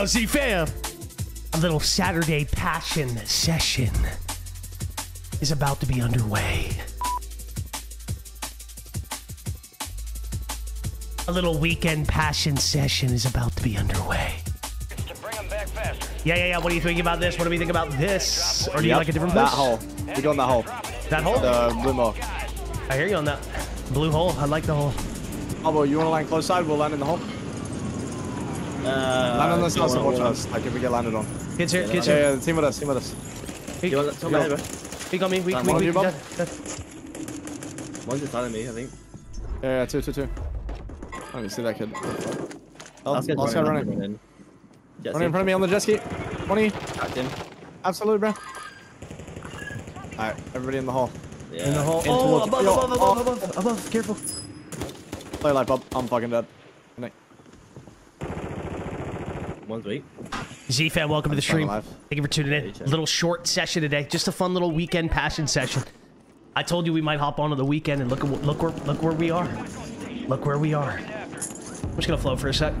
Yo, Z fam, a little Saturday passion session is about to be underway. A little weekend passion session is about to be underway. To bring them back faster. Yeah, yeah, yeah. What do you think about this? What do we think about this? Or do you Yep, like a different place? that hole. We go in that hole. That hole? The blue hole. I hear you on that. Blue hole. I like the hole. Albo, you want to land close side? We'll land in the hole. Uh, land on this house and want watch one? us. Like if we get landed on. Kids here. Kids Yeah, here. yeah, the team with us. Team with us. Peek, Do you want some behind me? peek on me. Weak, weak, one of you, weak. Bob? dead, dead. One's inside of me, I think. Yeah, yeah, two, two, two. Let me see that kid. Oh, Last guy's guy running. running. Jet Running in front of me on the jet ski. 20. Cracked him. Absolutely, bro. Alright, everybody in the hall. Yeah. In the hole. In Oh, towards- above, above, oh. above, above, above. Careful. Play life up. I'm fucking dead. Good night. One's weak. Z fam, welcome to the stream. alive. Thank you for tuning in. Hey, Chad. Little short session today, just a fun little weekend passion session. I told you we might hop onto the weekend and look at look where look where we are. Look where we are. I'm just gonna float for a sec.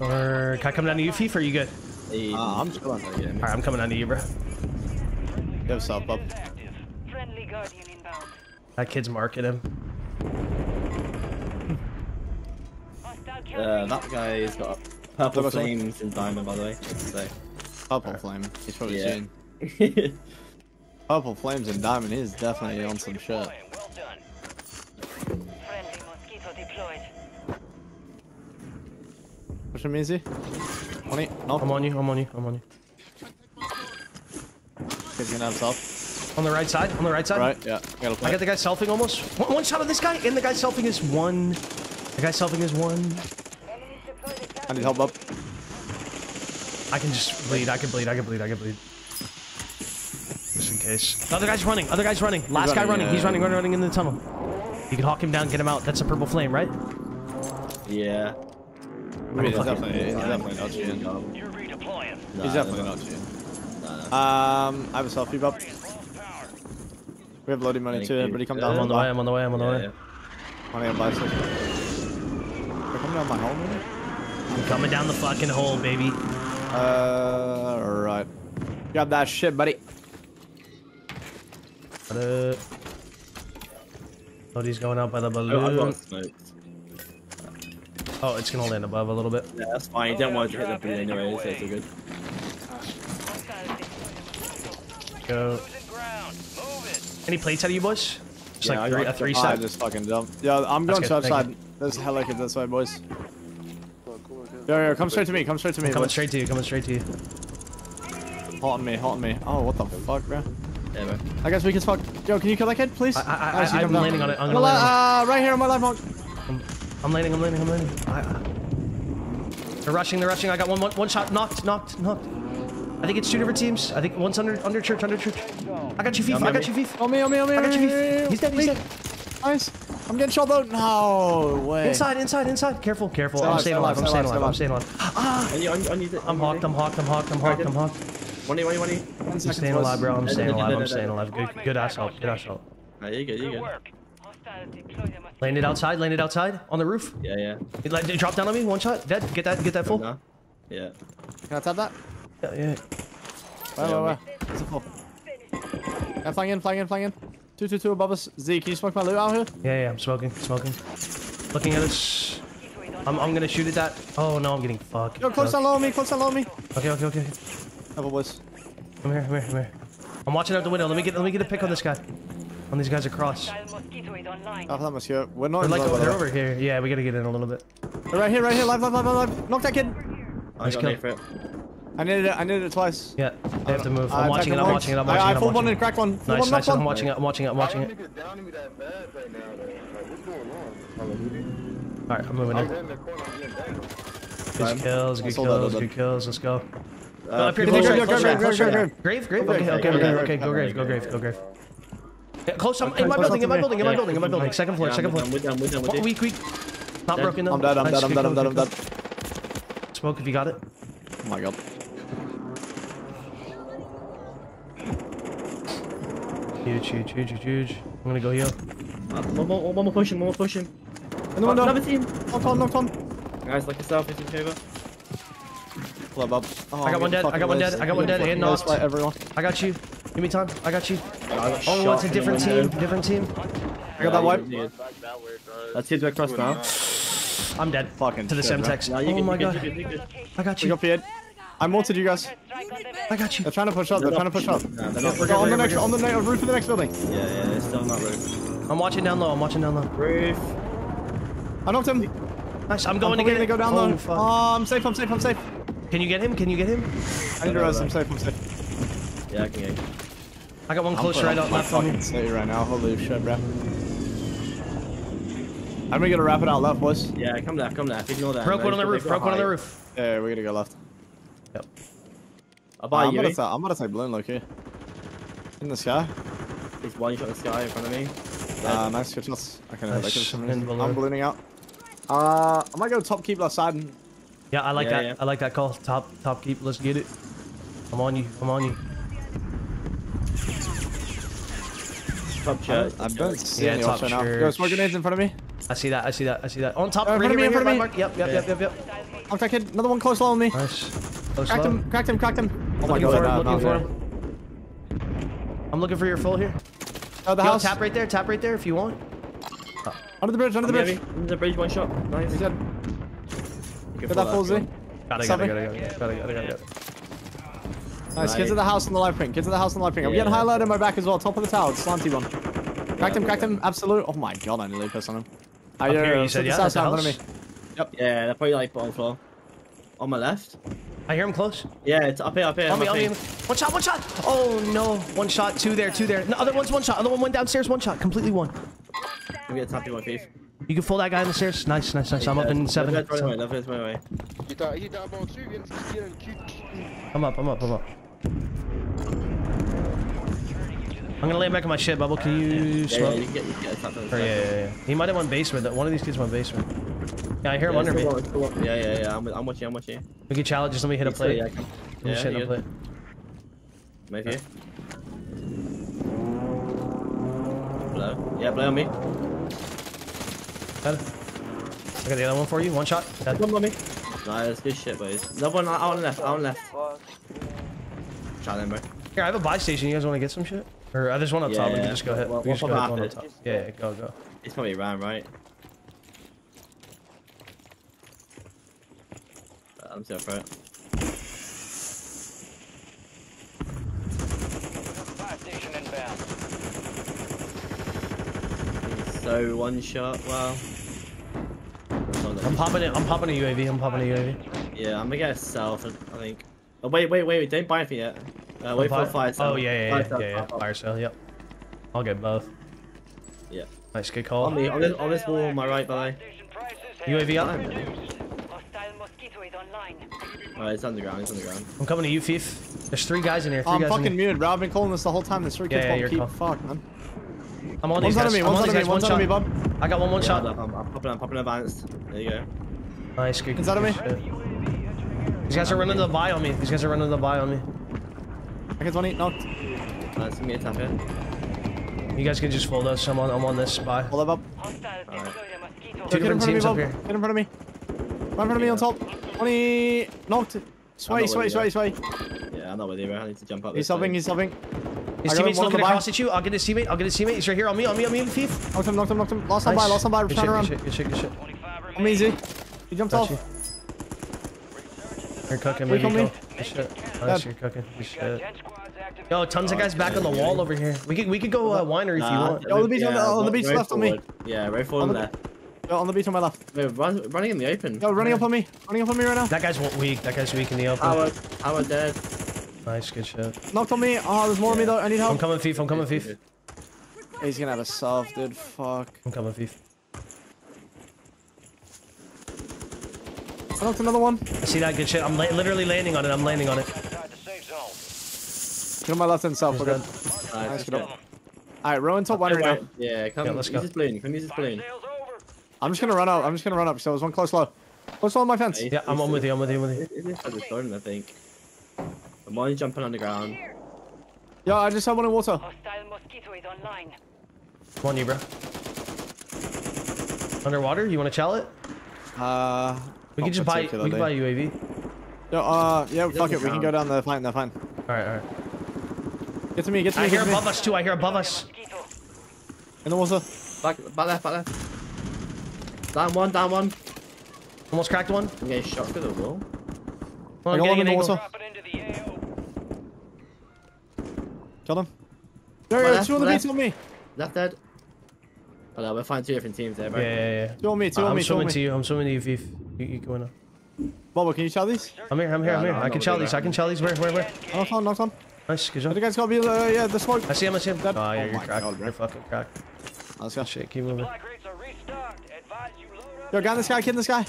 Or can I come down to you, Fief? Or are you good? Hey, Uh, I'm chilling. All right, I'm coming down to you, bro. You have sub up. Active. Friendly Guardian inbound. That kid's marking him. Uh, that guy's got purple flames in diamond, by the way. Just to Purple flame. He's probably Yeah. seen. Purple flames and diamond. He's definitely on some shit. Deploying. Well done. Friendly mosquito deployed. Push him easy. 20. No. I'm on you. I'm on you. I'm on you. He's gonna have sub. On the right side. On the right side. Right, yeah. Gotta I got the guy selfing almost. One, one shot of this guy, and the guy selfing is one. The guy selfing is one. Enemies deployed at I need help up. I can just bleed. I can bleed. I can bleed. I can bleed. Just in case. The other guy's running. Other guy's running. Last guy running, running. yeah, He's running, running, running in the tunnel. You can hawk him down, get him out. That's a purple flame, right? yeah. I mean, he's definitely, he's definitely not cheating. You're redeploying. Nah, He's definitely not cheating. Nah, nah. Um, I have a selfie, Bob. We have loading money Thank too. you. Everybody come down. I'm on the way. I'm on the way. I'm on the Yeah, way. yeah. Money on buy stuff. They're coming down my hole, maybe? I'm coming down the fucking hole, baby. Uh, alright. Grab that shit, buddy. Uh, oh, he's going out by the Oh, balloon. got. Oh, it's gonna land above a little bit. Yeah, that's fine. You don't want to hit the blue anyway, so it's all good. Go. Losing ground. Move it. Any plates out of you boys? Just Yeah, I like three, got a three I set. just fucking jumped. Yeah, I'm going to good, thank upside. There's helicopter this way, boys. Yo, yo, come straight to me. Come straight to me. Coming straight to you. Coming straight to you. Hold on me. Hold on me. Oh, what the fuck, bro? Yeah, man. I guess we can fuck. Yo, can you kill that kid, please? I, I, Nice, I, come I'm down. landing on it. I'm Uh, gonna land uh, right here on my life mark. it. I'm landing. I'm landing. I'm landing. I, I... They're rushing. They're rushing. I got one, one, one shot. Knocked. Knocked. Knocked. I think it's two different teams. I think one's under under church. Under church. I got you, Fief. I got you, Fief. On me, on me, on me. I got you, on me, on me, on Fief. He's dead. He's dead. Nice. I'm getting shot though. No way. Inside. Inside. Inside. Careful. Careful. Stay I'm staying alive. I'm staying alive. I'm staying alive. Ah! On you, on you. I'm hawked. I'm hawked. I'm hawked. I'm hawked. I'm hawked. I'm hawked. One you, one you, one you. Ten I'm staying alive, bro. I'm staying no, no, alive. I'm staying alive. Good. Good ass help. Good ass help. No, you're good, you're Good good. work. Hostiles deploy their. Landed outside. Landed outside on the roof. Yeah, yeah. It, like, it dropped down on me. One shot. Dead. Get that. Get that full. No? Yeah. Can I tap that? Yeah. yeah. Where, where, where? It's a full. Yeah, flying in, flying in, flying in. Two, two, two above us. Z, can you smoke my loot out here? Yeah, yeah, I'm smoking, smoking. Looking at us. I'm, I'm gonna shoot at that. Oh no, I'm getting fucked. Yo, close down low on me, close down low on me. Okay, okay, okay. Level boys. Come here, come here, come here. I'm watching out the window. Let me get, let me get a pick on this guy. On these guys across. Hostile mosquito is online. After that mosquito. We're not They're like, love, by the they're over here. Yeah, we gotta get in a little bit. They're right here, right here. Live, live, live, live, live. Knock that kid. I Nice got kill. Nade for it. I needed it, I needed it twice. Yeah, they have to move. Uh, I'm watching it. I'm watching it. I'm watching it. I full one watching and crack one. Nice, one, nice. knock I'm watching it. I'm watching it. I'm watching it. Niggas down to me that bad right now. though. Like, what's going on? Call of Duty? All right, I'm moving I in. ran in the corner. I'm getting down. Good kills. Good kills. Good kills. Let's go. Uh, Go up here, Grave, closer, grave, closer, grave, closer. grave, grave, Grave, grave. Grave, Okay, grave, okay, okay, okay. Go grave, go grave, go grave. Yeah, close. I'm in my building. In my building. In my building. In my building. Second floor. Yeah, Second I'm floor. with you, I'm with you, I'm with you. weak, weak. Not broken though. I'm dead, I'm dead, I'm dead, I'm dead, I'm dead. Smoke if you got it. Oh my god. Huge, huge, huge, huge, huge. I'm gonna go heal. Uh, One more, one more pushing, one more pushing. In the Oh, Another team. Knock on, knock on. Guys, like yourself, it's in favor. Club up. Oh, I got one dead, I got one dead, I got one dead and lased knocked. by everyone. I got you. Give me time. I got you. I got Oh, shot it's a different team. window. Different team. I got that wipe. Yeah. That's his across now. I'm dead. Fucking To the. Semtex. No, you Oh my you god. you good, you. I got We you. got feared. I multed you guys. Strike on them. I got you. They're trying to push up. They're trying to push up. Nah, they're not. We're on the next, on the ne- roof of the next building. Yeah, yeah, they're still not roof. I'm watching down low. I'm watching down low. Roof. I knocked him. Nice. I'm I'm going to probably get gonna go down oh, though. fuck. Oh, I'm safe. I'm safe. I'm safe. Can you get him? Can you get him? I need to rest. I'm safe. I'm safe. Yeah, I can get you. I got one I'm close putting right on out my left on fucking me. city right now. Holy shit, bro. I'm gonna get wrap it out left, boys. Yeah, come there, come there. Ignore that. Broke one on the roof. Broke one on the roof. Yeah, we're gonna go left. Yep. I'll buy I'm you. gonna, say, I'm gonna say balloon low key. In the sky. There's one shot in the sky in front of me. Uh, nice good shots. I can hit that Nice. kid for some And reason. balloon. I'm ballooning out. Uh, I might go top keep left side. and- Yeah, I like Yeah, that. yeah. I like that call. Top, top keep. Let's get it. I'm on you. I'm on you. Top church. I don't see Yeah, any top option now. Go smoke grenades in front of me. I see that. I see that. I see that. On top. Uh, in right front of here, me, in right here, front of my. Yep, yep, yep, yep, yep. Knock that kid. Another one close low on me. Nice. Close Cracked low. him. Cracked him. Cracked him. Oh my Looking god. for him. no, Looking for no. him. I'm looking for your full here. Oh, the Yo, house. tap right there. Tap right there if you want. Under the bridge. Under the Maybe. bridge. Under the bridge, one shot. Nice. He's dead. Get that full Z. Got it. Got it. Seven. Got it. Got it. Got it. Got it. Got it. Nice. Kids Right. at the house on the live ping. Kids at the house on the live ping. I'm getting highlighted in my back as well. Top of the tower. Slanty one. Cracked him. Cracked him. Absolute. Oh my god. I nearly pissed on him. I Up here, you said, yeah, at the in front of me. house? Yeah, they're probably like bottom floor. On my left. I hear him close. Yeah, it's up here, up here. On me, my on me. One shot, one shot. Oh no. One shot, two there, two there. No, other one's one shot. Other one went downstairs, one shot. Completely one. I'm gonna tap you. You can fool that guy on the stairs. Nice, nice, nice. I'm up in seven. Left, right away, left, right away. Il est en- il est en bon dessus, il vient de se tirer une cul. I'm up, I'm up, I'm up. I'm gonna lay back on my shit, Bubble. Can you Yeah, yeah, smoke? you can get, you can get a tap the Or, yeah, yeah, yeah. He might have won basement. One of these kids won basement. Yeah, I hear him Yeah, under me. the one, one. Yeah, yeah, yeah. I'm, I'm watching, I'm watching. We can challenge. Just let me hit a So, plate. yeah, I can- I'm yeah, just hitting a you- plate. Maybe. Blow. Yeah, blow on me. Dead. I got the other one for you. One shot. Dead. Come on me. Nice, good shit, boys. Another one out on left, out on left. Shot them, bro. Here, I have a buy station. You guys want to get some shit? Or uh, there's one up top. We can just go hit. we'll- We can just go hit pop one up after. top. Yeah, yeah, go, go. It's probably ran, right? Uh, I'm still for it. Fire station inbound. So one shot, well. I'm popping it. I'm popping a UAV. I'm popping a UAV. Yeah, I'm gonna get a self, I think. Oh, wait, wait, wait, wait, don't buy anything yet. Uh, wait for a fire Oh sale. yeah, yeah, Fire yeah, yeah, yeah. Fire sale. Yep. I'll get both. Yeah. Nice, good call. On me, on this, on this wall on my right, by Station prices have UAV up. been reduced. Hostile mosquito is. Oh, it's underground, it's underground. I'm coming to you, Thief. There's three guys in here. 3 I'm guys in fucking here. muted, bro. I've been calling this the whole time. This three Yeah, kids yeah, won't you're keep. calm. Fuck, man. I'm on One's these under guys. me. I'm One's on these me. guys. One's One under me, shot. bub. I got one. One Yeah, shot. I'm, I'm popping, I'm popping advanced. There you go. Nice, good. Inside of me. These guys are running the buy on me. These guys are running the buy on me. I get 20 knocked. That's me a tap here. You guys can just fold us. I'm on. I'm on this buy. Hold up, up. Hostiles deploy the mosquito. Two different front me, teams up here. Get in front of me. Right in front of me on top. 20 knocked. Sway, not sway, with sway, sway. Yeah, I'm not with you, bro. I need to jump up He's this he's subbing. His I teammate's one on looking across at you. I'll get his teammate. I'll get his teammate. He's right here on me. On me. On me. Thief. Knocked him, knocked him, knocked him. Lost on by, lost on by. Good Turn shit, around. Good shit. Good shit. Good shit. I'm easy. He jumped Got off. you. You're cooking, Here baby. come me. Go. Shit. Nice. You're cooking. Good shit. 10 squads active. Yo, tons of guys back on the wall over here. We could we could go uh, winery if you want. Yo, on the beach, on the- yeah, on the beach right left on me. Yeah, right forward On on the- there. Yo, on the beach on my left. Wait, run, running in the open. Yo, running up on me. Running up on me right now. That guy's weak. That guy's weak in the open. Howard, Howard dead. Nice, good shit. Knocked on me. Oh, there's more on me though. I need help. I'm coming, thief. I'm coming, thief. He's gonna have a soft, dude. Fuck. I'm coming, thief. I knocked another one. I see that good shit. I'm la literally landing on it. I'm landing on it. Outside the safe zone. Get on my left hand side. Just We're good. dead. Nice, Nice, good good up. Alright, Rowan top one right now. Yeah, come Yeah, let's use go. this balloon. Come use this balloon. I'm just gonna run out. I'm just gonna run up. So there's one close low. Close low on my fence. Hey. Yeah, I'm on with you. I'm with you. I'm with you. Is this storm, I think? I'm only jumping on the ground. Yo, I just had one in water. Hostile mosquito is online. I'm on you, bro. Underwater? You want to chow it? Uh, We can just buy. We particularly. can buy UAV. Yo, uh, yeah, fuck doesn't it. We can go down the fine. The fine. All right, all right. Get to me. Get to me. I hear to me. above us too. I hear above us. Mosquito. In the water. Back, back left, back left. Down one, down one. Almost cracked one. I'm getting shot through the wall. Come I on, got one getting in an the angle. water. Drop it into the AO. Killed him. Yo, My yo, two on the my beach on me. Left dead. Oh no, we'll find two different teams there, bro. Yeah, yeah, yeah. Two on me. Two on I'm me. Two on swimming to you. I'm swimming to you, thief. You, you go in. Bubba, can you chow these? I'm here. I'm here. Yeah, I'm here. no, I I'm can not chow these. I can chow these. Where, where, where? Knocked on. Knocked on. Nice. Good The job. guy's gotta be. Uh, yeah, the smoke. I see him. I see him. Dead. Oh, yeah, Oh you're my cracked. God, bro. You're fucking cracked. Let's go. Shit, keep moving. Supply crates are restocked. Advise you. Yo, guy in the sky. Kid in the sky.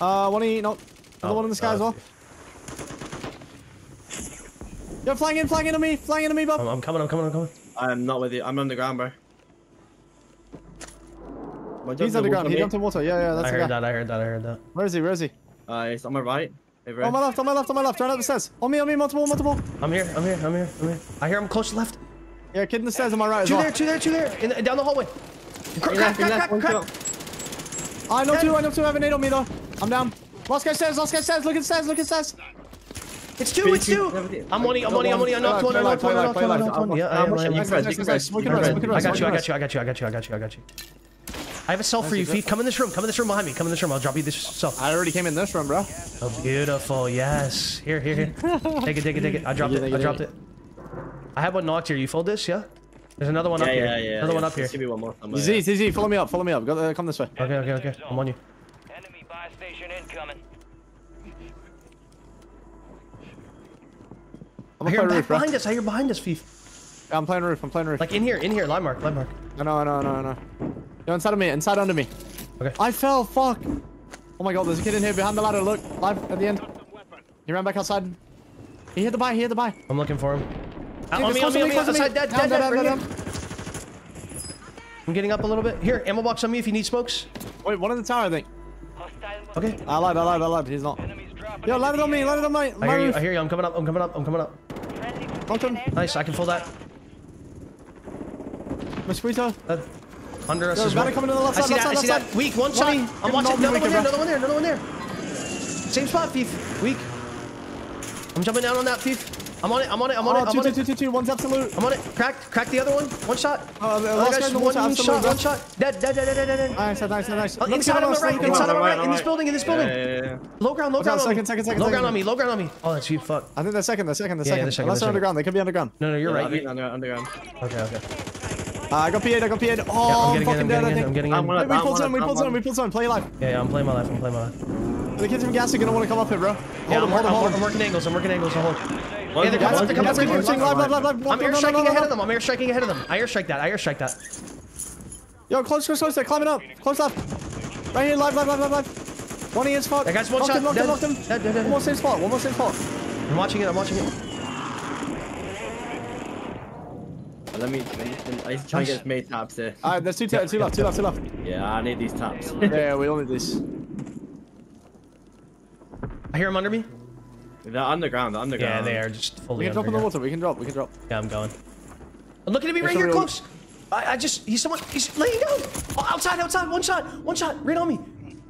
Uh, one in. No. Another Oh, one in the sky as uh, well. Yo, flying in, flying into me, flying into me, bub. I'm, I'm coming. I'm coming. I'm coming. I'm not with you. I'm on the ground, bro. One He's jumped the underground. He me. jumped in water. Yeah, yeah, that's I heard guy. that. I heard that. I heard that. Where is he? Where is he? Uh, it's on my right. Over On my left, on my left, on my left. Right up the stairs. On me, on me, multiple, multiple. I'm here. I'm here. I'm here. I'm here. I hear him close to left. Yeah, kid in the stairs on my right as Two well. there. Two there. Two there. In the, down the hallway. Crack, He left, crack, left, crack, one crack. I know two, I know two. I have a nade on me though. I'm down. Last guy stairs, last guy stairs. Look at stairs, look at stairs. It's two. It's two. I'm money. I'm money. I'm money. I knocked one. I knocked one. I knocked one. I knocked one. Yeah, I am. I am. Res, I got you. I got you. I got you. I got you. I got you. I got you. I have a cell for you, Thief. Come in this room. Come in this room behind me. Come in this room. I'll drop you this cell. I already came in this room, bro. Oh, beautiful. Yes. Here, here, here. Take it, take it, take it. I dropped it, it. I dropped it. I have one knocked here. You fold this, yeah? There's another one Yeah, up here. yeah, yeah. Another one up here. There should be one more somewhere. Z, Z, Z, follow me up, follow me up. Go, uh, come this way. Okay, okay, okay. I'm on you. Enemy buy station incoming. I'm I hear him roof, bro. behind us. I hear behind us, Thief. Yeah, I'm playing roof, I'm playing roof. Like in here, in here. Line mark, line mark. I know, I know, I know, I know. Yo, inside of me, inside under me. Okay. I fell, fuck. Oh my god, there's a kid in here behind the ladder, look. Live at the end. He ran back outside. He hit the buy, he hit the buy. I'm looking for him. Dude, on me, on me, on me. close to Outside, dead, dead, dead. down, Right down, here. down. I'm getting up a little bit. Here, ammo box on me if you need smokes. Wait, one in the tower, I think. Okay. I lied, I lied, I lied. He's not. Yo, land it on me, land it on my, I my hear you. I hear you. I'm coming up. I'm coming up. I'm coming up. Friendly Knocked him. precision Nice. I can pull that. Mosquito. Uh, under us Yo, as Vanna well. coming to the left I side, see left that. I side, see left that. Weak. One shot. I'm watching. Another one there. Another one there. Another one there. Same spot, Thief. Weak. I'm jumping down on that, Thief. I'm on it. I'm on it. I'm on ah, it. Oh, I'm two, on two, it. two, two, two. One's absolute. I'm on it. Cracked. Cracked the other one. One shot. Oh, the last guy's guy's one one shot. One shot. Dead. Dead. Dead. Dead. Dead. Dead. Nice, nice, nice. Oh, Look inside at on the right. Inside us. on the right. In this building. In this building. Yeah, yeah, yeah. Low ground. Low ground second, second, second, Low ground on me. Low ground on me. Oh, that's you. Fuck. I think they're second, they're second, they're second. they're second, Unless they're they're underground, they could be underground. No, no, you're right. I think You- under- underground. Okay. Okay. Uh, I got PA'd, I got PA'd. Oh, Yeah, I'm oh, I'm getting in. I'm dead, getting I in. think. I'm getting in. Wait, we pulled gonna- zone, we pulled zone, we pulled zone. Play live. Yeah, yeah. I'm playing my life. I'm playing my life. The kids from gas are gonna want to come up here, bro. Hold Yeah, him, I'm, hold him, I'm, hold I'm him. working angles. I'm working angles. to hold. One- Yeah, they're coming up. They're coming up. Guys, keep right here. pushing, live, live, live, live. I'm Walk, no, no, airstriking no, no, ahead of them. I'm air striking ahead of them. I air strike that. I air strike that. Yo, close, close, close. They're climbing up. Close left. Right here, live, live, live, live, live. One in spot. That guy's one knocked shot. Him, knocked Dead. him, knocked him. Dead, dead, dead. One more same spot. One more same spot. I'm watching it. I'm watching it. Let me, let me I need to try and get this made taps here. All right, there's two, two left, two left, two left. Yeah, I need these taps. Yeah, we all need this. I hear him under me. They're underground, they're underground. Yeah, they are just fully We can drop in the water. We can drop. We can drop. Yeah, I'm going. I'm looking at me right here, close. I, I just, he's someone, he's laying down. Oh, outside, outside, one shot, one shot, right on me.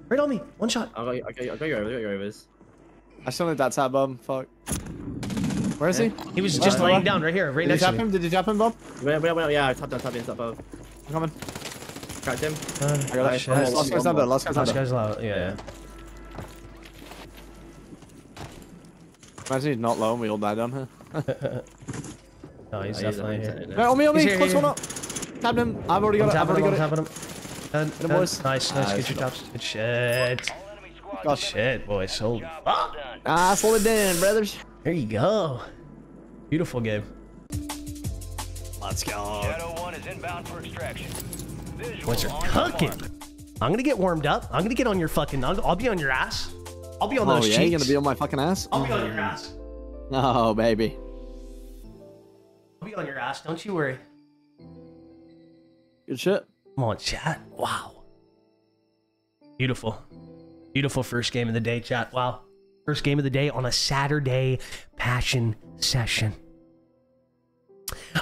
Right on me, one shot. I'll go, I'll go, I'll go your over, I'll go your overs. I still need that tab, bum. Fuck. Where is he? He was just Alright, laying down right here, right Did next to tap me. him? Did you tap him, Bob? Wait, wait, wait, yeah, tap down, tap in, tap above. I'm coming. Cracked him. Uh, I got Nice, it. Last guy's under. Last guy's Last under. guy's loud. Yeah, yeah. Imagine he's not low and we all die down here. No, he's Yeah, he's definitely on here. it, No, on me, on me. He's here, Close here, one up. Tapped him. I've already I'm got it. I've already him, I'm got it. tapping him. And, Them and- boys. Nice, nice, Ah, get your it's tops. Good shit. Enemy squad Shit, boys. Holy fuck. Ah, slow it down, brothers. There you go. Beautiful game. Let's go. Shadow 1 is inbound for extraction. Visual Boys are your cooking. I'm gonna get warmed up. I'm gonna get on your fucking. I'll, I'll be on your ass. I'll be on Oh those yeah, cheeks. you're gonna be on my fucking ass. I'll be on your ass. Oh baby. I'll be on your ass. Don't you worry. Good shit. Come on, chat. Wow. Beautiful. Beautiful first game of the day, chat. Wow. First game of the day on a Saturday passion session.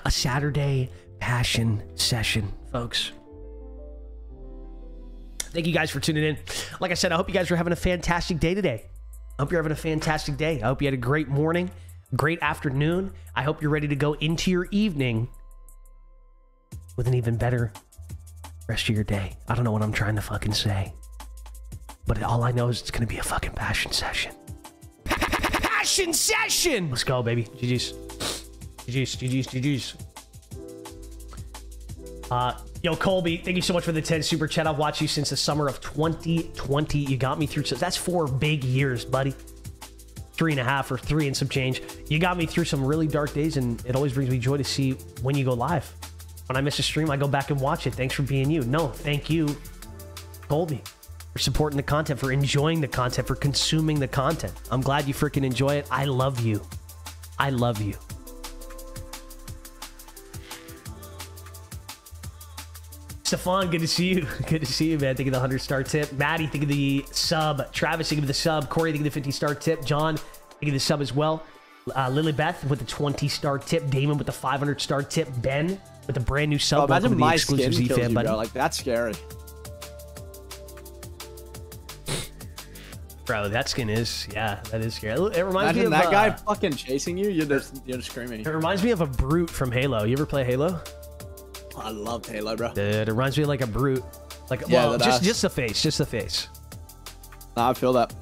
A Saturday passion session, folks. Thank you guys for tuning in. Like I said, I hope you guys are having a fantastic day today. I hope you're having a fantastic day. I hope you had a great morning, great afternoon. I hope you're ready to go into your evening with an even better rest of your day. I don't know what I'm trying to fucking say. But all I know is it's gonna be a fucking passion session. Passion session! Let's go, baby. GG's. GG's, GG's, GG's. Uh, yo, Colby, thank you so much for the 10 super chat. I've watched you since the summer of 2020. You got me through, so that's four big years, buddy. Three and a half or three and some change. You got me through some really dark days, and it always brings me joy to see when you go live. When I miss a stream, I go back and watch it. Thanks for being you. No, thank you, Colby, for supporting the content, for enjoying the content, for consuming the content. I'm glad you freaking enjoy it. I love you. I love you. Stefan, good to see you. Good to see you, man. Think of the 100 star tip. Maddie, think of the sub. Travis, think of the sub. Corey, think of the 50 star tip. John, think of the sub as well. Uh, Lily Beth with the 20 star tip. Damon with the 500 star tip. Ben with the brand new sub. Oh, imagine the my exclusive skin Z-Fan, you, buddy. bro. Like that's scary. Bro, that skin is, yeah, that is scary. It reminds me of that guy uh, fucking chasing you. You're just you're just screaming. It reminds me of a brute from Halo. You ever play Halo? I loved Halo, bro. Dude, it reminds me of like a brute. Like, Yeah, well, just ass. just the face, just the face. Nah, I feel that.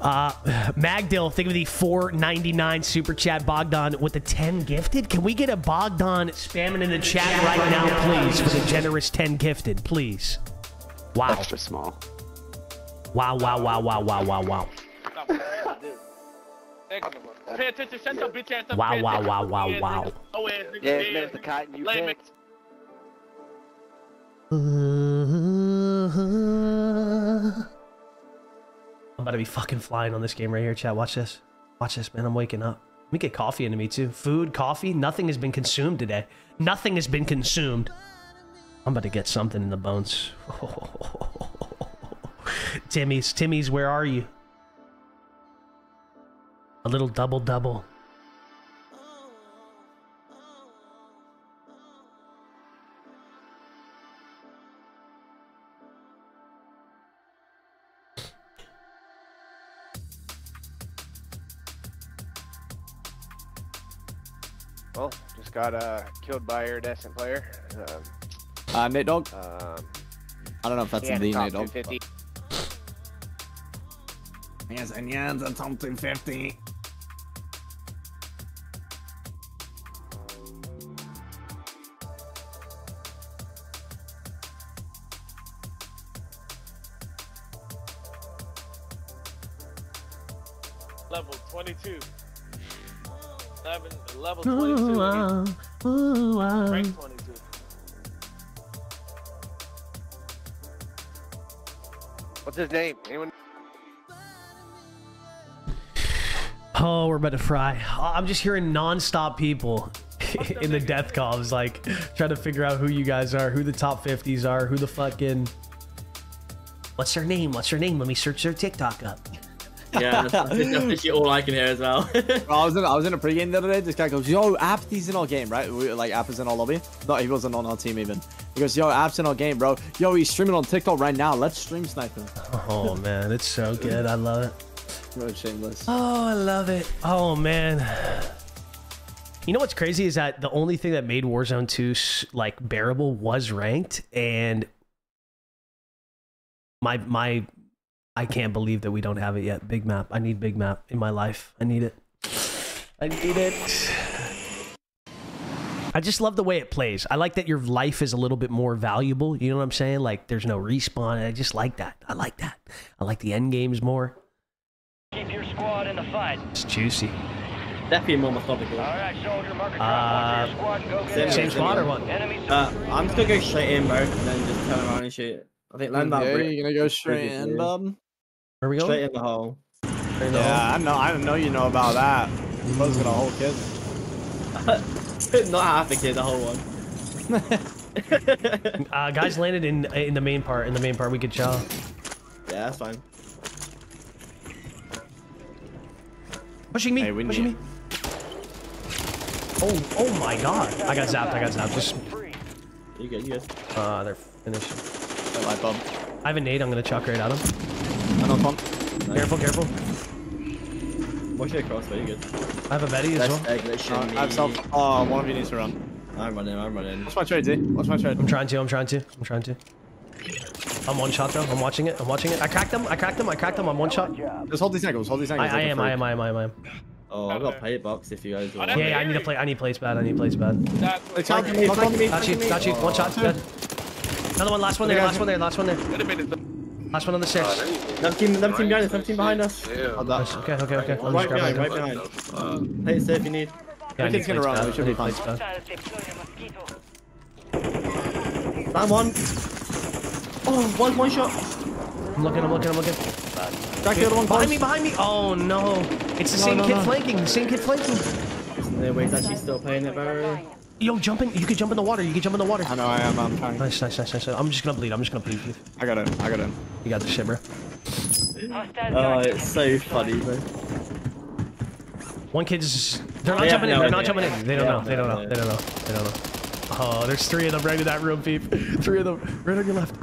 Uh, Magdill, think of the 4.99 super chat. Bogdan with the 10 gifted. Can we get a Bogdan spamming in the chat right now, please, for the generous 10 gifted, please? Wow, Extra small. wow, wow, wow, wow, wow, wow, wow, Pay attention, shut your bitch ass up. wow, wow, wow, wow, wow. Oh, ass nigga. Yeah, Yeah, there's the kite you Lame picked. I'm about to be fucking flying on this game right here, chat. Watch this. Watch this, man. I'm waking up. Let me get coffee into me too. Food, coffee, nothing has been consumed today. Nothing has been consumed. I'm about to get something in the bones. Timmy's, Timmy's, where are you? A little double double. Well, just got uh, killed by a iridescent player. Um, Uh, Nate Dog. um, I don't know if that's he had the a top Nate Dog. 250. Yes, and yes, and something 50. 22. Level, level 22. Rank 22. What's his name? Anyone? Oh, we're about to fry. I'm just hearing non-stop people in the death calls, like trying to figure out who you guys are, who the top 50s are, who the fucking. What's their name? What's their name? Let me search their TikTok up. Yeah, that's, that's literally all I can hear as well. Bro, I was in I was in a pregame the other day. This guy goes, "Yo, Apathy's in our game, right? We, like App is in our lobby. No, he wasn't on our team even. He goes, "Yo, App's in our game, bro. Yo, he's streaming on TikTok right now. Let's stream snipe him." Oh man, it's so good. I love it. Bro, shameless. Oh, I love it. Oh man. You know what's crazy is that the only thing that made Warzone 2 like bearable was ranked and my my I can't believe that we don't have it yet. Big map. I need big map in my life. I need it. I need it. I just love the way it plays. I like that your life is a little bit more valuable. You know what I'm saying? Like there's no respawn. I just like that. I like that. I like the end games more. Keep your squad in the fight. It's juicy. Definitely more methodical. All right, soldier, mark a drop Uh, your squad and go get same- it. Same or what? Uh, I'm just gonna go straight in, bro, and then just turn around and shoot. I think land that Yeah, you're gonna go straight in, yeah. Bub. Where we going? straight in the hole. Yeah, I know. I don't know you know about that. Bro's got a whole kid. Not half a kid, the whole one. Uh, guys landed in in the main part. In the main part, we could chow. Yeah, that's fine. Pushing me. Hey, pushing need- me. Oh, oh my god! I got zapped. I got zapped. Just You good, you good. uh, they're finished. Don't. I have a nade. I'm gonna chuck right at him. I know pump. Careful, careful. Watch your crossbow, you good. I have a Betty as well. Uh. I have self. Oh, one of you needs to run. I'm running, I'm running. What's my trade, Z? What's my trade? I'm trying to. I'm trying to. I'm trying to. I'm one shot though. I'm watching it. I'm watching it. I cracked him. I cracked him. I cracked him. I'm one shot. Just hold these angles. Hold these angles. I like a am. I am. I am. I am. I am. Oh, I've got a plate box if you guys want. Yeah, yeah. I need to play. I need plates bad. I need plates bad. That's Hey, what Chad, Flanking me, pump, flanking me, Got you. flanking. Got you. One shot. Dead. Another one. Last one there. Last one there. Last one there. Wait a minute. Last one on the stairs. Another team, another team behind us, another team behind us. Hold that. Okay. Okay. Okay. I'm Right just grabbing behind, my right behind. Plate safe if you need. Yeah, I need gonna run, we should be fine. plates bad. Hostiles deploying a mosquito. Down one. Oh, one, one shot. I'm looking. I'm looking. I'm looking. Jack the other one Behind me. Behind me. Oh no! It's the No, same no, kid no. flanking. The same kid flanking. No way, he's actually still playing it, bro. Yo, jump in. You can jump in the water. You can jump in the water. I know I am. I'm trying. Nice, nice, nice, nice. I'm just gonna bleed. I'm just gonna bleed. You I got it. I got it. You got the shit, bro. Hostiles Oh, got it's so funny, bro. One kid's. They're not They have jumping in. They're not idea. jumping in. They don't They know. They don't no know. idea. They don't know. They don't know. Oh, there's three of them right in that room, peep. Three of them right on your left.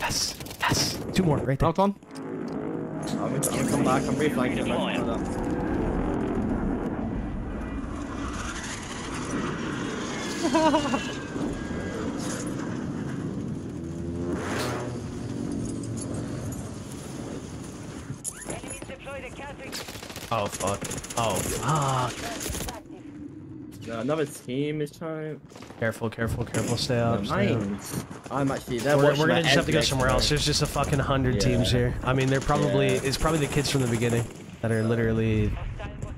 Yes, yes. Two more right there. Knocked one. I'm gonna, I'm gonna come back, I'm reflanking it, bro. Hold up. enemies deployed a counter. Oh fuck. Oh fuck. No, another team is trying. Careful, careful, careful. Stay up. Stay up. I'm actually. We're, we're gonna just have to go somewhere else. There's just a fucking hundred teams here. I mean, they're probably Yeah. it's probably the kids from the beginning that are literally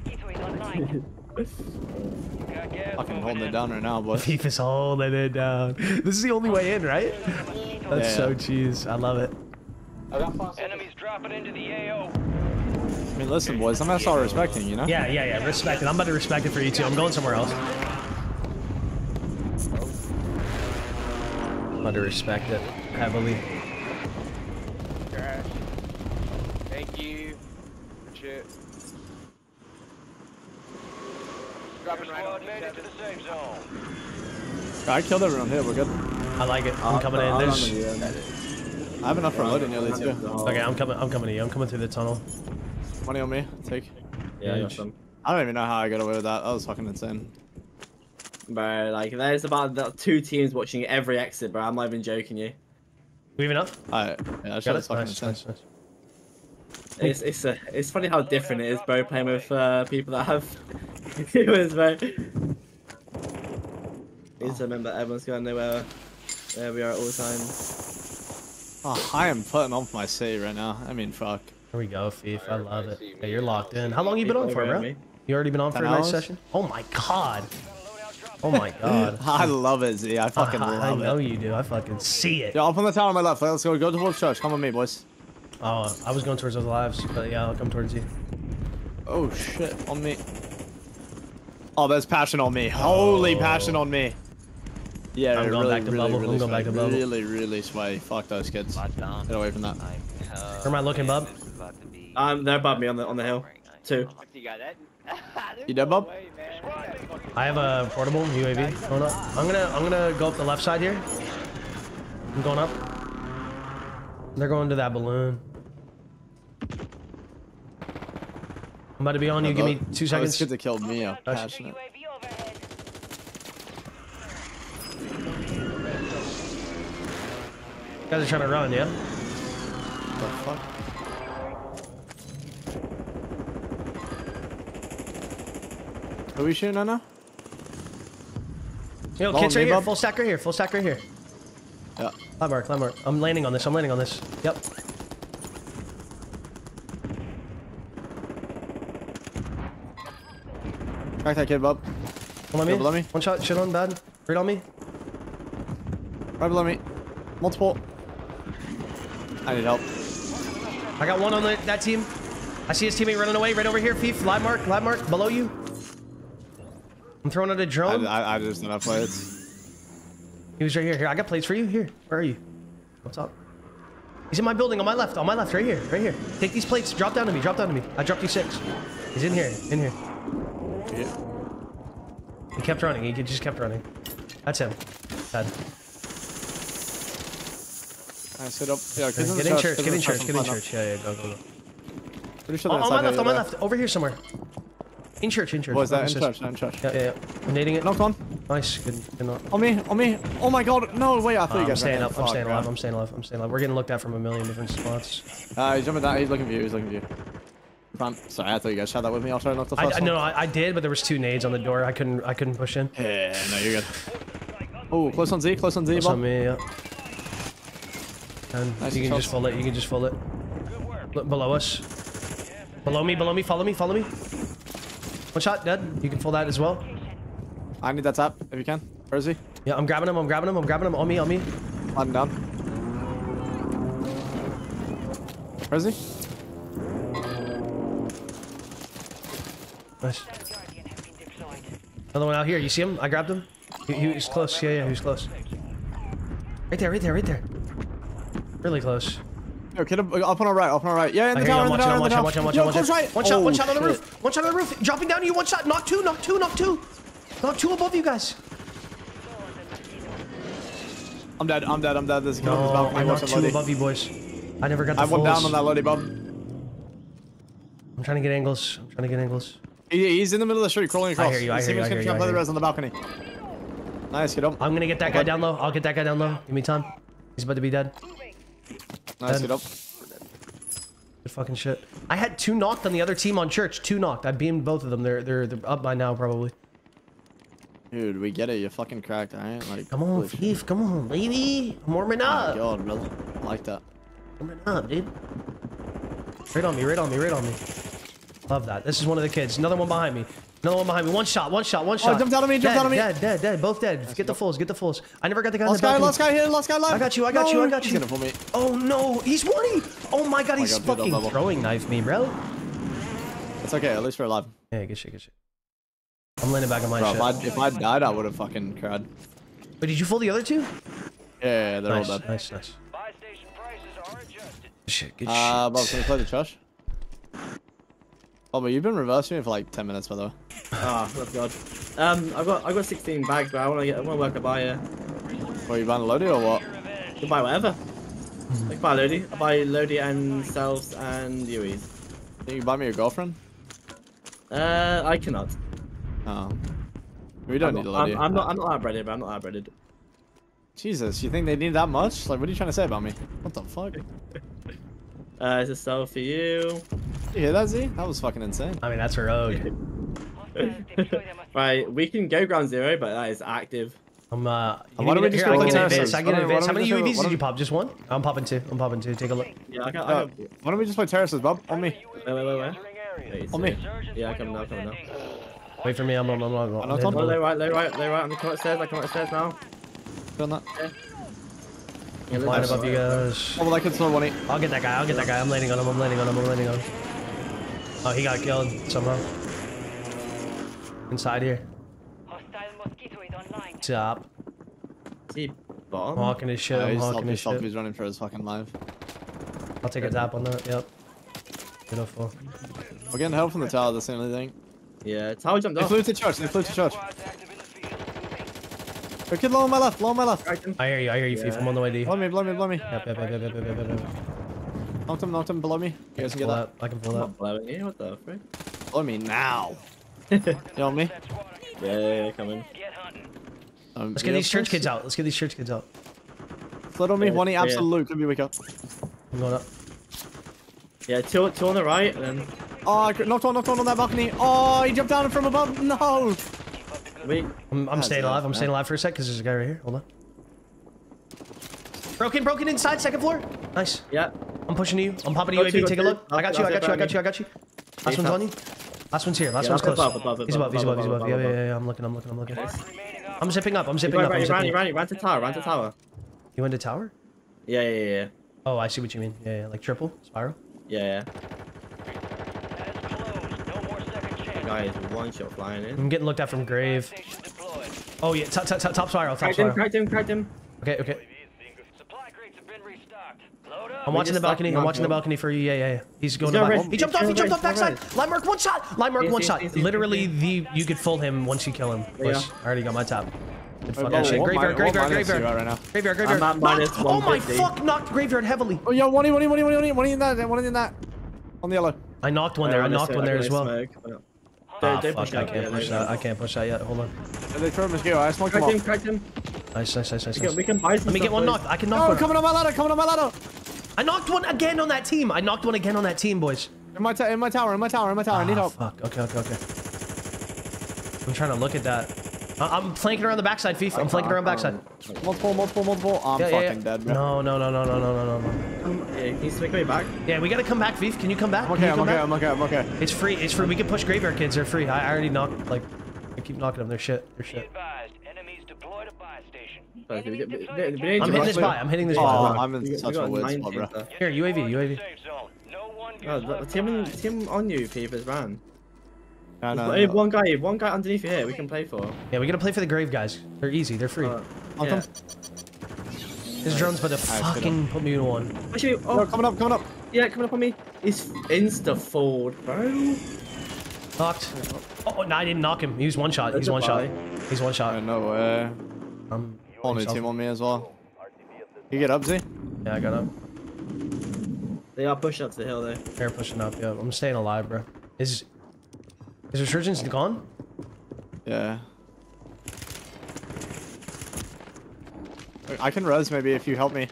Hostile mosquito is online. Got gas Fucking moving holding it down right now, boy. FIFA's holding it down. This is the only way in, right? That's Yeah. so cheese. I love it. Enemies dropping into the AO. I mean, listen, boys. I'm gonna start respecting, you know? Yeah, yeah, yeah. Respect it. I'm about to respect it for you too. I'm going somewhere else. I'm about to respect it heavily. Crash. Thank you. Shit. dropping right on Squad made it to the safe zone. I killed everyone here. We're good. I like it. I'm coming in. I'll There's... run with you, then. I have enough for loading nearly too. Okay, I'm coming. I'm coming to you. I'm coming through the tunnel. Money on me. Take. Yeah, I got some. I don't even know how I got away with that. That was fucking insane. Bro, like, there's about the two teams watching every exit, bro. I'm not even joking you. We even up? Alright. Yeah, that shit Got was it. fucking Nice, insane. nice, nice. It's it's a, it's funny how different it is, bro, playing with uh, people that have viewers, bro. Need to remember everyone's gonna know where, where we are at all times. Oh, I am putting on for my city right now. I mean, fuck. Here we go, Thief. I love it. Yeah, you're locked in. How long you been on for, bro? You already been on for a 10 nice session? Oh my god. Oh my god. I love it, Z. I fucking I love know it. you do. I fucking see it. Yo, up on the tower on my left. Let's go. Go towards church. Come with me, boys. Oh, I was going towards those lives, but yeah, I'll come towards you. Oh shit, on me. Oh, there's passion on me. Holy passion on me. Yeah, I'm going really, back to really, bubble. really I'm going back sway. to bubble. Really, really sway. Fuck those kids. Get away from that. Where am I looking, bub? Um, they're above me on the on the hill. Two. You? You dead, bub? I have a portable UAV going up. I'm gonna I'm gonna go up the left side here. I'm going up. They're going to that balloon. I'm about to be on you. Give me two oh, Those seconds. kids that killed me are Nice. passionate. Guys are trying to run, yeah? What the fuck? Are we shooting on now? Yo, Follow kids right here. bub. Full stack right here. Full stack right here. Yeah. Landmark, landmark. I'm landing on this. I'm landing on this. Yep. Crack that kid, bub. One on me. Below me. One shot. Shit on bad. Right on me. Right below me. Multiple. I need help. I got one on the, that team. I see his teammate running away right over here. Thief. Live mark. Live mark. Below you. I'm throwing out a drone. I, I just don't have plates. He was right here. Here, I got plates for you. Here. Where are you? What's up? He's in my building on my left. On my left. Right here. Right here. Take these plates. Drop down to me. Drop down to me. I dropped you six. He's in here. In here. Yeah. He kept running. He just kept running. That's him. Dead. I sit up. Yeah, Get get in church. Get in church. Get in church. Yeah, yeah. Go, go, go. Pretty sure On, that's on my left. On my left. Over here somewhere. In church. In church. What is that? In church. In church. Yeah, yeah, yeah. I'm nading it. Knocked on. Nice. Good. Good knock. On me. On me. Oh my god. No, way. I thought Uh, you I'm staying ran up. I'm staying man. alive. I'm staying alive. I'm staying alive. We're getting looked at from a million different spots. Uh, he's jumping that. He's looking for you. He's looking for you. Fine. Sorry, I thought you guys shot that with me. I'll try to knock the first I one. no, I, I did, but there was two nades on the door. I couldn't. I couldn't push in. Yeah, no, you're good. Oh, close on Z. Close on Z, Bob. on me. Yeah. And Nice you can shots. just full it. You can just full it. Look below us. Below me. Below me. Follow me. Follow me. One shot. Dead. You can full that as well. I need that tap if you can. Where is he? Yeah, I'm grabbing him. I'm grabbing him. I'm grabbing him. On me. On me. Sliding down. Where is he? Nice. Guardian has been deployed. Another one out here. You see him? I grabbed him. He, he was close. Yeah, yeah. He was close. Right there. Right there. Right there. Really close. Yo, kid up, up on our right. Up on our right. Yeah, in the tower. In the tower. In the watching. I'm tower. watching. I'm Yo, watching. close right. One shot. Oh, One shot on the roof. One shot on the roof. Dropping down to you. One shot. Knock two. Knock two. Knock two. Knock two above you guys. I'm dead. I'm dead. I'm dead. There's a kid on this No, balcony. I knocked two above you boys. I never got the I went down on that Lodi, Bob. I'm trying to get angles. I'm trying to get angles. He, he's in the middle of the street, crawling across. I hear you, I He's hear you, gonna I hear you, to play I the hear res on the balcony. Nice, get up. I'm gonna get that guy down low. I'll get that guy down low. Give me time. He's about to be dead. Nice, dead. get up. Good fucking shit. I had two knocked on the other team on church. Two knocked. I beamed both of them. They're they're they're up by now probably. Dude, we get it. You're fucking cracked, I ain't Like, Come on. Thief. Come on, baby. I'm warming Oh up. god, brother. I like that. Warming up, dude. Right on me. Right on me. Right on me. Love that. This is one of the kids. Another one behind me. Another one behind me. One shot. One shot. One shot. Oh, jumped out of me, jumped dead, out of me. Dead. Dead. Dead. Both dead. Get the fulls. Get the fulls. I never got the guy in Last the guy, balcony. last guy here, last guy left. I got you, I got you, I got He's you. gonna pull me. Oh no, he's one. Oh my god, he's God, fucking double. throwing knife me, bro. It's okay, at least we're alive. Yeah, good shit, good shit. I'm landing back on my Bro, shit. if I, if I died, I would have fucking cried. But did you fool the other two? Yeah, yeah, yeah, they're Nice, all dead. nice, nice. Station prices are adjusted. Good shit, good Uh, shit. Bob, can we play the trash? Oh, but you've been reversing me for like 10 minutes, by the way. Ah, oh, God. Um, I've got I've got 16 bags, but I want to get I want to work a buyer. Were you buying Lodi or what? You can buy whatever. I can buy Lodi. I buy Lodi and selves and UEs. Think you buy me your girlfriend? Uh, I cannot. Oh. We don't I'm need not, Lodi. I'm, I'm not. I'm not outbreaded, but I'm not outbreaded. Jesus, you think they need that much? Like, what are you trying to say about me? What the fuck? Did Uh, it's a sell for you. you hear that, Z? That was fucking insane. I mean, that's a rogue. Hostiles deploy their mosquito. right, we can go ground zero, but that is active. I'm uh. Why don't we just here, go I with can Terraces? I Why can advance. How many just UAVs did you pop? Just one? I'm popping two. I'm popping two. Take a look. Yeah, I can. I Uh, can why don't we just play terraces, Bob? On me. wait, wait, wait, wait. Wait, On me. Yeah, I come now, come now. Wait for me. I'm I'm I'm I'm. not I'm on. hitting low the- right, low right, low right. I'm coming upstairs. I come upstairs now. Done that. Yeah, Flying above you guys. Oh, well, I could still one eight. I'll get that guy. I'll get that guy. I'm landing on him. I'm landing on him. I'm landing on him. Oh, he got killed somehow. Inside here. Hostile mosquito is online. Top. See, I'm hawking his shit. Yeah, I'm he's hawking his shit. selfie's running for his fucking life. I'll take a tap on that. Yep. Beautiful. We're getting help from the tower, that's the only thing. Yeah, tower jumped They off. flew to church, they flew to church. The kid low on my left, low on my left. I hear you, I hear you, yeah. Thief. I'm on the way to you. Blow me, blow me, blow me. Yep, yep, yep, yep, yep, yep, yep, yep. Knocked him, knocked him, below me. You guys can get up. up. I can pull I'm up. Blowing you, what the frick? Blow me now. you on me? Yeah, yeah, yeah, come in. Um, Let's get these church kids out. Let's get these church kids out. Split on me, yeah, one yeah. absolute. Let me wake up. I'm going up. Yeah, two, two on the right, and then... Oh, knocked one, knocked one on that balcony. Oh, he jumped down from above. No! We. I'm, I'm ah, staying alive. I'm staying alive for a sec because there's a guy right here. Hold on. Broken, broken inside, second floor. Nice. Yeah. I'm pushing you. I'm popping a Got two, Take a two. look. I got you. I got you. I got you. I got you. Last one's on you. Last one's here. Last Yeah, one's close. above, above, He's above. He's above, above. He's above, above. Yeah, above, yeah, above. yeah. I'm looking. I'm looking. I'm looking. One remaining op. I'm zipping up. I'm zipping up. I'm you ran, you ran, you ran to tower, ran to tower. You went to tower? Yeah, yeah, yeah, yeah. Oh, I see what you mean. Yeah, yeah. Like triple spiral. Yeah, yeah. That's closed. No more second chance. Guy is one shot flying in. I'm getting looked at from grave. Oh yeah. Top, top, top, top spiral. Top Cracked him, spiral. cracked him, cracked him. Okay. Okay. Supply crates have been restocked. Load up. I'm watching the balcony. I'm watching the balcony for you. Yeah, yeah, yeah. He's going got to red. back. He jumped off. He jumped off red. He's backside. Line mark one shot. Line mark one shot. yes, yes, Literally, the you could full him once you kill him. Yeah. Push. I already got my top. Good fucking Bob, oh, shit. what Graveyard, graveyard, graveyard. right now? Graveyard, graveyard. I'm at minus Knocked. Oh my fuck! Knocked graveyard heavily. Oh, yo, one E, one E, one E, one E, one one in that, one in that. On the yellow. I knocked one there. I knocked one there as well. Let's smoke. Ah, Don't- don't fuck! push I can't yeah, push that. I can't push that yet. Hold on. They throw a mosquito. I smoked him Cracked him, off. cracked him. Nice, nice, nice, nice. We can, we can buy some Let me get one boys. knocked. I can knock No, one. coming on my ladder, coming on my ladder. I knocked one again on that team. I knocked one again on that team, boys. In my, in my tower, in my tower, in my tower. I need Ah, help. fuck. Okay, okay, okay. I'm trying to look at that. I- I'm flanking around the backside, Fief. I'm flanking around backside. Multiple, multiple, multiple. I'm Yeah, yeah, fucking yeah. dead, bro. No, no, no, no, no, no, no, no. Um, yeah, can you sneak me back? Yeah, we gotta come back, Fief. Can you come back? I'm okay, you I'm okay, back? I'm okay, I'm okay. It's free. It's free. We can push graveyard kids. They're free. I, I already knocked. Like, I keep knocking them. They're shit. They're shit. buy I'm hitting this it. buy. I'm hitting this Oh. I'm in We got- such a weird spot, bro. Here, UAV, UAV. Safe zone. No one Oh, gets the, the team, team on you, Peepers, ran. No, no, no. one guy, one guy underneath you here. We can play for. Yeah, we gotta play for the grave guys. They're easy. They're free. Uh, I'll yeah. come. His drone's about to Alright, fucking put me in one. Actually, Oh, oh, coming up, coming up. yeah, coming up on me. He's insta fold, bro. Knocked. Oh, no, I didn't knock him. He was one shot. He's That's a one shot. He's one shot. no way. Um, Whole new team on me as well. You get up, Z? Yeah, I got up. They are pushing up to the hill though. They're pushing up. Yeah, I'm staying alive, bro. Is is resurgence gone? Yeah. I can res maybe if you help me.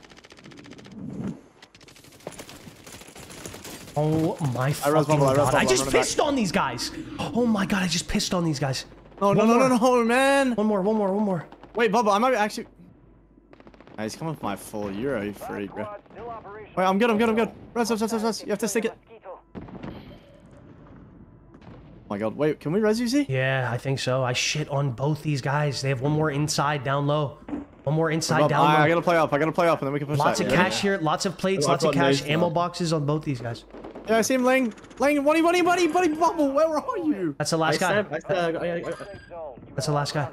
Oh my I fucking res bubble, I res god! bubble, I just running back. pissed on these guys. Oh my god! I just pissed on these guys. No, no, One no, more. no, no, man. One more. One more. One more. Wait, Bubba, I might be actually. Ah, he's coming with my full euro, you freak, bro. Wait, I'm good, I'm good, I'm good. Res, res, res, res, res. You have to stick it. Mosquito. Oh Oh my god, wait, can we res you, Z? Yeah, I think so. I shit on both these guys. They have one more inside down low. One more inside Bub, down I, I gotta play up, I gotta play up, and then we can push Lots that. of yeah? cash here. Lots of plates. I've Lots of cash. stuff. Ammo boxes on both these guys. Yeah, I see him laying, laying, buddy, buddy, buddy, buddy, Bubble, where are you? That's the I last guy. said, I said, I, I, I, Safe zone. You That's the last guy.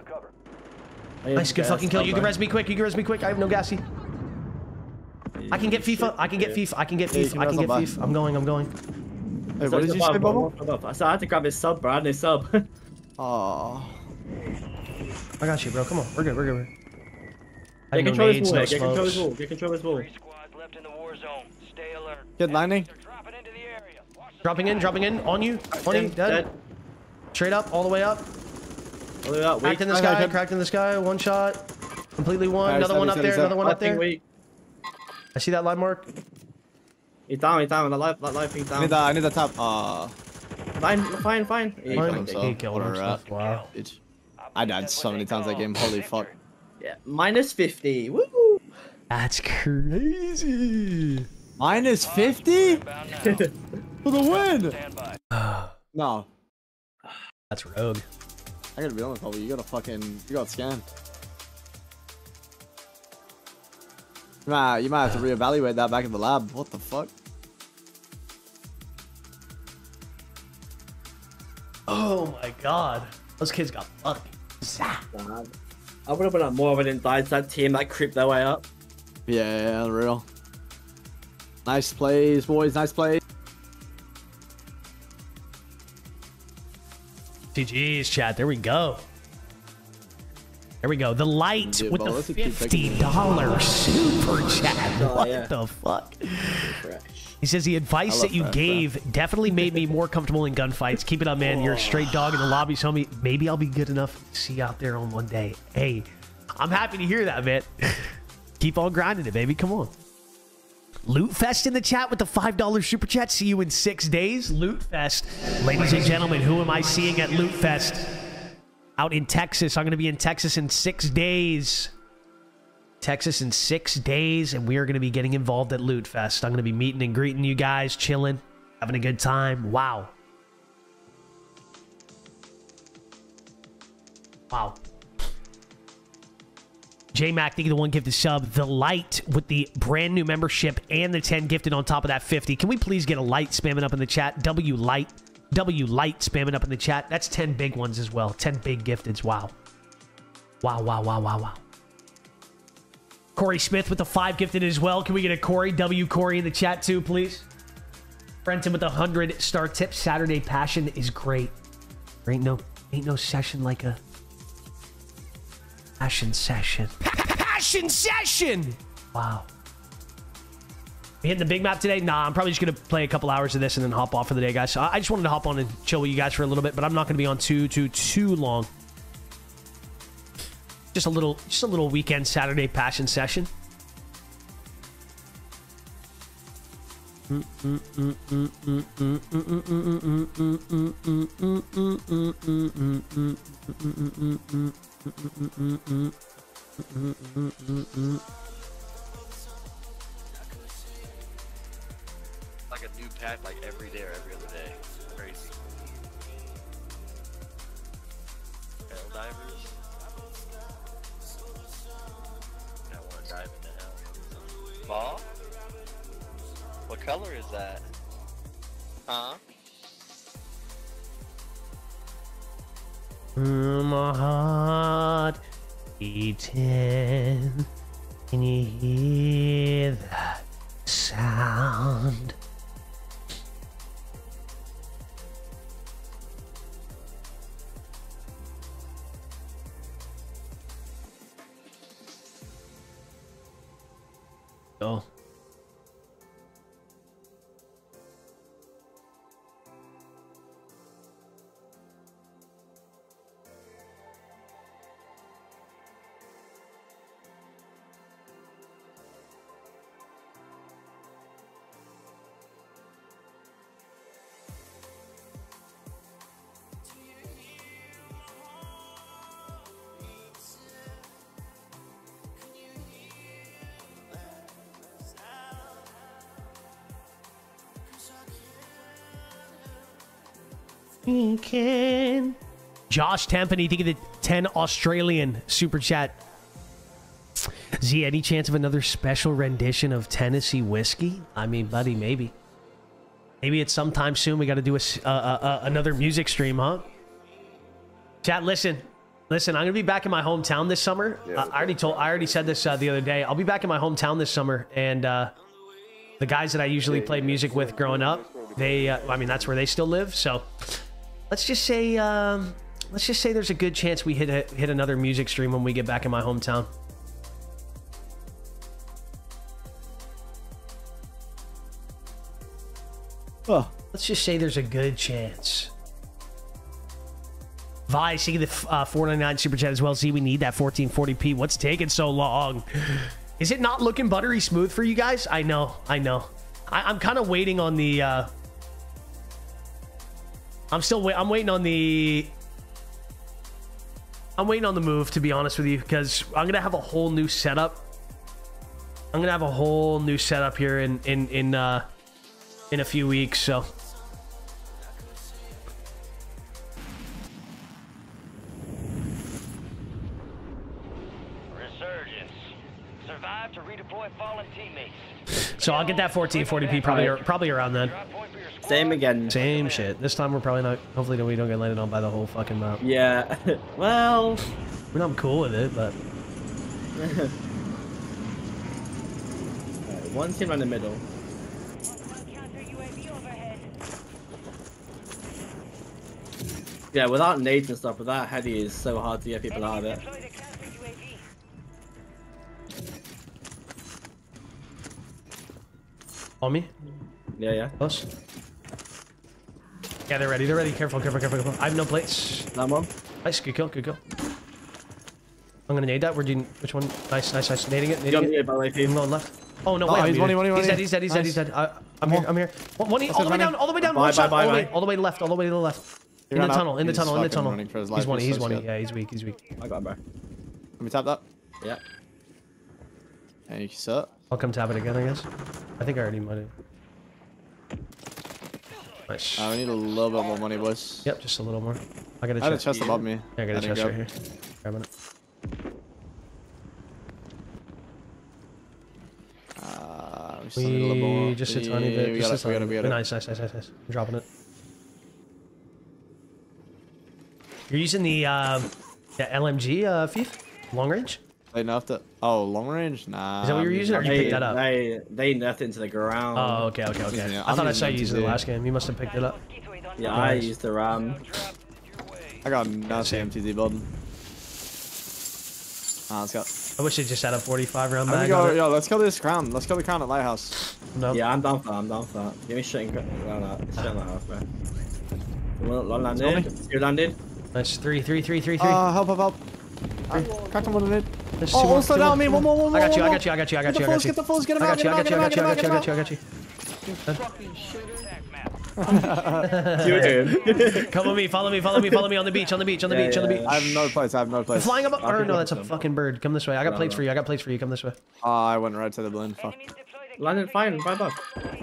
I, Nice, good fucking kill. stop, You can bro. res me quick. You can res me quick. I have no gassy. I can get FIFA. I can get FIFA. I can get FIFA. I can get FIFA. I'm going. I'm going. Hey, So what did you say, Bubble? above, above. So I had to grab his sub, bro. I had his sub. Oh. I got you, bro. Come on. We're good. We're good. We're good. I Get have control of nades, his wall. no Get control of his wall. Get control of his wall. Three squads left in the war zone. Stay alert. Good landing. Dropping into the area. Watch the Dropping in, dropping in. On you. On you. Dead. Straight up, all the way up. All the way up. Cracked in the I sky, cracked in the sky. One shot. Completely one. Alright, Another steady, one up there. Another one up there. I see that line mark. He's down. He's down. The life. That life. He's I need down. that. I need that top. Uh, Fine. Fine. Fine. He Fine. killed it. so. He killed What himself. rat. Wow. bitch. I died so many times that game. Holy fuck. Yeah. Minus 50. Woo. That's crazy. Minus 50 for the win. Stand by. No. That's rogue. I gotta be honest, Bubble. You gotta fucking. You got scanned. You might, you might have to reevaluate that back in the lab. What the fuck? Oh my god. Those kids got lucky. Man. I would have been at more of an didn't to that team that creeped their way up. Yeah, yeah, real. Nice plays, boys. Nice plays. GG's chat. There we go. There we go. The light Dude, with the that's a cute fifty picture. super chat. Oh, what yeah. the fuck? Fresh. He says the advice that you that, gave definitely made me more comfortable in gunfights. Keep it up, man. You're a straight dog in the lobbies, homie. Maybe I'll be good enough to see you out there on one day. Hey, I'm happy to hear that, man. Keep on grinding it, baby. Come on. Loot Fest in the chat with the $5 super chat. See you in six days. Loot Fest. Ladies and gentlemen, who am I seeing at Loot Fest? Out in Texas. I'm going to be in Texas in six days. Texas in six days, and we are going to be getting involved at Loot Fest. I'm going to be meeting and greeting you guys, chilling, having a good time. Wow. Wow. J Mac, you the one gifted sub. The light with the brand new membership and the 10 gifted on top of that 50. Can we please get a light spamming up in the chat? W light. W light spamming up in the chat. That's 10 big ones as well. 10 big gifteds. Wow. Wow, wow, wow, wow, wow. Corey Smith with the five gifted as well. Can we get a Corey W Corey in the chat too, please? Brenton with the hundred star tip. Saturday passion is great. There ain't no ain't no session like a passion session. Passion session. Wow. Hitting the big map today? Nah, I'm probably just gonna play a couple hours of this and then hop off for the day, guys. So I just wanted to hop on and chill with you guys for a little bit, but I'm not gonna be on too too too long. Just a little, just a little weekend Saturday passion session. Like a new pack, like every day or every other day. Crazy. Helldivers. I want to dive into hell. Ball? What color is that? Huh? My heart beating. Can you hear that sound? Oh. He can. Josh Tempany, think of the 10 Australian super chat. Z, any chance of another special rendition of Tennessee whiskey? I mean, buddy, maybe. Maybe it's sometime soon. We got to do a, uh, uh, uh, another music stream, huh? Chat, listen. Listen, I'm gonna be back in my hometown this summer. Yeah, I I already told, I already said this uh, the other day. I'll be back in my hometown this summer, and uh, the guys that I usually played music with growing up, they, uh, I mean, that's where they still live. So let's just say, um, let's just say there's a good chance we hit a, hit another music stream when we get back in my hometown. Oh, Let's just say there's a good chance. Vi, see the uh, 499 super chat as well. See, we need that 1440p. What's taking so long? Is it not looking buttery smooth for you guys? I know, I know. I, I'm kind of waiting on the. Uh, I'm still wait. I'm waiting on the. I'm waiting on the move to be honest with you because I'm gonna have a whole new setup. I'm gonna have a whole new setup here in in in uh, in a few weeks. So Resurgence. Survive to redeploy fallen teammates. So I'll get that 1440p probably probably around then. Same again. Same shit. This time we're probably not. Hopefully we don't get landed on by the whole fucking map. Yeah. well. we're I'm cool with it, but Alright, one team in the middle. Counter UAV overhead. Yeah, without nades and stuff, without heady is so hard to get people out of it. Deploy the counter UAV. on me, Yeah, yeah. close. Yeah, they're ready. They're ready. Careful, careful, careful, careful. I have no plates. That one. Nice, good kill, good kill. I'm gonna nade that. Where'd you? Which one? Nice, nice, nice. Nading it, nading it. by the way, I'm going left. Oh no, Oh, wait! He's one, muted. he one, he He's dead. He's dead. He's dead. He's dead. I, uh, I'm here. I'm here. One, one, all the way down. All the way down. Bye, One bye, shot. bye, all, the way, all the way left. All the way to the left. He In the tunnel. In the He's tunnel. In the tunnel. running for his He's life. one. He's He's so one. scared. Yeah, he's weak. He's weak. I got him, bro. Let me tap that. Yeah. Thank you, sir. I'll come tap it again. I guess. I think I already might have. Nice. Uh, need a little bit more money, boys. Yep, just a little more. I got a I had a chest. chest above me. Yeah, I got a didn't chest right here. Grabbing it. Uh, we still need a little more. We just a tiny Yeah, bit. We just got a it. We got tiny bit. Nice, nice, nice, nice, nice. I'm dropping it. You're using the uh, the LMG, uh, Fief? Long range? They nerfed it. Oh, long range? Nah. Is that what you were using, or using- you They, picked that up? they, they nerfed it into the ground. Oh, okay, okay, okay. Yeah, I I'm thought I using saw you using it MTZ. last game. You must have picked it up. Mosquito is on yeah, the I used the RAM. I got nasty MTZ build. Ah, let's go. I wish they just had a 45 round Let me mag go, yo, let's kill this crown. Let's kill the crown at Lighthouse. No. Yeah, I'm down for that. I'm down for that. Give me shit in no, no, it's shit in that house, bro. One, one me. landed. Two landed. Nice. Three, three, three, three, three. Uh, help, help, help. Cracked him with a nid. There's Oh, two more, oh, down me. One more, more. I got you, I got you, I got you, I got you, I got fools, you. get the fools, get him I out, got you, I get got him you, I out, got you, I get got him you, I out, got you, I get got him you, I got you. You were doing. Come with me, follow me, follow me, follow me on the beach, on the beach, on the beach, on the beach. I have no place, I have no place. Flying up, I'll or no, that's a fucking bird. Come this way. I got plates for you. I got plates for you. Come this way. Oh, I went right to the blend. Fuck. Enemies Landed fine, right above. counter.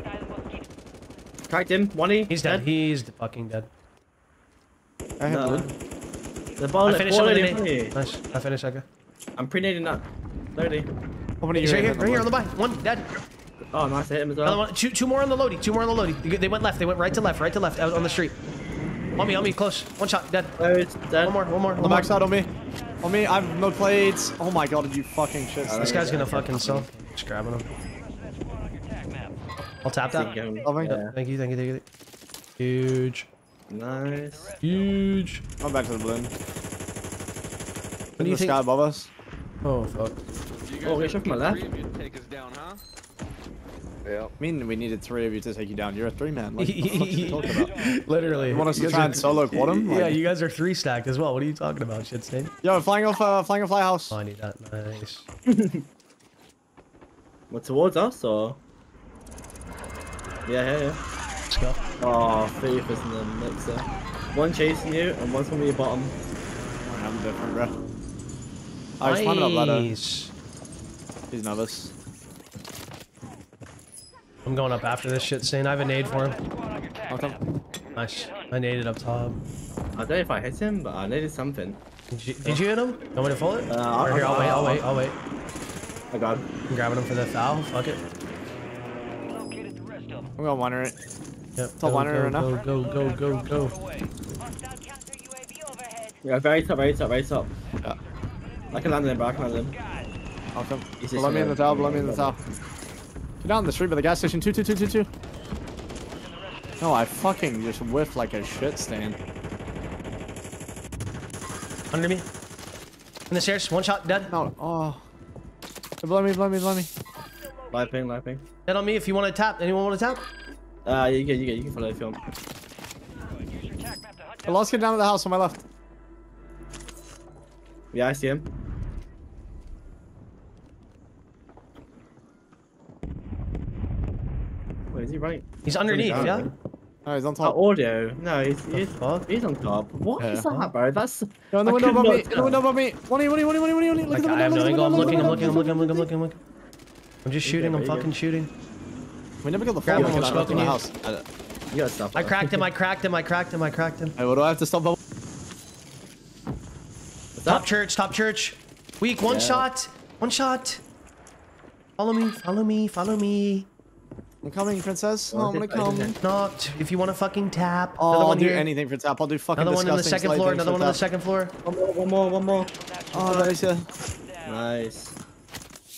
Cracked him. One E. He's dead. He's fucking dead. I have No. blend. The ball I finished him with falling a in front of nade. you. Nice. I finished that guy. I'm pre-nading that. Slowly. How many He's you right here, hit right here on the blend? buy. One dead. Oh, nice. I hit him as Another well. one. Two, two more on the loadie. Two more on the loadie. They- They went left. They went right to left. Right to left. Out on the street. On me. On me. Close. One shot. Dead. Oh, dead. One more. One more. On the One more. backside on me. On me, I have no plates. Oh my god, did you fucking shit. This guy's gonna fucking sell. Just grabbing him. I'll tap that. Think, Loving oh, yeah. Thank you. Thank you. Thank you. Huge. Nice. Huge. I'm back to the blend. What do you the think? sky above us. Oh fuck. Oh, we shot from my left. Take us down, huh? Yeah. I mean, we needed three of you to take you down. You're a three man. Like, what are you talking about? Literally. You want us to try are- and solo quad him? Yeah, you guys are three stacked as well. What are you talking about, shit stain? Yo, flying off, uh, flying off fly house. Oh, I need that. Nice. What towards us or? Yeah, yeah, yeah. Let's go. Oh, thief is in the mixer. One chasing you and one's from your bottom. I'm different, bro. I was climbing up ladder. Nice. He's nervous. I'm going up after this shit stain. I have a nade for him. Okay. Nice. I naded up top. I don't know if I hit him, but I needed something. Did you, did you hit him? You want me to pull it? Uh, I'll- Or here, I'll I'll- wait, I'll I'll- wait, I'll wait. Oh god. I'm grabbing him for the foul. Fuck it. Located the rest of them. I'm gonna wander it. Yep. Top go, liner go, right now. go, go, go, go, go. Hostile counter UAV overhead. Yeah, very top, very top, very top. Yeah. I can land him, bro. I can land him. I'll come. He's Below me in the gonna- tower, below me in the tower. Get down the street by the gas station. Two, two, two, two, two. No, I fucking just whiffed like a shit stain. Under me. In the stairs. One shot. Dead. No, oh. Blow me, blow me, blow me. Live ping, live ping. Dead on me if you want to tap. Anyone want to tap? Uh, you get, you get, you can follow the film. Use your tac map to The down last kid down at the house on my left. Yeah, I see him. Wait, is he right? He's underneath. down, Yeah. man. Oh, he's on Oh, top. audio. No, he's, he's, fuck? he's on top. What is Yeah. that, bro? That's. Go in the I window could above me. In the window above me. One, one, one, one, one, one, one. Look Like, at the I window. have Look no at the angle. I'm window. looking. I'm look looking. I'm looking. I'm looking. I'm looking. I'm looking. I'm just shooting. I'm fucking shooting. We never got the Grab phone. him, I'm smoking the you. house. You gotta stop. I cracked him. I cracked him. I cracked him. I cracked him. Hey, what do I have to stop? Bubble? What's Top up? church. Top church. Weak. One Yeah. shot. One shot. Follow me. Follow me. Follow me. I'm coming, princess. Oh, I'm gonna I did- I did come. Knocked. If you want to fucking tap. Oh, Another I'll one do here. anything for tap. I'll do fucking Another one on the second floor. Another one on the second floor. One more, one more, one more. Oh, nice. Yeah. Nice.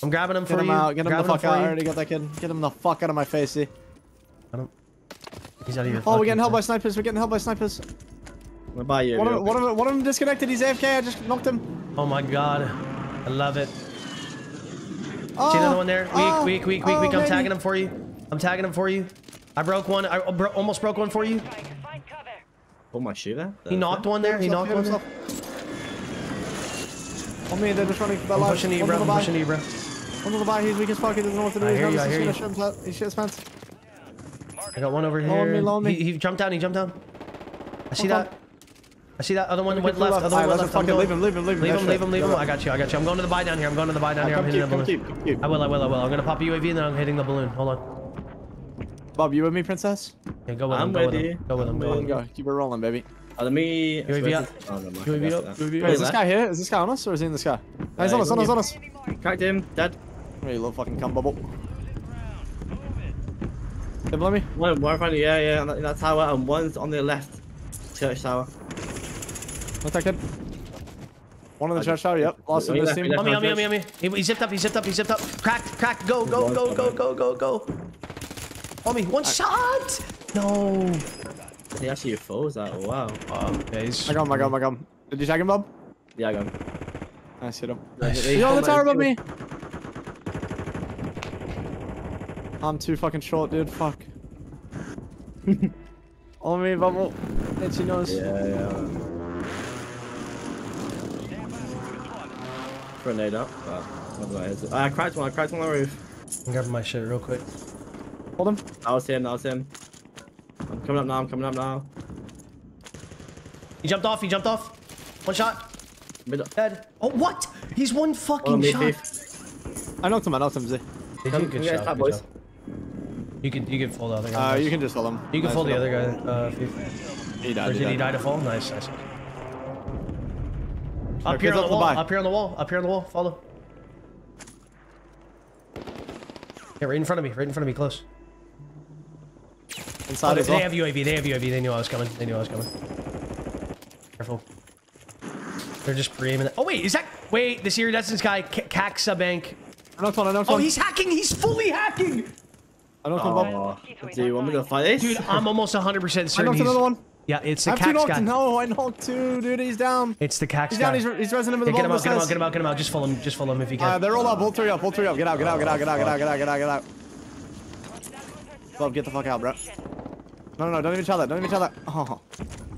I'm grabbing him Get for him you. out. Get him the fuck for out. I already got that kid. Get him the fuck out of my face. See? He's out of your. Oh, we're getting held by snipers. We're getting held by snipers. I'm gonna buy you. One real of, one, of, one of them disconnected. He's AFK. I just knocked him. Oh my god. I love it. Oh, See another one there? Weak, oh, weak, weak, weak, oh, weak. I'm baby. tagging him for you. I'm tagging him for you. I broke one. I bro almost broke one for you. Find cover. Oh my shooter. He knocked one there. He Himself, knocked hit one there. himself. On me, they're just running for their I'm lives. pushing to you, bro. I'm pushing to you, bro. One to the back. He's weak as fuck. He doesn't know what to do. I hear you. I hear you. shit himself. He shit his pants. I got one over Low on me, here. low on me. He, he jumped down. He jumped down. I see that. I see that other one went keep the left. Other Alright, one let's went left. I'm fucking leave him. Leave him. Leave him. Leave him, leave him, leave him. I got you, I got you. I'm going to the buy down here. I'm going to the buy down here. I'm hitting the balloon. keep, come keep. I will, I will, I will. I'm going to pop a UAV and then I'm hitting the balloon. Hold on. Bob, you with me, princess? Yeah, go with I'm him. Go with ready. him. Go with him. Go with him. Go. Keep it rolling, baby. Let me. UAV up. Oh, UAV UAV up. UAV up. is this guy here? Is this guy on us or is he in the sky? No, he's on us, on us, on us. Cracked him. Dead. Hey, you little fucking cum bubble. Hey, blow me. One, one in front of you. Yeah, yeah. In that tower, and one's on the left. Church tower. What's that kid? One in the church tower, yep. Lost in you this left, team. you left. On me, on me, on me, on me. He, he zipped up, he zipped up, he zipped up. Cracked, cracked. Go, go, go, go, go, go, go. On me. One shot. No. He actually falls out. Wow. Oh, okay. he's- I got him, I got him, I got him. Did you tag him, Bob? Yeah, I got him. Nice, hit him. Nice. They- Yo, on the they- tower above me! I'm too fucking short, dude. Fuck. on me, bubble. Itchy nose. Yeah, yeah. Grenade up. But what do I hit? I cracked one. I cracked one on the roof. I'm grabbing my shit real quick. Hold him. That was him. That was him. I'm coming up now. I'm coming up now. He jumped off, he jumped off. One shot. Middle. Dead. Oh, what? He's one On fucking me, shot. thief. I knocked him, I knocked him, Z. Did Come- you? Good shot. that, good boys. job. You can you can fold the other guy. Uh, you can just hold him. You can Nice, fold the other guy. Uh, if He died, or he did he died. die to fall? Nice, nice. Up here on the the wall. Up here on the wall. Up here on the wall. Follow. Yeah, right in front of me. Right in front of me. Close. Inside Oh, as they well. have UAV. They have UAV. They knew I was coming. They knew I was coming. Careful. They're just pre-aiming. Oh wait, is that? Wait, this iridescence guy, K- Caxa Bank. I knocked one, I don't knocked Oh, one. he's hacking. He's fully hacking. I knocked one, Bob. Oh, do you want me to fight this? Dude, I'm almost 100% I certain knocked he's... another one. Yeah, it's the I've Cax guy. No, I knocked too. dude. He's down. It's the Cax guy. He's down. He's, he's resing him with yeah, the get. Him out, get him out, get him out, get him out. Just follow him. Just follow him if you can. Uh, they're all up. All three up. All three up. Get out, get out, get out, get out, get out, get out, get out, get out. Bob, get the fuck out, bro. No, no, no. Don't even try that. Don't even try that. Oh.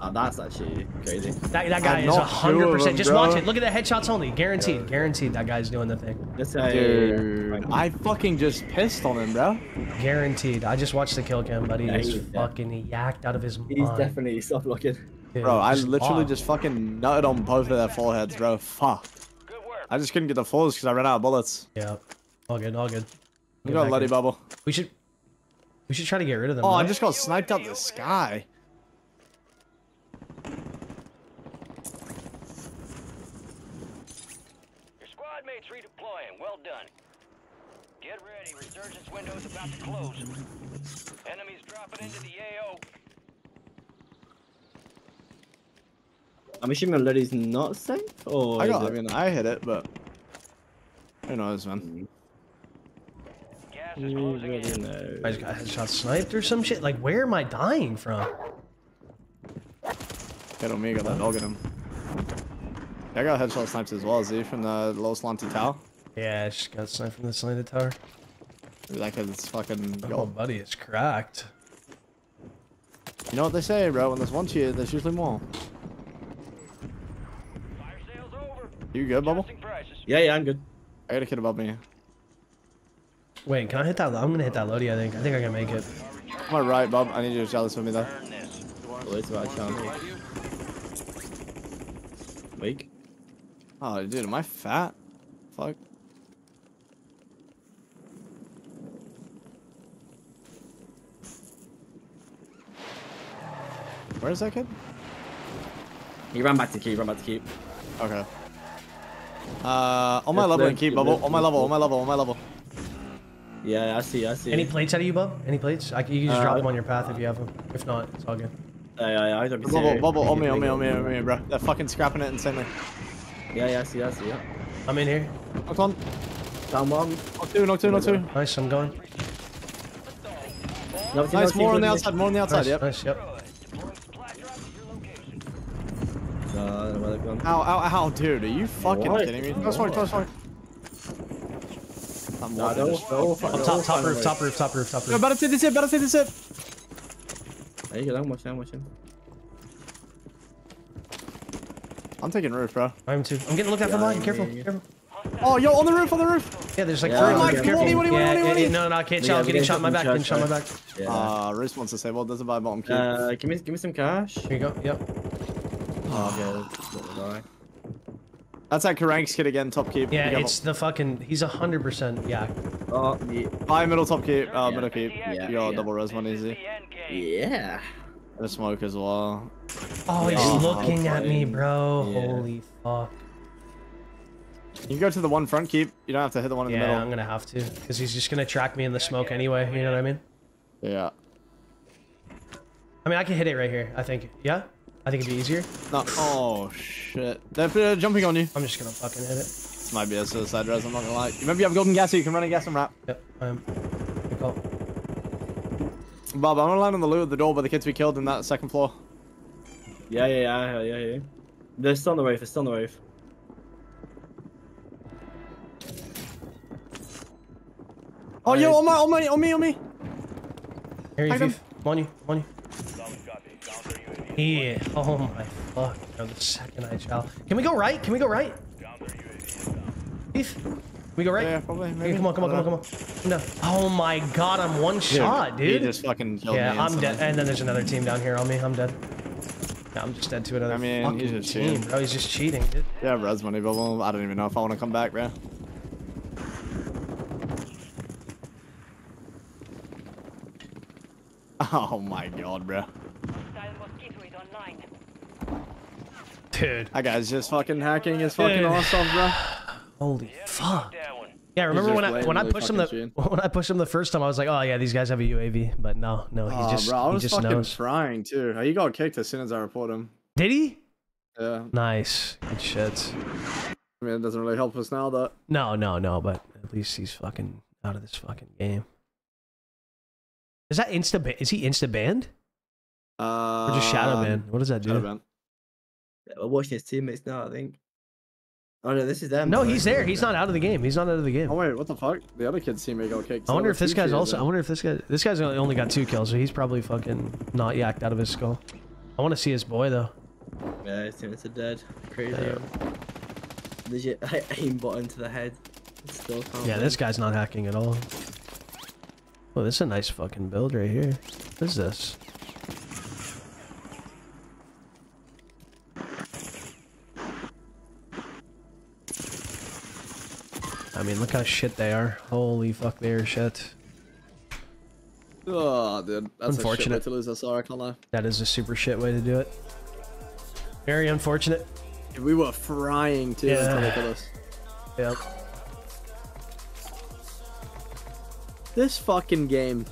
Oh, that's actually crazy. that, that guy I is knocked 100%. them, Just watch it. Look at the headshots only. Guaranteed. Guaranteed that guy's doing the thing. This guy. Dude, I fucking just pissed on him, bro. Guaranteed. I just watched the kill cam, buddy. Yeah, He's he- yeah. fucking yacked out of his mind. He's definitely stop looking. Dude, Bro, I literally off. just fucking nutted on both of their foreheads, bro. Fuck. Good work. I just couldn't get the falls because I ran out of bullets. Yeah. All good, all good. We got back Luddy in. Bubble. We should... We should try to get rid of them. Oh, I right? just got sniped out the sky. Your squad mates redeploying. Well done. Get ready. Resurgence window's about to close. Enemies dropping into the AO. I'm assuming Liddy's not safe, or I is got, I it- mean, I hit it, but who knows, man. Mm-hmm. Gas You really. I just got headshot sniped or some shit. Like, where am I dying from? Hit on me, got that dog in him. Yeah, I got headshot sniped as well, Z, from the low slanty tower. Yeah, I just got sniped from the slanted tower. Like it's fucking Oh, gold. buddy, it's cracked. You know what they say, bro? When there's one cheer, there's usually more. Fire sales over. You good, Bubble? Yeah, yeah, I'm good. I got a kid above me. Wait, can I hit that? I'm gonna hit that Lodi, I think. I think I can make it. Am I right, Bob? I need you to jealous with me though. Earn. Oh, it's about a chance. Weak. Oh, dude, am I fat? Fuck. Where is that kid? He ran back to keep, ran back to keep. Okay. Uh, on my Yes, level sir. and keep bubble. On my level, on my level, on my level. Yeah, I see, I see. Any plates out of you, bub? Any plates? I, you can just Uh, drop them on your path if you have them. If not, it's all good. Yeah, yeah, yeah, I don't Bubble, serious. bubble, on me, on me, Yeah, on me, on me, bro. They're fucking scrapping it insanely. Yeah, yeah, I see, I see, yeah. I'm in here. Knock on. Down one. Knock two, knock two, knock two. Nice, I'm going. Another team, Nice, another more on the outside, more on the outside, Nice, yep. nice, yep. Deploying supply drops to your location. team. No, I don't know where they've gone. Ow, ow, ow, dude, are you fucking What? kidding me? Close one, close one. I'm No, walking they're all, this. they're all, Up they're top, top roof, top roof, top roof, top roof. better take this hit, better take this hit. There you go, I'm watching, I'm. I'm taking roof, bro. I'm too. I'm getting looked at from behind. yeah, Careful, yeah. careful. Oh, yo, on the roof, on the roof. Yeah, there's like Yeah, four oh of my them. God, Careful. what do you- what do you- Yeah, what do you- yeah, what do you- no, no, I can't Yeah, shot. I'm getting getting shot in my back. from Getting shot in my back. trash, Yeah. Uh, wrist wants to say, well, doesn't buy bottom keep. Uh, give me, give me some cash. Here you go. Yep. Oh, okay, that's not the guy. That's that Karanks kid again, top keep. Yeah, Be careful. it's the fucking. He's a hundred percent. Yeah. Oh, yeah. High middle top keep, uh, middle keep. Yeah. You Yeah. double res one easy. the yeah. And a smoke as well. Oh, he's Yeah. looking at me, bro. Yeah. Holy fuck. You can go to the one front keep. You don't have to hit the one in the middle. Yeah, middle. I'm gonna have to, because he's just gonna track me in the smoke anyway. You know what I mean? Yeah. I mean, I can hit it right here. I think. Yeah. I think it'd be easier. No. Oh shit. They're uh, jumping on you. I'm just gonna fucking hit it. This might be a suicide res. I'm not gonna lie. Remember, you have golden gas, so you can run a gas and wrap. Yep. I am. Good call. Bob, I'm gonna land on the loot at the door, but the kids we killed in that second floor. Yeah, yeah, yeah, yeah, yeah. They're still on the roof, they're still on the roof. Oh, Nice. yo, on my, on my, on me, on me. Here you, Hang on. Fief. I'm on you. On you. Yeah. Oh my fuck. Bro, the second I chow. Can we go right? Can we go right? Can we go right? Yeah, probably. Maybe. come on, come on, come on, come on. Down. Oh my god, I'm one shot, dude. He dude. just fucking killed Yeah, me. I'm dead. And then there's another team down here on me. I'm dead. Yeah, I'm just dead to another I mean, fucking he's just team, cheating. bro. He's just cheating, dude. Yeah, res money, well, I don't even know if I want to come back, bro. Oh my god, bro. Hostile mosquito is online. Dude. That guy's just fucking hacking his fucking Dude. ass off, bro. Holy fuck. Yeah, remember when I when I pushed him the fucking when I pushed him the first time, I was like, oh yeah, these guys have a UAV, but no, no, he Oh, just bro, I he was just fucking knows. trying too. He got kicked as soon as I report him. Did he? Yeah, Nice, good shit. I mean, it doesn't really help us now, that. No, no, no, but at least he's fucking out of this fucking game. Is that insta? Is he insta banned Uh, or just shadow ban? What does that do? Shadow ban. Yeah, watching his teammates now, I think. Oh no, this is them. No, right? he's there. He's not out of the game. He's not out of the game. Oh wait, what the fuck? The other kid's teammate got kicked. I wonder if this guy's also. I wonder if this guy. This guy's only only got two kills, so he's probably fucking not yacked out of his skull. I want to see his boy though. Yeah, his teammates are dead. Crazy. Yeah. Legit aim button to the head. Still can't Yeah, win. this guy's not hacking at all. Oh, this is a nice fucking build right here. What is this? I mean, look how shit they are. Holy fuck, they are shit. Oh, dude, that's Unfortunate. A shit way to lose SR, I can't. That is a super shit way to do it. Very unfortunate. We were frying too. Yeah. Yep. This fucking game.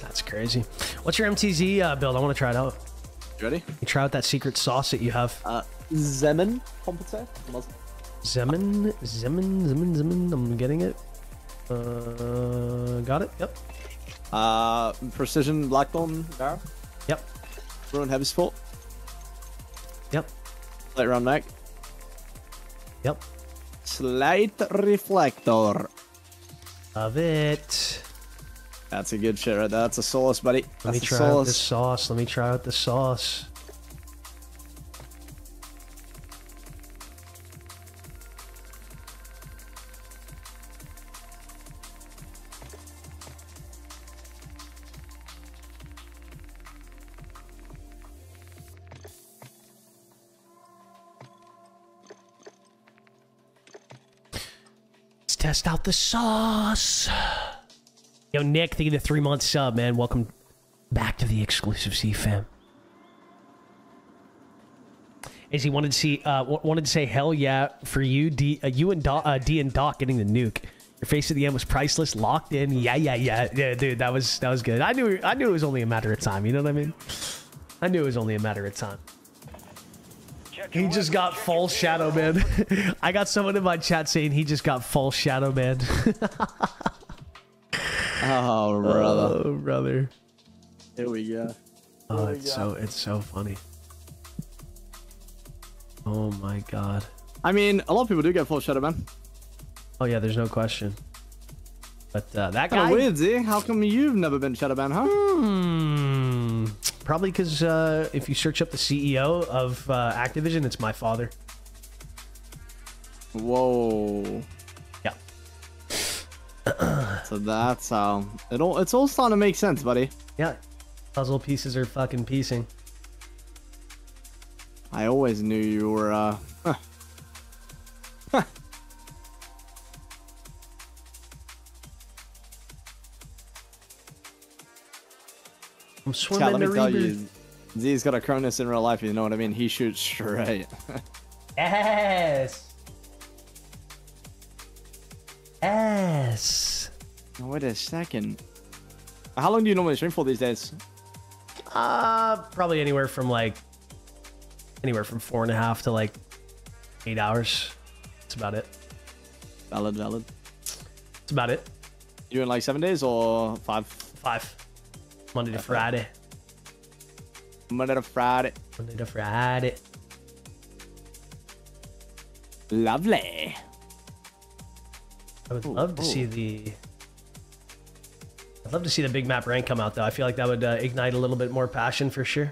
That's crazy. What's your MTZ uh, build? I want to try it out. You ready? You try out that secret sauce that you have. Uh, Zeman, Compete? Zemin, Zemin, Zemin, Zemin. I'm getting it. Uh, got it. Yep. Uh, precision Blackbone barrel. Yep. Ruin heavy support. Yep. Light round mag. Yep. Slight reflector. Love it. That's a good shit right there. That's a sauce, buddy. Let That's me a try out the sauce. Let me try out the sauce. Test out the sauce. Yo, Nick, thank you the three month sub, man. Welcome back to the exclusive Z fam. Is he wanted to see uh wanted to say hell yeah for you D uh, you and Do- uh, D and Doc getting the nuke. Your face at the end was priceless, locked in. Yeah, yeah, yeah, yeah, dude. That was that was good. I knew I knew it was only a matter of time. You know what I mean? I knew it was only a matter of time. He just got false shadow man. I got someone in my chat saying he just got false shadow man. Oh, brother. oh, brother. Here we go. Oh, it's so it's so funny. Oh my god. I mean, a lot of people do get full shadow, man. Oh yeah, there's no question. But uh, that Kind guy. of weird, Z. How come you've never been shadow man, huh? Hmm. Probably because uh, if you search up the CEO of uh, Activision, it's my father. Whoa. Yeah. So that's how it all. It's all starting to make sense, buddy. Yeah. Puzzle pieces are fucking piecing. I always knew you were. uh I'm Yeah, swimming let me the tell river. you, Z's got a Cronus in real life. You know what I mean? He shoots straight. Yes. Yes. Wait a second. How long do you normally stream for these days? Uh, probably anywhere from like anywhere from four and a half to like eight hours. That's about it. Valid, valid. That's about it. You in like seven days or five? Five. Monday to Friday. Monday to Friday. Monday to Friday. Lovely. I would love to see the. I'd love to see the big map rank come out though. I feel like that would uh, ignite a little bit more passion for sure.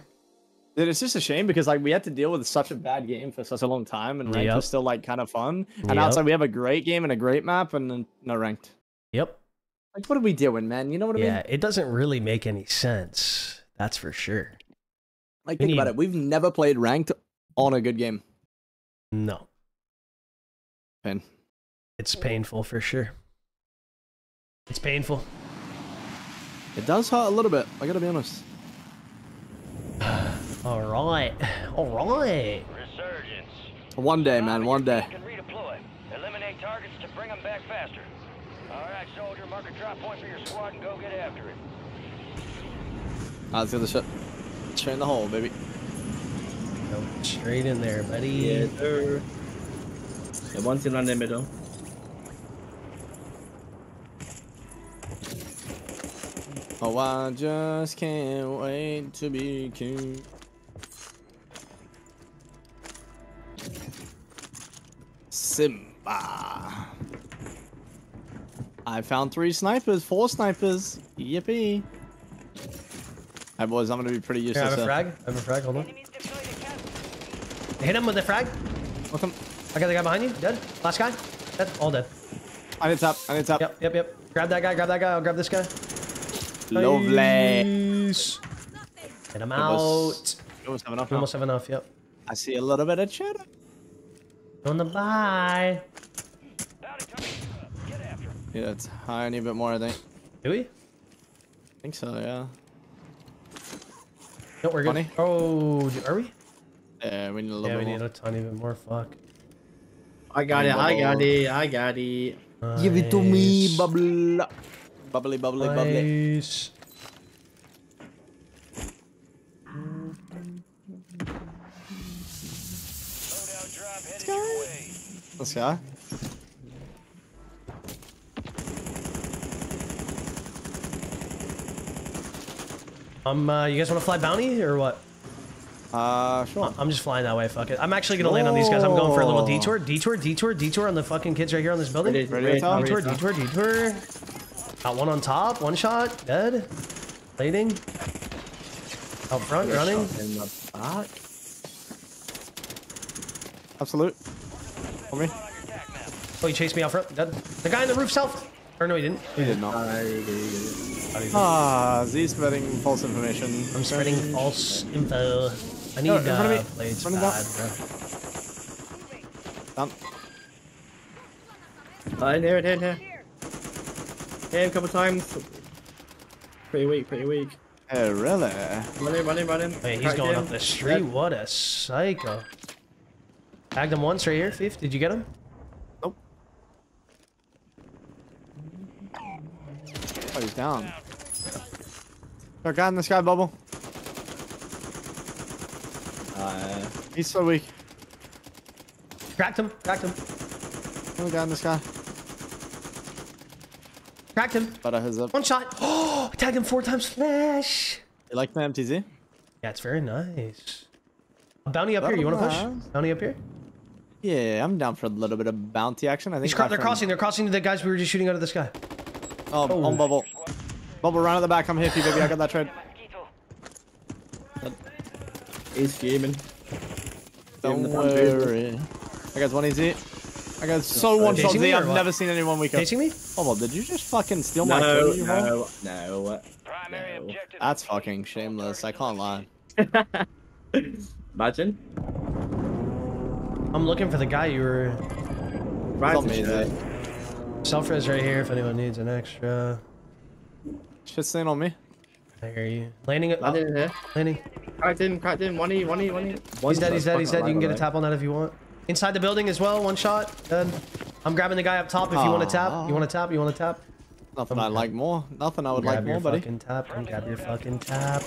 Dude, it's just a shame because like we had to deal with such a bad game for such a long time, and ranked Yep. was still like kind of fun. And now Yep. it's like we have a great game and a great map, and then no ranked. Yep. Like, what are we doing, man? You know what I Yeah, mean? Yeah, it doesn't really make any sense. That's for sure. Like, we think about it. We've never played ranked on a good game. No, Pain. it's painful for sure. It's painful. It does hurt a little bit. I gotta be honest. All right. All right. Resurgence. One day, man. One day. Can redeploy. Eliminate targets to bring them back faster. All right, soldier, mark a drop point for your squad and go get after it. Ah, let's get the shit. Straight in the hole, baby. Go straight in there, buddy. Yeah, sir. Yeah, one's in on the middle. Oh, I just can't wait to be king. Simba. I found three snipers, four snipers. Yippee. Alright, boys, I'm gonna be pretty Here, I have a frag. I have a frag. Hold on. Enemies deployed a cap. Hit him with the frag. Welcome. I got the guy behind you. Dead. Last guy. Dead. All dead. I need tap. I need tap. Yep, yep, yep. Grab that guy. Grab that guy. I'll grab this guy. Lovely. Nice. Get him out. was- You almost have enough. We now. almost have enough. Yep. I see a little bit of cheddar. On the bye. Bounty target. Get after him. Yeah, it's tiny bit more, I think. Do we? I think so, yeah. No, we're good. Funny. Oh, are we? Yeah, we need a little Yeah, we need more. a tiny bit more. Fuck. I got it. I got it. I got it. Give it to me, Nice. bubble. Bubbly, bubbly, bubbly. Nice. Loadout drop headed your way. Let's go. Um, uh, you guys want to fly bounty or what? Uh, sure. I'm just flying that way. Fuck it. I'm actually gonna land on these guys. I'm going for a little detour, detour, detour, detour on the fucking kids right here on this building. Ready, Ready ready, talk? Detour, detour, detour. Got one on top, one shot, dead. Plating. Out front, running. In the back. Absolute. For me. Oh, he chased me out front. Dead. The guy in the roof self. Or no, he didn't. He did not. Ah, Z spreading false information. I'm spreading false info. I need No, in front of uh, me. blades Front of bad, Down. Uh, in here, in here, in here. Hit him a couple times. Pretty weak, pretty weak. Oh, really? Run him, run him, run him. Wait, he's Cracked going him. up the street. Dead. What a psycho. Tagged him once right here. Fifth. Did you get him? Oh, he's down. Got a guy in the sky bubble. Uh, He's so weak. Cracked him. Cracked him. Another guy in the sky. Cracked him. But I has up. One shot. Oh, I tagged him four times. Flash. You like the MTZ? Yeah, it's very nice. A bounty up here. You want to push? Bounty up here? Yeah, I'm down for a little bit of bounty action. I think He's cro- they're friend- crossing. They're crossing to the guys we were just shooting out of the sky. Oh, Oh. on bubble. Bubble, run at the back. I'm here for you, baby. I got that trade. he's fuming. Don't the worry. I got one easy. I got so one shot Chasing me Z. or I've what? never seen anyone weaker. Chasing me? Oh, well, did you just fucking steal my No, kill, you no, no. No. That's fucking shameless. I can't lie. Imagine. I'm looking for the guy you were. Right, It's. Self res right here if anyone needs an extra. Shit's staying on me. I hear you. Landing it. Landing in here. landing. Cracked him, cracked him. One E, one E, one E. He's dead. He's dead. He's dead. You can get a tap on that if you want. Inside the building as well. One shot. Dead. I'm grabbing the guy up top if you want to tap. You want to tap? You want to tap? Nothing I like more. Nothing I would grab like more, buddy. fucking tap. Come grab your fucking tap.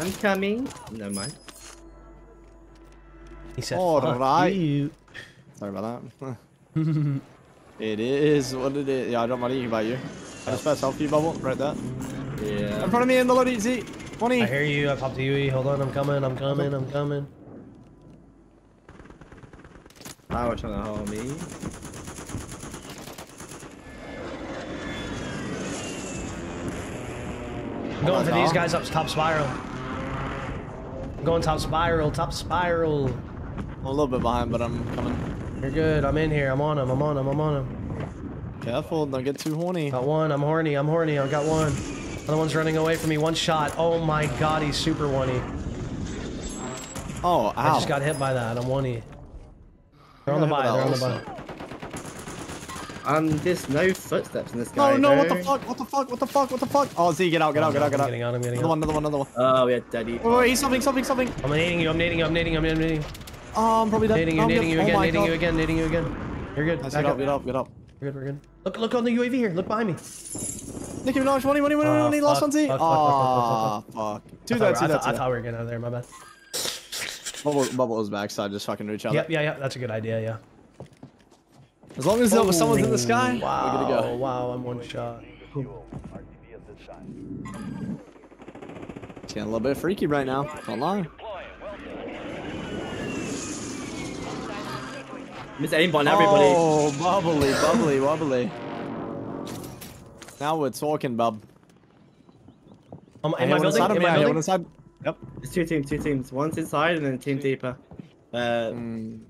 I'm coming. Never mind. He said, All "Fuck right." you." Sorry about that. it is what it is. Yeah, I don't mind anything about you. I just press selfie bubble right there. Yeah. In front of me in the loading Z. 20. I hear you. I popped the UE. Hold on. I'm coming. I'm coming. I'm coming. I was trying to hold me. I'm going on, for these guys up top spiral. I'm going top spiral. Top spiral. I'm a little bit behind, but I'm coming. You're good. I'm in here. I'm on him. I'm on him. I'm on him. Careful, don't get too horny. Got one. I'm horny. I'm horny. I've got one. Other one's running away from me. One shot. Oh my god, he's super one Oh, ow. I just got hit by that. I'm one They're on the got buy. They're on the that buy. Um, there's no footsteps in this guy. Oh no, what the fuck? What the fuck? What the fuck? What the fuck? Oh, Z, get out, get out, get out, get I'm out. getting out. I'm getting Another out. one, another one, another one. Oh, we had daddy. Wait, wait, he's something, something, something. I'm nading you. I'm nading you. I'm nading you. I'm nading. I'm nading. Oh, I'm probably dead. Nading you. I'm Nading you dead. again. Oh Nading you again. Nading you again. You're good. Nice, get up, up. get up, get up. We're good. We're good. Look. Look on the UAV here. Look behind me. Nicki Minaj, money, money, money, Oh, money, last fuck, one, Z. fuck, fuck, Ah, fuck, fuck. Two I there, two I, I thought we were getting out of there. My bad. there. Bubble, bubble was back, so I just fucking reach out. Yep. Yeah. Yeah. That's a good idea. Yeah. As long as there was someone's in the sky, Wow. we're good to go. Wow. I'm one shot. It's getting a little bit freaky right now. Can't lie. Deploying. Well done. Miss aimbot everybody. Oh, bubbly, bubbly, bubbly. Now we're talking, bub. Um, I in hear my one inside building. of In my I hear one building. inside. Yep. It's two teams, two teams. One's inside and then team deeper. Uh, Mm,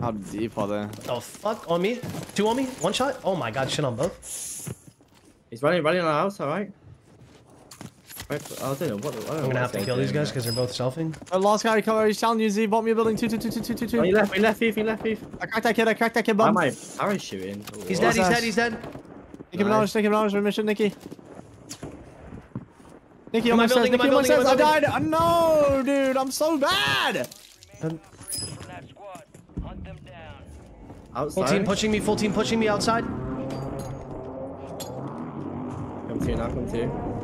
how deep are they? The fuck on me? Two on me? One shot? Oh my god, shit on both. he's running, running on the house, alright. Wait, I don't know what. I don't know I'm gonna have to kill these guys because they're both selfing. Uh, last guy cover, he's telling you, Z, bought me a building, two, two, two, two, two, two, two. Oh, he left, he left, thief, he left, thief. I cracked that kid, I cracked that kid, Why bum. am I parachuting? He's dead, he's dead, he's dead. Nicki Minaj, Nicki Minaj, remission, Nicki. Nicki, In on my my stairs, building, in Nicki my on my building, stairs. I died. No, dude, I'm so bad. From that squad. Hunt them down. Full team pushing me, full team pushing me outside. Come to you now, come to you.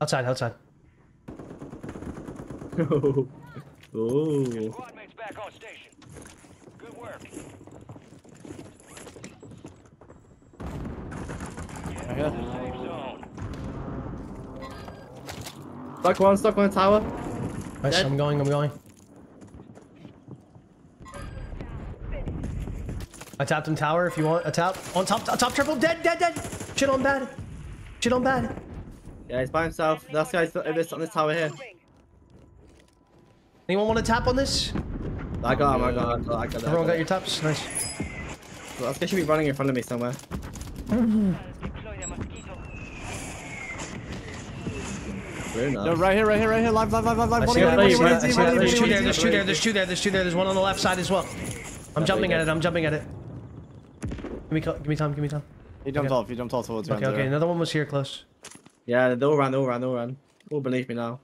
Outside, outside. Ooh. Squad mates back on station. Good work. Okay. Safe zone. Stuck one, stuck one tower. Nice, Dead. I'm going, I'm going. I tapped him tower if you want a tap. On top, on top triple, dead, dead, dead. Shit on bad. Shit on bad. Yeah, he's by himself. That guy's on this on this tower here. Anyone want to tap on this? I got him, I got him, I got him. I got him. Everyone got your taps? Nice. That guy should be running in front of me somewhere. Deploy the mosquito. Very nice. Yo, right here, right here, right here. Live, live, live, live, live. I One see in, that. one I in, see one that. in, I see one that. in, There's two there, there's two there, there's two there, there's two there. There's one on the left side as well. I'm jumping at it, I'm jumping at it. Give me, give me time, give me time. He jumped Okay. off. He jumped off towards you. Okay, okay, another one was here close. Yeah, they all ran, they all ran, they all ran. All believe me now.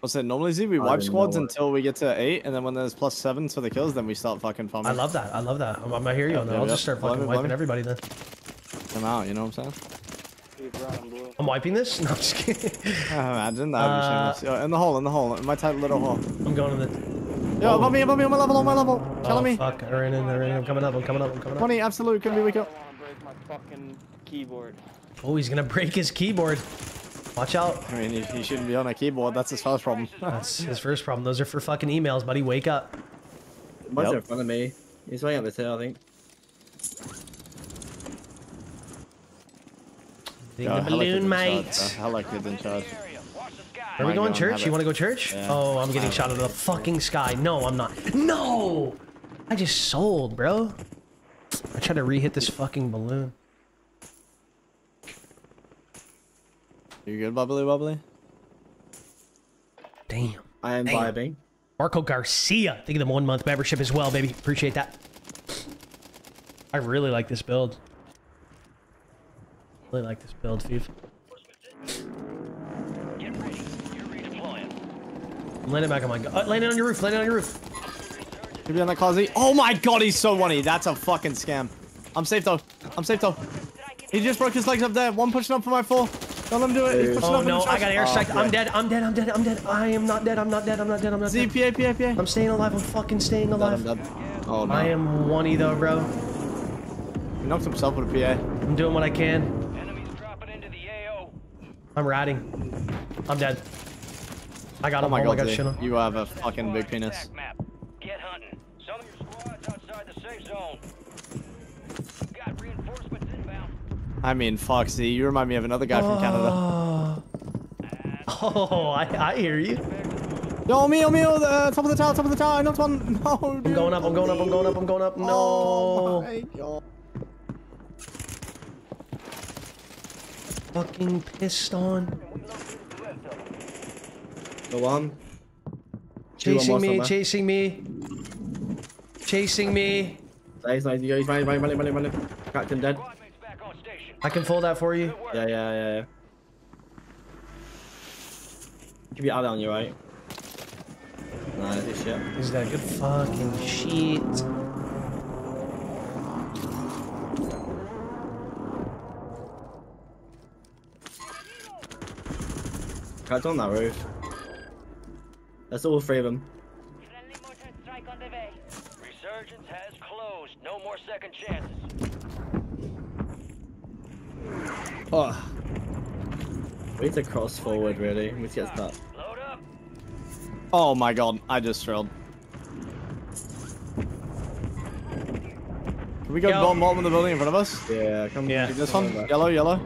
What's it? Normally, Z, we wipe squads until we get to eight, and then when there's plus seven for the kills, then we start fucking farming. I love that, I love that. I'm, I'm hear you on that. Yeah, I'll just start fucking me, wiping everybody then. them out. You know what I'm saying? Keep running, blue. I'm wiping this? No, I'm just kidding. Imagine that would Uh, shameless. Yo, in the hole, in the hole, in my tight little hole. I'm going to the... Yo, above me, above me, on my level, on my level. Killing Oh, me. fuck. I ran in, I ran in. I'm coming up, I'm coming up, I'm coming up. 20, absolute. Couldn't be weak I up. don't want to break my fucking keyboard. Oh, he's gonna break his keyboard. Watch out. I mean, he, he shouldn't be on a keyboard. That's his first problem. That's his first problem. Those are for fucking emails, buddy. Wake up. One's Yep. in front of me. He's running up this hill, I think. Ding Yo, the balloon, in mate. charge, bro. Helic is in charge. Area. Watch the sky. Are we going church? You want to go church? Yeah. Oh, I'm getting shot out of the fucking sky. No, I'm not. No! I just sold, bro. I tried to re-hit this fucking balloon. You good, bubbly, bubbly? Damn. I am Damn. vibing. Marco Garcia. Think of the one month membership as well, baby. Appreciate that. I really like this build. Really like this build, Fief. Get ready. You're redeploying. I'm landing back on my... Uh, landing on your roof. Landing on your roof. Could be on that closet. Oh my god, he's so one That's a fucking scam. I'm safe though. I'm safe though. He just broke his legs up there. One pushing up for my four. Don't let him do uh, it. He's pushing Oh up in no, the I got chest. airstrike. Oh, I'm dead. I'm dead. I'm dead. I'm dead. I am not dead. I'm not dead. I'm not dead. I'm not dead. PA, PA, PA. I'm staying alive. I'm fucking staying Dead, I'm alive. dead. Oh no. I am one though, bro. He knocked himself with a PA. I'm doing what I can. Enemies dropping into the AO. I'm ratting. I'm dead. I got Oh him. my oh my god, god, shit. You have a fucking big penis. Get hunting. I mean, fuck, Z. You remind me of another guy from Canada. Oh, I, I hear you. Yo, me, oh, me, oh, uh, the top of the tower, top of the tower. I knocked one. No, dude. I'm going up. I'm going up. I'm going up. I'm going up. No. Oh my god. Fucking pissed on. Go on. Chasing me. Chasing me. Chasing me. Nice, nice. He's running, running, running, running, running. Captain dead. Squad mates back on station. I can fold that for you. Yeah, yeah, yeah, yeah. Give you Ali on you, right? Nice, good shit. He's got good fucking shit. Captain on that roof. That's all three of them. Friendly mortar strike on the way. Resurgence has closed. No more second chances. Oh. We need to cross forward, really. We need to get that. Oh my god, I just drilled. Can we go Yo. bottom bottom of the building in front of us? Yeah, come Yeah. This one? back. Yellow, yellow.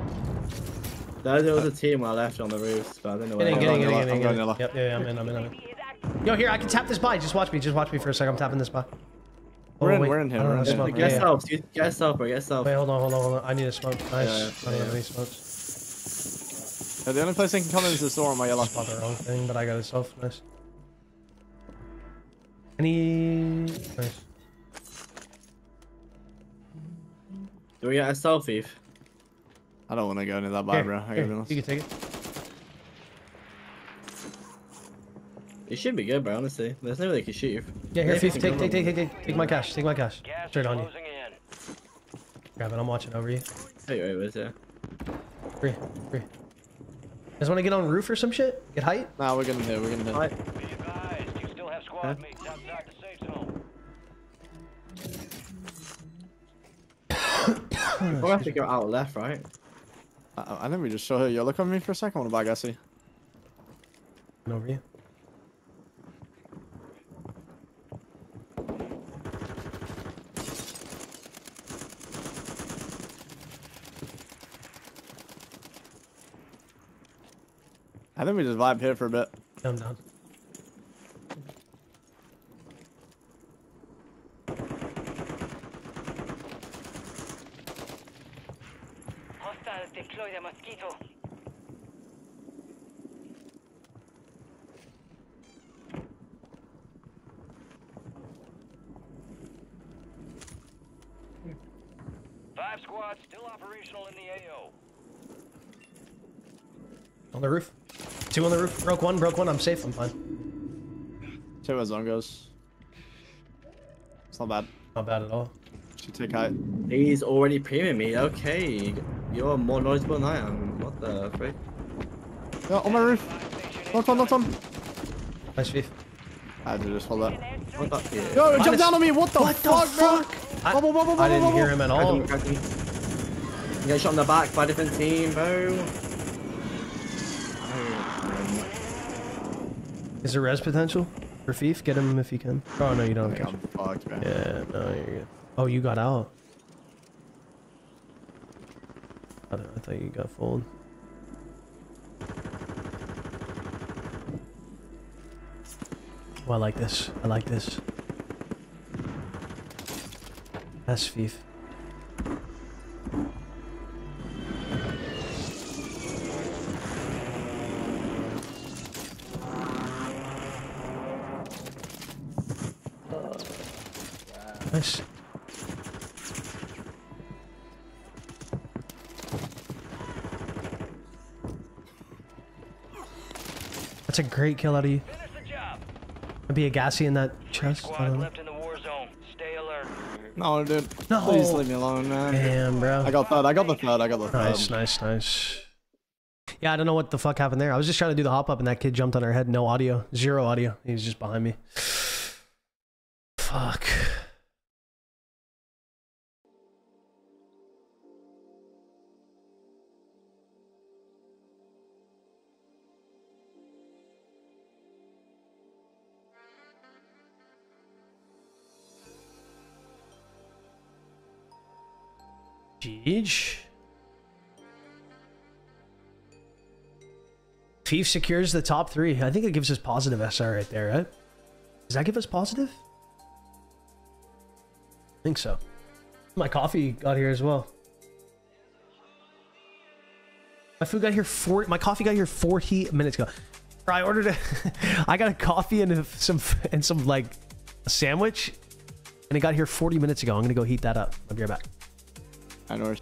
There, there was a team I left on the roofs, but I don't know where. Get in, I'm get in, going get in, get in, I'm get going in. yellow. Yep, yeah, yeah, I'm in, I'm in, I'm in. Yo, here, I can tap this by. Just watch me. Just watch me for a second. I'm tapping this by. Oh, we're Oh, in, wait, we're in here, I don't we're know in how to here. smoke. Get Yeah, yeah. Get yourself, bro. Get yourself. Wait, hold on, hold on, hold on. I need a smoke. Nice. Yeah, yeah, I don't have any smokes. Yeah, the only place I can come in is the store on my yellow. Bought the wrong thing, but I got a self. Nice. Any... Nice. Do we get a selfie? I don't want to go into that bar, bro. I gotta be honest. you can take it. It should be good, bro. Honestly, there's no way they can shoot you. Yeah, here, Maybe Fief, take, take, take, take, take, take my cash. Take my cash. Gas Straight on you. in. Grab it. I'm watching over you. Take wait, over, yeah. Free, free. You guys want to get on roof or some shit? Get height? Nah, we're gonna hit, we're gonna hit. Right. Be advised, you still have squad Huh? mates outside the safe zone. We'll have to go out left, right? I, I think we just saw her yellow. Come me for a second. I want to buy Gussie. over you. I think we just vibe here for a bit. I'm down. Hostiles deploy the mosquito. Five squads still operational in the AO. On the roof. Two on the roof. Broke one, broke one. I'm safe. I'm fine. See where zone goes. It's not bad. Not bad at all. Should take height. He's already premium me. Okay, you're more knowledgeable than I am. What the frick? Yeah, on my roof. Knocked on, knocked on. Nice beef. I had to just hold that. What the? Yeah. Yo, jump down on me! What the What the fuck, bro? fuck? I, Whoa, whoa, whoa, whoa, I didn't whoa, hear him at all. him, crack him. You get shot in the back by a different team, bro. Is there res potential for Fief? Get him if you can. Oh no, you don't. I'm fucked, man. Yeah, no, you're good. Oh, you got out. I, I thought you got fooled. Oh, I like this. I like this. That's Fief. Nice. That's a great kill out of you. I'd be a gassy in that chest. I don't know. left in the war zone. Stay alert. No, dude. No. Please leave me alone, man. Damn, bro. I got third. I got the third. I got the third. Nice, nice, nice. Yeah, I don't know what the fuck happened there. I was just trying to do the hop up and that kid jumped on our head. No audio. Zero audio. He was just behind me. Fuck. Jeej. Thief secures the top three. I think it gives us positive SR right there, right? Does that give us positive? I think so. My coffee got here as well. My food got here four. My coffee got here 40 minutes ago. I ordered a. I got a coffee and some and some like a sandwich, and it got here 40 minutes ago. I'm gonna go heat that up. I'll be right back. I know.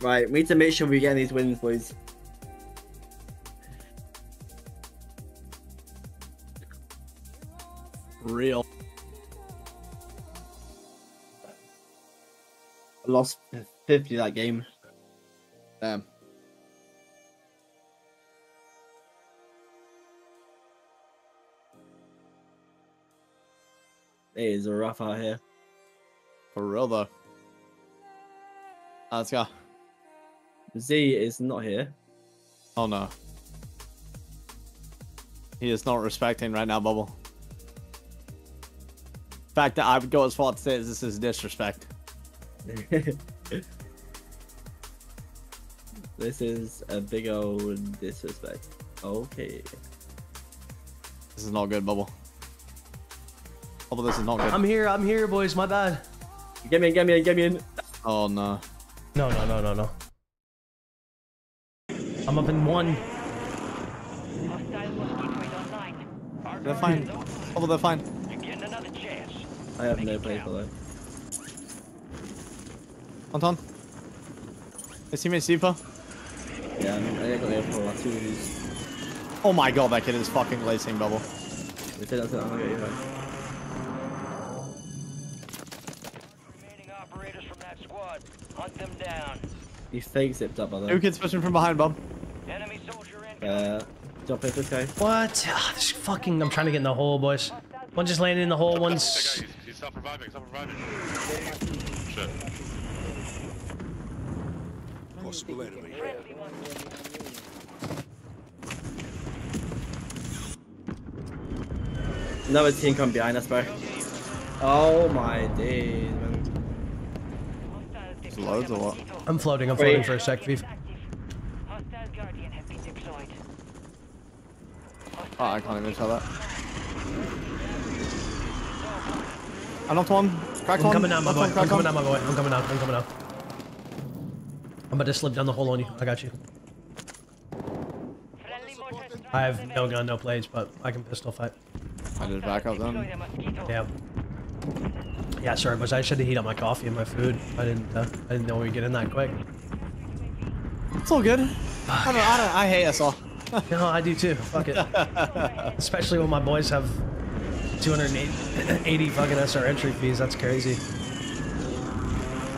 Right, we need to make sure we get these wins, boys. Real. I lost 50 that game. Damn. It is a rough out here. For real though. Let's go. Z is not here. Oh no. He is not respecting right now, Bubble. In fact, that I would go as far to say this is disrespect. this is a big old disrespect. Okay. This is not good, Bubble. Bubble, this is not good. I'm here. I'm here, boys. My bad. Get me in, get me in, get me in. Oh no. No, no, no, no, no. I'm up in one. Hostile mosquito is online. They're fine. Bubble, they're fine. You're getting another chance. I have no place for that. Anton. His teammate Sipa. Yeah, I'm- got the other one. Two of. Oh my god, that kid is fucking lacing Bubble. That's it, that's it. I'm gonna get you back. Remaining operators from that squad. Hunt them down. He fake zipped up by the Two kids pushing from behind, Bub. Enemy soldier in. Uh, jump in this guy. What? Ah, this fucking. I'm trying to get in the hole, boys. One just landed in the hole. One's. guy, he's, he's self-reviving, self-reviving. Shit. Possible enemy. Another team come behind us, bro. Oh my days, man. There's loads of what? I'm floating. I'm floating Wait. for a sec, Viv. Hostile guardian has been deployed. Oh, I can't even tell that. I knocked one. Cracked I'm one. coming out, my boy. I'm coming down, my boy. I'm coming out. I'm coming out. I'm about to slip down the hole on you. I got you. Friendly mortar strike I have no gun, no plates, but I can pistol fight. I did back up then. Yeah. Yeah, sorry, but I should have heat up my coffee and my food. I didn't. Uh, I didn't know we'd get in that quick. It's all good. I don't, I don't, I hate us all. No, I do too. Fuck it. Especially when my boys have 280 fucking SR entry fees. That's crazy.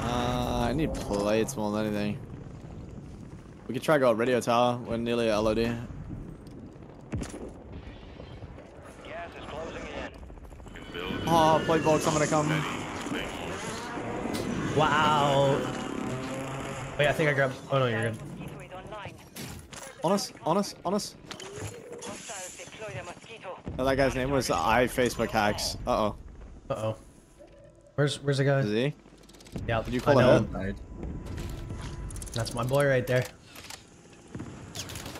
Uh, I need plates more than anything. We could try go radio tower. We're nearly at LOD. Gas is closing in. Oh, plate box, I'm gonna come. Wow. Wait, I think I grabbed. Oh no, you're good. Mosquito is online. Honest, honest, honest. Hostiles deploy the mosquito. Oh, that guy's name was I Facebook hacks. Uh oh. Uh oh. Where's Where's the guy? Is he? Yeah. Did you call him. That's my boy right there.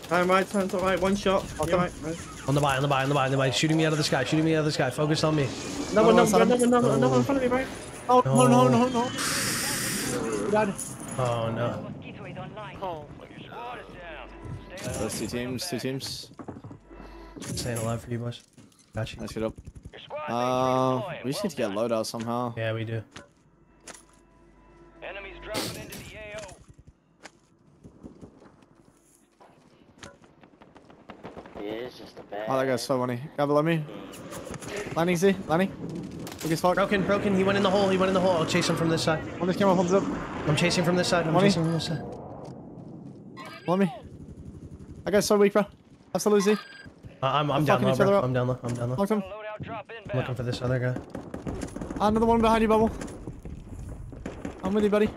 Time right, time to right. One shot. Okay. Right, right. On the buy, on the buy, on the buy, on the buy. Shooting me out of the sky. Shooting me out of the sky. Focus on me. Another, no, another, son. another, another, another in front of me, bro. Oh, no, no, No. no, no. Oh no. Down. Stay Those two teams, two teams. Staying alive for you, boys. Got you. Let's get up. Your Uh, we just need to get Well loadout somehow. Yeah, we do. Enemies dropping into the AO. Oh, that guy's so funny. Grab it, let me. Landing, see? Landing. Look as fuck. Broken, broken. He went in the hole. He went in the hole. I'll chase him from this side. On this camera, thumbs up. I'm chasing from this side. I'm Money? chasing from this side. Let me. That guy's so weak, bro. Absolutely. Uh, I'm, I'm down low, bro. I'm down low. I'm down low. Knocked him. Loadout I'm looking for this other guy. Another one behind you, Bubble. I'm with you, buddy.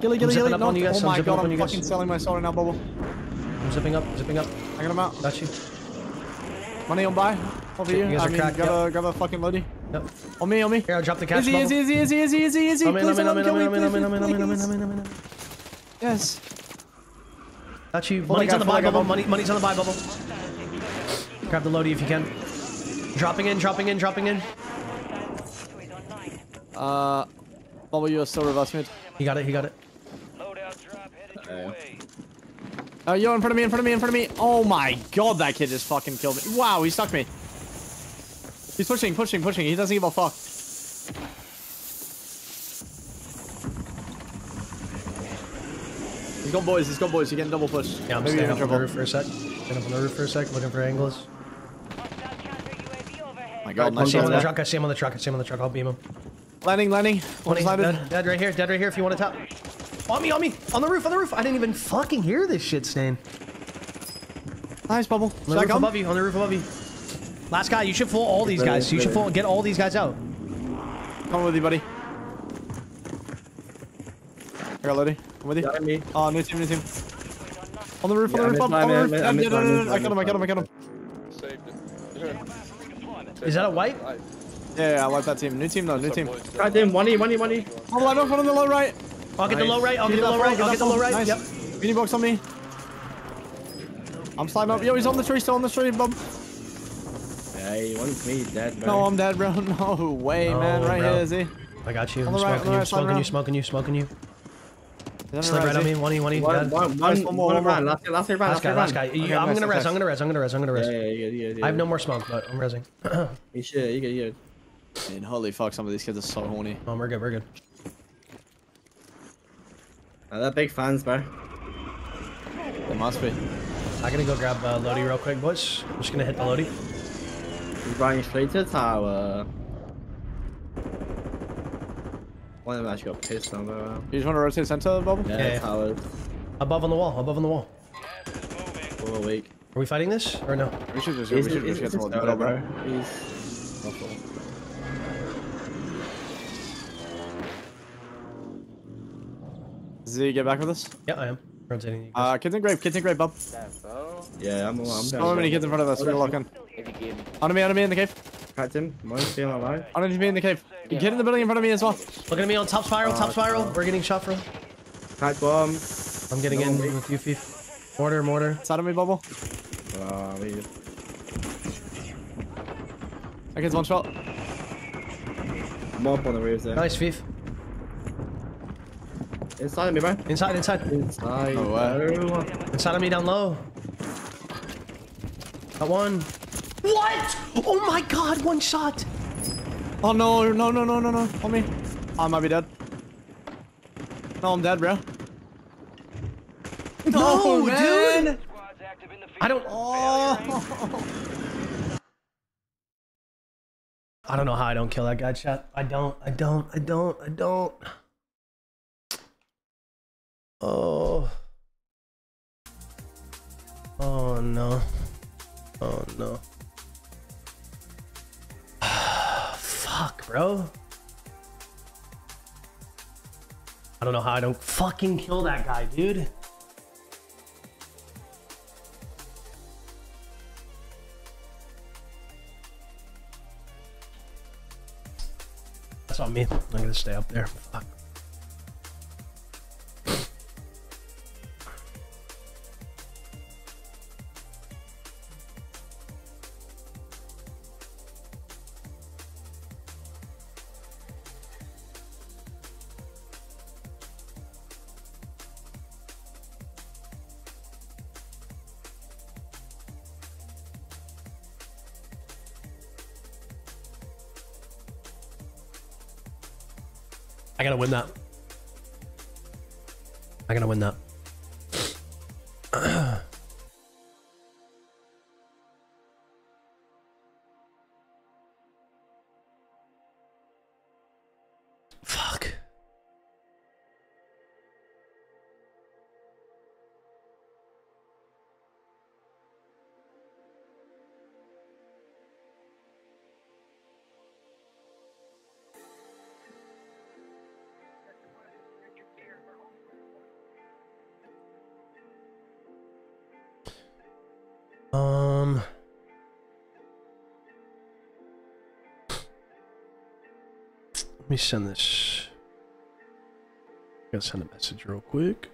Gilly, gilly, gilly. No. you guys, Oh I'm my god, I'm you guys. fucking selling my soul right now, Bubble. I'm zipping up, zipping up. I got him out. Got you. Money on buy. Over you. You guys I mean, cracked, grab yep. a, grab a fucking loadie. Yep. On me, on me. Here, I'll drop the catch Easy, bubble. easy, easy, easy, easy, easy, easy. I'm in, I'm Please don't kill me, in, I'm in, I'm in, I'm in, I'm in, I'm in, please. I'm in, I'm in. Yes. Got you. Money's guy, on the full buy bubble. bubble. Money, money's on the buy bubble. Grab the loady if you can. Dropping in, dropping in, dropping in. Mosquito is online. Uh, Bubble, you are still reverse mid. He got it, he got it. Oh, drop headed your. Uh, yo, in front of me, in front of me, in front of me. Oh my god, that kid just fucking killed me. Wow, he stuck me. He's pushing, pushing, pushing. He doesn't give a fuck. He's got boys. He's got boys. You're getting double push. Yeah, I'm Maybe staying up in on the roof for a sec. Staying up on the roof for a sec, looking for angles. My God, I nice see him on the shot. truck. I see him on the truck. I see him on the truck. I'll beam him. Landing, landing. One Dead, sided. dead right here. Dead right here. If you want to tap. On me, on me, on the roof, on the roof. I didn't even fucking hear this shit, Stain. Nice bubble. On Should the I roof come? above you. On the roof above you. Last guy. You should fool all these guys. You should fool. Get all these guys out. Come with you, buddy. I got Lodi. I'm with you. Got me. Oh, new team, new team. On the roof, on the roof, I on missed on the roof. I Yeah, missed no, no, I no, I got him, I got him, I got him. Saved it. Is that a white? Yeah, yeah, I like that team. New team, though, new team. Got them. Money, money, money. Oh, line up, one on the low right. I'll get the low right. I'll Get get the low right. I'll get the low right. Nice. Yep. Mini box on me. I'm sliding up. Yo, he's on the tree, still on the tree, bub. Hey, one's me dead, bro. No, I'm dead, bro. No way, No, man. Right bro. here, is he? I got you. I'm the right, smoking the you. right, slide Smoking you. Smoking you. Smoking you. He's on Slip the right on me. he? One, one, One, one, Nice, one, one more, one one more. around. Last, last round, Last last guy. Last guy. Okay, I'm nice, gonna res. nice. I'm gonna res. I'm gonna res. I'm gonna res. Yeah, yeah, you good, you good. I have no more smoke, but I'm resing. You should, you good, you good. Man, holy fuck, some of these kids are so horny. Oh, we're good. We're good. Uh, they're big fans, bro. They must be. I'm gonna go grab uh, Lodi real quick, boys. I'm just gonna hit the Lodi. He's running straight to the tower. One of them actually got pissed on, bro. You just want to rotate center, bubble? Yeah, Yeah, yeah. towers. Above on the wall. Above on the wall. All week. Are we fighting this or no? We should just, we should just get some more middle, bro. He's awful. Z, get back with us. Yeah, I am. Rotating. Uh, kids in grave, kids in grave, bub. Yeah, I'm. I'm So many kids in front of us. We're looking. On me, on me in the cave. Cracked him. Mine's feeling alive. On me in the cave. Get in the building in front of me as well. Look at me on top spiral. Top spiral. We're getting shot from. Cracked bomb. I'm getting in with you, Fief. Mortar, mortar. Side of me, bubble. Oh, we. That kid's one shot. Mob on the roofs there. Nice, Fief. Inside of me, bro. Inside, inside. Inside. Oh, wow. Inside of me down low. Got one. What? Oh my god, one shot. Oh no, no, no, no, no, no. On me. I ah, might be dead. No, I'm dead, bro. No, man. dude. I don't. Oh. I don't know how I don't kill that guy, chat. I don't. I don't. I don't. I don't. Oh. Oh no. Oh no. Fuck, bro. I don't know how I don't fucking kill that guy, dude. That's on me. I'm gonna stay up there. Fuck. I gotta win that. I gotta win that. Me send this. I Gotta send a message real quick.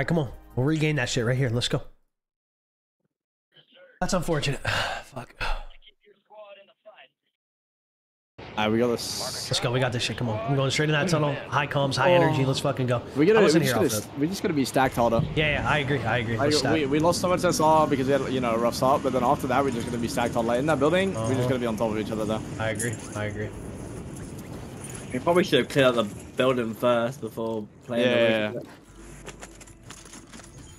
Right, come on. We'll regain that shit right here. Let's go. That's unfortunate. Fuck. Alright, we got this. Let's go. We got this shit. Come on. I'm going straight in that tunnel. High comms, high energy. Let's fucking go. We gotta. I We wasn't just here gotta, off the- we just gotta be stacked harder. Yeah, yeah. I agree. I agree. Like, we, we lost so much SR because we had you know a rough start, but then after that we're just gonna be stacked hard. Like in that building, we're Uh-huh. just gonna be on top of each other there. I agree. I agree. We probably should have cleared out the building first before playing Yeah, the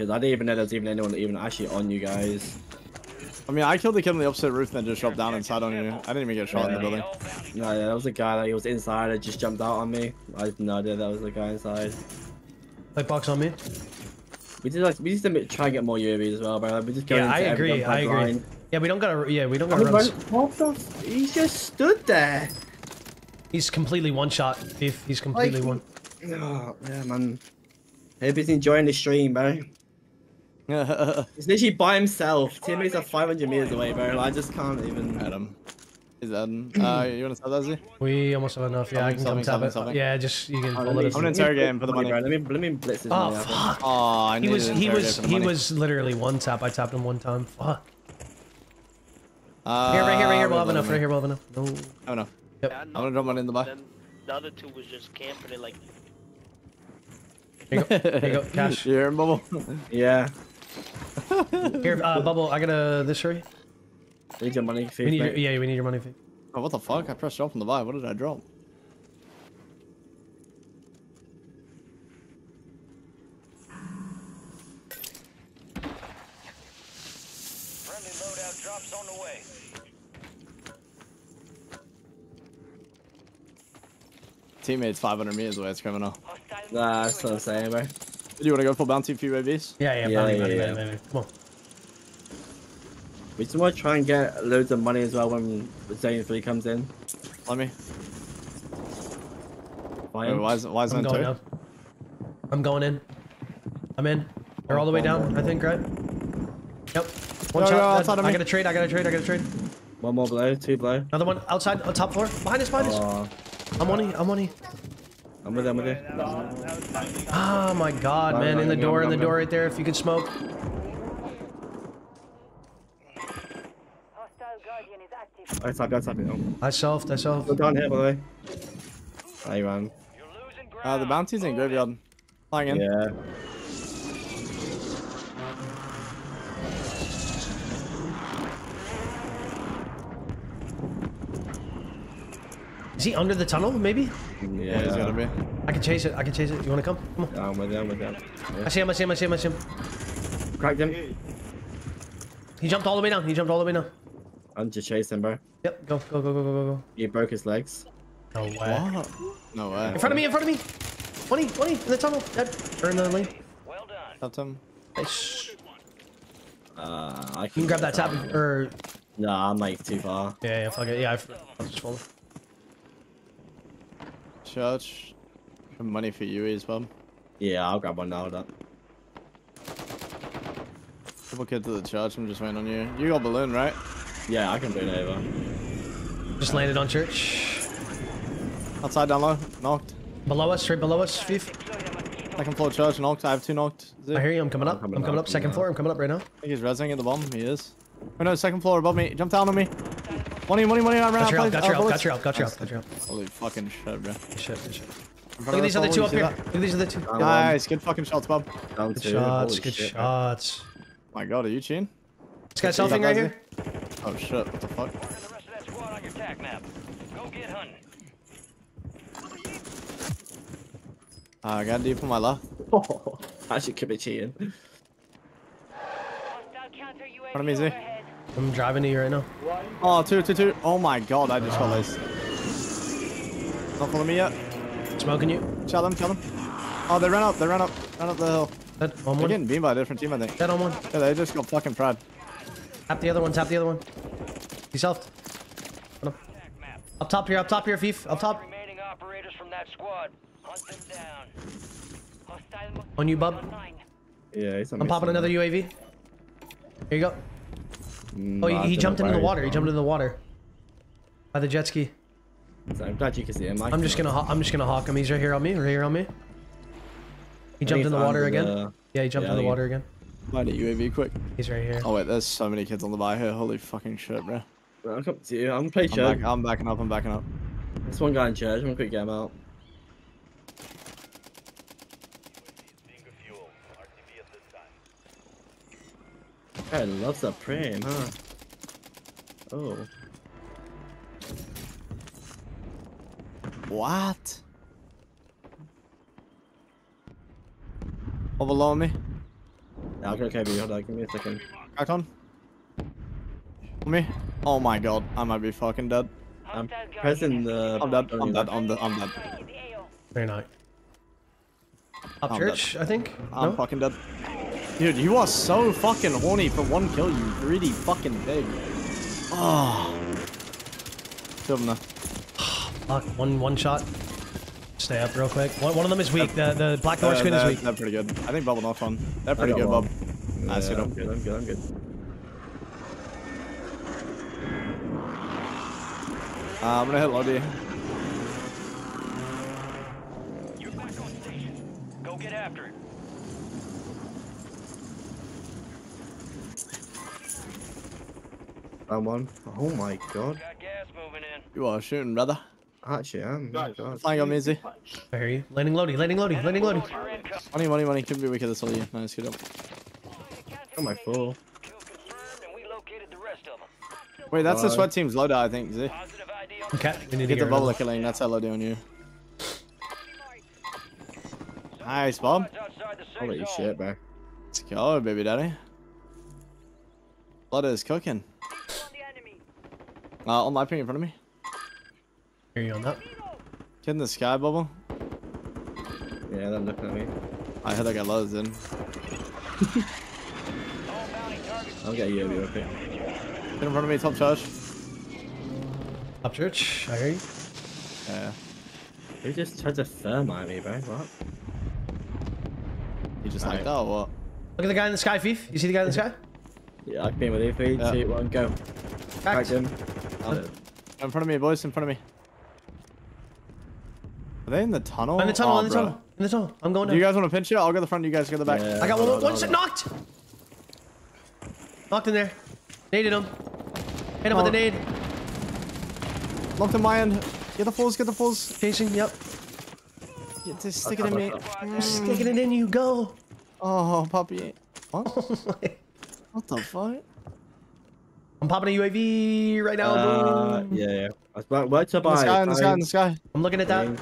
Because I didn't even know there was even anyone even actually on you guys. I mean, I killed the kid on the opposite roof and then just dropped down inside on you. I didn't even get shot in the building. No, yeah, that was a guy that he was inside that just jumped out on me. I had no idea that was the guy inside. Like box on me. We just like we just need to try and get more UAVs as well, bro. Like, we just go Yeah, I agree. gun I agree. pipeline. Yeah, we don't gotta. Yeah, we don't gotta mean, run. what the? He just stood there. He's completely one shot. If he's completely Like- one. Oh, yeah, man. Hope he's enjoying the stream, bro. He's literally by himself. Teammates are 500 meters away, bro. I just can't even. Adam. Is that? Uh, you wanna stop that, Z? We almost have enough. Yeah, I can Something, come tap something, it. something. Yeah, just you can Oh, pull let it. me- I'm gonna interrogate him for the money. Bro. Let me let me blitz this Oh money out. fuck! Oh, I He was he was he money. was literally one tap. I tapped him one time. Fuck. Uh, Here, right here, right here. We'll have enough. Right here, we'll have enough. No. Oh no. Yep. Yeah, I'm gonna drop one in the back. Then the other two was just camping it like Here you go. Here you go. Cash. You hear him, Bubble? Yeah. Here, uh, bubble. I got a this for you. Need your money. We need your, yeah, we need your money. fee. Oh, what the fuck? I pressed drop on the buy. What did I drop? Friendly loadout drops on the way. Teammates 500 meters away. It's criminal. Nah, that's what I'm saying, bro. Do you want to go for bounty for UAVs? Yeah, yeah, Yeah, bounty, yeah, bounty, yeah. bounty, bounty. Come on. We just want to try and get loads of money as well when Zone 3 comes in. Let me. Fine. Wait, why is why is I'm going two? I'm going in. I'm in. They're all the way down, I think, right? Yep. One Yo, shot. yo, dead. outside of I me. got a trade. I got a trade. I got a trade. One more blow, two blow. Another one outside, on top floor. Behind us, behind us. Oh, I'm on E. I'm on E. I'm with you, I'm with you. Oh my god, man. In the door, in the door right there. If you could smoke. Hostile Guardian is active. I tap, I tap it. I selfed. I selfed. Go down here, by the way. I ran. Uh, the bounty's in graveyard. Flying in. Yeah. Is he under the tunnel? Maybe. Yeah, Yeah, he's gotta be. I can chase it. I can chase it. You wanna come? Come on. Yeah, I'm with you, I'm with you. I see him. I see him. I see him. I see him. Cracked him. He jumped all the way down. He jumped all the way down. I'm just chasing, bro. Yep. Go. Go. Go. Go. Go. Go. Go. He broke his legs. No way. What? No way. In front of me. In front of me. 20. 20 in the tunnel. Dead. Or in the lane. Well done. Tapped him. Nice. Uh, I You can grab that tap. Or Nah, I'm like too far. yeah, yeah. Fuck it. Yeah. I- I'll just follow. Church. Money for you as well. Yeah, I'll grab one now. That. Couple kids at the church. I'm just waiting on you. You got balloon, right? Yeah, I can bring it over. Just landed on church. Outside down low. Knocked. Below us. Straight below us. Thief. Second floor church knocked. I have two knocked. I hear you. I'm coming up. I'm coming coming up, up. Second coming floor. I'm coming up right now. I think he's resing at the bomb. He is. Oh no, second floor above me. Jump down on me. Money, money, money. I ran Got out. your Got your Uh, help. Got your help. Got your help. Got your help. Holy fucking shit, bro. Good shit. Good shit. Look at these other two up here. that? Look at these other two. Nice, good fucking shots, Bob. Down Good two. shots. Holy Good shit, bro. shots. My god, are you cheating? This guy's selfing that right here. Oh shit, what the fuck? The rest of that squad on your tac map. Go get hunting. Uh, I got deep on my left. Oh, actually could be cheating. Front of me, Z. I'm driving to you right now. Oh, two, two, two. Oh my god, I just got this. Not following me yet. Smoking you. Shot them, kill them. Oh, they ran up, they ran up, ran up the hill. Dead on They're one. getting beamed by a different team, I think. Dead on one. Yeah, they just got fucking pride. Tap the other one. Tap the other one. He's selfed. Got him. Up top here. Up top here, Thief. Up top. Remaining operators from that squad. Hunt them down. On you, bub. Yeah, he's on you. I'm popping another UAV. Here you go. Oh, he, he jumped into the water. He jumped into the water. By the jet ski. I'm glad you can see him. I I'm just gonna. I'm just gonna hawk him. He's right here on me. Right here on me. He jumped he's in the water again. the- Yeah, he jumped yeah, in the water again. Find a UAV quick. He's right here. Oh wait, there's so many kids on the buy here. Holy fucking shit, bro. I'll come to you. I'm gonna play I'm, church. back, I'm backing up, I'm backing up. There's one guy in church. I'm gonna quick get him out. Guy loves that prim, mm-hmm. huh? Oh. What? Oh, below me. Yeah, I'll go KB. Hold on, give me a second. Crack on. Me. Oh my god, I might be fucking dead. I'm pressing the. I'm dead. I'm dead. I'm dead. I'm dead. Very nice. Up I'm church, I think. I'm no? fucking dead. Dude, you are so fucking horny for one kill, you greedy fucking pig. Oh. Kill him now. Fuck, one one shot. Stay up real quick. One, one of them is weak. The the black door Uh, squid is weak. they're pretty good. I think Bubble knocked one. They're pretty good, one. Bob. Nice, yeah. I'm good. I'm good. I'm good. Uh, I'm gonna hit Lodi. Get after it. I'm one. Oh my god. Got gas moving in. You are shooting, brother. Actually, I am. Nice. God. Flying on me, easy. I hear you. Landing loading, landing loading, landing loading. You're incoming. Money, money, money. Could be weaker this all you. Nice, good up. Oh my full. Kill confirmed, and we located the rest of them. Wait, that's the sweat team's loader, I think, Z. Positive ID Okay, we need to Get get the bubble of killing. That's how Lodi on you. Nice, Bob. outside the safe Holy zone. shit, bro. Let's go, baby daddy. Blood is cooking. Uh, on my ping in front of me. Hear you on that. Kid in the sky bubble. Yeah, they're looking at me. I heard I got loads in. I'll get you real quick. Kid in front of me, top charge. Top church, I hear you. Yeah. Who just tried to thermite me, bro? What? You just Right. like that or what? Look at the guy in the sky, Thief. You see the guy in the sky? Yeah, I came with you. Three, Yeah. two, one, go. Back Cracked. him. In front of me, boys. In front of me. Are they in the tunnel? In the tunnel, Oh, in the bro. tunnel, in the tunnel. I'm going Down. Do you guys want to pinch it? I'll go the front. You guys go the back. Yeah. I got hold one, on, one hold shot on. knocked. Knocked in there. Naded him. Hit him with a Oh. nade. Locked in my end. Get the fools. Get the fools. Chasing, yep. Get to stick it in me. Sticking it in you, go. Oh, puppy. What? what the fuck? I'm popping a UAV right now. Uh, boom. yeah, yeah. I was where to In the buy? sky, in the sky, in the sky. I'm looking at that.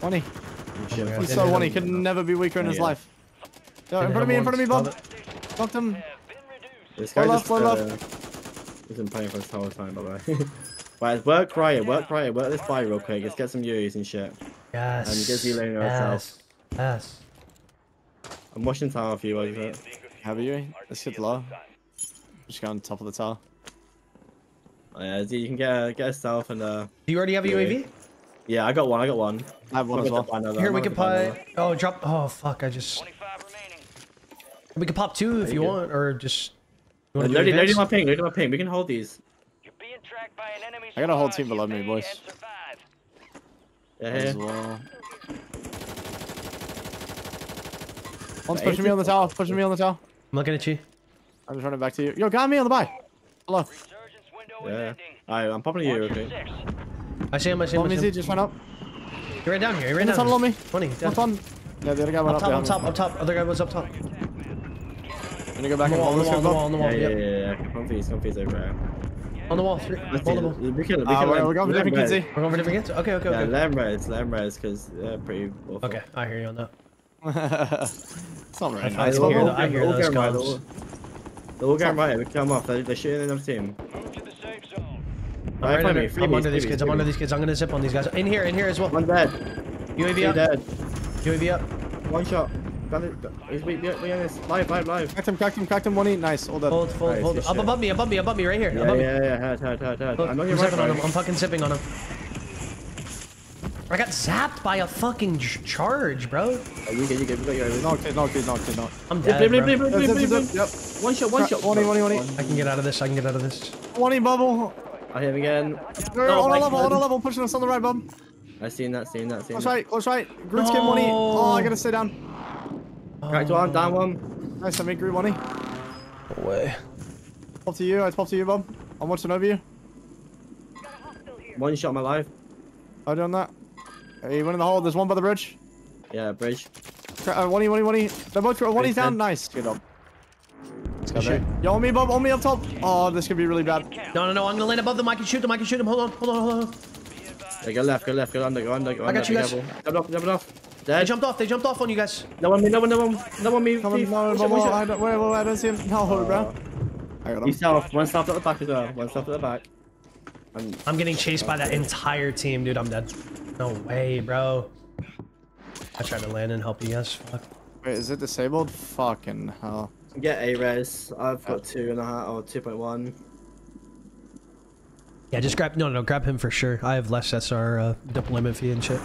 Funny. Shit, Okay. He's so hit funny. him. Could never be weaker in Oh, his yeah. life. Yo, in front of me, in front of me. Bob. Knocked him. This One guy left, just one uh, left. isn't playing for his whole time, by the way. right, work riot, work riot, work this fire real quick. Let's get some U's and shit. Yes. And get you laying yes. yourself. Yes. I'm watching tower for you, what is it? Have you? Let's get low. Just go on top of the tower. Oh, yeah, Z, you can get a, get a stealth and uh. Do you already have a Yeah. UAV? Yeah, I got one. I got one. I have one I'm as well. another, Here I'm we can buy put. Oh, drop. Oh fuck! I just. 25 remaining. We can pop two if you you want, or just. You Uh, want to Loading, do loading advance? my ping, loading my ping. We can hold these. You're being tracked by an enemy I got a whole team below me, boys. Yeah, As well. One's pushing me on the tower. Pushing me on the tower. I'm looking at you. I'm just running back to you. Yo, got me on the bike. Hello. Yeah. Alright, I'm popping you, okay? I see him. I see him. I One easy, just ran up. He ran down here. He ran In the down. tunnel on me. 20. Down. What's on? Yeah, the other guy went Up up. top, up top, behind up top. Other guy was up top. me. Gonna go back On the and wall, hold on the wall, on the wall, guy. on the wall. Yeah, yeah, Yep. yeah, yeah. Confused, confused over there. On the wall. Three. Let's see, Multiple. We can, we Ah, can we're- we're going for different kids. We're going for different kids? Okay, okay, Yeah, okay. let them res, let them because they're pretty awful. Okay, I hear you on that. It's not very I nice. hear the- I hear those they're all getting right, comms. they're all- They're all getting right, we come off, they're, they're shooting another team. I'm, Right, right find under, me, free I'm under these free me, kids. I'm under these kids. I'm gonna zip on these guys. In here, in here as well. One dead. UAV Two up. dead. UAV up. One shot. Got it. He's beat me this. Live, live, live. Cracked him, cracked him, cracked him. One eat. Nice. All dead. Hold, hold, Nice, hold. Up shit. above me, above me, above me, right here. Yeah, above me. yeah, yeah, head, head, head, head. Look, I know I'm you're right, on him. I'm fucking zipping on him. I got zapped by a fucking charge, bro. Oh, you get, you get, you got your Knocked it, knocked it, knocked it, knocked I'm dead, blip, blip, bro. blip, blip, blip, Zip, blip. zip, zip. One shot, one shot. One in, one in, one in. I can get out of this. I can get out of this. One in bubble. I hit him again. No, No, oh on a my level, on a level, pushing us on the right, bub. I seen that, seen that, seen Close that. right, close right. Groot skin one eat. Oh, I gotta stay down. Cracked one, down one. Nice, I made Groot one eat. No way. Pop to you, I pop to you, Bob. I'm watching over you. One shot my life. How you doing that? Hey, one in the hole. There's one by the bridge. Yeah, bridge. Cra- Uh, one e, one e, one e. They're both. One Bridge e's down. dead. Nice. Good up. Let's go Shoot. there. Yo, on me, Bob. On me up top. Oh, this could be really bad. No, no, no. I'm gonna land above them. I can shoot them. I can shoot them. Hold on, hold on, hold on. Yeah, go left, go left, go under, go under, go I got you be guys. careful. Jump off, jump off. They jumped off. They jumped off on you guys. No one, me, no one, no one, no one, me. Come on, thief. no, One no, shot, one no, shot. I don't, wait, wait, I don't see him. No, bro. I got him. He's south, one south at the back as well. One south at the back. And I'm getting chased by that entire team, dude. I'm dead. No way, bro. I tried to land and help you guys. Fuck. Wait, is it disabled? Fucking hell. get a res. I've got two and a half or two point one. Yeah, just grab. No, no, grab him for sure. I have less SR uh, deployment fee and shit.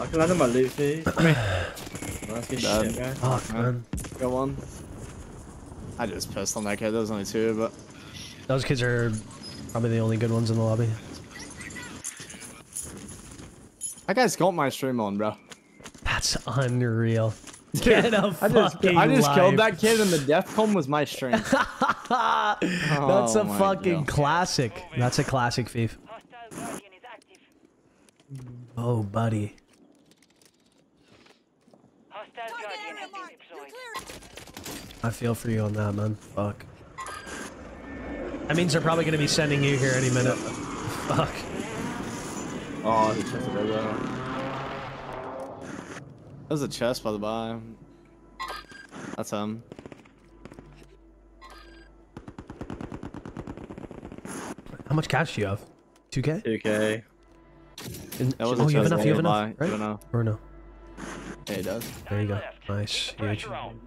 I can add in my loot fee. That's good Done. shit, guy. Fuck, man. Got one. I just pissed on that kid. There was only two, but Those kids are probably the only good ones in the lobby. that guy's got my stream on, bro. That's unreal. Get a I just, I just killed that kid, and the death com was my stream. That's Oh a fucking God. classic. That's a classic, thief. Hostile Guardian is active. Oh, buddy. Hostile Guardian has been deployed. I feel for you on that, man. Fuck. That means they're probably gonna be sending you here any minute. Fuck. Oh, he chested it well. There's a chest by the by. That's him. How much cash do you have? 2k? 2k. And- That was oh, you have enough. You have by enough, right? Or no? Yeah, he does. There you go. Nice. Huge. Pressure on.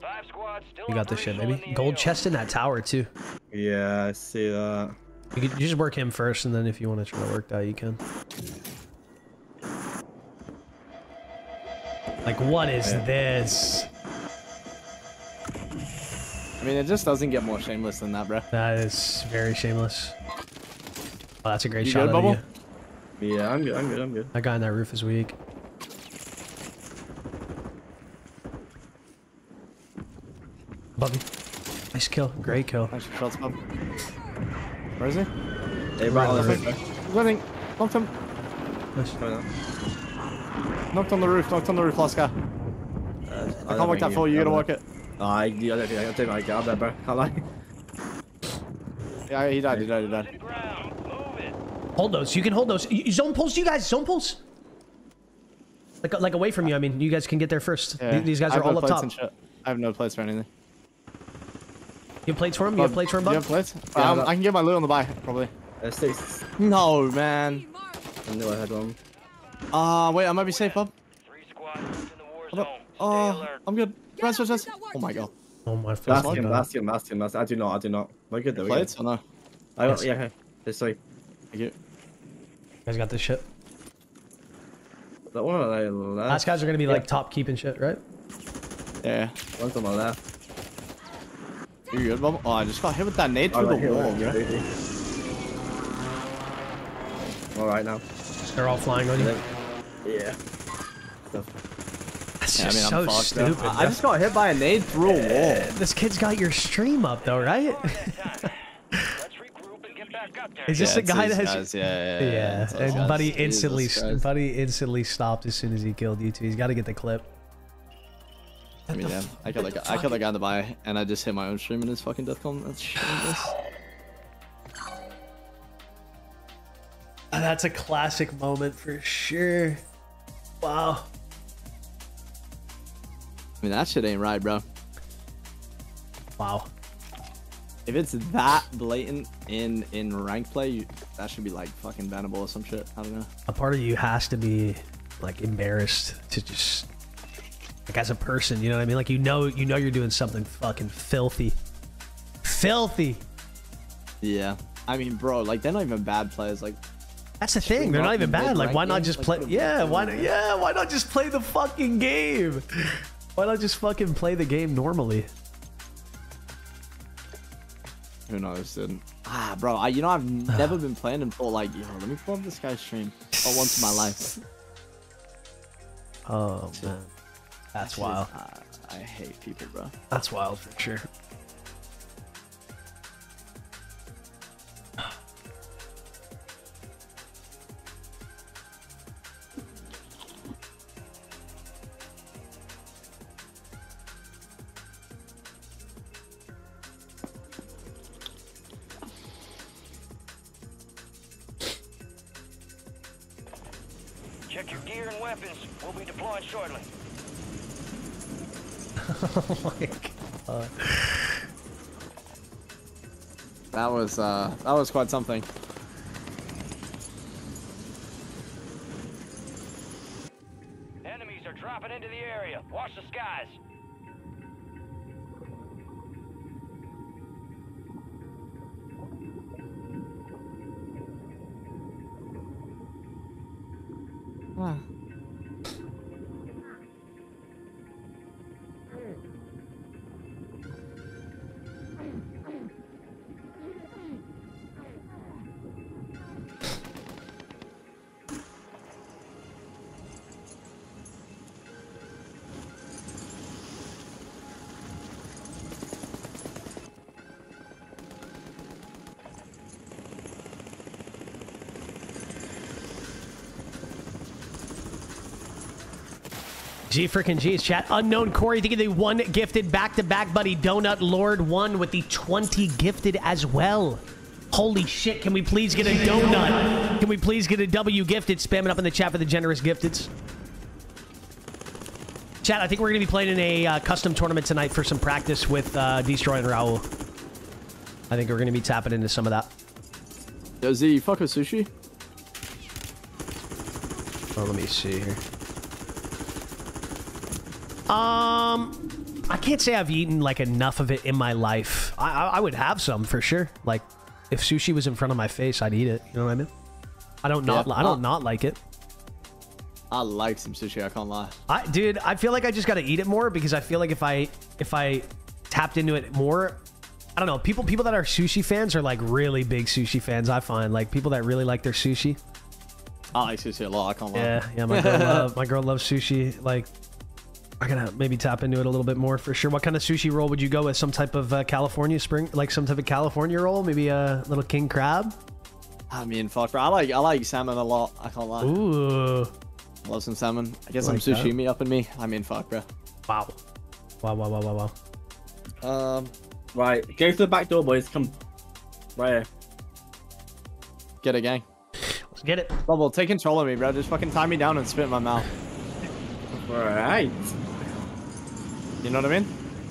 Five squads still You got this shit, operational baby. Gold chest in that tower too. Yeah, I see that. You, could, you just work him first, and then if you want to try to work that, you can. Like, what is this? I mean, it just doesn't get more shameless than that, bro. That is very shameless. Oh, that's a great You shot good, out of Bubble? you. Yeah, I'm good, I'm good, I'm good. That guy on that roof is weak. Bubby. Nice kill. Great kill. Nice shots, bub. Where is he? Hey, Right right on on the the roof. roof. Running. Knocked him. Nice. Knocked on the roof. Knocked on the roof, last guy. Uh, I can't work that for you. You gotta work it. Oh, I, I don't think I don't think I got that, bro. Can't lie. Yeah, he died. He died. He died. Hold those. You can hold those. Zone pulse, you guys. Zone pulse. Like, like away from you. I mean, you guys can get there first. Yeah. These guys are no all up top. I have no plates for anything. You have plates for him? You have plates for him, You bud? have plates? Yeah, um, I can get my loot on the buy, probably. Uh, six. No, man. I knew I had one. Uh, wait, I might be safe, bub. Three squads left in the war Hold zone. up. Oh, alert. I'm good. Rest, rest, rest. Oh my god. Oh my Last him, god. last him, last him, last I do not, I do not. We're good though. we're Plates good. or no? I got, Yes. yeah, okay. There's three. Thank you. You guys got this shit. That one on the left. Last guys are gonna be like Yeah. top keeping shit, right? Yeah. One's on my left. You're good, bub. Oh, I just got hit with that nade Oh, through right the here, wall, bro. here. All right now. They're all flying on you. Yeah. That's It's Yeah, I just mean, I'm so fucked, stupid. I, I bro. just got hit by a nade through a wall. Uh, this kid's got your stream up though, right? Is this Yeah, the guy that has? guys, yeah, yeah, yeah, yeah. And. Buddy instantly, Christ. Buddy instantly stopped as soon as he killed you two. He's got to get the clip. I mean, yeah, I killed, a guy, I killed a guy in the buy, and I just hit my own stream in his fucking death com. That's shameless. That's a classic moment for sure. Wow. I mean, that shit ain't right, bro. Wow. If it's that blatant in in rank play, you, that should be like fucking bannable or some shit. I don't know. A part of you has to be like embarrassed to just like as a person, you know what I mean? Like you know you know you're doing something fucking filthy. Filthy. Yeah. I mean, bro, like they're not even bad players. Like That's the thing. They're not even bad. Like, why not just play? Yeah, why not? Yeah, why not just play the fucking game? Why not just fucking play the game normally? who knows, dude? Ah, bro, I, you know I've never been playing and thought like, yo, let me pull up this guy's stream. For once in my life. Oh man, that's Shit is- wild. I, I hate people, bro. That's wild for sure. Uh, that was quite something. G freaking G's chat. Unknown Corey thinking the one gifted back to back, buddy. Donut Lord one with the 20 gifted as well. Holy shit, can we please get a donut? Can we please get a W gifted? Spam it up in the chat for the generous gifteds. Chat, I think we're going to be playing in a uh, custom tournament tonight for some practice with uh, Destroy and Raul. I think we're going to be tapping into some of that. Z, you fuck with sushi? Oh, let me see here. Um, I can't say I've eaten like enough of it in my life. I, I, I would have some for sure. Like, if sushi was in front of my face, I'd eat it. You know what I mean? I don't not. Yeah. I don't Uh, not like it. I like some sushi. I can't lie. I, dude, I feel like I just got to eat it more because I feel like if I if I tapped into it more, I don't know. People people that are sushi fans are like really big sushi fans. I find like people that really like their sushi. I like sushi a lot. I can't lie. Yeah, yeah. My girl, love, my girl loves sushi. Like, I gotta maybe tap into it a little bit more for sure. What kind of sushi roll would you go with? Some type of uh, California spring, like some type of California roll? Maybe a little king crab. I mean, fuck, bro. I like I like salmon a lot. I can't lie. Ooh, I love some salmon. I get some Like that. sushi up in me. I mean, fuck, bro. wow, wow, wow, wow, wow, wow. Um, right, go to the back door, boys. Come. Right here. Get it, gang. Let's get it. Bubble, take control of me, bro. Just fucking tie me down and spit in my mouth. Alright. You know what I mean?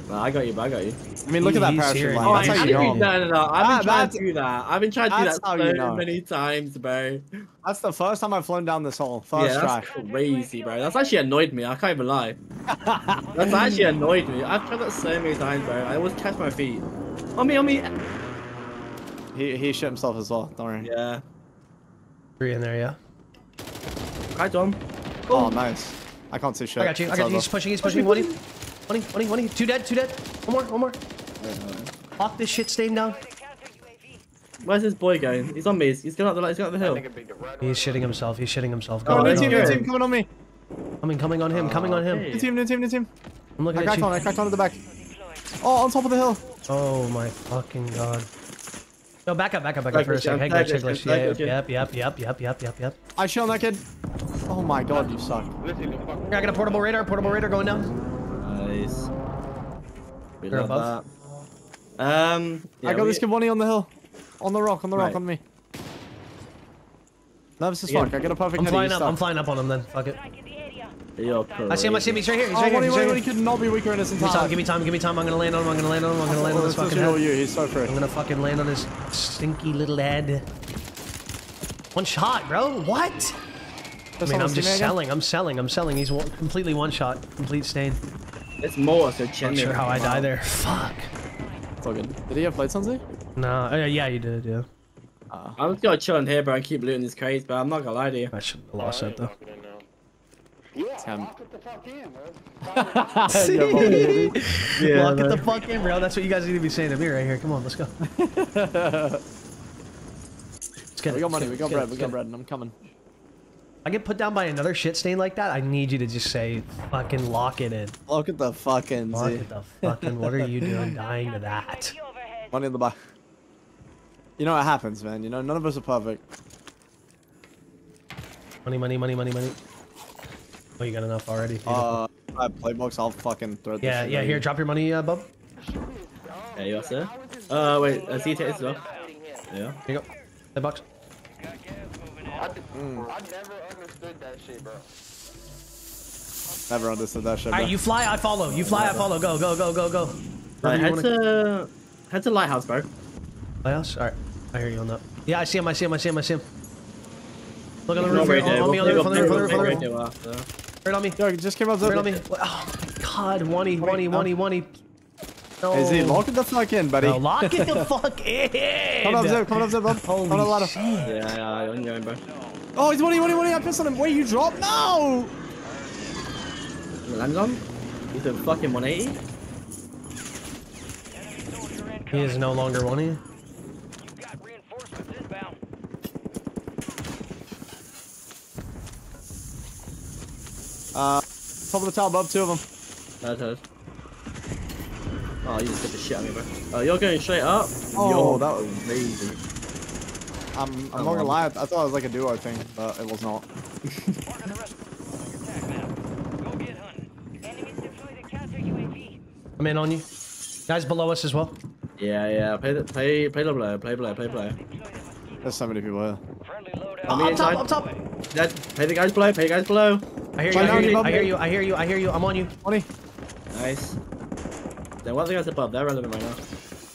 No, I got you, but I got you. I mean, look at that parachute hearing line. you. That's He's how you know. No, no, no. I've Ah, been trying to do that. I've been trying to do that so you know. many times, bro. That's the first time I've flown down this hole. First yeah, try. that's crazy, bro. That's actually annoyed me. I can't even lie. that's actually annoyed me. I've tried that so many times, bro. I always catch my feet. On me, on me. He he shit himself as well. Don't worry. Yeah. Three in there, yeah. Hi, Tom. Oh, nice. I can't see shit. I got you. I It's got you. He's pushing. He's pushing. One, one, one, one. Two dead. Two dead. One more. One more. Lock this shit. Staying down. Where's this boy going? He's on me. He's, he's going up the. He's going up the hill. He's shitting himself. He's shitting himself. Oh, Go, new team, new team coming on me. Coming, coming on him, oh, coming on him. New team, new team, new team. I'm looking at you. I at cracked you. on, I cracked on at the back. Oh, on top of the hill. Oh my fucking god. No, back up, back up, back up Tag for a second. Hey, tag glitch, hey, glitch, glitch. tag Yeah, glitch, yep, yep, yep, yep, yep, yep, yep. I shot that kid. Oh my god, you suck. Listen, the fuck. I got a portable radar, portable radar going down. Nice. We They're love that. Um, yeah, I got we- this kid one on the hill. On the rock, on the rock, Right. on me. Nervous as Yeah. fuck. I got a perfect I'm flying up, suck. I'm flying up on him then. Fuck it. You're I see him, I see him. He's right here, he's Oh, right here, he's right Wally here. could not be weaker in his Give me entire time, give me time, give me time. I'm gonna land on him, I'm gonna land on him, I'm gonna land on his This fucking all head. you. He's so free. I'm gonna fucking land on his stinky little head. One shot, bro. What? I mean, I'm just selling. I'm selling. I'm selling. He's completely one shot. Complete stain. It's more, so chin Not sure how I die there. Fuck. It's all good. Did he have plates on Z? No. Uh, yeah, you did. Yeah. I'm just gonna chill in here, bro, and keep looting these crates, but I'm not gonna lie to you. I should have lost that though. Damn. Lock it the fuck in, bro. Yeah, Bobby. Yeah, Lock it the fuck in, bro. That's what you guys need to be saying to me right here. Come on, let's go. Let's get we it, got money, we got bread, we got bread, and I'm coming. Get it. I get put down by another shit stain like that. I need you to just say, fucking lock it in. Look at the fucking Lock Z. it the fucking. What are you doing dying to that? Money in the back. You know what happens, man. You know, none of us are perfect. Money, money, money, money, money. Oh, you got enough already. Beautiful. Uh, I play box, I'll fucking throw this yeah, yeah. here, drop your money, uh, bub. Yeah, you got it. Uh, wait, I uh, CT as well. Yeah. Here you go. That box. I, mm. I never understood that shit, bro. Never understood that shit, All bro. right, you fly, I follow. You fly, I follow. Go, go, go, go, go. Right, head wanna- to head to lighthouse, bro. Lighthouse? All right. I hear you on that. Yeah, I see him. I see him. I see him. I see him. Look on the roof. here. radio, On me, on the roof, on the roof, on the roof, on the roof. up radio after. Right on me. Yo, just came up Right on me. Oh, God. One E, one E, one E, one E. No. Is he lock it the fuck in, buddy? No, lock it the fuck in. Come up, Zip, come up, Zip, bub. Holy Come on, ladder. shit. Yeah, yeah, I'm going, bro. Oh, he's money, money, money. I pissed on him. Wait, you dropped? No! Land on. He's a fucking 180. He is no longer one E. You got reinforcements inbound. Uh, top of the tower, above two of them. That's hers. Oh, you just get the shit out of me, bro. Oh, you're going straight up? Oh, Yo, that was crazy. I'm, I'm Oh, not gonna lie. I thought it was like a duo thing, but it was not. Marking the rest of the attack map. Go get hunting. Enemies deploy the counter UAV. I'm in on you. Guys below us as well. Yeah, yeah. Play the play play the blow, play below, play below. There's so many people here. Friendly loadout. On up inside. top, up top. Dead. Play the guys below, play the guys below. I hear you. I hear you. I hear you. I hear you. I hear you. I'm on you. Money. Nice. Then what are the guys above? They're relevant right now.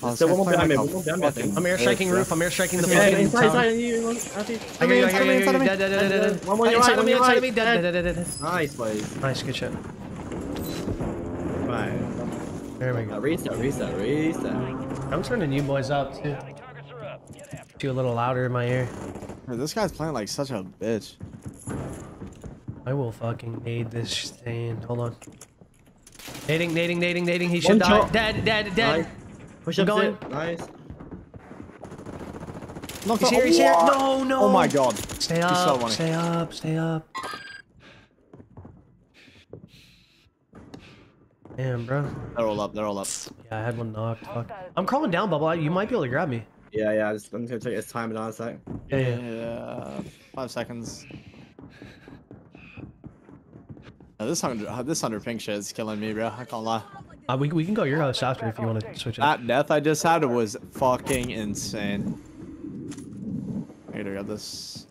Oh, There's still this one more guy's behind me, playing one more like behind me, I a think. I'm airstriking roof. I'm airstriking the Yeah, fucking inside, tower. inside, you, one, Alfie. I hear you. I Inside hear of you. me, I hear inside you. of me. Dead, dead, dead, dead, dead. One more on your Inside right, of me. on your Inside right. of me. Dead, dead, Dead. dead, dead, dead. Nice, boys. Nice. Good shit. Right. There we Uh, go. reset, reset, reset. I'm turning you boys up too. Targets are up. Get after You a little louder in my ear. Dude, This guy's playing like such a bitch. I will fucking nade this thing. Hold on. Nading, nading, nading, nading. He should One die. shot. Dead, dead, dead. Nice. Push up going. it. Nice. Knocked He's here, he's here. No, no. Oh my god. Stay up, funny. stay up, stay up. Damn, bro. They're all up. They're all up. Yeah, I had one knocked. Fuck. I'm crawling down, Bubble. You might be able to grab me. Yeah, yeah. Just, I'm gonna take this time and on a sec. Yeah, yeah. Yeah. Five seconds. Uh, this hundred, uh, this hundred pink shit is killing me, bro. I can't lie. Uh, we, we can go your house after if you want to switch it. That death I just had was fucking insane. I gotta grab this.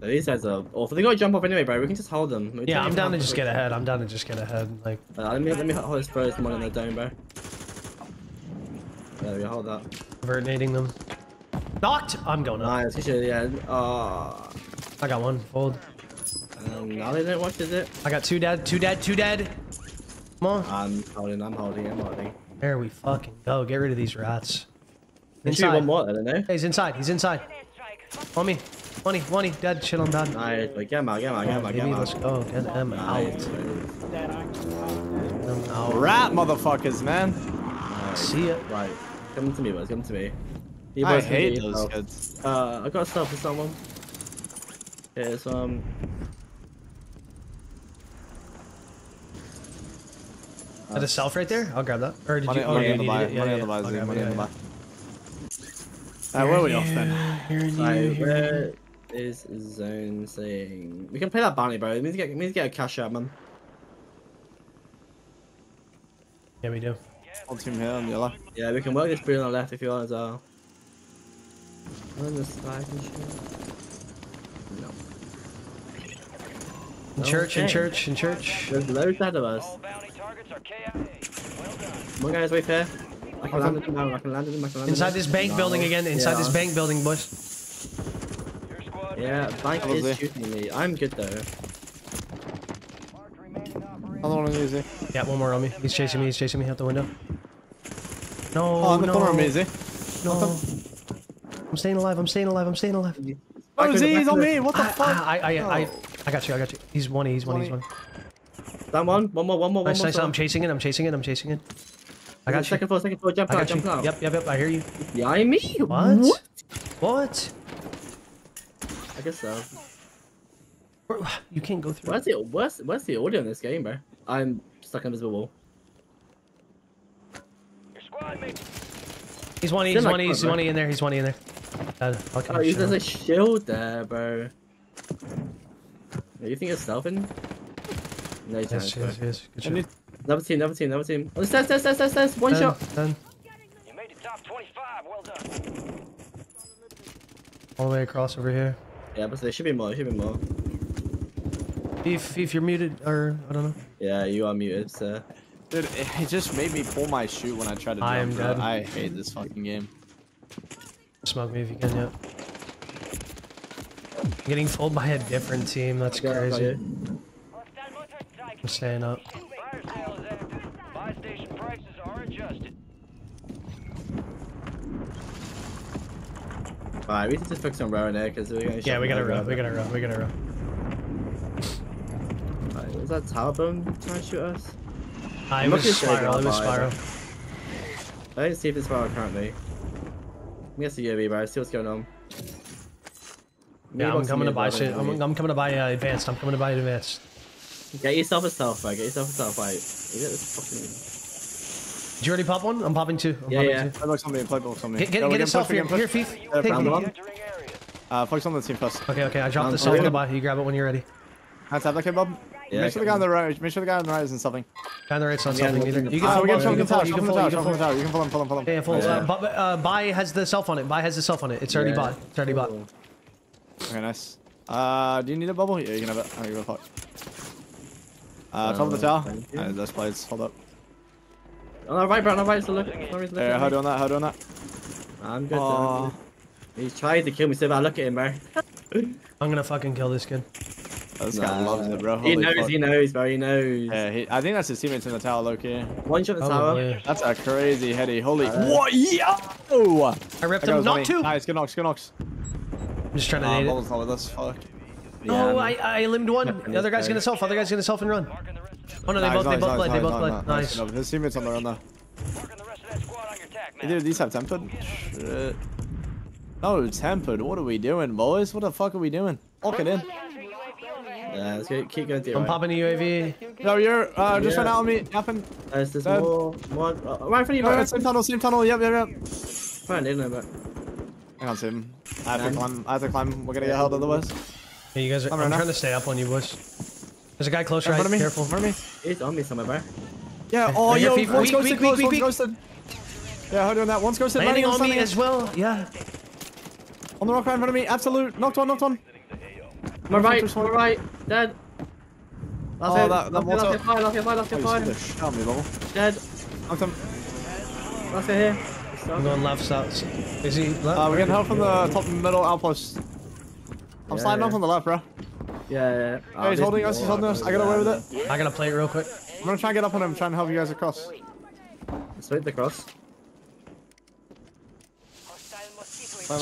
These guys are awful. They gotta jump off anyway, bro. We can just hold them. We Yeah, I'm down to just get ahead. I'm down to just get ahead. Like, Uh, let me let me hold this first one in the dome, bro. There we go. Hold that. vertinating them. Knocked! I'm going up. Nice. Yeah. Uh, I got one. Fold. Um, now they don't watch, it? I got two dead, two dead, two dead. Come on. I'm holding. I'm holding. I'm holding. There we fucking go. Get rid of these rats. Can shoot one more. I don't know. Hey, he's inside. He's inside. On me. Money, money, dead. Shit, I'm dead. Nice. But get him out. Get him out. Get him out. Get Baby, him let's out. go. Get them Nice. out. Get them out. Rat motherfuckers, man. See ya. Right. Come to me, boys. Come to me. You I boys can hate do those yourself. kids. Uh, I got stuff for someone. Here's um. Is that a self right there? I'll grab that. Or did Money, you? Oh, money yeah, on the you buy. needed it. Yeah, money yeah, on the yeah. buy. I'll Z, grab money it, on the yeah, buy. Uh, where are we off then? Right, where is zone saying? We can play that bounty, bro. We need to get, we need to get a cash out, man. Yeah, we do. Whole team here on yellow. Yeah, we can work this bridge on the left if you want as well. On the side and shit. No. In church, in church, in church. There's loads ahead of us. All bounty targets are KIA. Come on, guys, wait here. I can land them now. I can land them. I can land Inside this bank No. building again. Inside this bank building, boys. Yeah, bank is shooting me. I'm good though. marked remaining operators. Another one on easy. Yeah, one more on me. He's chasing me. He's chasing me out the window. No, Oh, in the no, corner of easy. no. I'm staying alive. I'm staying alive. I'm staying alive. Oh, to the- Z, he's on me. What the I, fuck? I, I, I, I got you. I got you. He's one. He's one. He's one. Down one. One more. One more. One Nice, more. nice. I'm chasing it. I'm chasing it. I'm chasing it. I got you. Second floor. Second floor. Jump I out. got you. Jump out. Yep, yep, yep. I hear you. Behind me? What? What? I guess so. You can't go through. Where's the where's where's the audio in this game, bro? I'm stuck in this wall. Your squad. He's one. He's like one. He's one in there. He's one in there. Uh, I'll Oh, you- there's a shield there, bro. Yeah, you think it's stealthing? No, it's Yes, not. yes, yes. Good I shot. need- Another team, another team, another team. Oh, stairs, stairs, stairs, stairs, stairs. One Done, shot. Done. You made it top 25. Well done. All the way across over here. Yeah, but there should be more. There should be more. If if you're muted or I don't know. Yeah, you are muted, sir. Dude, it it just made me pull my shoe when I tried to jump. I am dead. I hate this fucking game. Smoke me if you can. Yeah. Getting pulled by a different team. That's Yeah, crazy. I'm staying up. Fire sale is active. Buy station prices are adjusted. Alright, we need to focus on rowing there because we're to Yeah, we gotta row. We gotta row. We gotta row. Right, was that tower bone trying to shoot us? Uh, it I'm was spiral. It was spiral. I don't see if it's spiral currently. We got the UAV, bro. See what's going on. Yeah, I'm coming to buy shit. I'm, I'm coming to buy uh, advanced. I'm coming to buy advanced. Get yourself a stealth, bro. Get yourself a stealth, right? You get this fucking... Did you already pop one? I'm popping two. I'm Yeah, popping yeah. two. Playbook on me, playbook on me. Get, get, Yeah, we're get getting yourself here. Here, pushed. Thief. Uh, Take round one. Uh, focus on the team first. Okay, okay. I dropped Um, the self okay. in the buy. You grab it when you're ready. Hands up, okay, Bob? Yeah, make sure the guy on the right, make sure the guy on the right isn't something. Guy on the right's not Yeah, something we'll either. You can Uh, full we're one. getting You from can the full. tower, You can from full. You can the tower, from the tower. You can pull him, pull him, pull him. Yeah, full. Yeah. Uh, uh, buy has the self on it. Buy has the self on it. It's already Yeah. bought. It's already bought. Okay, nice. Uh, do you need a bubble? Yeah, you can have it. I'll go fuck. Uh, top of the tower. thank you. Uh, those blades, hold up. On the right, bro. On the right. So look. No reason to Yeah, at how me. do on that? How do on that? I'm good. Aw. I'm. He's trying to kill me, so I look at him, bro. I'm gonna fucking kill this kid. Oh, this guy loves it, bro. He knows, fuck. he knows, bro. He knows. Yeah, he, I think that's his teammates in the tower, Loki. One shot in the tower. Probably. That's a crazy heady. Holy. Uh, what? Yeah! Oh! I ripped him. Not funny. two. Nice, good knocks, good knocks. I'm just trying to nade it. Bubble's not with us. Fuck. Oh, Yeah, I I limbed one. The other guy's gonna guy. self. Other guy's gonna self and run. Marking of that, Oh no, they Nice, both they nice, both nice, bled. They nice, both nice, bled. nice. Nice. Good. His teammates on the run there. marking the rest of that squad on your attack map. Hey, dude, these have tempered? Shit. No, tempered. What are we doing, boys? What the fuck are we doing? Lock it in. Yeah, let's go, keep going to I'm right. popping the UAV. No, you're uh, just Yeah. run out on me. Yapping. There's, there's Dead. more, more. Uh, right in front of you, No, bro. same tunnel, same tunnel. Yep, yep, yep. Fine, didn't I, but. I can't see him. I have to climb. I have to climb. We're gonna get held otherwise. Yeah, you guys are. I'm I'm, right now. trying to stay up on you, boys. There's a guy close In right. front of me. Careful. In front of me. He's on me somewhere, bro. Yeah. Oh, Right yo, Fifi. one's ghosted. weak, close, weak, one's ghosted. Yeah, how doing that? One's ghosted. Landing on me as well. Yeah. On the rock right in front of me. Absolute. Knocked one. Knocked one. My right, Just my right, dead. Last Oh, hit, that- that last hit, mortar- last hit, fire, last hit, fire, last hit, Oh, fire. you see the shit out of me, bubble. Dead. Knocked him. Last hit here. I'm going left, south. Is he? Left? Uh, we're getting help from the top middle outpost. I'm Yeah, sliding yeah. off on the left, bro. Yeah, yeah. Yeah, Oh, he's holding us. He's holding us. I got away with it. I gotta play it real quick. I'm gonna try and get up on him, try and help you guys across. Sweep the cross.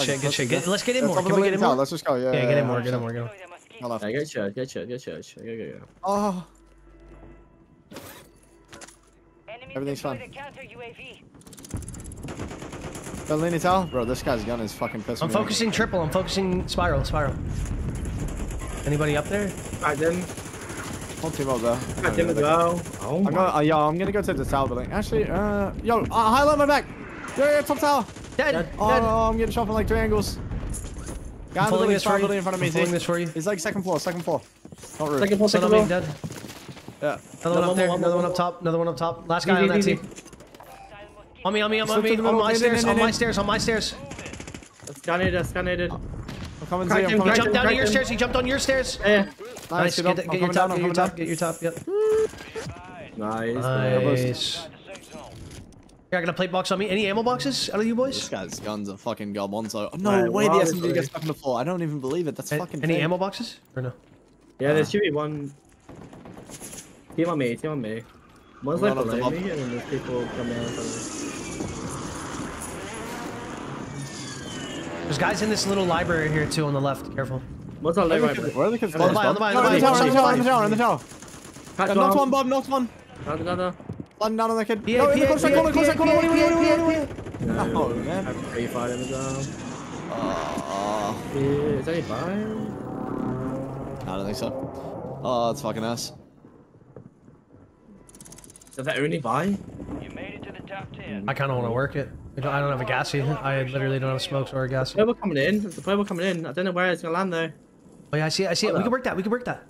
Shit, good shit. Get, let's get in let's more. Can we get in more? Let's just go. Yeah, Yeah, get in more. Get in more. Get in more. My left. Yeah, get church, get church, get church. Go, go, go. Oh, Everything's fine. A counter Bellini Tower? Bro, this guy's gun is fucking pissing I'm me off. focusing triple. I'm focusing spiral. Spiral. Anybody up there? Right then. Whole team up there. Got Tim as well. Oh I'm my. gonna, uh, yo, I'm gonna go to the tower building. Actually, uh, yo, uh, highlight my back. Yeah, yeah, top tower. Dead. Oh, dead. I'm getting shot from like three angles. Guy I'm pulling building, this for tower you. building in front of me. I'm pulling this for you. He's like second floor, second floor. Not roof. Second floor, second floor. dead. Yeah. Another one up there. one Another one one up top. Another one up top. Last guy on that team. Easy. On me, on me, on Slip me, to the on my In, in, stairs, on my stairs, on my stairs. Uh, scannated, scannated. I'm coming to you. I'm He jumped down to your stairs. He jumped on your stairs. Yeah. Nice. Get, get your top. Get your top. Get your top. Yep. Nice. Nice. Inside the safe zone. You're gonna plate box on me. Any ammo boxes out of you This boys? guy's guns are fucking garbanzo. No Right, way the SMG gets stuck on the floor. I don't even believe it. That's A- fucking Any fake. ammo boxes or no? Yeah, there ah. should be one. Team on me, team on me. One's like One on the below me, and then there's people coming out. There's guys in this little library here too on the left. Careful. What's on left, right? right? Where are the kids? On the buy, on the buy, on No, the in buy. the tower, in the tower, in the tower, in the tower. Catch Yeah, knocked one. one, Bob, knocked one. Another, another. Landing down on that kid. PA, No, in the PA, close right corner, PA, close right corner. PA, What are you doing? What are you PA, doing? No, Oh, man. I have free fire in the ground. Yeah, is that any fire? I don't think so. Oh, it's fucking ass. Is that only buy? You made it to the top 10. I kind of want to work it. I don't, I don't have a gassy. I literally don't have smokes or a gassy. Purple coming in. There's a purple coming in. I don't know where it's gonna land though. Oh yeah, I see it. I see it. We can work that. We can work that.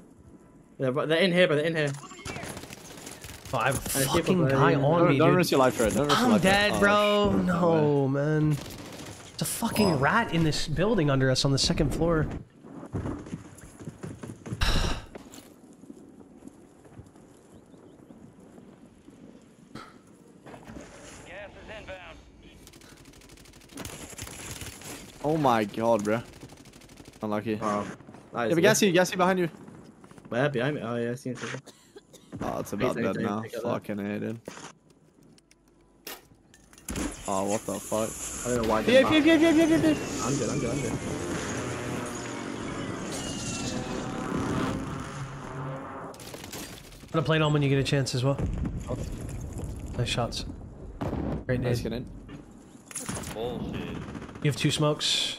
They're, they're in here, but they're in here. Oh, I have a I see fucking guy on Don't, me, don't dude. risk your life for it. Don't risk I'm life for it. dead, Oh, bro. shit. No, man. There's a fucking rat in this building under us on the second floor. Oh my god, bro. Unlucky. Oh, Yeah, but gassy, gassy behind you. Where behind me? Oh yeah, I see it. Oh, it's about Please, dead now. pick up that. Fucking A, dude. Oh, what the fuck? I don't know why. Yeah, yeah, yeah, yeah, yeah, yeah, yeah. I'm good. I'm good. I'm good. Put a plate on when you get a chance as well. Nice shots. Great Nice nade. get in. Bullshit. You have two smokes.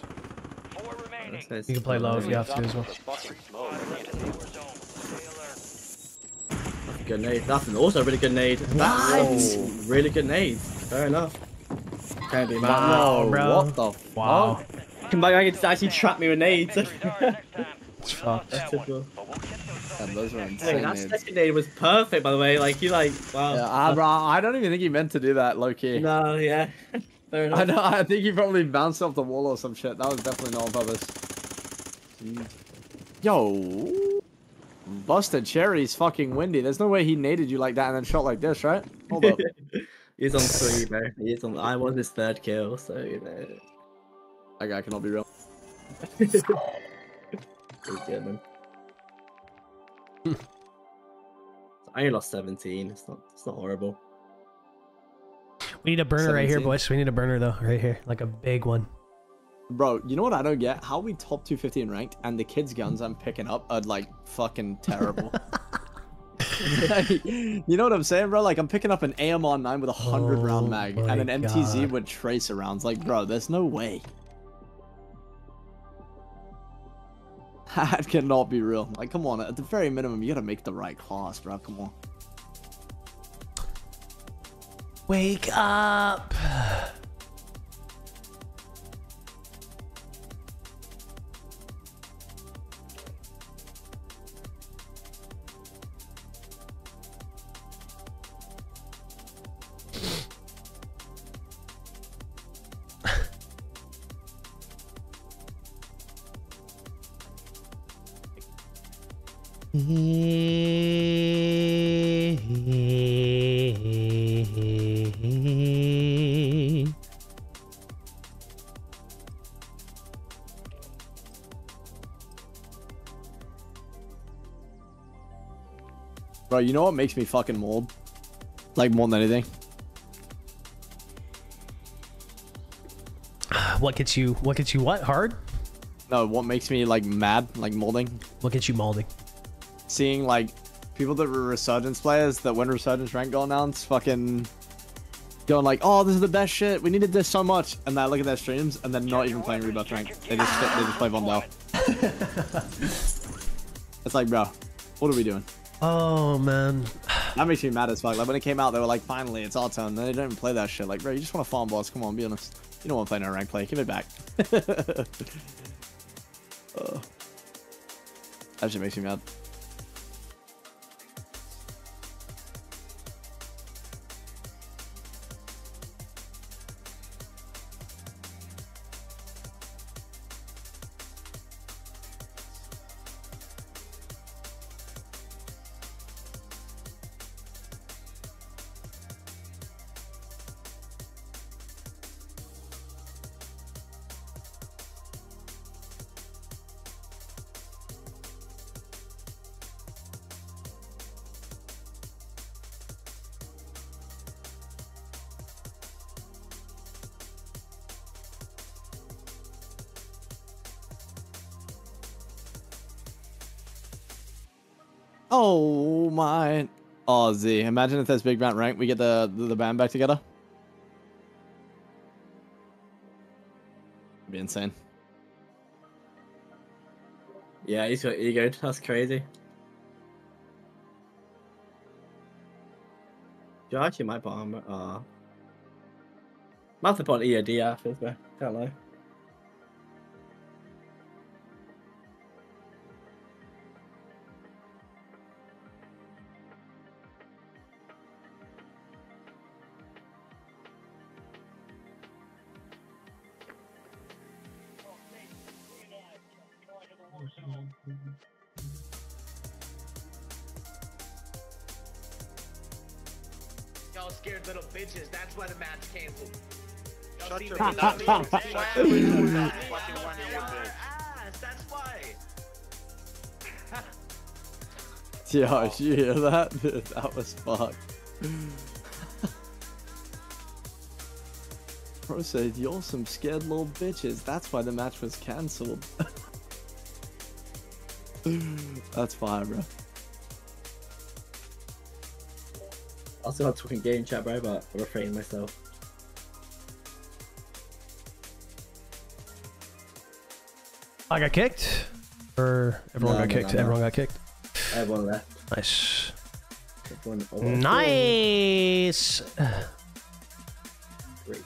Four remaining. You can play low if you have to as well. Fucking smoke. Into the war zone. Stay alert. Good nade. That's an also really good nade. That's a really good nade. Fair enough. Can't be mad. Wow, No, bro. What the Wow. fuck? Come back, I can actually trap me with nades. Stars. It's fucked. That's typical. But those Yeah, those were Hey, insane. that second nade was perfect, by the way. Like, you like, wow. Yeah, I, bro, I don't even think he meant to do that, low key. No, yeah. Fair enough. I know. I think he probably bounced off the wall or some shit. That was definitely not on purpose. Yo, busted cherry's fucking windy. There's no way he naded you like that and then shot like this, right? Hold up. He's on three, bro. He's on. I was his third kill, so you know. that guy cannot be real. He's good, man. I only lost 17. It's not. It's not horrible. We need a burner right here, boys. We need a burner though, right here, like a big one. Bro, you know what I don't get? How we top 250 in ranked and the kids' guns I'm picking up are like fucking terrible. Like, you know what I'm saying, bro? Like I'm picking up an AMR9 with a 100 round Oh mag and an MTZ God. with tracer rounds. Like, bro, there's no way. That cannot be real. Like, come on. At the very minimum, you gotta make the right class, bro. Come on. Wake up. Bro, you know what makes me fucking mold? Like, more than anything? What gets you? What gets you? What hard? No, what makes me, like, mad? Like, molding? What gets you molding? Seeing, like, people that were Resurgence players that when Resurgence rank got announced, fucking going like, oh, this is the best shit. We needed this so much. And then I look at their streams and they're not even playing Rebirth rank. They just, they just play Vondel. it's like, bro, what are we doing? Oh man. That makes me mad as fuck. Like when it came out, they were like, "Finally, it's our turn." They don't even play that shit. Like, bro, you just want to farm boss. Come on, be honest. You don't want to play no rank play. Give it back. oh. That shit makes me mad. Oh Z. Imagine if there's big mount rank, we get the the, band back together. It'd be insane. Yeah, he's got ego. That's crazy. You actually might put armor. Uh, might have put EOD after, but can't lie. Fucking one of you bitch. Ass, That's why. Yo, you hear that? That was fucked. Bro said, you're some scared little bitches. That's why the match was cancelled. That's fire, bro. I still have talking game chat, bro, but I refrain myself. I got kicked, or everyone No, got no, kicked. no. Everyone got kicked. I have one left. Nice. One, oh, Nice. Great.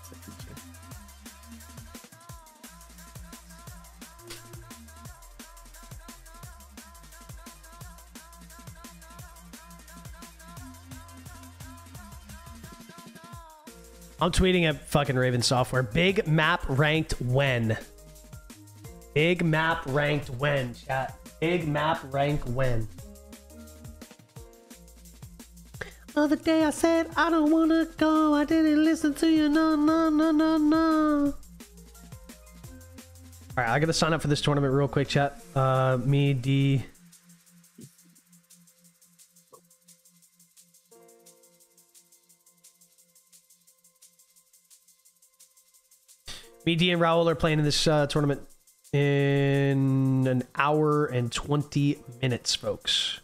I'm tweeting at fucking Raven Software. Big map ranked when? Big map ranked when, chat. Big map rank when? Other day I said I don't wanna go. I didn't listen to you. No, no, no, no, no. All right, I gotta sign up for this tournament real quick, chat. Uh, me, D. Me, D, and Raul are playing in this uh, tournament in an hour and 20 minutes, folks.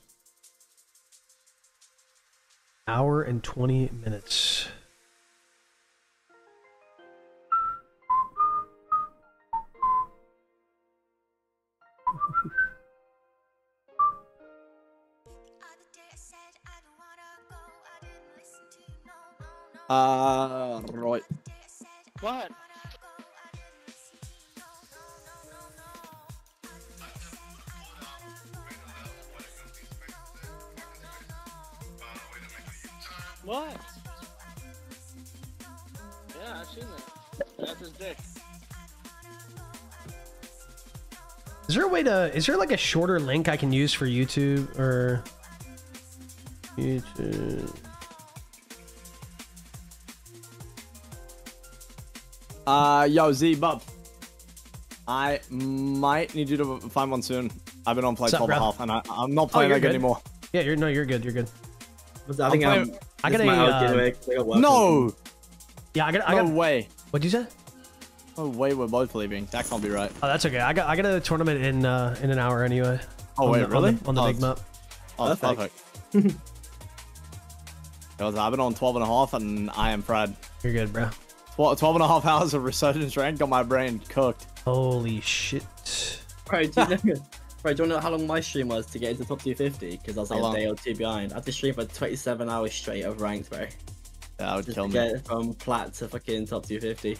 Hour and 20 minutes. Uh, right. What? What? Yeah, I've seen that. That's his dick. Is there a way to? Is there like a shorter link I can use for YouTube or YouTube? Uh, yo, Z, bub. I might need you to find one soon. I've been on play What's up, 12 and a half, and I, I'm not Oh, playing you're that good good. anymore. Yeah, you're no, you're good. You're good. I think I'm I'm. Playing- I got a, might out uh, anyway, 'cause I got No! Yeah, I got. I No got. way. What'd you say? No way we're both leaving. That can't be right. Oh, that's okay. I got. I got a tournament in uh in an hour anyway. Oh, On wait, the- on really? the- on the, Oh, big map. Oh, that's Perfect. perfect. Because I've been on 12 and a half, and I am fried. You're good, bro. 12, 12 and a half hours of resurgence rank got my brain cooked. Holy shit. Bro, do you know, do Bro, do you know how long my stream was to get into top 250? Because I was like How a long? day or two behind. I had to stream for 27 hours straight of ranked, bro. That would Just kill to me. get from plat to fucking top 250.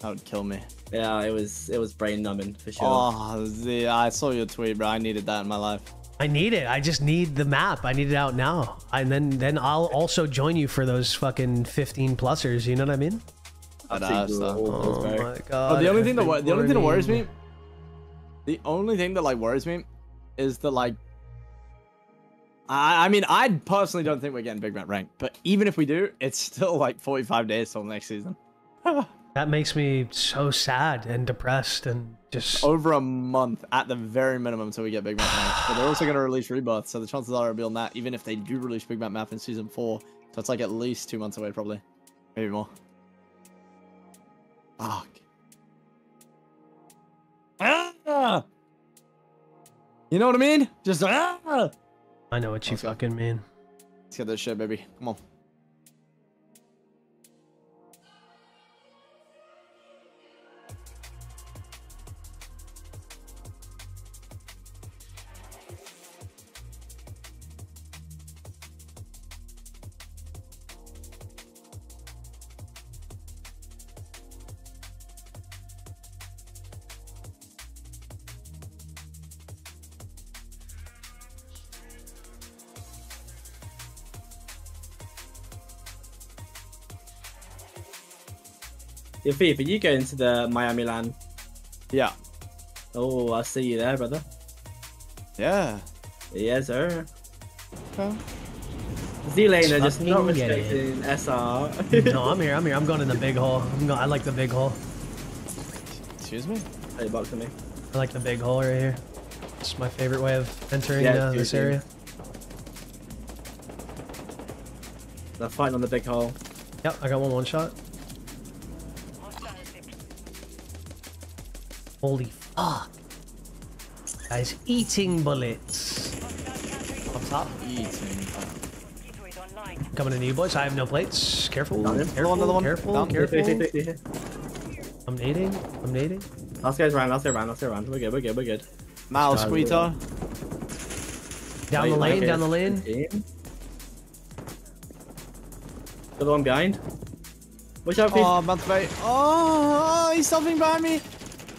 That would kill me. Yeah, it was it was brain numbing for sure. Oh, the, I saw your tweet, bro. I needed that in my life. I need it. I just need the map. I need it out now. And then then I'll also join you for those fucking 15 plusers. You know what I mean? But, I've seen you so- all those, Oh my god. Oh, the only thing that I've wor- been the only thing that worries me, the only thing that like worries me, is that like. I I mean I personally don't think we're getting big map ranked, but even if we do, it's still like 45 days till next season. That makes me so sad and depressed and just Over a month at the very minimum until we get big map ranked. But they're also going to release rebirth, so the chances are it'll be on that. Even if they do release big map map in season four, so it's like at least two months away probably, maybe more. Fuck. Ah! You know what I mean? Just ah! I know what you Let's fucking mean. Let's get this shit, baby. Come on. Yeah, Thief, are you going to the Miami LAN? Yeah. Oh, I'll see you there, brother. Yeah. Yes, sir. Okay. Z-Lane are just not Fucking get it. respecting SR. no, I'm here. I'm here. I'm going in the big hole. I'm go- I like the big hole. Excuse me? Hey, box to me. I like the big hole right here. It's my favorite way of entering Yeah, uh, this dude. area. They're fighting on the big hole. Yep, I got one one shot. Holy fuck. Guys, eating bullets. Up top. Eating. Coming to you boys. I have no plates. Careful. Got him. Careful. Another one. Careful. Down. Careful. Here, I'm nading. I'm nading. Let's go around, let's go around, let's around. We're good, we're good, we're good. Mouse Guys, squeezer. Down the lane. Down the lane. Team. The one behind. Watch out, Thief. Oh, I'm about to bait. Oh, oh, he's something behind me.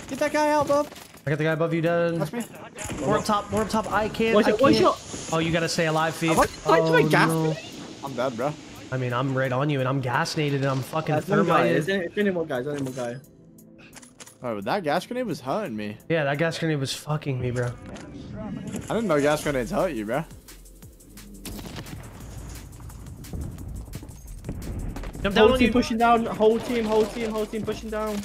Get that guy out, bub. I got the guy above you dead. Watch me. More up top. More up top. I can't. Watch I can't. out. Oh, you gotta stay alive, Feet. Am I- am oh, I gas no. I'm dead, bro. I mean, I'm right on you, and I'm gas naded, and I'm fucking That's one guy. Is thermited. there is there any more guys? Any more guy? Oh, but that gas grenade was hurting me. Yeah, that gas grenade was fucking me, bro. I didn't know gas grenades hurt you, bro. Jump down Whole team you. pushing down. Whole team, whole team, whole team pushing down.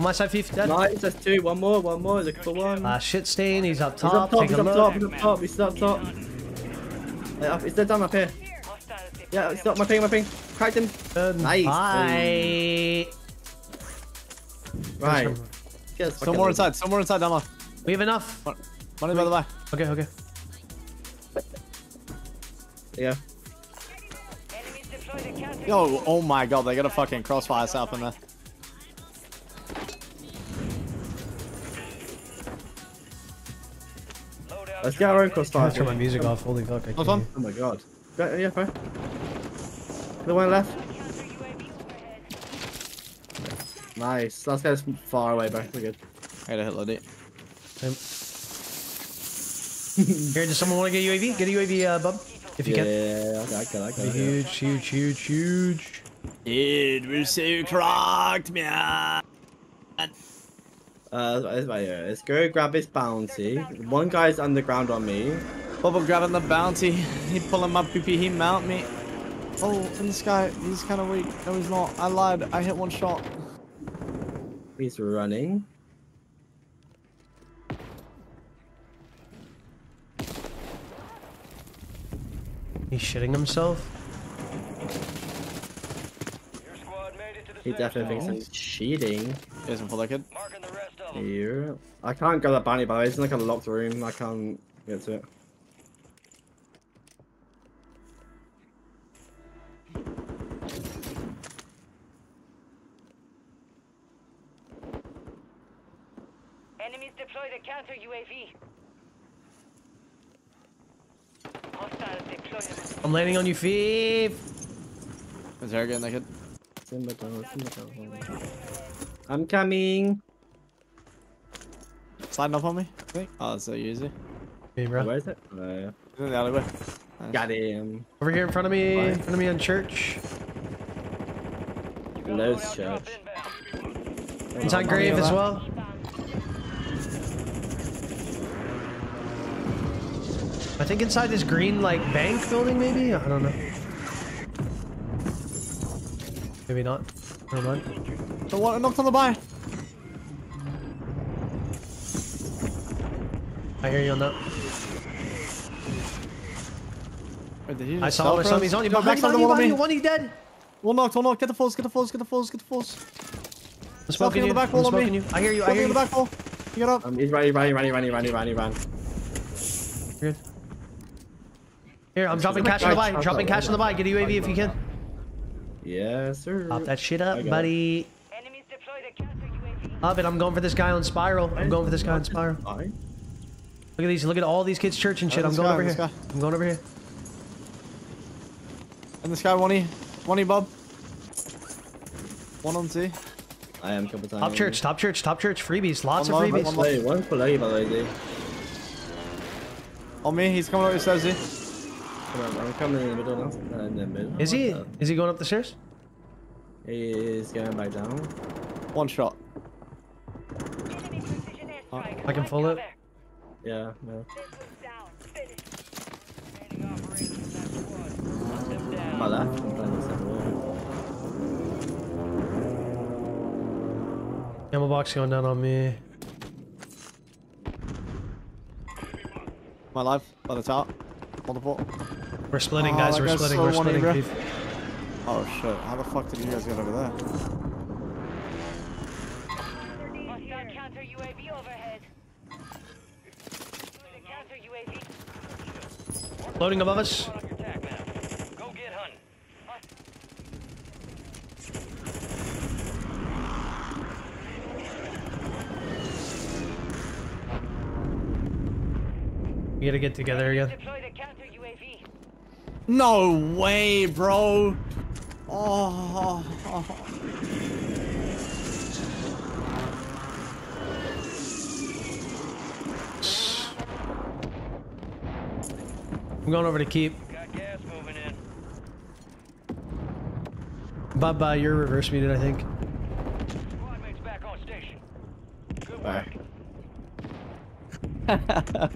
On my side, Feet. Dead. Nice, that's two. One more, one more. Looking for one. Uh, shit stain. He's up He's top. up top, Take he's a up look. top, he's up top, he's up top. Hey, up, he's dead down up here. Yeah, stop my ping, my ping. Cracked him. Good. Nice. Bye. Right. Yes, Some more inside. Some more inside down low. We have enough. Money by the way. Okay, okay. Yeah. Yo, oh my god, they got a fucking crossfire south in there. Let's get our own crossfire. Let's turn my music off. Holy fuck. I Last can't Oh my god. Go, yeah, bro. The one left. Nice. Let's go far away, bro. We're good. I gotta hit Lodi. Um, Here, does someone want to get UAV? Get a UAV, uh, bub, if you yeah, can. yeah, okay, okay, okay. Be huge, huge, huge, huge. Dude, we're so cracked, man. Uh, let's, right here. let's go grab this bounty. One guy's underground on me. Bubba grabbing the bounty. He pulling my PP. He mount me. Oh, in the sky. He's kind of weak. No, he's not. I lied. I hit one shot. He's running. He's shitting himself. He definitely thinks he's cheating. He doesn't pull that kid. Here. I can't grab that bounty, by the way. It's in like a locked room. I can't get to it. Enemies deployed a counter UAV. Hostiles deployed a I'm landing on you, thief. Is there again naked? Simba tunnel, Simba tunnel. I'm coming. Sliding up on me, I think. Oh, that's so easy. Hey, bro. Where is it? Oh, yeah. He's in the alleyway. Nice. Got him. Over here in front of me, in front of me on church. Lowe's church. Inside grave as well. I think inside this green like bank building maybe? I don't know. Maybe not. Never mind. So what? Knocked on the buy. I hear you on that. Wait, did he I saw him, I saw him. He's on you. Go Behind, back behind on the you, wall on behind me. you. One, he's dead. One knocked, one knocked. Get the falls, get the falls, get the falls, get the falls. I'm smoking on you. the back I'm wall on smoking me. you. I hear you. I Something hear on you. the back wall. Get up. Um, he's running, running, running, running, running, running, running. Good. Here, I'm dropping Let's cash on the go. buy. Dropping cash on the buy. Get a UAV if you can. Yes, sir. Pop that shit up, got it. buddy. Enemies deployed a counter UAV. Up and I'm going for this guy on spiral. I'm going for this guy on spiral. Fine. Look at these. Look at all these kids' church and shit. I'm going guy, over here. guy. I'm going over here. And this guy, one E. One E, Bob. One on C. I am couple times. Top church, top church, top church. Freebies. Lots of One more, freebies. one more. Wait, one play, by the way. On me, he's coming out your stairs, Z. Come on, I'm coming in the middle now. Uh, in the middle. Is he? Uh, Is he going up the stairs? He is going back down. One shot. Enemy. I can full it. Yeah, no. Down. Finished. Operations that squad. Hunt. My left. I'm playing this at wall. Ammo box going down on me. My life by the top. Multiple. We're splitting, Oh, guys. We're splitting. We're splitting. Oh shit! How the fuck did you guys get over there? Hostile counter UAV overhead. The counter UAV. Loading above us. On your tac map. Go get hunting. We gotta get together again. Deployed a counter UAV. No way, bro. Oh. I'm going over to keep. Got gas moving in. Bob, uh, you're reverse muted, I think. Back on station. Good Bye. Work.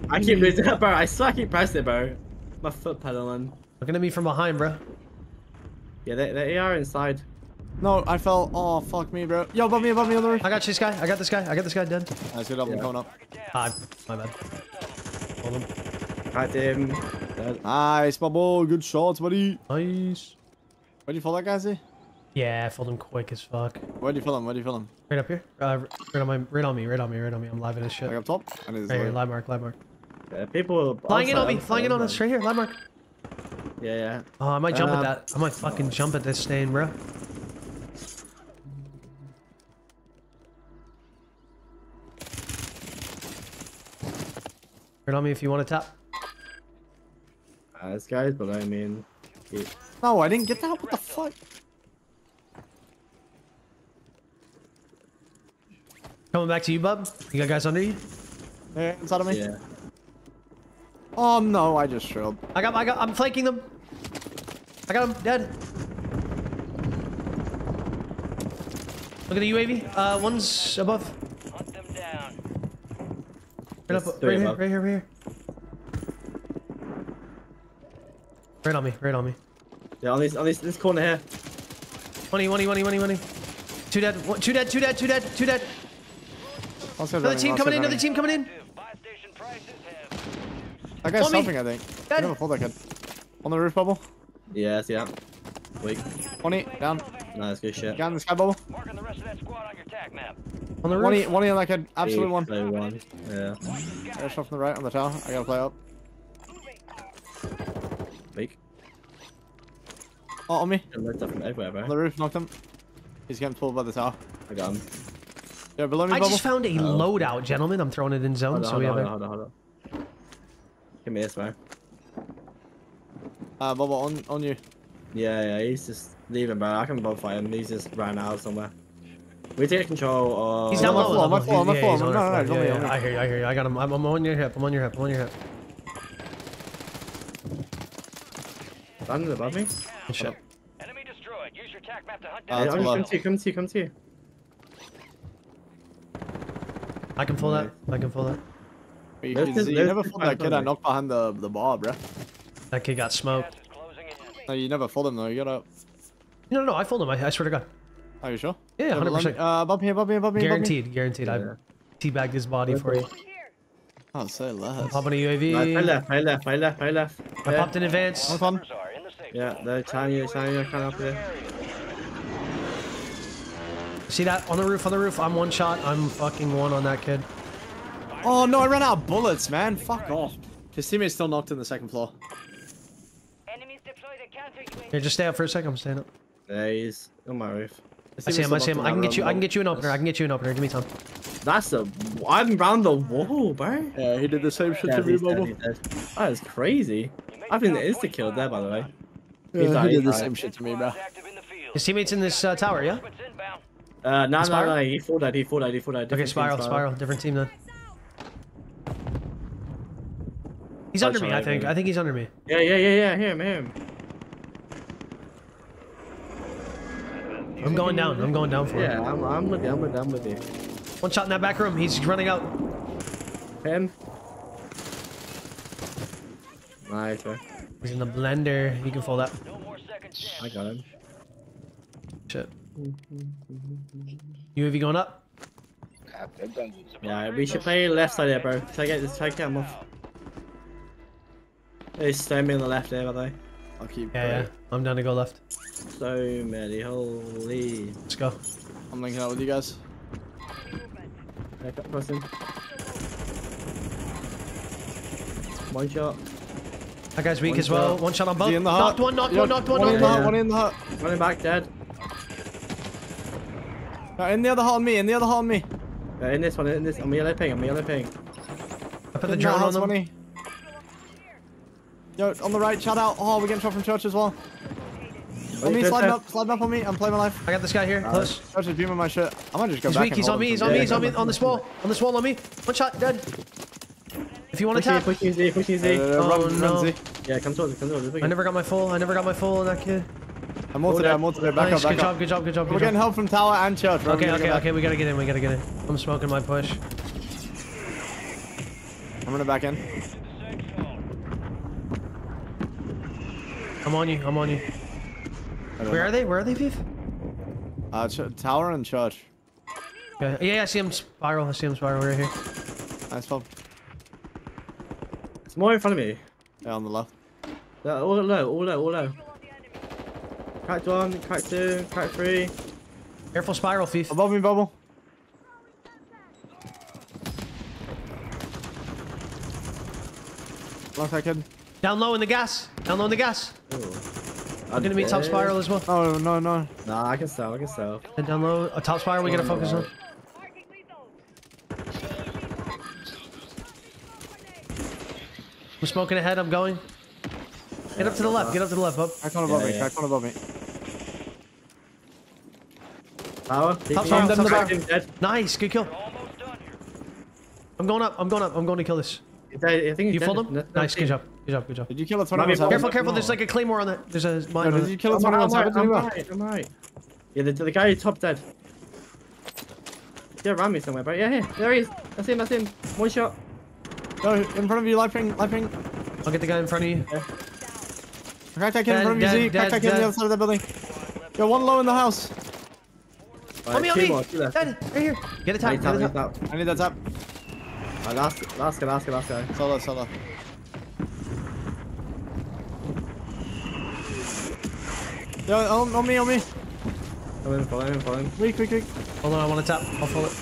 I keep losing that, bro. I swear I keep pressing it, bro. My foot pedaling. Looking at me from behind, bro. Yeah, they, they are inside. No, I fell. Oh fuck me, bro. Yo, above me, above me on the roof. I got this guy. I got this guy. I got this guy dead. Nice, good up. I'm Yeah. coming up. Hi. my bad. Hold him. Got him. Dead. Nice, my boy. Good shots, buddy. Nice. Where'd you fall that guy, Z? Yeah, I filled him quick as fuck. Where'd you fill him? Where'd you fill him? Right up here. Uh, right on my, right on me, right on me, right on me. I'm live in this shit. Like up top? I need this Right here, light. live mark, live mark. Yeah, people Flying in on me, outside, flying in on outside. us, right here, live mark. Yeah, yeah. Oh, I might jump Uh, at that. I might fucking jump at this stain, bro. Right on me if you want to tap. Uh, this guy's below me. And No, I didn't get that. What the fuck? Coming back to you, bub. You got guys under you? Yeah, inside of me. yeah. Oh no, I just trailed. I got, I got, I'm flanking them. I got him dead. Look at the UAV. Uh, one's above. Hunt them down. Right up, right here, above. right here, right here. Right on me, right on me. Yeah, on this, on this, this corner here. 20, 20, 20, 20, 20. Two dead, one, two dead, two dead, two dead, two dead. I'll Another running, team I'll coming say in, another team coming in. Buy station prices That guy's On me. stopping, I think. I Dead. never pulled that kid. On the roof bubble. Yes, yeah. Weak. 20, down. No, good shit. Down in the sky bubble. marking the rest of that squad on your tac map. On the 20, roof. 20 on that kid. Absolute Big one. low one. Yeah. Got a shot from the right on the tower. I gotta play up. Weak. Oh, on me. And up from everywhere, On the roof, knocked him. He's getting pulled by the tower. I got him. Yeah, below me, I bubble. just found a loadout, gentlemen. I'm throwing it in zone, Hold on, so we hold have on, a... hold on, hold on. Give me this, man. Uh, bubble on on you. Yeah, yeah, he's just leaving, bro. I can both fight him. He's just ran out somewhere. We take control of. He's down my low. floor, my level. floor, my floor. on No, our no, no, floor. it's Yeah, yeah. I hear you. I hear you. I got him. I'm, I'm on your hip. I'm on your hip. I'm on your hip. Landed above me. Good shit. Enemy destroyed. Use your tac map to hunt Uh, down. Yeah, to I'm left. come to you, come to you, come to you. I can pull that. I can pull that. You, There's can see, you never this fooled that kid I knocked behind the the bar, bruh. That kid got smoked. Gas is closing in. No, you never fooled him though. You got up. No, no, no. I fooled him. I, I swear to God. Are you sure? Yeah, but 100%. me- Uh, above me, above me, above me. above me. Guaranteed. Guaranteed. I teabagged his body for you. Oh, say less. Pop on a Right, play UAV. left, play left, play left, play left. I Yeah, popped in advance. One fun. Are the safe yeah they're trying you, trying you, kind of there. See that on the roof? On the roof. I'm one shot. I'm fucking one on that kid. Oh no, I ran out of bullets, man. Fuck off. His teammate's still knocked in the second floor. Enemies deployed a counter Here, just stay up for a second. I'm staying up. There he is on my roof. I see him. I see him. I can get you. I can get you an opener. I can get you an opener. Give me time. That's a. I'm round the wall, bro. Yeah, he did the same shit Yeah, to me, he's bubble. That is crazy. I've been insta killed there, by the way. Yeah, He's he like- did the he's same shit to me, bro. active in the field. His teammates in this uh, tower, yeah? Sequence inbound. Uh, no, no, Spiral? no, he full died, he full died, he full died, he. Okay, spiral, team, spiral. Different team then. He's I'll under me, I think. again. I think he's under me. Yeah, yeah, yeah, yeah, him, him. I'm going down. I'm going down for Yeah, him. I'm, I'm with you, I'm with you, I'm with you. One shot in that back room. He's running out. Him. Nice, bro. He's in the blender. You can fold that. No more second chance. I got him. Shit. UAV going up. Yeah, we should play left side there, bro. Try to get this, try to get him off. There's so many on the left there, by the way. I'll keep. Yeah, yeah. I'm down to go left. So many, holy. Let's go. I'm linking out with you guys. Yeah, cut across him. One shot. That guy's weak One as well. shot. One shot on both. he in the hut? Knocked one, knocked Yep, one, knocked one, One in knocked the one. hut, one in the hut. Running back, dead. No, in the other hut on me, in the other hut on me. Uh, in this one, in this, I'm yellow ping, I'm yellow ping. I put the drone on house, them. money. Yo, on the right, shout out. Oh, we're getting shot from church as well. On me, good, sliding up, sliding up on me. I'm playing my life. I got this guy here, close. Church is beaming my shit. I might just go He's back weak. and He's on me. He's on me. He's on me. On this wall. On this wall on me. One shot, dead. If you want to tap. push you, Z, push you, Z. Uh, Oh, run, run, no. Z. Yeah, come towards us, come towards us. I never got my full. I never got my full on that kid. I'm more today, I'm more today. Back nice. up, back good job. up. Good job. Good job. We're Good getting help from tower and church. We're Okay. Okay. Okay. We gotta get in. We gotta get in. I'm smoking my push. I'm running back in. I'm on you. I'm on you. Where are they? Where are they, Viv? Uh, ch tower and church. Okay. Yeah, I see him spiral. I see him spiral right here. Nice pop. It's more in front of me. Yeah, on the left. Uh, all low, all low, all low. Cracked one, cracked two, cracked three. Careful spiral, thief. Above me, bubble. Lost that kid. Down low in the gas. Down low in the gas. I'm gonna meet top spiral as well. Oh, no, no. Nah, I can sell, I can sell. And down low, a top spiral. We gotta focus on. I'm smoking ahead. I'm going. Get up to the left. Get up to the left, bub. Crack one above Yeah, me, yeah. crack one above me. Power. Top TP. spiral. Top Cracked spiral. him, dead. Nice. Good kill. Almost done here. I'm going up. I'm going up. I'm going to kill this. He's dead. I think You dead. followed him? No- no Nice. Good job. Good job. Good job. Did you kill a Might be 21 Careful, careful. no. There's like a claymore on that. There's a Yo, mine on did you it. kill a I'm, I'm 21 right, I'm Remember? right, I'm right. Yeah, the, the guy top dead. Yeah, around me somewhere, bro. Yeah, here. There he is. That's him, that's him. One shot. Yo, in front of you, light ping, light ping. I'll get the guy in front of you. Crack that kid in front of you, Z. Crack dead, that kid on the other side of the building. Yo, one low in the house. On me, on me. more. Dead. Right here. Get a tap. Get a out, tap. he's out. I need that tap. Alright, last, last guy, last guy, last guy. Solo, solo. Yo, on, on me, on me. Follow him, follow him, follow him. Weak, weak, weak. Hold on. I want to tap. I'll follow it.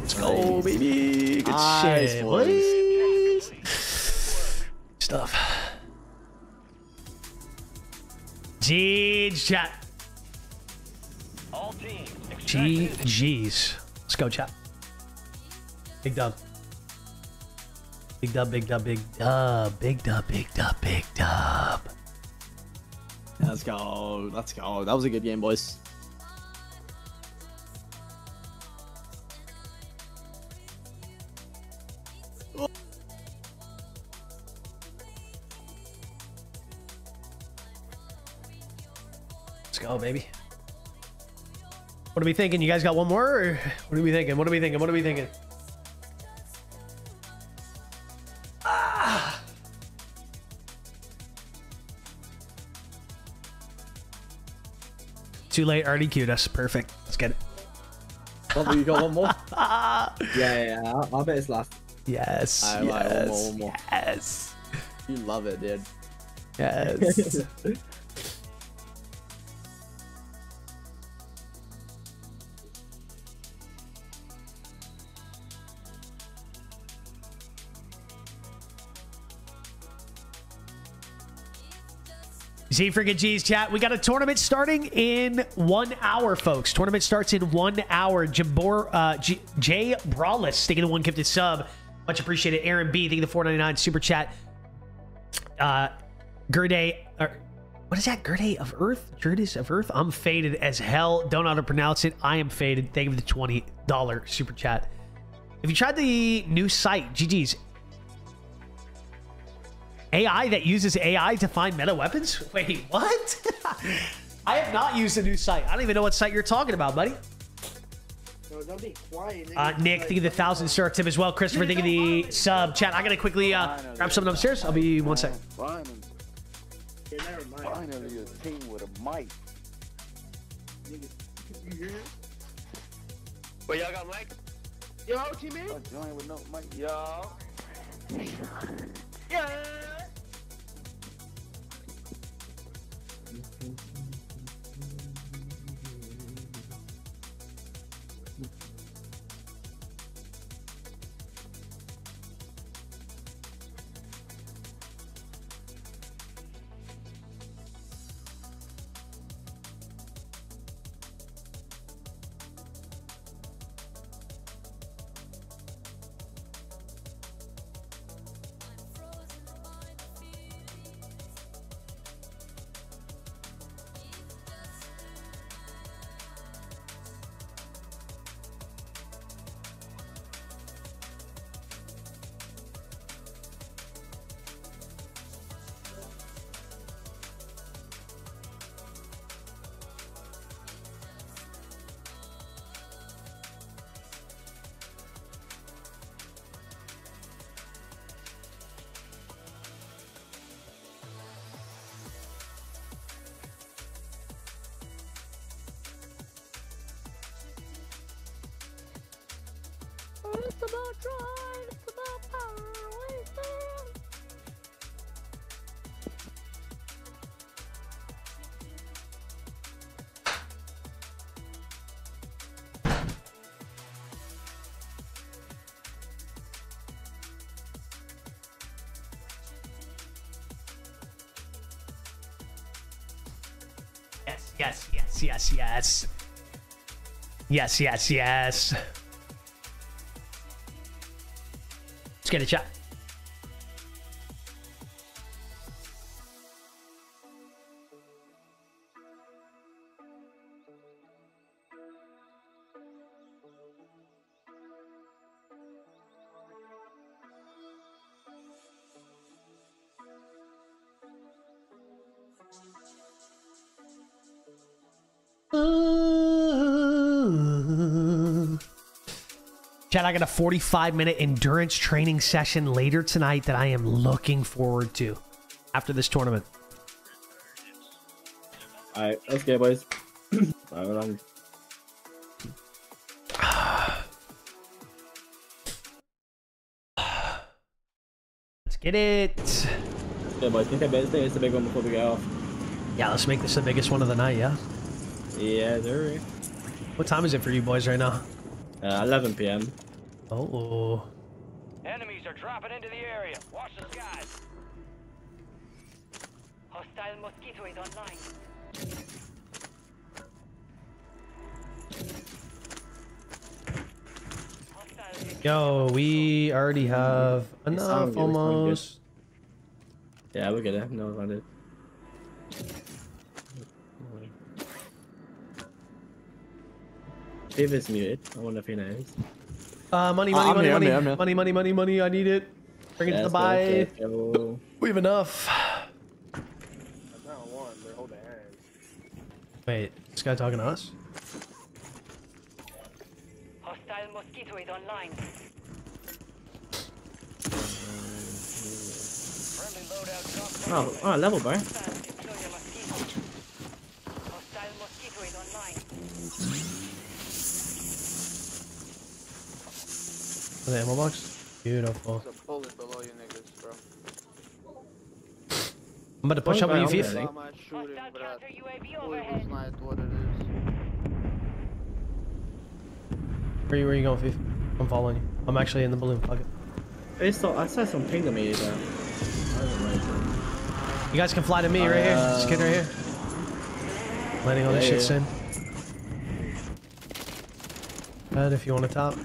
Let's go, baby. Good Nice, shit. boys. boys. Stuff. Jeez, chat. All teams. GG's. Let's go, chat. Big dub. Big dub, big dub, big dub, big dub, big dub, big dub. Let's go. Let's go. That was a good game, boys. Go, baby. What are we thinking? You guys got one more? Or what are we thinking? What are we thinking? What are we thinking? Ah. Too late, already queued us. Perfect. Let's get it. Oh, you got one more? yeah, yeah, yeah. I'll, I'll bet it's last. Yes. Alright, right, one yes. more, one more. Yes. You love it, dude. Yes. Z freaking G's chat. We got a tournament starting in one hour, folks. Tournament starts in one hour. Jabor, uh, G- Jay Brawless taking the one gifted sub. Much appreciated. Aaron B, thank you the 499 super chat. Uh, or what is that? Gerde of Earth? Gerdis of Earth? I'm faded as hell. Don't know how to pronounce it. I am faded. Thank you for the $20 super chat. If you tried the new site, GG's, AI that uses AI to find meta weapons? Wait, what? I have not used a new site. I don't even know what site you're talking about, buddy. Don't be quiet. Uh, Nick, thank you the thousand star tip as well. Christopher, thank you the sub. Chat, I gotta quickly uh, grab something upstairs. I'll be one sec. Finally, Yeah, never mind. finally a team with a mic. Nigga, you hear him? But y'all got mic? Yo, Teammate. A joint with no mic, y'all. Yes, yes, yes, yes, yes. Yes, yes, yes. Get a chat. I got a 45 minute endurance training session later tonight that I am looking forward to after this tournament. Alright, let's go, boys. Alright, well, I'm- Let's get it. Yeah, boys. Think I this it's the big one before we get off. Yeah, let's make this the biggest one of the night, yeah? Yeah, there. What time is it for you boys right now? Uh, 11 p.m. Oh. Enemies are dropping into the area. Watch the skies. Hostile mosquito is online. Yo, we already have enough good, it sound good. almost. Yeah, we're good. eh? No advantage. Dave is muted. I wonder if he knows. Uh, money, Uh, money, I'm money, here, I'm money, here, I'm here. money, money, money, money. I need it. Bring it to the buy. okay. We have enough. I found one. They're holding hands. Wait, this guy talking to us? Hostile mosquito is online. Friendly loadout dropped Oh, oh, level, bro. Hostile deploy the mosquito. Hostile mosquito is online. The ammo box? Beautiful. There's a bullet below you niggas, bro. I'm about to push up with you, I'm Thief. my shooting, Hostile but I counter UAV fully was overhead. not what it is. Where you, you going, Thief? I'm following you. I'm actually in the balloon. Fuck it. I saw, I saw some ping to me, but I don't know. You guys can fly to me right here. Uh, this kid right here. Landing on this shit yeah. soon. And if you want to top,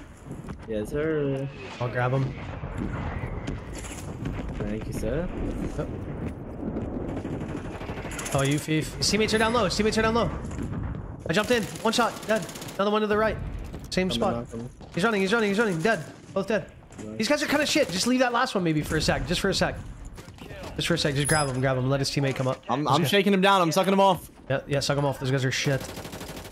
Yes, sir. I'll grab him. Thank you, sir. Yep. Oh, you thief. His teammates are down low. His teammates are down low. I jumped in. One shot. Dead. Another one to the right. Same spot. He's running. He's running. He's running. Dead. Both dead. These guys are kind of shit. Just leave that last one maybe for a sec. Just for a sec. Just for a sec. Just grab him. Grab him. Let his teammate come up. I'm, I'm shaking him down. I'm sucking him off. Yeah, yeah, suck him off. Those guys are shit.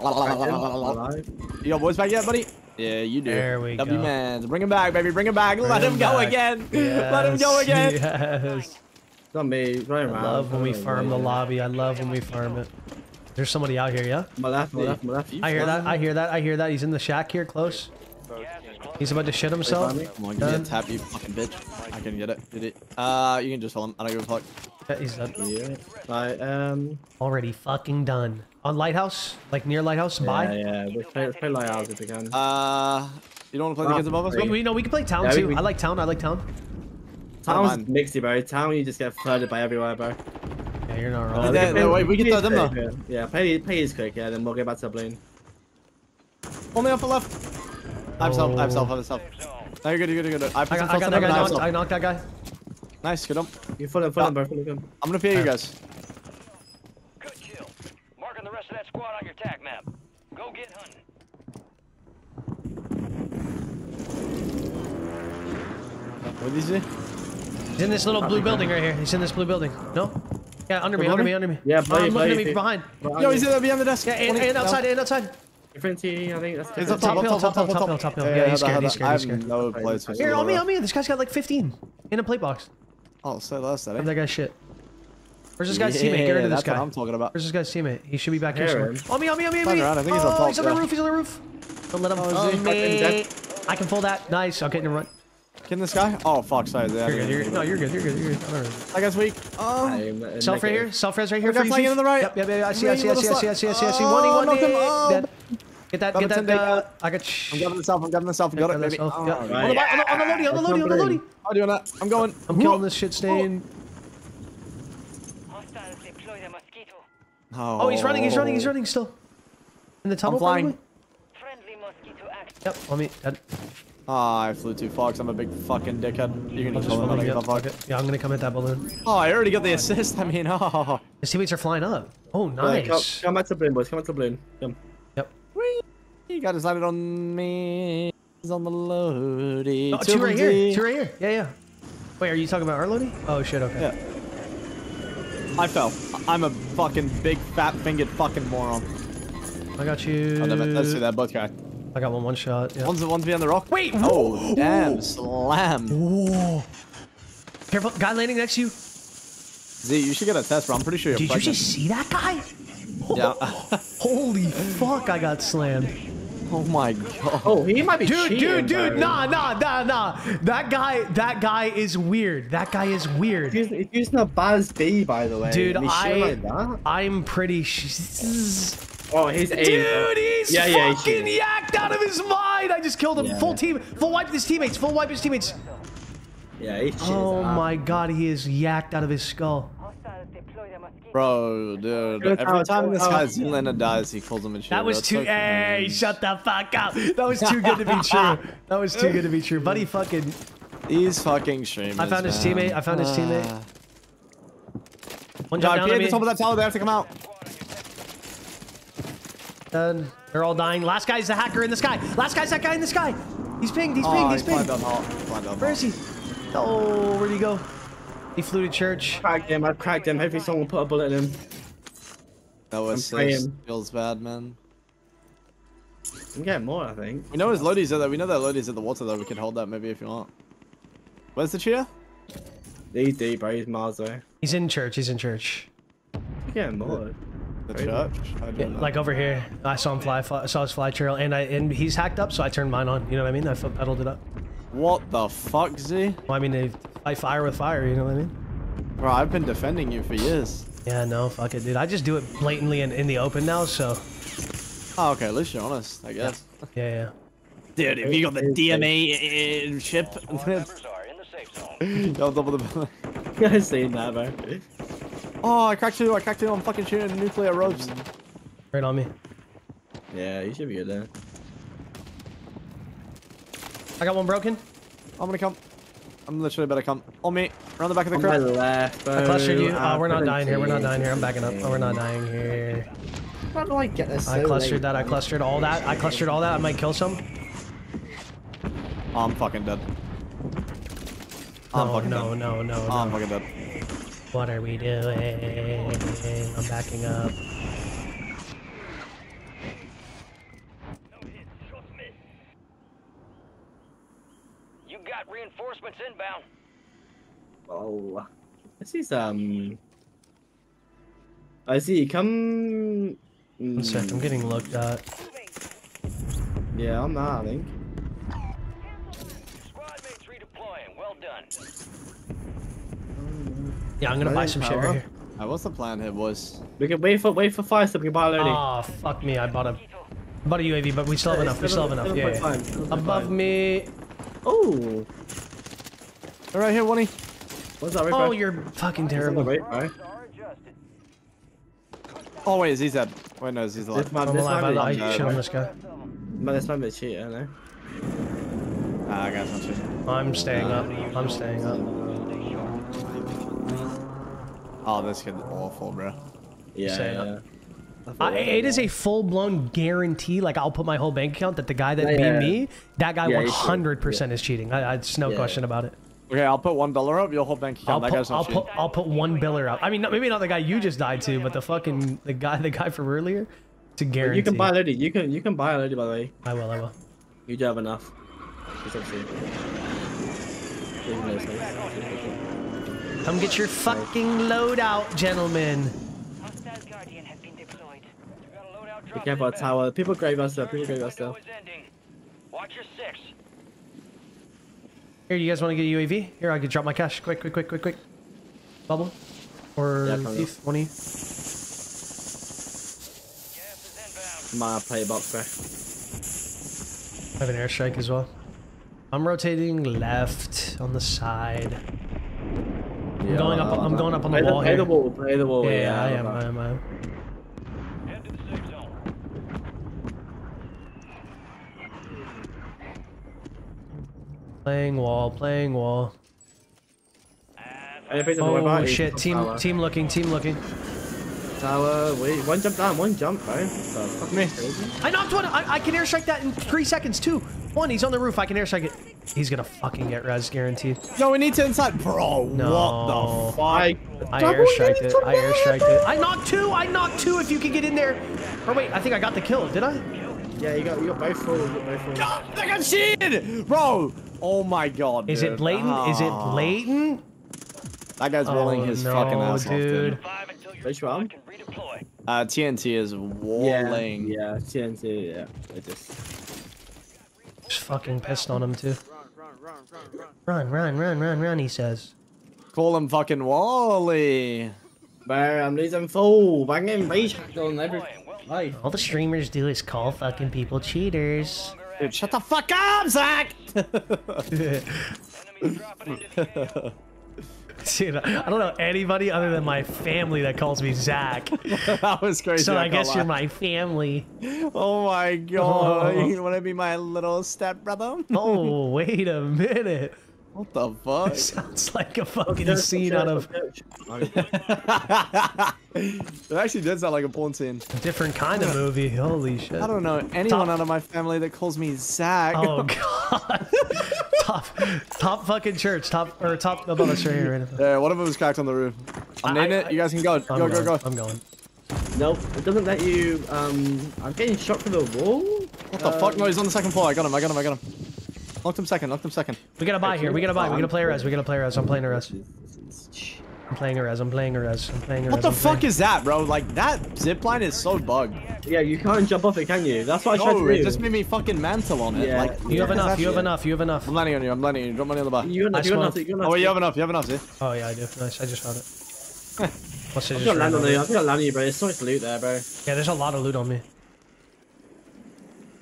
Alive. You got boys back yet, buddy? Yeah, you do. There we W go. man, bring him back, baby. Bring him back. Let him him go back. again. Let him go again. Yes. Not me. Running I around. love when we Oh, farm the lobby. I love when we farm it. There's somebody out here, yeah? My left, my left, my left. I hear that. I hear that. I hear that. He's in the shack here, close. He's about to shit himself. Wait, Come on, give me a tap, you fucking bitch. I can get it. Did it? Uh, you can just hold him. I don't give a fuck. Yeah, he's dead. Yeah. Like, um. Already fucking done. On Lighthouse? Like near Lighthouse? Yeah, Bye? yeah. Let's play, let's play Lighthouse if we can. Uh, you don't want to play the Ah, kids above us? We, we, no, we can play town Yeah, too. we- I like town. I like town. Town's mind. mixy, bro. Town, you just get flooded by everywhere, bro. Yeah, you're not wrong. yeah, no, wait, we can throw them though. Yeah, yeah play, play these quick, yeah, then we'll get back to the balloon. Only up the left. I have self. I have self. I have self. No, you're good. You're good. You're good. I have I got, I got that guy I have knocked. I knocked that guy. Nice. Good up. You follow, follow, bro, follow him. I'm gonna pay you guys. Good kill. Marking the rest of that squad on your tac map. Go get hunting. What did? He's in this little blue building right here. He's in this blue building. No? Yeah, under me, under me? me, under me. Yeah, No, buddy, I'm looking at me behind. Yo, he's in there behind the desk. Yeah, and, and outside, and outside. Infinity, I think that's He's up top, Top hill, top, top top, hill, top, top top. hill, top hill. Yeah, he's scared, he's scared, he's I have no place Here, on me, on me. This guy's got like 15 in a plate box. Oh, so that's that. That guy's shit. Where's this guy's teammate? Get rid of this that's what guy. I'm talking about. Where's this guy's teammate? He should be back here Hear somewhere. On me, on me, on me, on me. around, I think he's on Oh, top, He's on the yeah. roof, he's on the roof. Don't let him. Oh, is he? Oh, mate. I can pull that. Nice. Okay, never mind. Kidding this guy? Oh fuck, sorry. You're good. You're good. No, you're good. You're good. You're good. All right. That guy's weak. Oh. I'm, uh, Self right here. negative. Self res right here We got for you. flying Chief. in the right. Yep, yep, yep. I see, I Yeah, see, I you see, I little see, I see, I see, I see. Oh, One, one, knock him. dead. Oh. Dead. Get that, Got get the that, ten uh, day I got sh- I'm grabbing myself. I'm grabbing myself. Got it, got baby. Oh, yeah. right. On the, bi- on the, on the loading, on the loading, on the loading. I'm doing that. I'm going. I'm killing this shit stain. Hostiles deploy the mosquito. Oh, he's running, he's running, he's running still. In the tunnel, flying. Friendly mosquito active. probably? Yep, on me. Dead. Ah, I flew too far 'cause I'm a big fucking dickhead. You can I'll just just hold him. I run don't him. give a Yep, fuck. okay. Yeah, I'm gonna come at that balloon. Oh, I already got the assist. I mean, oh. His teammates are flying up. Oh, Right, come, nice. come back to the balloon, boys. Come back to the balloon. Come. Yep. He got his landed on me. He's on the loading. Oh, two right here. Two right here. Yeah, yeah. Wait, are you talking about our loading? Oh shit. Okay. Yeah. I fell. I'm a fucking big fat fingered fucking moron. I got you. Oh, damn. Let's do that. Both guy. I got one one shot. Yeah. One's the one's behind the rock. Wait. Oh, damn. Slam. Whoa. Careful. Guy landing next to you. Z, you should get a test, bro. I'm pretty sure you're Did you just see that guy? Yeah. Holy fuck! I got slammed. Oh my god. Oh, he might be Dude, cheating, dude, dude, bro. nah, nah, nah, nah. That guy, that guy is weird. That guy is weird. He's, he's using a BAS-B, by the way. Dude, and he's shit I, like that. I'm pretty. Sh- Oh, he's aiming. Dude, he's Yeah, yeah, he's fucking shooting. yacked out of his mind. I just killed him. Yeah. Full team, full wipe his teammates. Full wipe his teammates. Yeah, he's shit. Oh my god, he is yacked out of his skull. Hostiles deploy the mosquito. Bro, dude. Good Every time this out. guy Zoolander dies, he calls him a shit. That was That's too. so Hey, cringe. shut the fuck up. That was too good to be true. That was too good to be true. Buddy, fucking. These fucking streamers. I found his man. teammate. I found his teammate. Ah. One Yo, jump I down peed at the top of that tower. They have to come out. Done. They're all dying. Last guy's the hacker in the sky. Last guy's that guy in the sky. He's pinged. He's Oh, pinged. he He's pinged. climbed up hot. Up hot. is he? Oh, where'd he go? He flew to church. I Cracked him. I've cracked him. Hopefully someone put a bullet in him. That was I'm six. Feels bad, man. I'm getting more, I think. We know his loadies are there. We know that loadies at the water though. We can hold that maybe if you want. Where's the cheer? He's deep, bro. He's miles away. He's in church. He's in church. I'm getting more. The Crazy. church? Yeah, like over here. I saw him fly. fly- I saw his fly trail, and I and he's hacked up, so I turned mine on. You know what I mean? I foot pedaled it up. What the fuck, Z? Well, I mean, they fight fire with fire. You know what I mean? Bro, I've been defending you for years. Yeah, no, fuck it, dude. I just do it blatantly in, in the open now, so Oh, okay. At least you're honest, I guess. yeah, yeah. Dude, if you got the DMA ship, Members are in the you're on the building. I've seen that, bro. Oh, I cracked two. I cracked two. I'm fucking shooting nuclear ropes. Right on me. Yeah, you should be good there. I got one broken. I'm gonna come. I'm literally about to come. On me. Around the back of the On my crib. left, bro. I clustered you. Oh, we're not dying here. We're not dying here. I'm backing up. Oh, we're not dying here. How do I get this? I so clustered late, that. I clustered all that. I clustered all that. I might kill some. Oh, I'm fucking dead. I'm No, fucking no, dead. no, no, Oh, I'm fucking dead. What are we doing? I'm backing up. Got reinforcements inbound. Oh, this is um. I see. Come. One sec. I'm getting looked at. Yeah, I'm not. I think. Squad mates redeploying. Well done. Yeah, I'm gonna buy some shit right here. Alright, what's the plan here, boys? We can wait for wait for fire so we can buy a loading. Oh fuck me! I bought a bought a UAV, but we still have enough. We still have enough. Yeah. yeah. Above me. Oh, All right here, Wonny. what's that? Right, Oh, bro? you're fucking It's on the terrible. right, bro. Oh wait, is he dead? Wait, no, he's alive? This man, I'm this alive. man, I, I be- shit on this guy. man, this man be cheating, I know. Ah, I got some shit. I'm staying up. I'm staying up. Oh, this kid's awful, bro. Yeah, yeah. it. I, it is a full-blown guarantee. Like I'll put my whole bank account that the guy that Yeah. beat me, that guy Yeah, you should. 100% is cheating. I, I, it's no Yeah. question about it. Okay, I'll put one dollar up. Your whole bank I'll account. That put, guy's I'll not cheating. put, I'll put one biller up. I mean, maybe not the guy you just died to, but the fucking the guy, the guy from earlier. To guarantee. You can buy a loading. You can you can buy a loading by the way. I will. I will. You do have enough. Just obviously. There's no space. Come get your fucking load out, gentlemen. Hostile Guardian has been deployed. Be careful, tower. Uh, people grave us still. People grave us still. Watch your six. Here, you guys want to get a UAV? Here, I can drop my cash. Quick, quick, quick, quick, quick. Bubble. Or Yeah, come on. thief. One of you. My play box, bro. I have an airstrike as well. I'm rotating left on the side. I'm Yeah, going up. I'll- I'm going up on the wall play here. the wall. Play the wall. Yeah, Yeah, I yeah, am. I am. I am. Playing wall. Playing wall. Hey, based on the Oh shit! Team, tower. team looking. Team looking. Tower. Wait, one jump down, one jump, bro. Fuck me. I knocked one. I, I can airstrike that in three seconds too. One, he's on the roof. I can airstrike it. He's gonna fucking get res guaranteed. Yo, we need to inside, bro. No. What the fuck? I Double airstriked it. I there, airstriked it. I knocked two. I knocked two. If you can get in there. Or wait, I think I got the kill. Did I? Yeah, you got you got both full. You got both full. I got cheated, bro. Oh my god. Is it dude. blatant? Is it Ah. blatant? That guy's rolling Oh, his no, fucking ass off, dude. dude. Which one? Uh, TNT is Yeah, walling. yeah, TNT, yeah. I just. Just fucking pissed on him too. Run, run, run, run, run. He says. Call him fucking Wally. Bro, I'm losing full. I'm getting rage hacked on every life. All the streamers do is call fucking people cheaters. Dude, shut the fuck up, Zach. Dude, I don't know anybody other than my family that calls me Zach. that was crazy. So I can't guess you're my family. Oh my oh. god! Oh. You want to be my little stepbrother? Oh, wait a minute. What the fuck? Sounds like a fucking scene out of it actually does sound like a porn scene. a different kind of movie. Holy shit. I don't know anyone Top- out of my family that calls me Zach. Oh god. top, top fucking church. Top or top above us right here. Right yeah, one of them was cracked on the roof. I'm I- in it. You guys can go. I'm Go, go, going, go. I'm going. Nope, it doesn't let you. Um, I'm getting shot from the wall. What the fuck? No, he's on the second floor. I got him. I got him. I got him. Knocked him second. Knocked him second. We gotta buy here. We gotta buy. We gotta play a res. We gotta play a res. I'm playing a res. I'm playing a res. I'm playing a res. I'm playing a res. What the fuck is that, bro? Like that zip line is so bugged. Yeah, you can't jump off it, can you? That's what I tried No, to it just made me fucking mantle on it. Yeah. Like, You have enough. You have enough. You have enough. I'm landing on you. I'm landing on you. Drop money on the bar. You're I not. You're smoke. You're. Oh, you have enough. You have enough, see? Oh yeah, I do. Nice. I just found it. Must have I'm just gonna land ran on you. I'm gonna land on you, bro. There's so much loot there, bro. Yeah, there's a lot of loot on me.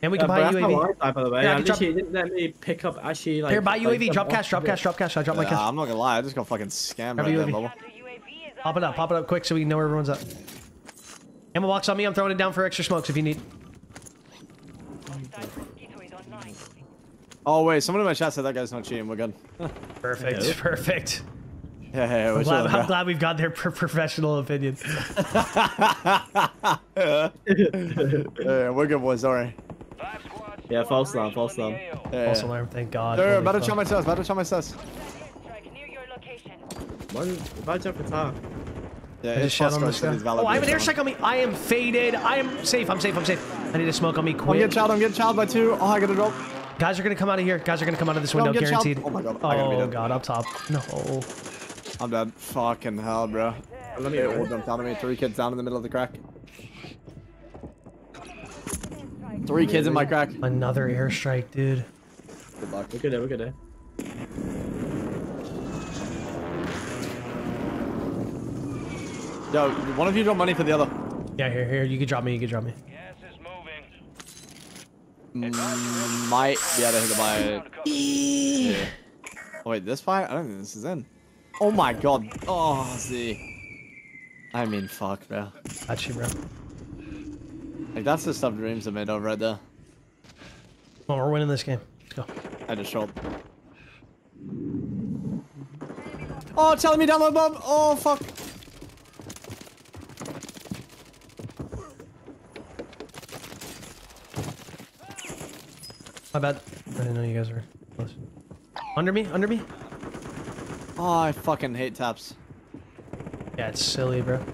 And we Yeah, can bro, buy UAV. Die, by the way. Yeah, I drop- didn't let me pick up actually like. Here, buy like, UAV. jump Drop cash. Drop cash. Drop cash. I drop my Yeah, cash. I'm not gonna lie. I just got fucking scammed right there, bubble. Pop it up. Pop it up quick so we know where everyone's at. Ammo box on me. I'm throwing it down for extra smokes if you need. Oh wait, someone in my chat said that guy's not cheating. We're good. Perfect. Perfect. Yeah, yeah, yeah. I'm glad, I'm glad we've got their pro- professional opinion. yeah, we're good boys. Sorry. Yeah, false alarm. False alarm. Yeah, False yeah. alarm. Thank God. There, Holy better fuck. try my sus. Better try my sus. One, if I jump a tower. Yeah, I his just shot on guy this guy. Oh, I have an beer airstrike on me. I am faded. I am safe. I'm safe. I'm safe. I need a smoke on me I'm quick. getting child. I'm getting child by two. Oh, I got a drop. Guys are gonna come out of here. Guys are gonna come out of this window, get shot. guaranteed. Oh my God, I gotta be Oh dead. God, up top. No. I'm dead. Fucking hell, bro. Let me They go. all jumped down on me. Three kids down in the middle of the crack. Three kids in my crack. Another airstrike, dude. Good luck. We're good there. We're good there. Yo, one of you drop money for the other. Yeah, here, here. You can drop me. You can drop me. Mm, might be able to hit the buy. Yeah. Oh, wait, this buy? I don't think this is in. Oh my god. Oh, Z. I mean, fuck, bro. Got you, bro. Like, that's the stuff dreams are made of right there. Well, we're winning this game. Let's go. I just shot. Oh, telling me down low, Bob. Oh, fuck. My bad. I didn't know you guys were close. Under me. Under me. Oh, I fucking hate taps. Yeah, it's silly, bro.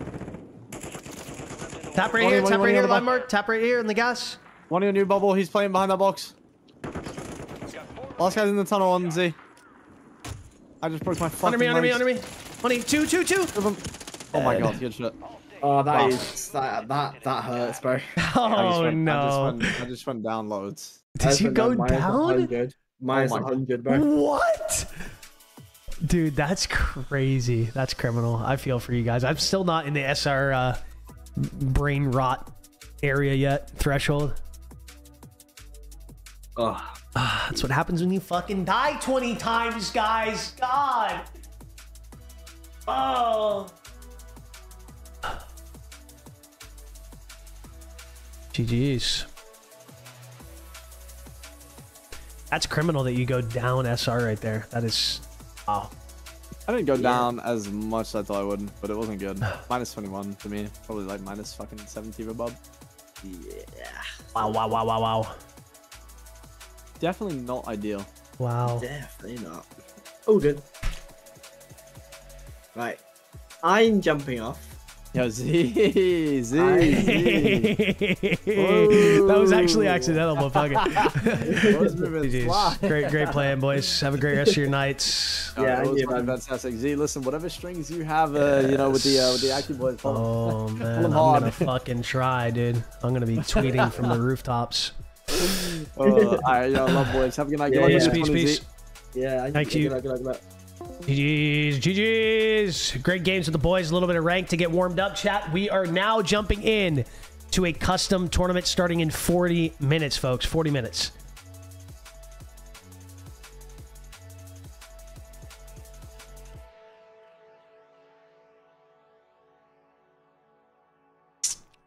Tap right Money, here. money, Tap money right here. the Line mark. Tap right here in the gas. One on you, Bubble. He's playing behind that box. Last guy's in the tunnel on Z. I just broke my fucking Under me. Under me. Under me. Money. Two. Two. Two. Oh my god, good shit. Oh, that Wow. is that that that hurts, bro. I just Oh went, I just, no. went, I just went down loads. Did you go Minus down? 100. Minus Oh my 100, bro. What? Dude, that's crazy. That's criminal. I feel for you guys. I'm still not in the SR uh, brain rot area yet. Threshold. Oh, Ah, that's what happens when you fucking die 20 times, guys. God. Oh. GG's. That's criminal that you go down SR right there. That is. Wow. I didn't go down as much as I thought I would, but it wasn't good. minus 21 for me. Probably like minus fucking 70 above. yeah. Wow, wow, wow, wow, wow. Definitely not ideal. Wow. Definitely not. Oh, good. Right. I'm jumping off. Yo, Z, Z, Z. that was actually accidental, but fuck it. was moving GG's. fly. Great, great playing, boys. Have a great rest of your nights. Yeah, it was yeah, fucking fantastic. Z, listen, whatever strings you have, uh, you know, with the uh, with the active boys, follow. Oh Pull man, I'm hard. gonna fucking try, dude. I'm gonna be tweeting from the rooftops. Uh, all right, yo, love boys. Have a good night. Good Yeah, luck yeah. Peace, peace, peace. Yeah, I Thank good you. luck, good luck, good luck. GG's, GG's. Great games with the boys. A little bit of rank to get warmed up, chat. We are now jumping in to a custom tournament starting in 40 minutes, folks. 40 minutes.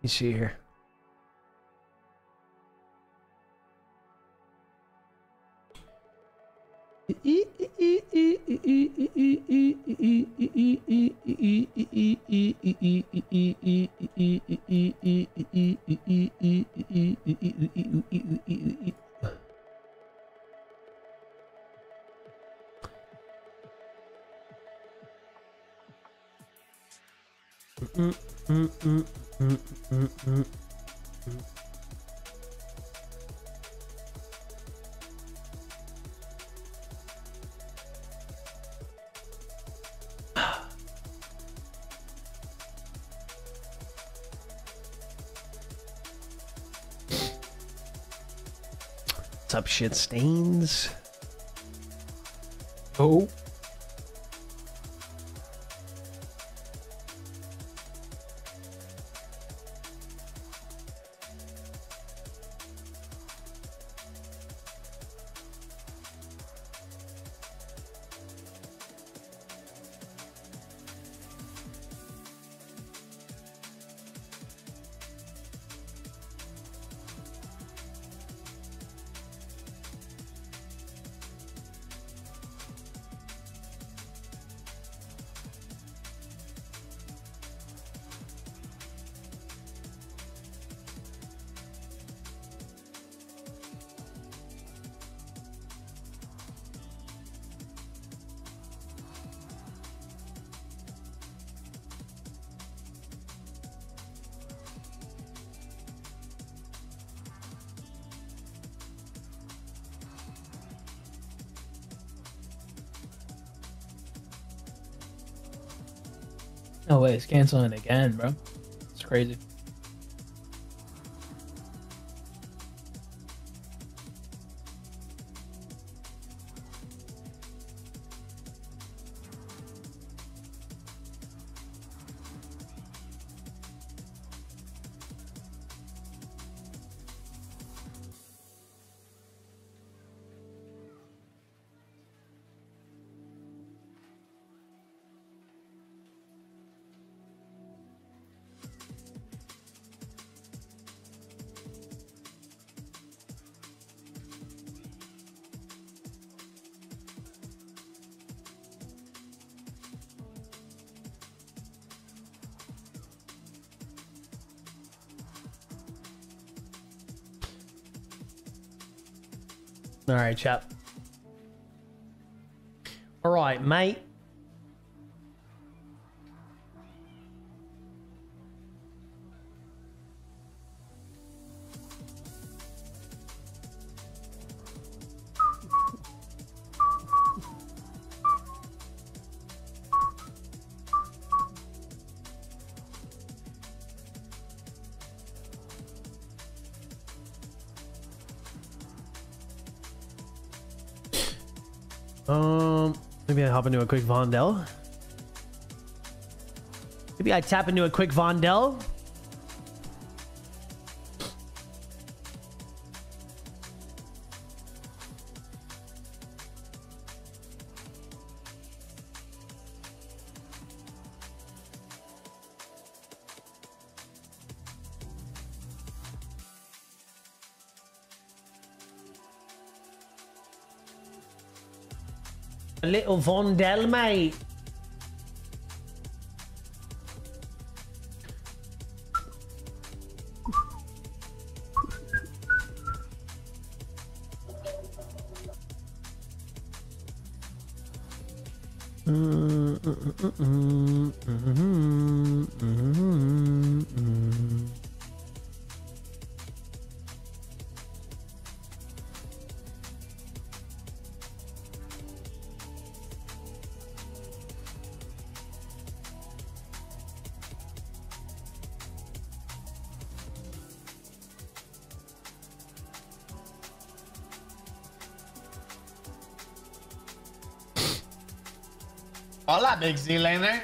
You see here. Mm-mm. What's up, shit stains? Oh. Canceling again, bro. It's crazy. Alright, chap. Alright, mate. Hop into a quick Vondel. Maybe I tap into a quick Vondel. Von mate. Big ZLaner.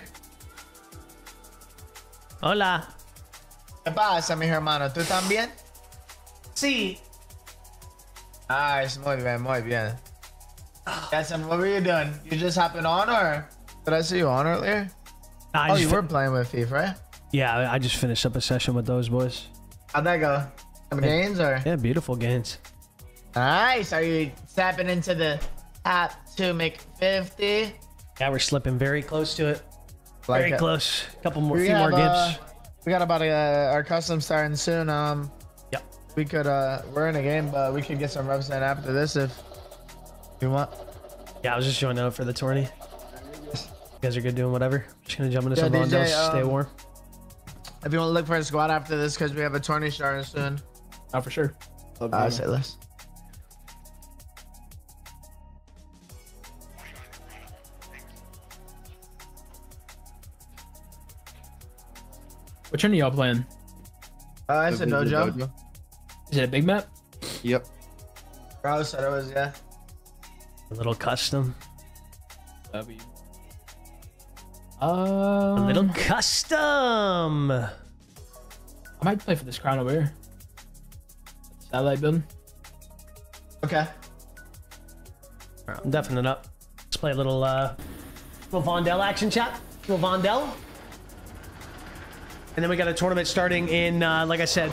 Hola. ¿Qué pasa, mi hermano? ¿Tú también? Sí. Nice, muy bien, muy bien. Yes, and what were you doing? You just happened on, or did I see you on earlier? Nah, I oh, just you fi- were playing with Thief, right? Yeah, I- I just finished up a session with those boys. How'd that go? Some gains or? Yeah, beautiful gains. Nice. Are you tapping into the top to make 50? Yeah, we're slipping very close to it. Like very it. close. Couple more, We few more have, uh, games. we got about uh, our custom starting soon. Um, yep. We could uh, we're in a game, but we could get some reps in after this if you want. Yeah, I was just showing up for the tourney. You guys are good doing whatever. Just gonna jump into Yeah, some DJ, Vondels, stay um, warm. If you want to look for a squad after this, because we have a tourney starting soon. Oh, for sure. I uh, say less. Which one are y'all playing? Uh, it's a dojo. Is it a big map? Yep. Bro said it was yeah. A little custom. W. A Um, little custom. I might play for this crown over here. Satellite building. Okay. Alright, I'm deafening up. Let's play a little uh little Vondel action chat. Little Vondel. And then we got a tournament starting in uh, like I said,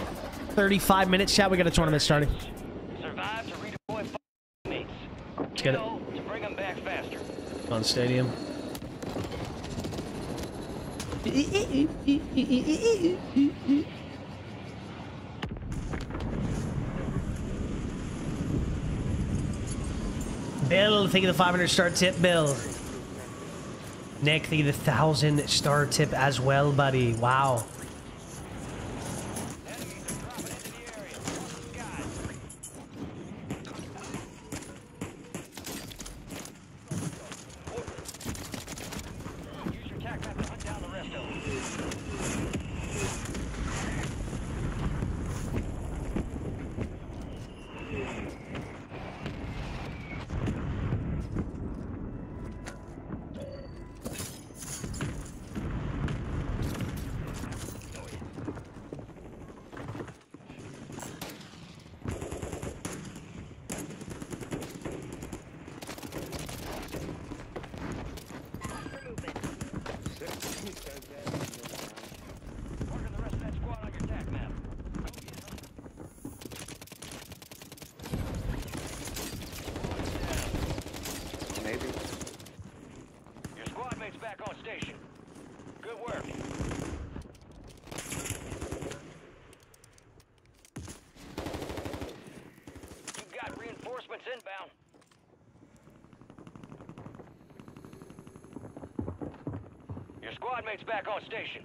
35 minutes chat. We got a tournament starting. Survive to redeploy mates. Let's get it. To bring them back faster. On stadium. Bill, thank you the 500 star tip, Bill. Nick, the 1000 star tip as well, buddy. Wow. Maybe. Your squad mates back on station. Good work. You've got reinforcements inbound. Your squad mates back on station.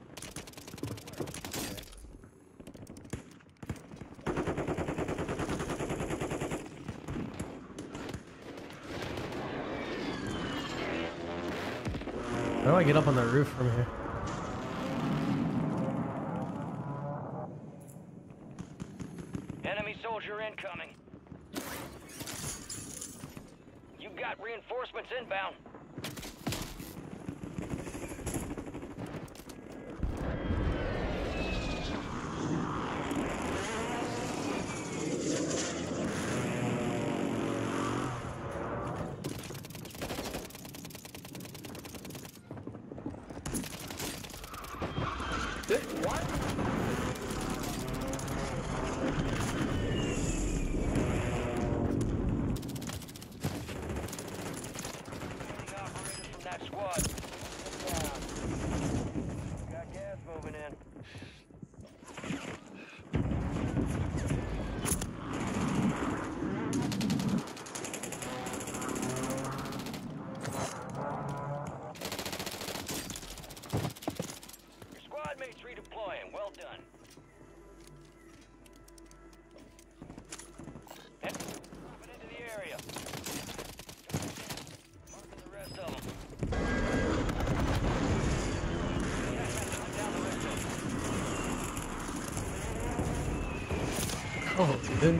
I get up on the roof from here? Enemy soldier incoming. You've got reinforcements inbound. From that squad. Got gas moving in. Your squad mates redeploying. Well done. Head- dropping into the area. Marking the rest of them. Dude.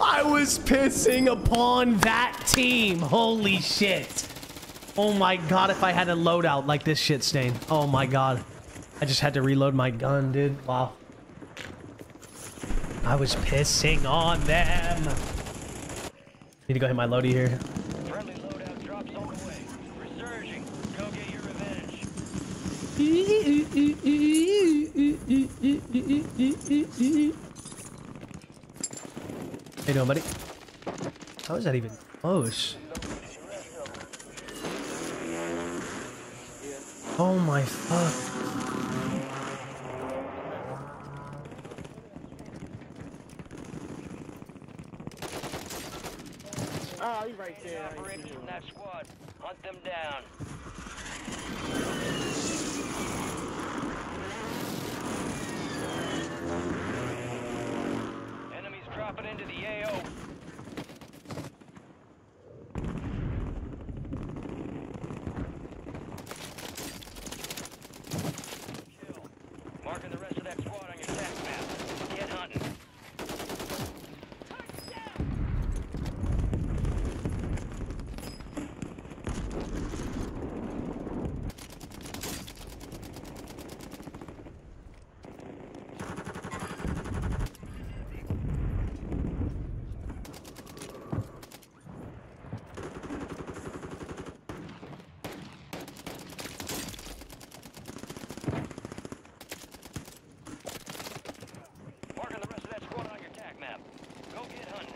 I was pissing upon that team. Holy shit. Oh my god, if I had a loadout like this shit stain. Oh my god. I just had to reload my gun, dude. Wow. I was pissing on them. Need to go hit my loadie here. Friendly loadout drops on the way. Resurging. Go get your revenge. How you? How is that even close? Right there. Operators from that squad. Hunt them down. Enemies dropping into the AO. Kill. Marking the rest of that squad on your tac map. Get hunting. Marking the rest of that squad on your tac map. Go get hunting.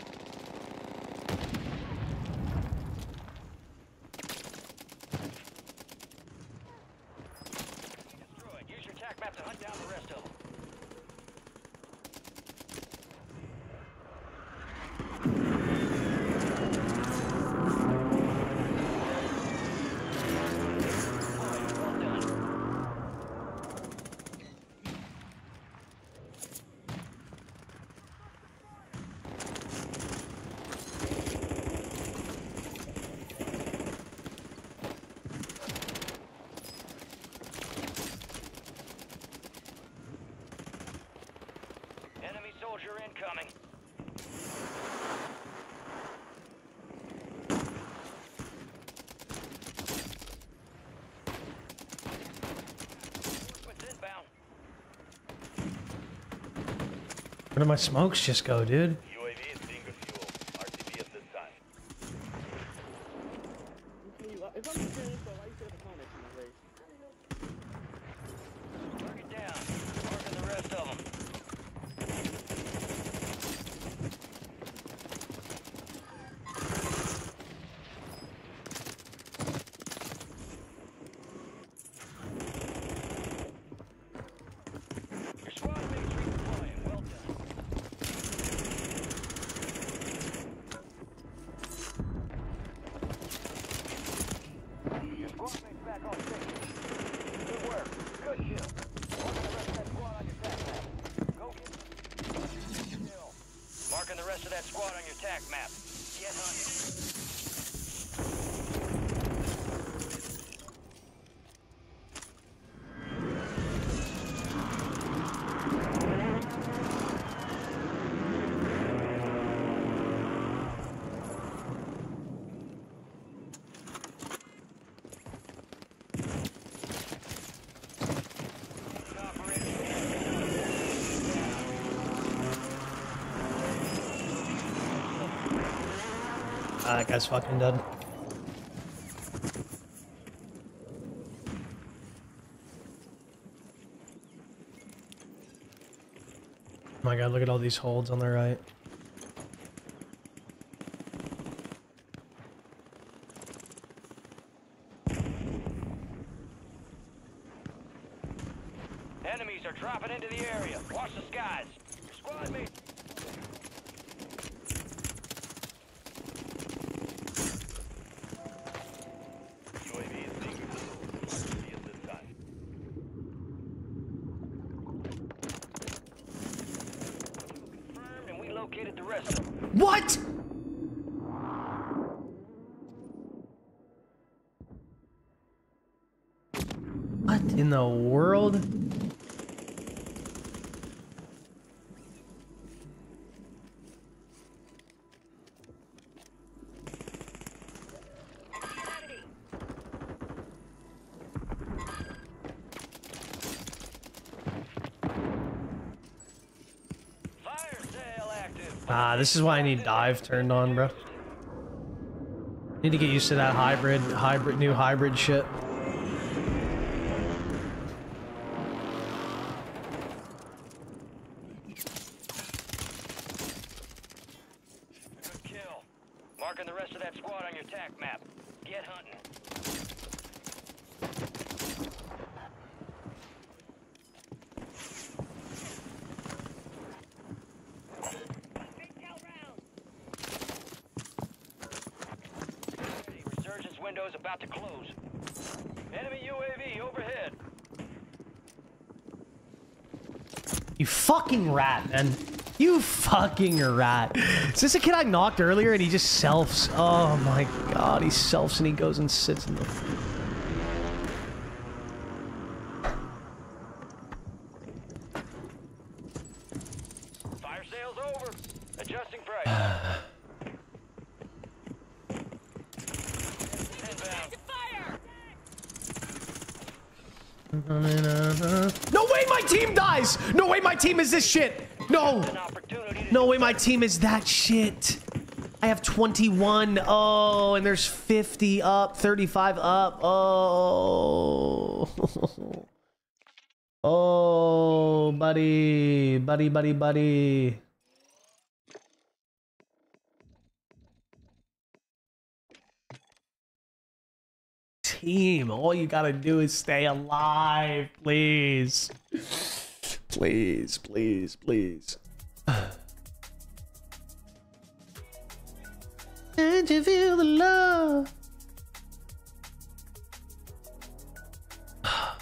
Destroyed. Use your tac map to hunt down the rest of them. Enemy soldier incoming. Reinforcements inbound. Where did my smokes just go, dude? If I'm serious, so why you say the comments in my race? Target down. Marking the rest of them. Your squad mates redeploying. Well done. Your squad mates back on station. Good work. Good kill. Marking the rest of that squad on your tac map. Go get kill. Marking the rest of that squad on your tac map. Get hunting. Ah, that guy's fucking dead. Oh my god, look at all these holds on the right. Enemies are dropping into the area. Watch the skies. Your squad mates. Confirmed, and we located the rest of them. What? What in the world? Ah, this is why I need dive turned on, bro. Need to get used to that hybrid, hybrid, new hybrid shit. Good kill. Marking the rest of that squad on your tac map. Get hunting. Resurgence window is about to close. Enemy UAV overhead. You fucking rat, man. You fucking rat. Is this a kid I knocked earlier and he just selfs? Oh my god, he selfs and he goes and sits in the... Fire sales over. Adjusting price. No way my team dies! No way my team is this shit! No! Way my team is that shit! I have 21. Oh, and there's 50 up, 35 up. Oh. Oh, buddy. Buddy, buddy, buddy. Team, all you gotta do is stay alive, please. Please, please, please. Can't you feel the love?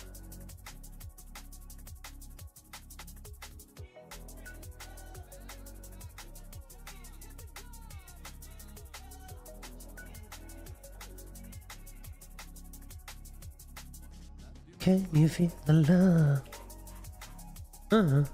Can you feel the love?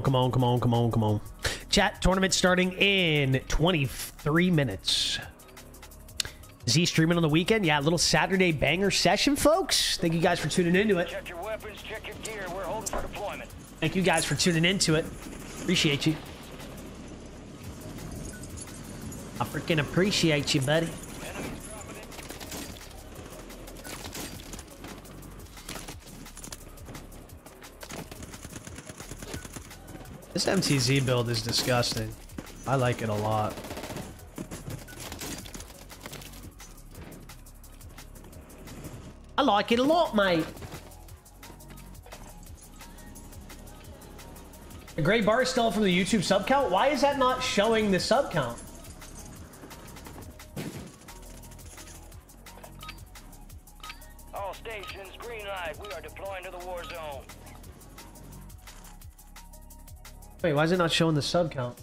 on. Come on, come on, come on, come on, come on. Chat tournament starting in 23 minutes. Z streaming on the weekend. Yeah, a little Saturday banger session, folks. Thank you guys for tuning into it. Check your weapons, check your gear. We're holding for deployment. Thank you guys for tuning into it. Appreciate you. I freaking appreciate you, buddy. This MTZ build is disgusting. I like it a lot. I like it a lot, mate. The gray bar is still from the YouTube sub count. Why is that not showing the sub count? Wait, why is it not showing the sub count?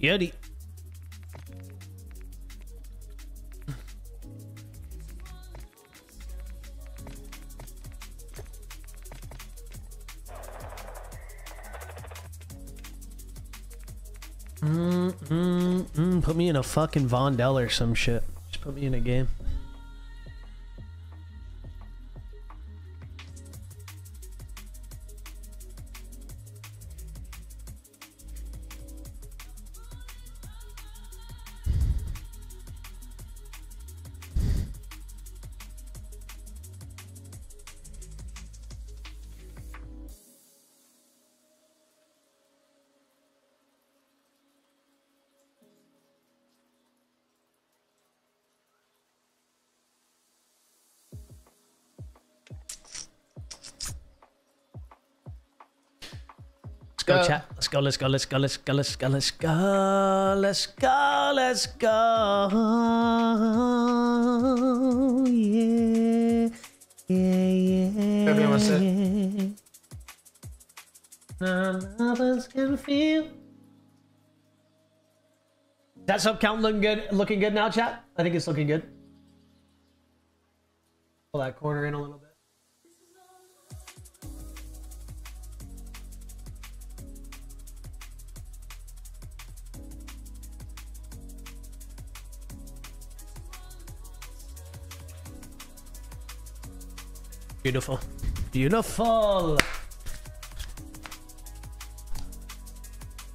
Yeti. Mm, mm, mm, put me in a fucking Vondel or some shit. Just put me in a game. Let's go, let's go, let's go, let's go, let's go, let's go, let's go. Yeah, yeah, yeah. Maybe I'm. None of can feel. That sub count looking good? Looking good now, chat? I think it's looking good. Beautiful. Beautiful.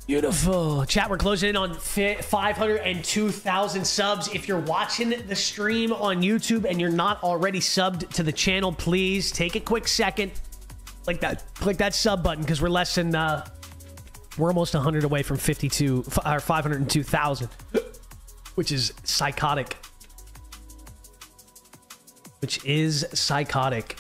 Beautiful. Chat, we're closing in on 502,000 subs. If you're watching the stream on YouTube and you're not already subbed to the channel, please take a quick second. Like that, click that sub button because we're less than, uh, we're almost 100 away from 52, or 502,000, which is psychotic. Which is psychotic.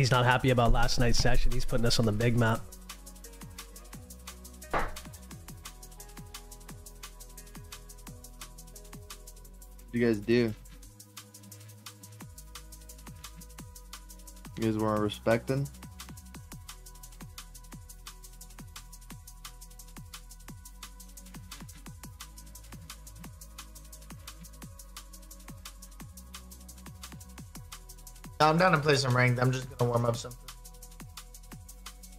He's not happy about last night's session. He's putting us on the big map. you guys do? You guys weren't respecting? I'm down to play some ranked. I'm just gonna warm up some.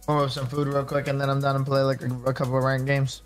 Warm up some food real quick, and then I'm down and play like a, a couple of ranked games.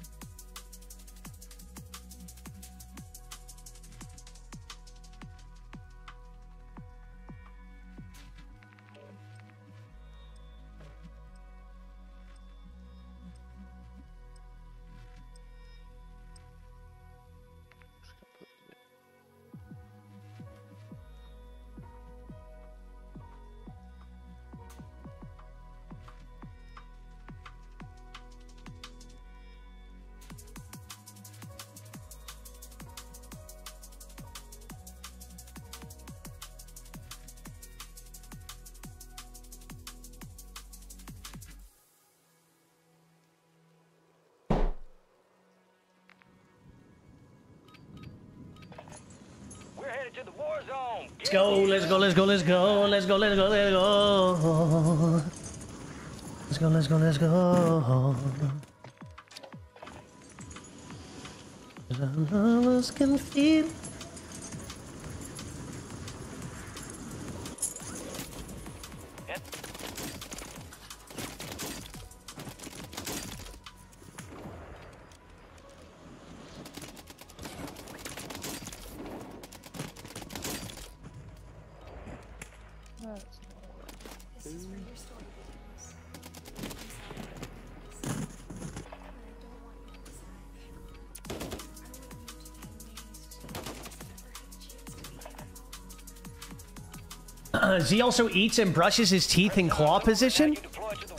Z also eats and brushes his teeth in claw position?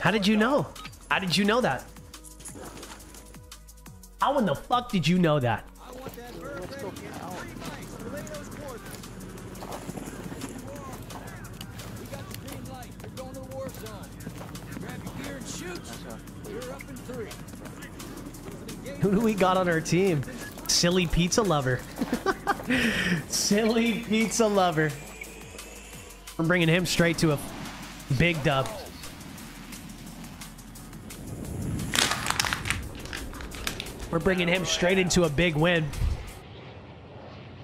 How did you know? How did you know that? How in the fuck did you know that? Who do we got on our team? Silly pizza lover. Silly pizza lover. We're bringing him straight to a big dub. We're bringing him straight into a big win.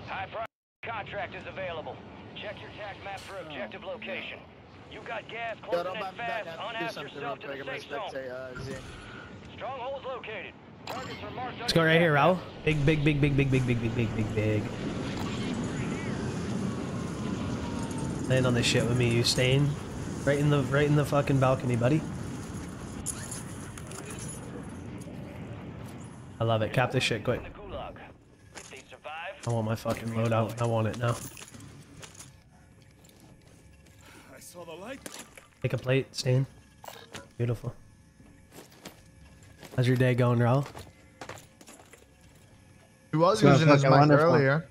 High price contract is available. Check your tac map for objective location. You got gas closing in fast. Unask yourself to the safe zone. Strongholds located. Targets are marked Let's go right here, Raul. Big, big, big, big, big, big, big, big, big, big, big. Land on this shit with me, you stain. Right in the right in the fucking balcony, buddy. I love it. Cap this shit quick. I want my fucking loadout. I want it now. I saw the light. Take a plate, stain. Beautiful. How's your day going, Raul? He was It's going using his fucking mic wonderful. earlier.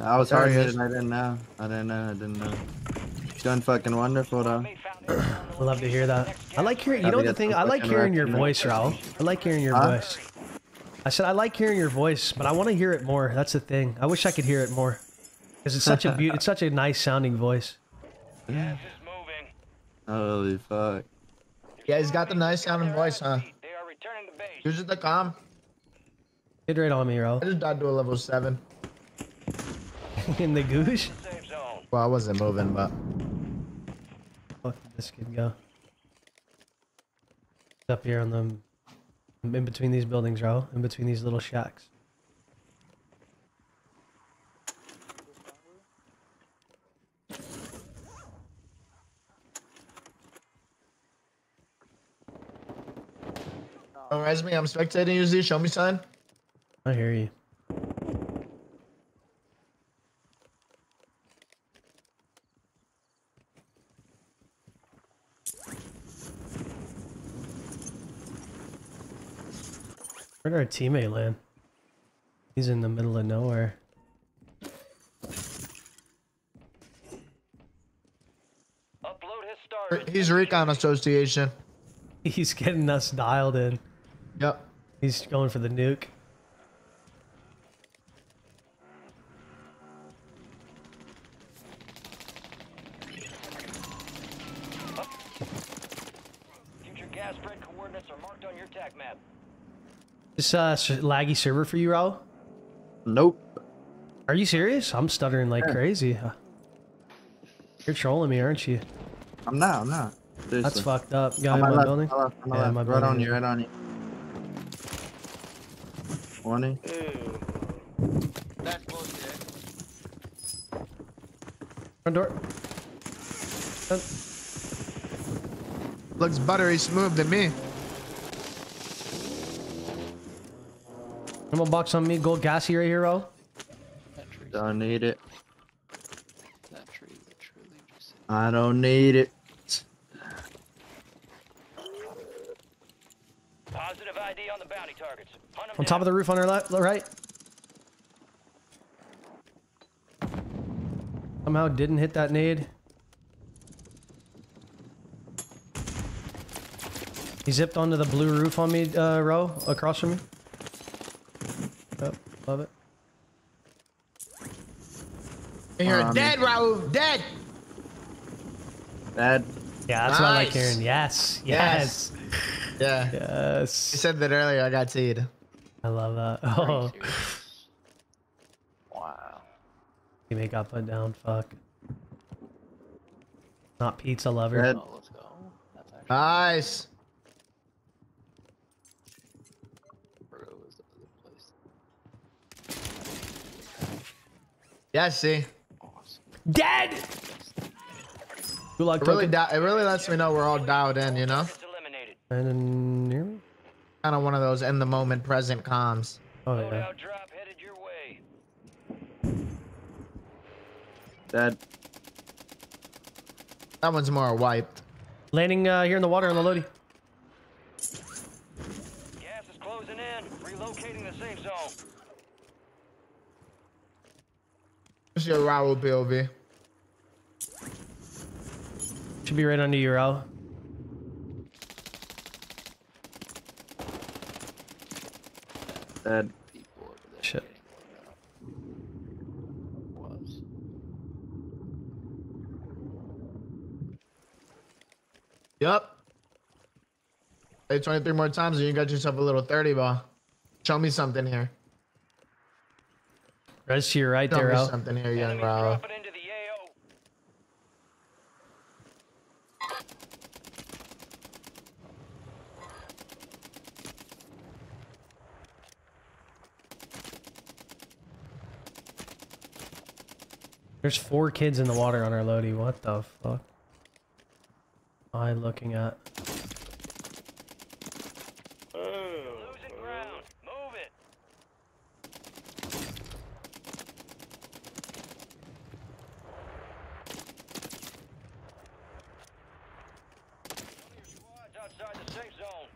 I was hard he hit is. and I didn't know. I didn't know. I didn't know. He's doing fucking wonderful though. I love to hear that. I like hearing. You know the thing. I like hearing your voice, Raul. I like hearing your Huh? voice. I said I like hearing your voice, but I want to hear it more. That's the thing. I wish I could hear it more, because it's such a be- It's such a nice sounding voice. Yeah. Holy fuck. Yeah, he's got the nice sounding voice, huh? Uses the calm. Hit right on me, I Raul. just died to a level 7. In the goosh. Well, I wasn't moving, but. Fuck this kid go? Up here on the, in between these buildings, Raul. In between these little shacks. Oh, Resme, I'm spectating you, Z. Show me sign. I hear you. Where'd our teammate land? He's in the middle of nowhere. He's Recon Association. He's getting us dialed in. Yep. He's going for the nuke. Future gas spread coordinates are marked on your tac map. This uh laggy server for you, Raul? Nope. Are you serious? I'm stuttering like Yeah. crazy. You're trolling me, aren't you? I'm not. I'm not. Seriously. That's fucked up. Guy On in my my left, building? my left, my Yeah, left. my right building. on you. Right on you. Warning. That's bullshit. Front door. Looks buttery smooth to me. Ammo box on me. Gold gassy right here, Raul. Don't need it. I don't need it. Positive ID on the bounty targets. Hunt 'em On top of the roof on our left, right. Somehow didn't hit that nade. He zipped onto the blue roof on me, uh, row across from me. Yep, love it. And you're Um, dead, Raul. Dead. Dead. Yeah, that's what I like Nice. hearing. Yes, yes, Yeah. yes. You said that earlier. I got teed. I love that. Oh, Wow. teammate got put down. Fuck. Not pizza lover. Red. Oh, let's go. That's actually Nice. bro is the other place. Yeah, see. Dead. Gulag It really, token. it really lets me know we're all dialed in, you know? And near me. Kind of one of those in the moment present comms. Oh yeah. drop headed your way. Dead. That one's more wiped. Landing uh, here in the water on the Lodi. Gas is closing in. Relocating the safe zone. What's your Raul POV? Should be right under you, Raul. Dead. Shit. Yep. Say 23 more times and you got yourself a little 30 ball. Show me something here. Res to your right Show there, me Raul. something here, young Raul. There's four kids in the water on our Lodi. What the fuck? Am I looking at? Losing ground. Move it. Squads outside the safe zone.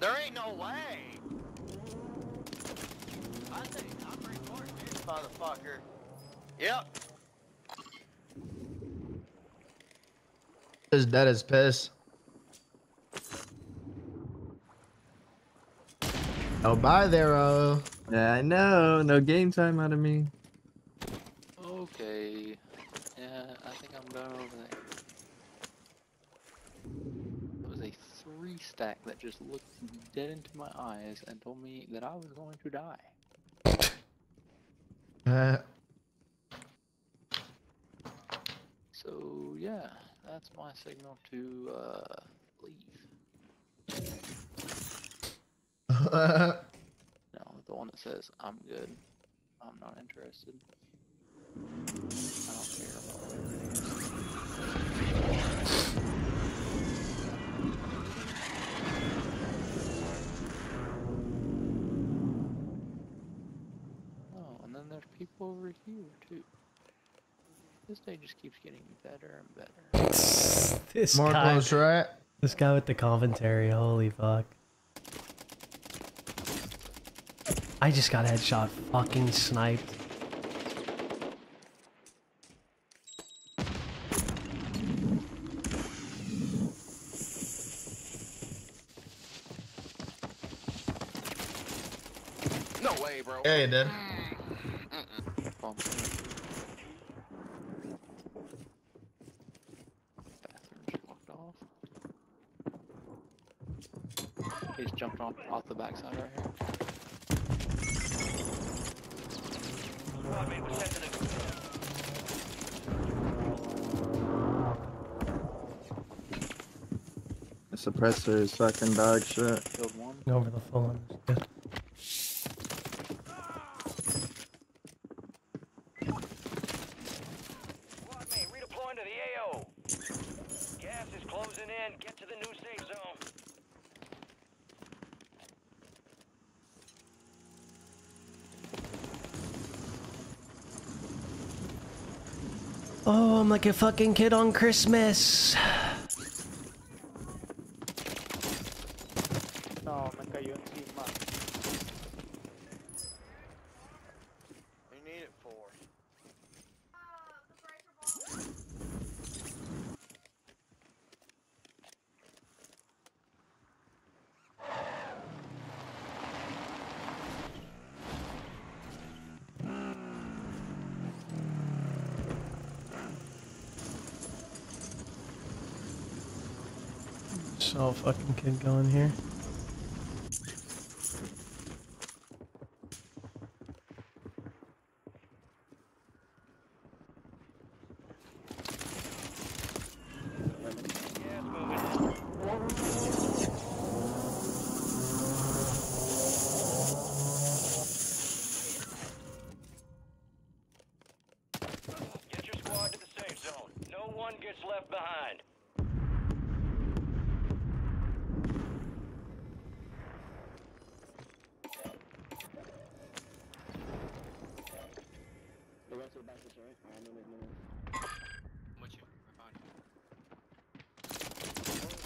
There ain't no way. I think I'm recording this motherfucker. Yep. Is dead as piss. Oh, bye there, oh. Yeah, I know. No game time out of me. Okay. Yeah, I think I'm going over there. It was a three stack that just looked dead into my eyes and told me that I was going to die. Uh, So yeah, that's my signal to uh, leave. No, the one that says I'm good. I'm not interested. I don't care about. Oh, and then there's people over here too. This day just keeps getting better and better. This More guy. close, right? This guy with the commentary. Holy fuck. I just got headshot. Fucking sniped. No way, bro. Yeah, you did. Bump. Bathroom's locked off. He's jumped off off the backside right here. Squad mate was sent to the The suppressor is fucking dog shit. Killed one. Over the full one. Good. squad mate. Redeploying to the AO. Gas is closing in. Get to the new safe zone. Oh, I'm like a fucking kid on Christmas. No, me cayó encima. You need it for. So fucking kid going here. Get your squad to the safe zone. No one gets left behind.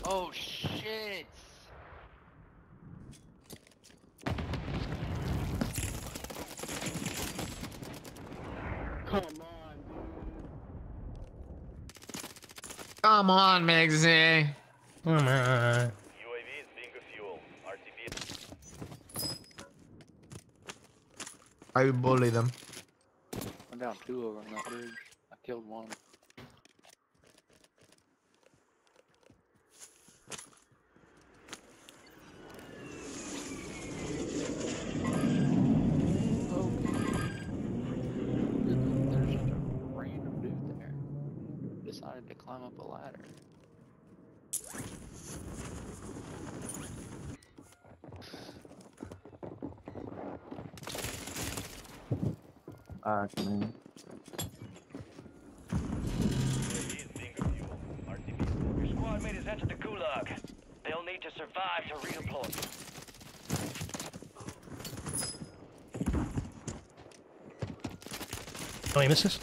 Oh shit! Come on, Come on, Migsy. Eh? Come on. UAV is being fuel. RTB. I bully them. I'm down two over on that bridge. I killed one. There's just a random dude there. Decided to climb up a ladder. Ah, man. Your squad mate has entered the gulag. They'll need to survive to redeploy. He misses.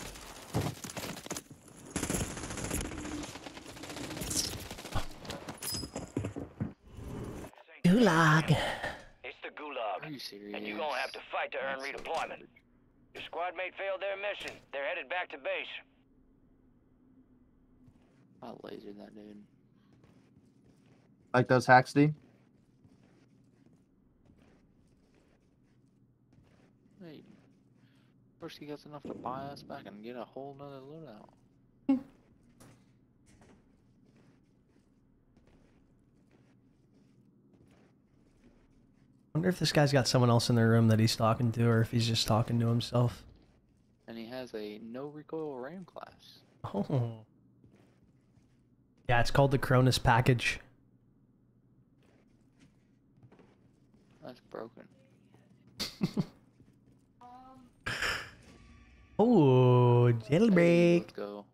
Gulag. It's the gulag. Are you serious? And you're gonna have to fight to earn redeployment. Your squad mate failed their mission. They're headed back to base. I lasered that dude. Like those hacks, D? Hey, first he gets enough to buy us back and get a whole nother loadout. Wonder if this guy's got someone else in the room that he's talking to, or if he's just talking to himself. And he has a no recoil ram class. Oh. Yeah, it's called the Cronus package. That's broken. Oh, jailbreak. Let's go.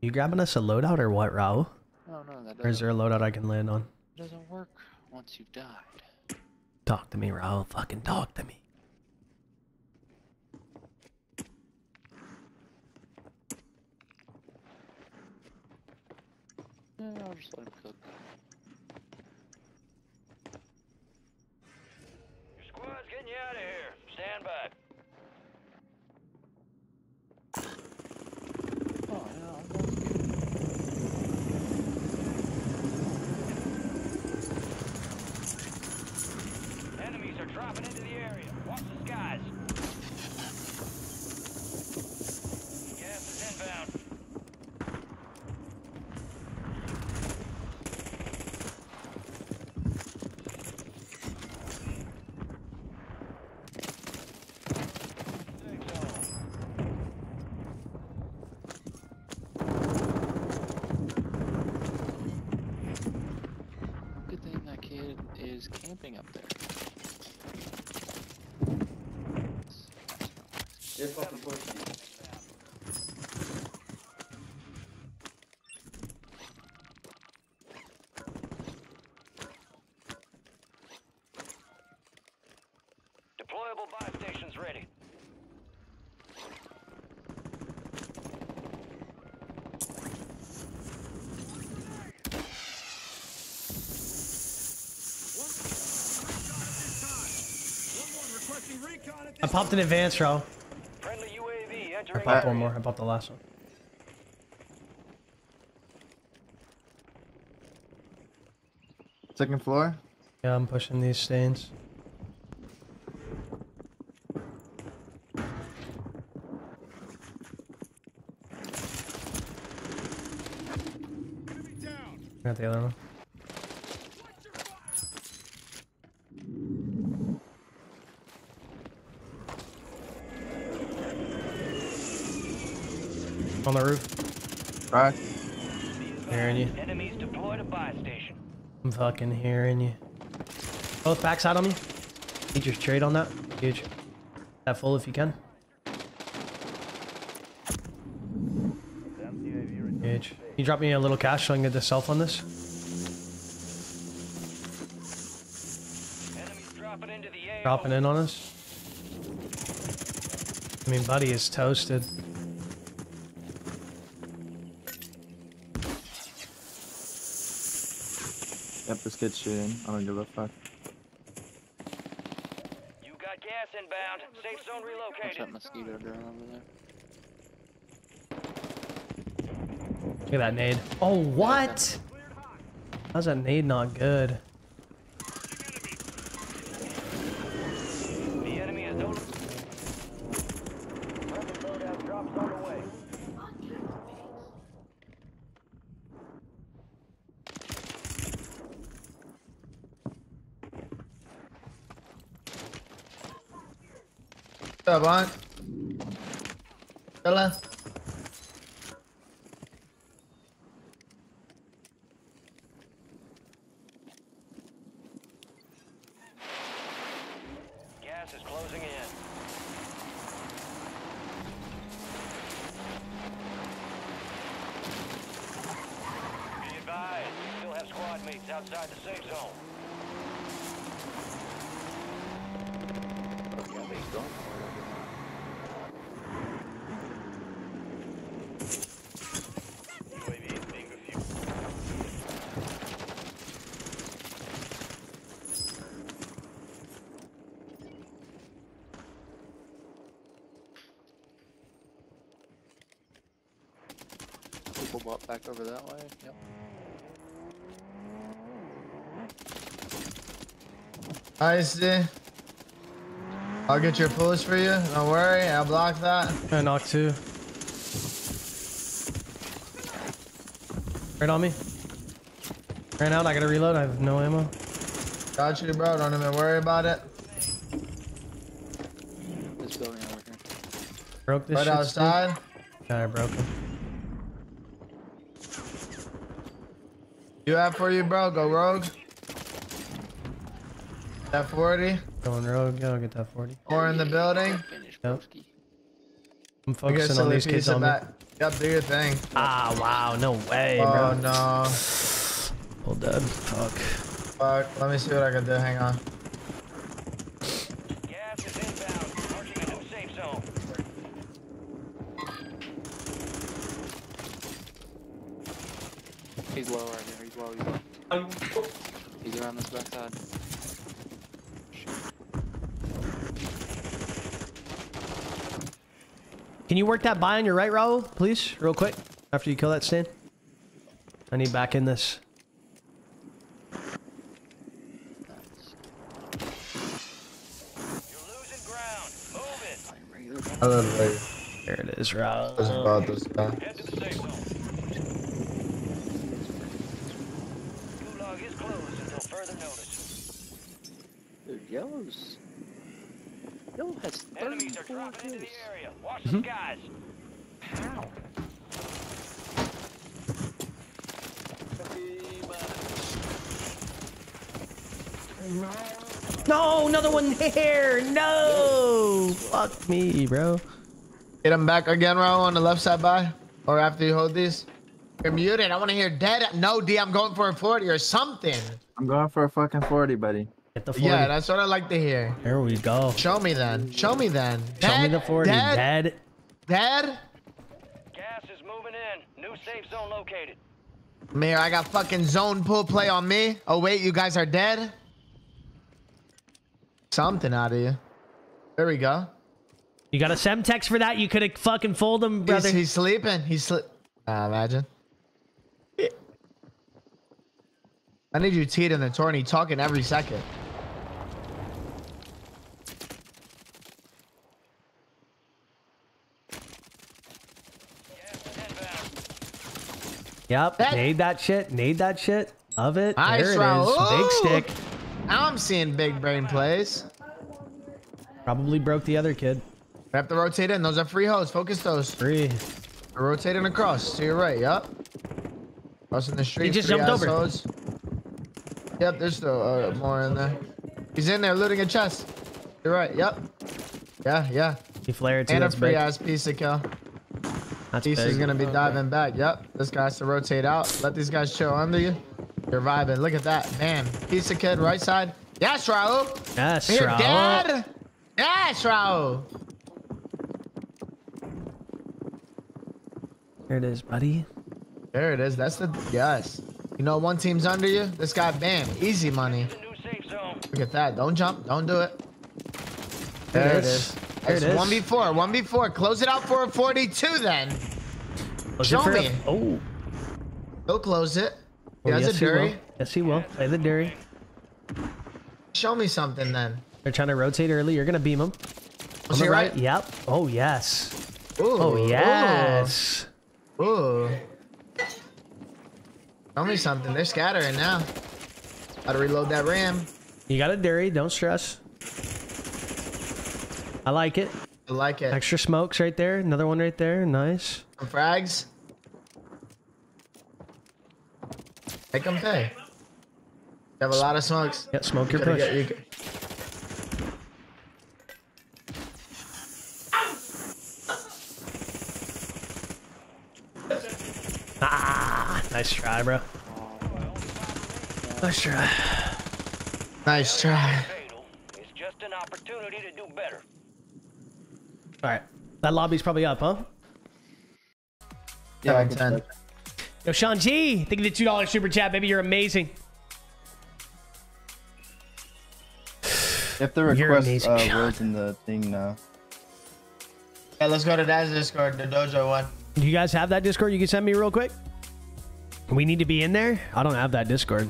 You grabbing us a loadout or what, Rao? No, no, that Or is there a loadout I can land on? doesn't work once you've died. Talk to me, Raul. Fucking talk to me. Yeah, I'll just let him cook. Your squad's getting you out of here. Stand by. Oh, yeah, Enemies are dropping into the area. Watch the skies. Gas is inbound. Good thing that kid is camping up there. They're fucking pushing. Deployable buy stations ready. I popped an advance, Rao. Friendly UAV I entering popped one more. I popped the last one. Second floor? Yeah, I'm pushing these stains. Got the other one. On the roof. Right. Hearing you. Enemies deployed a buy station. I'm fucking hearing you. Both backside on me. Need your trade on that. Huge. That full if you can. Huge. Can you drop me a little cash so I can get the self on this? Dropping in on us. I mean, buddy is toasted. Yep, this kid's shooting. I don't give a fuck. You got gas inbound. Safe zone Watch that mosquito drone over there. Look at that nade. Oh, what? How's that nade not good? The enemy is no. Friendly loadout drops on the way. What's up, Aunt? Fella? Gas is closing in. Be advised, we still have squad mates outside the safe zone. UAV is being refueled. People bought back over that way. Yep. I see. I'll get your push for you. Don't worry. I'll block that. I knocked two. Right on me. Ran out. I gotta reload. I have no ammo. Got you, bro. Don't even worry about it. This building over here. Broke this Right shit, outside. Steve. Yeah, I broke him. You have for you, bro. Go rogue. That 40. Going rogue. Go get that 40. Or in the building. Yep. I'm focusing on these kids of on me. back. Yep, do your thing. Ah, wow. No way, Oh, bro. no. Well dead. Fuck. Fuck. Let me see what I can do. Hang on. Gas is inbound, marking a new safe zone. He's low right here. He's low. He's low. He's around this backside. Can you work that buy on your right, Raul, please, real quick, after you kill that stand? I need back in this. I love it. There it is, Raul. It's about this guy. Head to the safe zone. Gulag is closed until further notice. Dude, yellow's. Yellow has 34 kills. the mm-hmm. area. Watch Mm-hmm. the skies. How? No, another one here. No. Fuck me, bro. Get him back again, Ro, on the left side by. Or after you hold these. You're muted. I want to hear dead. No, D, I'm going for a 40 or something. I'm going for a fucking 40, buddy. Get the 40. Yeah, that's what I like to hear. Here we go. Show me then. Show me then. Show me the 40. Dead? Dead. Dead? Gas is moving in. New safe zone located. Mayor, I got fucking zone pull play on me. Oh, wait, you guys are dead? Something out of you. There we go. You got a semtex for that? You could have fucking fooled him, He's, brother. he's sleeping. He's sleep. Ah, imagine. I need you teed in the tourney talking every second. Yep. Need that shit. Need that shit. Love it. Nice, there it is. Raul. Big stick. Now I'm seeing big brain plays. Probably broke the other kid. We have to rotate in. Those are free hoes. Focus those. Free. We're rotating across to your right. Yep. Crossing the street. He just free jumped over. assholes. Yep, there's still uh, more in there. He's in there looting a chest. You're right. Yep. Yeah, yeah. He flared too. And a free big. ass piece of kill. That's Piece is gonna be diving back. Yep. This guy has to rotate out. Let these guys chill under you. You're vibing. Look at that. Man. Piece of kid, right side. Yes, Raul. Yes, Here, Raul. Dad. Yes, Raul. There it is, buddy. There it is. That's the yes. You know one team's under you. This guy bam, easy money. Look at that. Don't jump. Don't do it. There, There it is. There It's it is. one before. One before. Close it out for a 42 then. It Show me. Oh. He'll close it. He Oh, has yes, a he will. Yes, he will. Play the Dury. Show me something then. They're trying to rotate early. You're gonna beam him. Was he right? Yep. Oh yes. Oh, Ooh, oh yes. Ooh. Ooh. Show me something. They're scattering now. Gotta reload that ram. You got a Dury. Don't stress. I like it. I like it. Extra smokes right there. Another one right there. Nice. Some frags. Make them pay. You have a lot of smokes. Yeah, smoke your push. get- you Ah, nice try, bro. Nice try. Nice try. It's just an opportunity to do better. All right. That lobby's probably up, huh? Yeah, I Seven, can ten. check. Yo, Sean G, thank you the two dollar super chat, baby. You're amazing. If the You're request amazing, uh, Sean. words in the thing now. Yeah, let's go to that Discord, the dojo one. Do you guys have that Discord? You can send me real quick. We need to be in there. I don't have that Discord.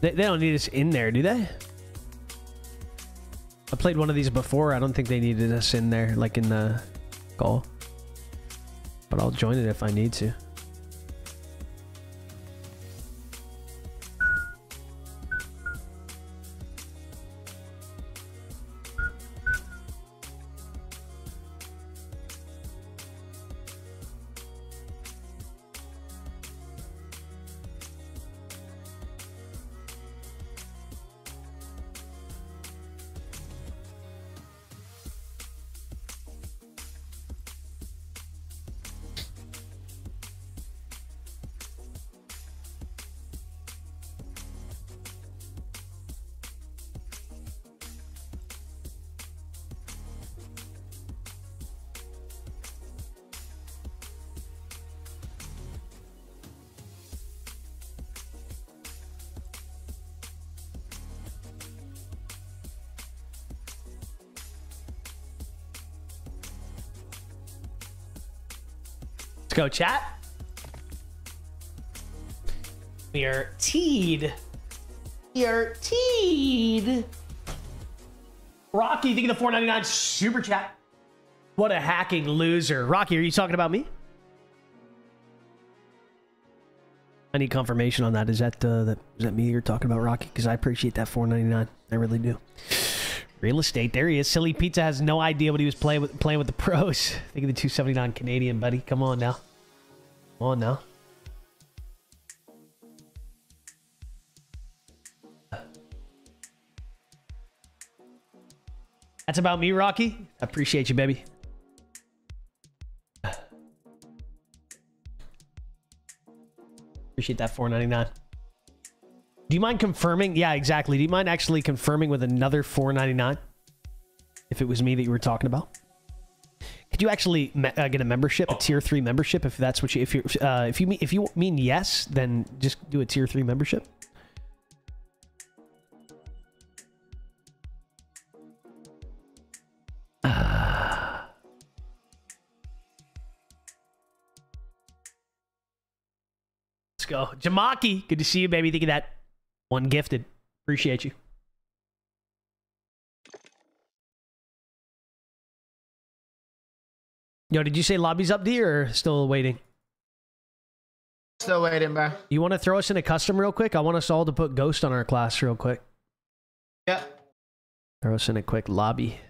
They, they don't need us in there, do they? I played one of these before. I don't think they needed us in there, like in the call. But I'll join it if I need to. Let's go, chat. We are teed. We are teed. Rocky, thinking the 499 super chat. What a hacking loser. Rocky, are you talking about me? I need confirmation on that. Is that uh, that is that me you're talking about, Rocky? Because I appreciate that 499. I really do. Real estate. There he is. Silly Pizza has no idea what he was playing with playing with the pros. Think of the 279 Canadian, buddy. Come on now. Come on now. That's about me, Rocky. I appreciate you, baby. Appreciate that 499. Do you mind confirming? Yeah, exactly. Do you mind actually confirming with another 499? If it was me that you were talking about. Could you actually uh, get a membership, a tier three membership, if that's what you if you uh, if you mean if you mean yes, then just do a tier three membership. Let's go, Jamaki. Good to see you, baby. Think of that one gifted. Appreciate you. Yo, did you say lobby's up, D, or still waiting? Still waiting, bro. You want to throw us in a custom real quick? I want us all to put Ghost on our class real quick. Yeah. Throw us in a quick lobby.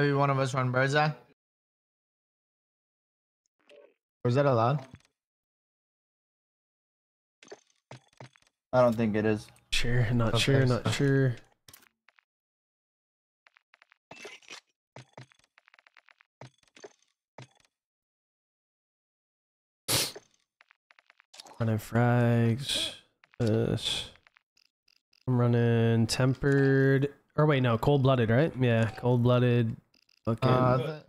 Maybe one of us run bird's eye. Or is that allowed? I don't think it is. Sure, not Okay, sure, not sure. Running frags. This. I'm running tempered. Or wait, no, cold blooded, right? Yeah, cold blooded. Okay. Uh,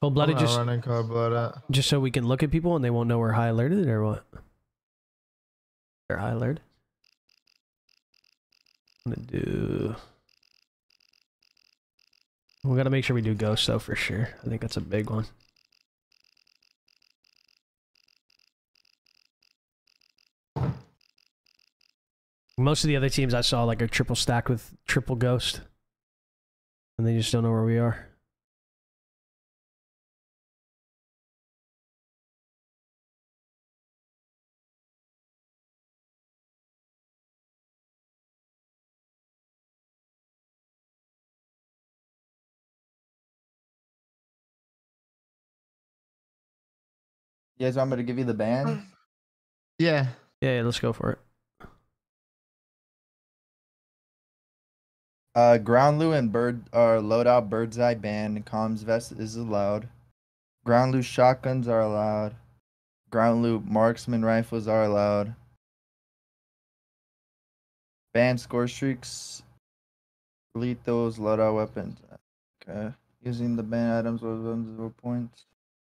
cold blooded just running cold blooded. just so we can look at people and they won't know we're high alerted or what? They're high alert. I'm gonna do. We gotta make sure we do ghost though for sure. I think that's a big one. Most of the other teams I saw like a triple stack with triple ghost. And they just don't know where we are. You guys want me to give you the band? Yeah. Yeah, yeah, let's go for it. Uh, ground loot and bird or loadout bird's eye banned. Comms vest is allowed. Ground loot shotguns are allowed. Ground loot marksman rifles are allowed. Banned score streaks. Delete those loadout weapons. Okay. Using the banned items with zero points.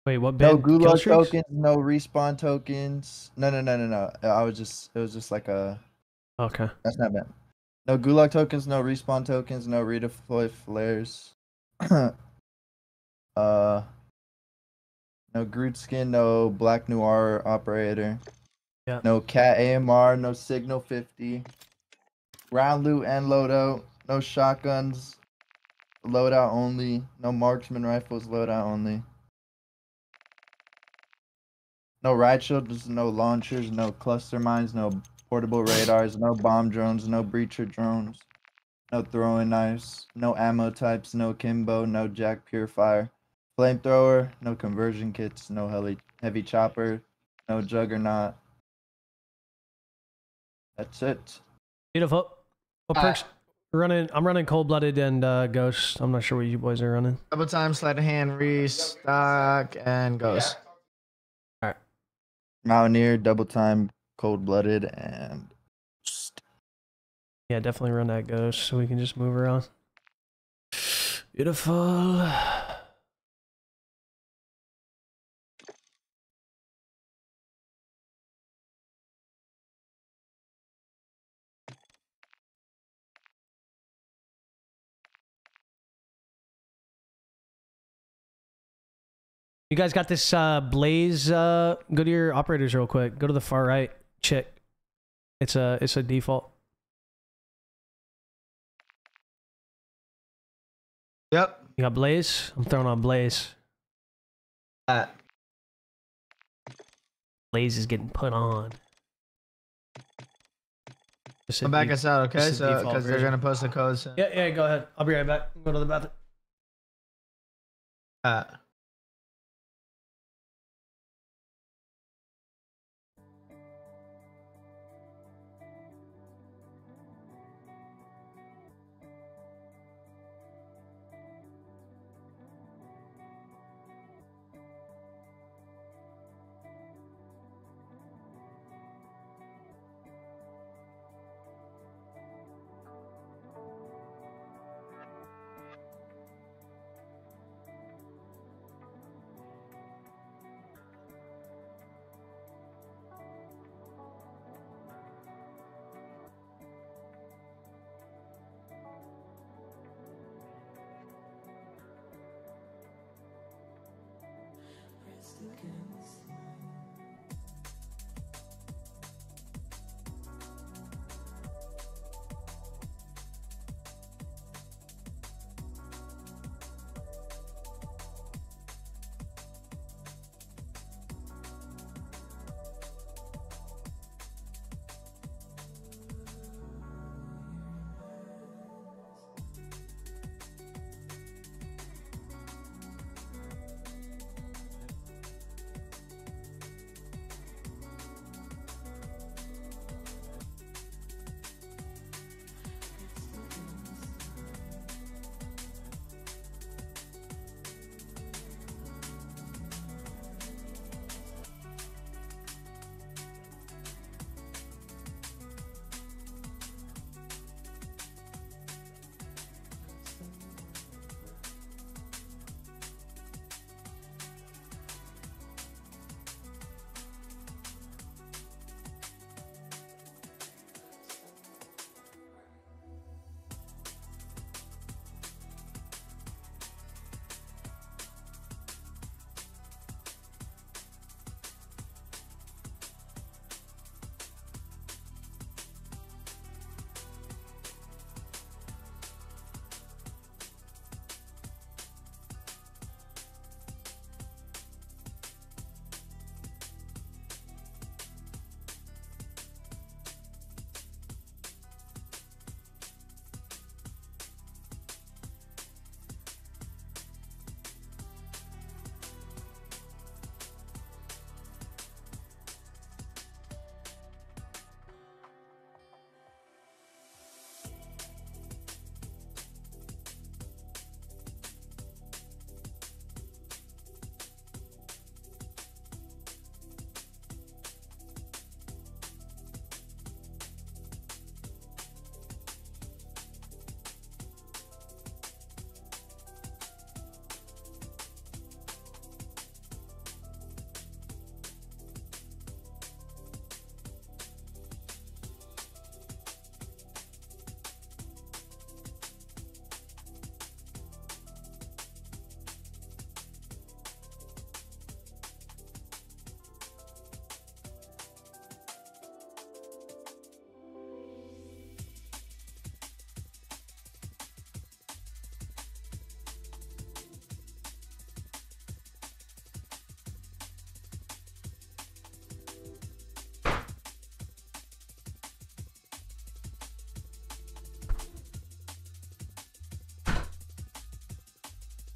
Wait, what No gulag tokens, no respawn tokens. No, no, no, no, no. I was just, it was just like a. Okay. That's not bad. No gulag tokens, no respawn tokens, no redeploy flares. uh, no Groot skin, no Black Noir operator. Yeah. No KATT-AMR, no Signal 50. Round loot and loadout, no shotguns, loadout only. No marksman rifles, loadout only. No riot shields, no launchers, no cluster mines, no portable radars, no bomb drones, no breacher drones, no throwing knives, no ammo types, no kimbo, no JAK Purifier, flamethrower, no conversion kits, no heavy heavy chopper, no juggernaut. That's it. Beautiful. What Uh, perks? Running. I'm running cold blooded and uh, ghost. I'm not sure what you boys are running. Double time, sleight of hand, restock, and goes. Mountaineer, double time, cold blooded, and Yeah, definitely run that ghost so we can just move around. Beautiful. You guys got this uh, blaze? Uh, go to your operators real quick. Go to the far right. Check. It's a it's a default. Yep. You got blaze. I'm throwing on blaze. Uh, Blaze is getting put on. Just Come back us out, okay? So, because they're gonna post the code soon. Yeah, yeah. Go ahead. I'll be right back. Go to the bathroom. Uh,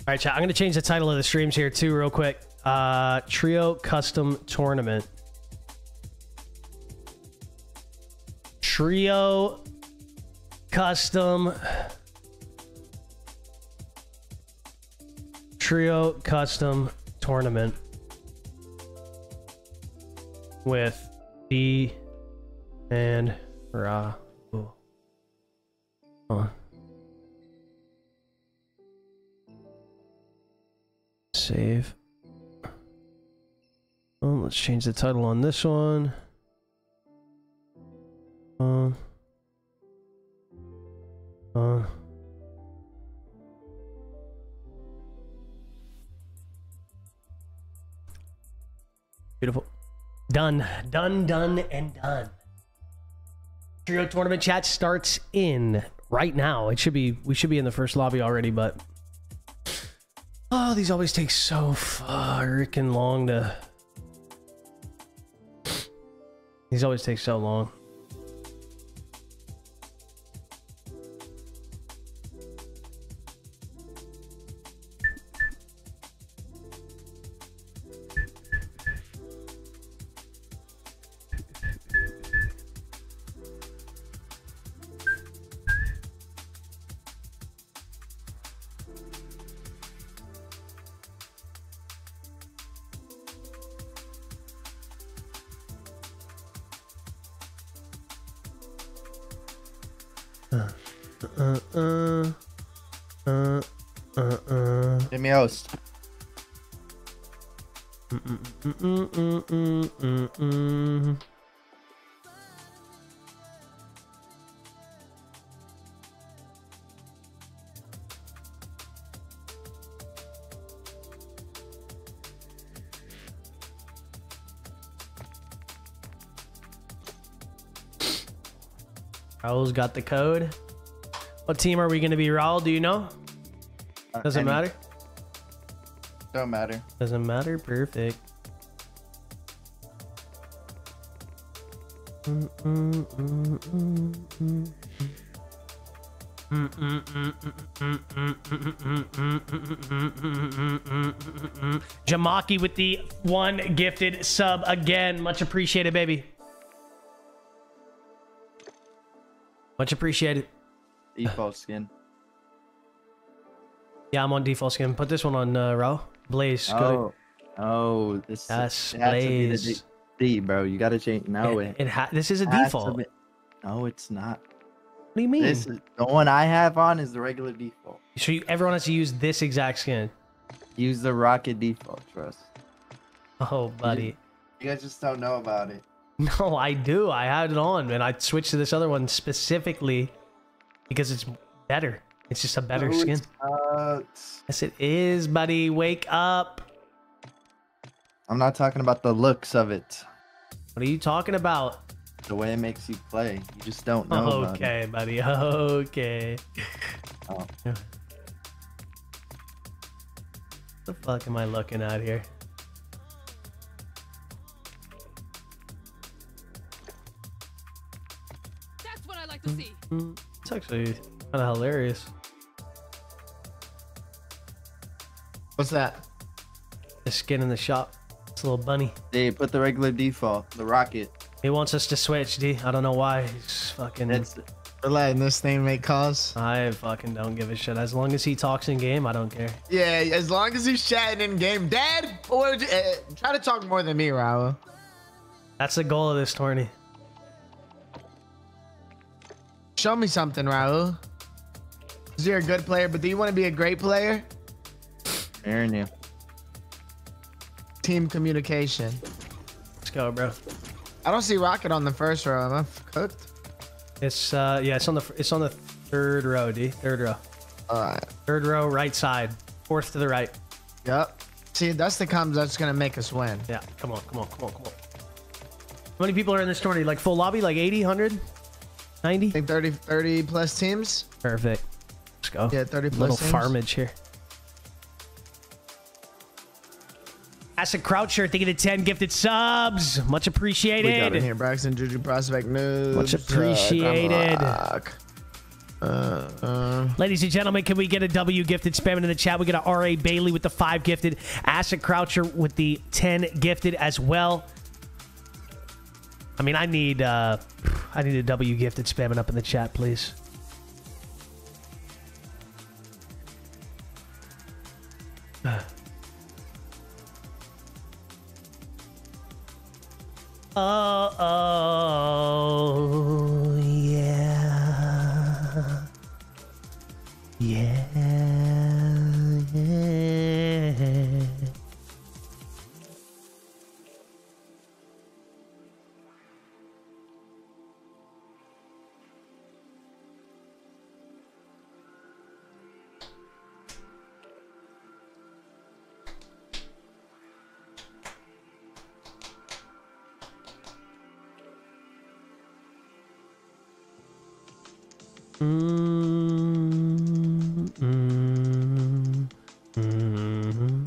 right, chat. I'm gonna change the title of the streams here too, real quick. Uh, trio custom tournament. Trio custom. Trio custom tournament with D and Ra. Change the title on this one. Um. Uh. Beautiful. Done. Done, done, and done. Trio tournament chat starts in right now. It should be we should be in the first lobby already, but oh, these always take so freaking long to. These always take so long. got the code. What team are we going to be, Raul? Do you know? Doesn't matter. Don't matter. Doesn't matter. Perfect. Jamaki with the one gifted sub again. Much appreciated, baby. Much appreciated. Default skin. Yeah, I'm on default skin. Put this one on uh, Raul. Blaze. Go Oh, oh, this Yes, it has to be the Blaze. D, D, bro. You gotta change. No, It- it. it ha- this is a default. be- No, it's not. What do you mean? This is the one I have on is the regular default. So you, everyone has to use this exact skin. Use the rocket default. Trust. Oh, buddy. You guys just don't know about it. No, I do. I had it on, and I switched to this other one specifically because it's better. It's just a better No, skin. Yes, it is, buddy. Wake up. I'm not talking about the looks of it. What are you talking about? The way it makes you play. You just don't know. Okay, buddy. Okay. Oh. the fuck am I looking at here? To see. It's actually kind of hilarious. What's that? The skin in the shop. It's a little bunny. They put the regular default, the rocket. He wants us to switch, D. I don't know why. He's fucking. It's We're letting this thing make calls. I fucking don't give a shit. As long as he talks in game, I don't care. Yeah, as long as he's chatting in game. Dad, or, uh, try to talk more than me, Raul. That's the goal of this tourney. Show me something, Raul. 'Cause You're a good player, but do you want to be a great player? Aaron, you. Team communication. Let's go, bro. I don't see Rocket on the first row. Am I f- cooked? It's uh yeah, it's on the it's on the third row, D. Third row. All right. Third row, right side. Fourth to the right. Yep. See, that's the comms that's gonna make us win. Yeah, come on, come on, come on, come on. How many people are in this tourney? Like full lobby? Like 80, 100? 90? I think 30, 30 plus teams. Perfect. Let's go. Yeah, 30 plus Little teams. farmage here. Acid Croucher, thinking of 10 gifted subs. Much appreciated. We got appreciated. in here. Braxton, Juju Prospect News. Much uh, appreciated. Uh, Ladies and gentlemen, can we get a W gifted spamming in the chat? We got a R.A. Bailey with the 5 gifted. Acid Croucher with the 10 gifted as well. I mean, I need uh I need a W gifted spamming up in the chat, please. Oh, oh, yeah. Yeah. Mm, mm, mm.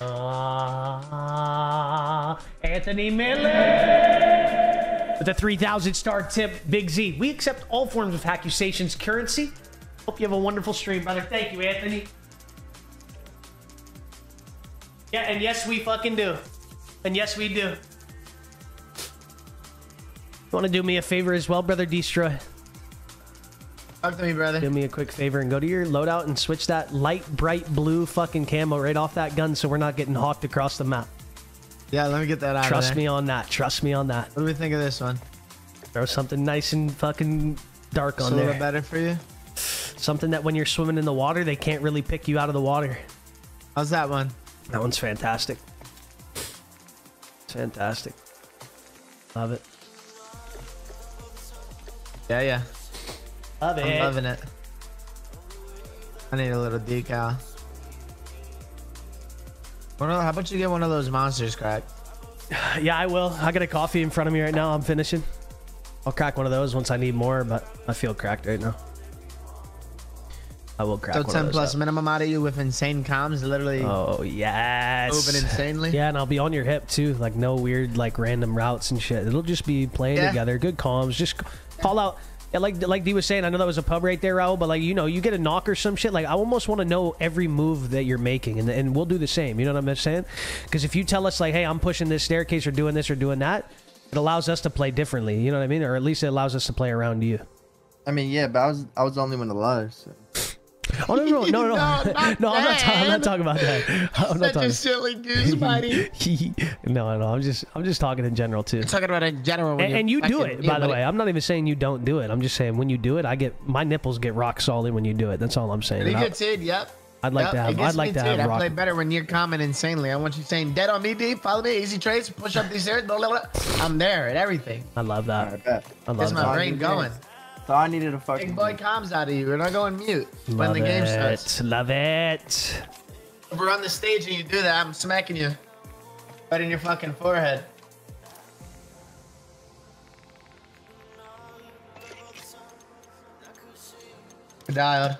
Ah, Anthony Miller with a 3,000 star tip, Big Z. We accept all forms of accusations currency. Hope you have a wonderful stream, brother. Thank you, Anthony. Yeah, and yes, we fucking do. And yes, we do. You want to do me a favor as well, brother Destroy? Talk to me, brother. Do me a quick favor and go to your loadout and switch that light, bright blue fucking camo right off that gun so we're not getting hawked across the map. Yeah, let me get that out Trust me on that. Trust me on that. What do we think of this one? Throw something nice and fucking dark on a there. little better for you. Something that when you're swimming in the water, they can't really pick you out of the water. How's that one? That one's fantastic. It's fantastic. Love it. Yeah, yeah. Love I'm it. loving it. I need a little decal. How about you get one of those monsters, crack? Yeah, I will. I got a coffee in front of me right now. I'm finishing. I'll crack one of those once I need more, but I feel cracked right now. I will crack So one 10 of those plus up. minimum out of you with insane comms, literally. Oh yes. Moving insanely. Yeah, and I'll be on your hip too. Like no weird like random routes and shit. It'll just be playing Yeah. together. Good comms. Just call out. Yeah, like like D was saying, I know that was a pub right there, Raul, but like you know, you get a knock or some shit. Like I almost want to know every move that you're making, and and we'll do the same. You know what I'm saying? Because if you tell us like, hey, I'm pushing this staircase or doing this or doing that, it allows us to play differently. You know what I mean? Or at least it allows us to play around you. I mean, yeah, but I was I was the only one alive. So. Oh no no no no no! not no I'm not. ta- I'm not talking about that. I'm not Such a talking. silly goose, buddy. no, no, I'm just, I'm just talking in general too. talking about in general. when And, and you do fucking- it, yeah, by the buddy. way. I'm not even saying you don't do it. I'm just saying when you do it, I get my nipples get rock solid when you do it. That's all I'm saying. Pretty And I- good, Tid. Yep. I'd like Yep, to have, I'd like me to too. have I rock. play better when you're comment insanely. I want you saying dead on me, deep. Follow me, easy trades, push up these stairs. Blah, blah, blah. I'm there at everything. I love that. I bet. I love Gets my that. brain going. So I needed a fucking. Big boy comms out of you. We're not going mute when the game it. starts. Love it. If we're on the stage and you do that, I'm smacking you right in your fucking forehead. Dialed.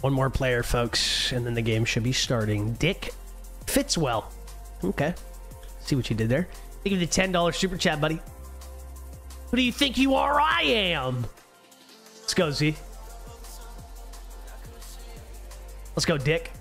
One more player, folks, and then the game should be starting. Dick Fitzwell. Okay. See what you did there. Thank you for the $10 super chat, buddy. Who do you think you are? I am. Let's go, Z. Let's go, Dick.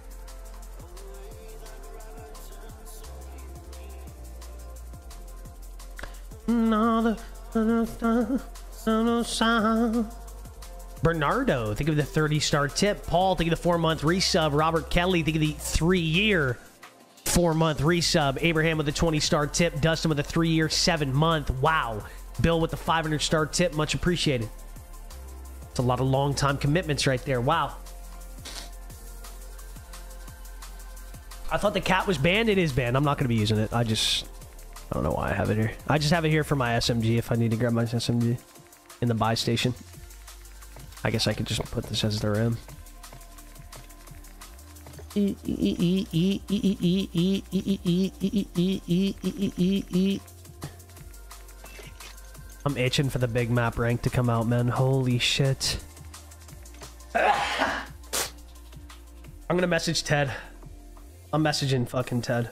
Bernardo, think of the 30 star tip. Paul, think of the four month resub. Robert Kelly, think of the three year four month resub. Abraham with the 20 star tip. Dustin with a three year seven month. Wow. Bill with the 500 star tip. Much appreciated. It's a lot of long time commitments right there. Wow. I thought the KATT was banned. It is banned. I'm not going to be using it. I just, I don't know why I have it here. I just have it here for my SMG if I need to grab my SMG in the buy station. I guess I could just put this as the rim. I'm itching for the big map rank to come out, man. Holy shit. I'm gonna message Ted. I'm messaging fucking Ted.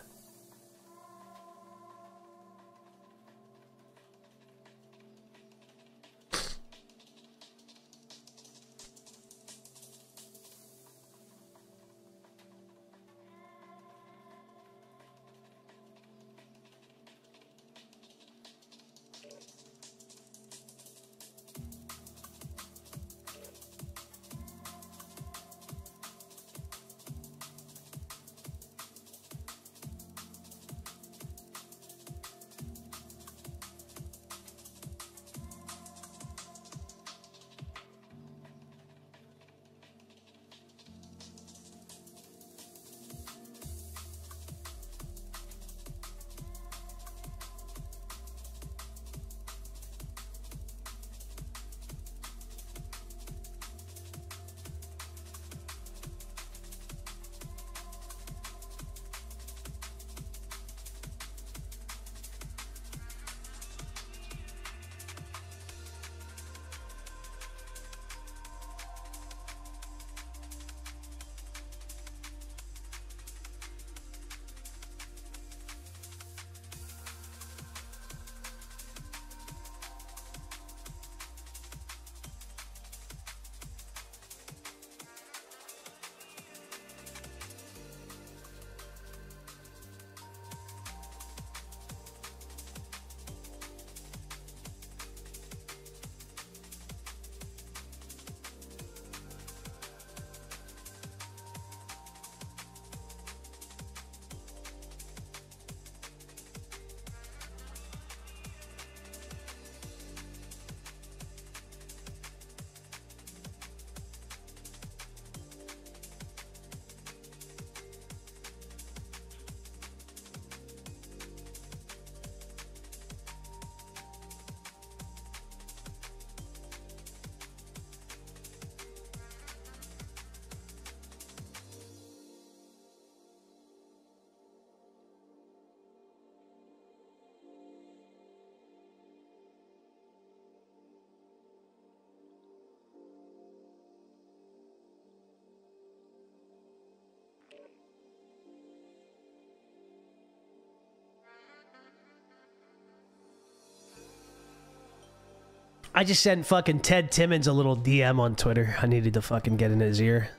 I just sent fucking Ted Timmons a little DM on Twitter. I needed to fucking get in his ear.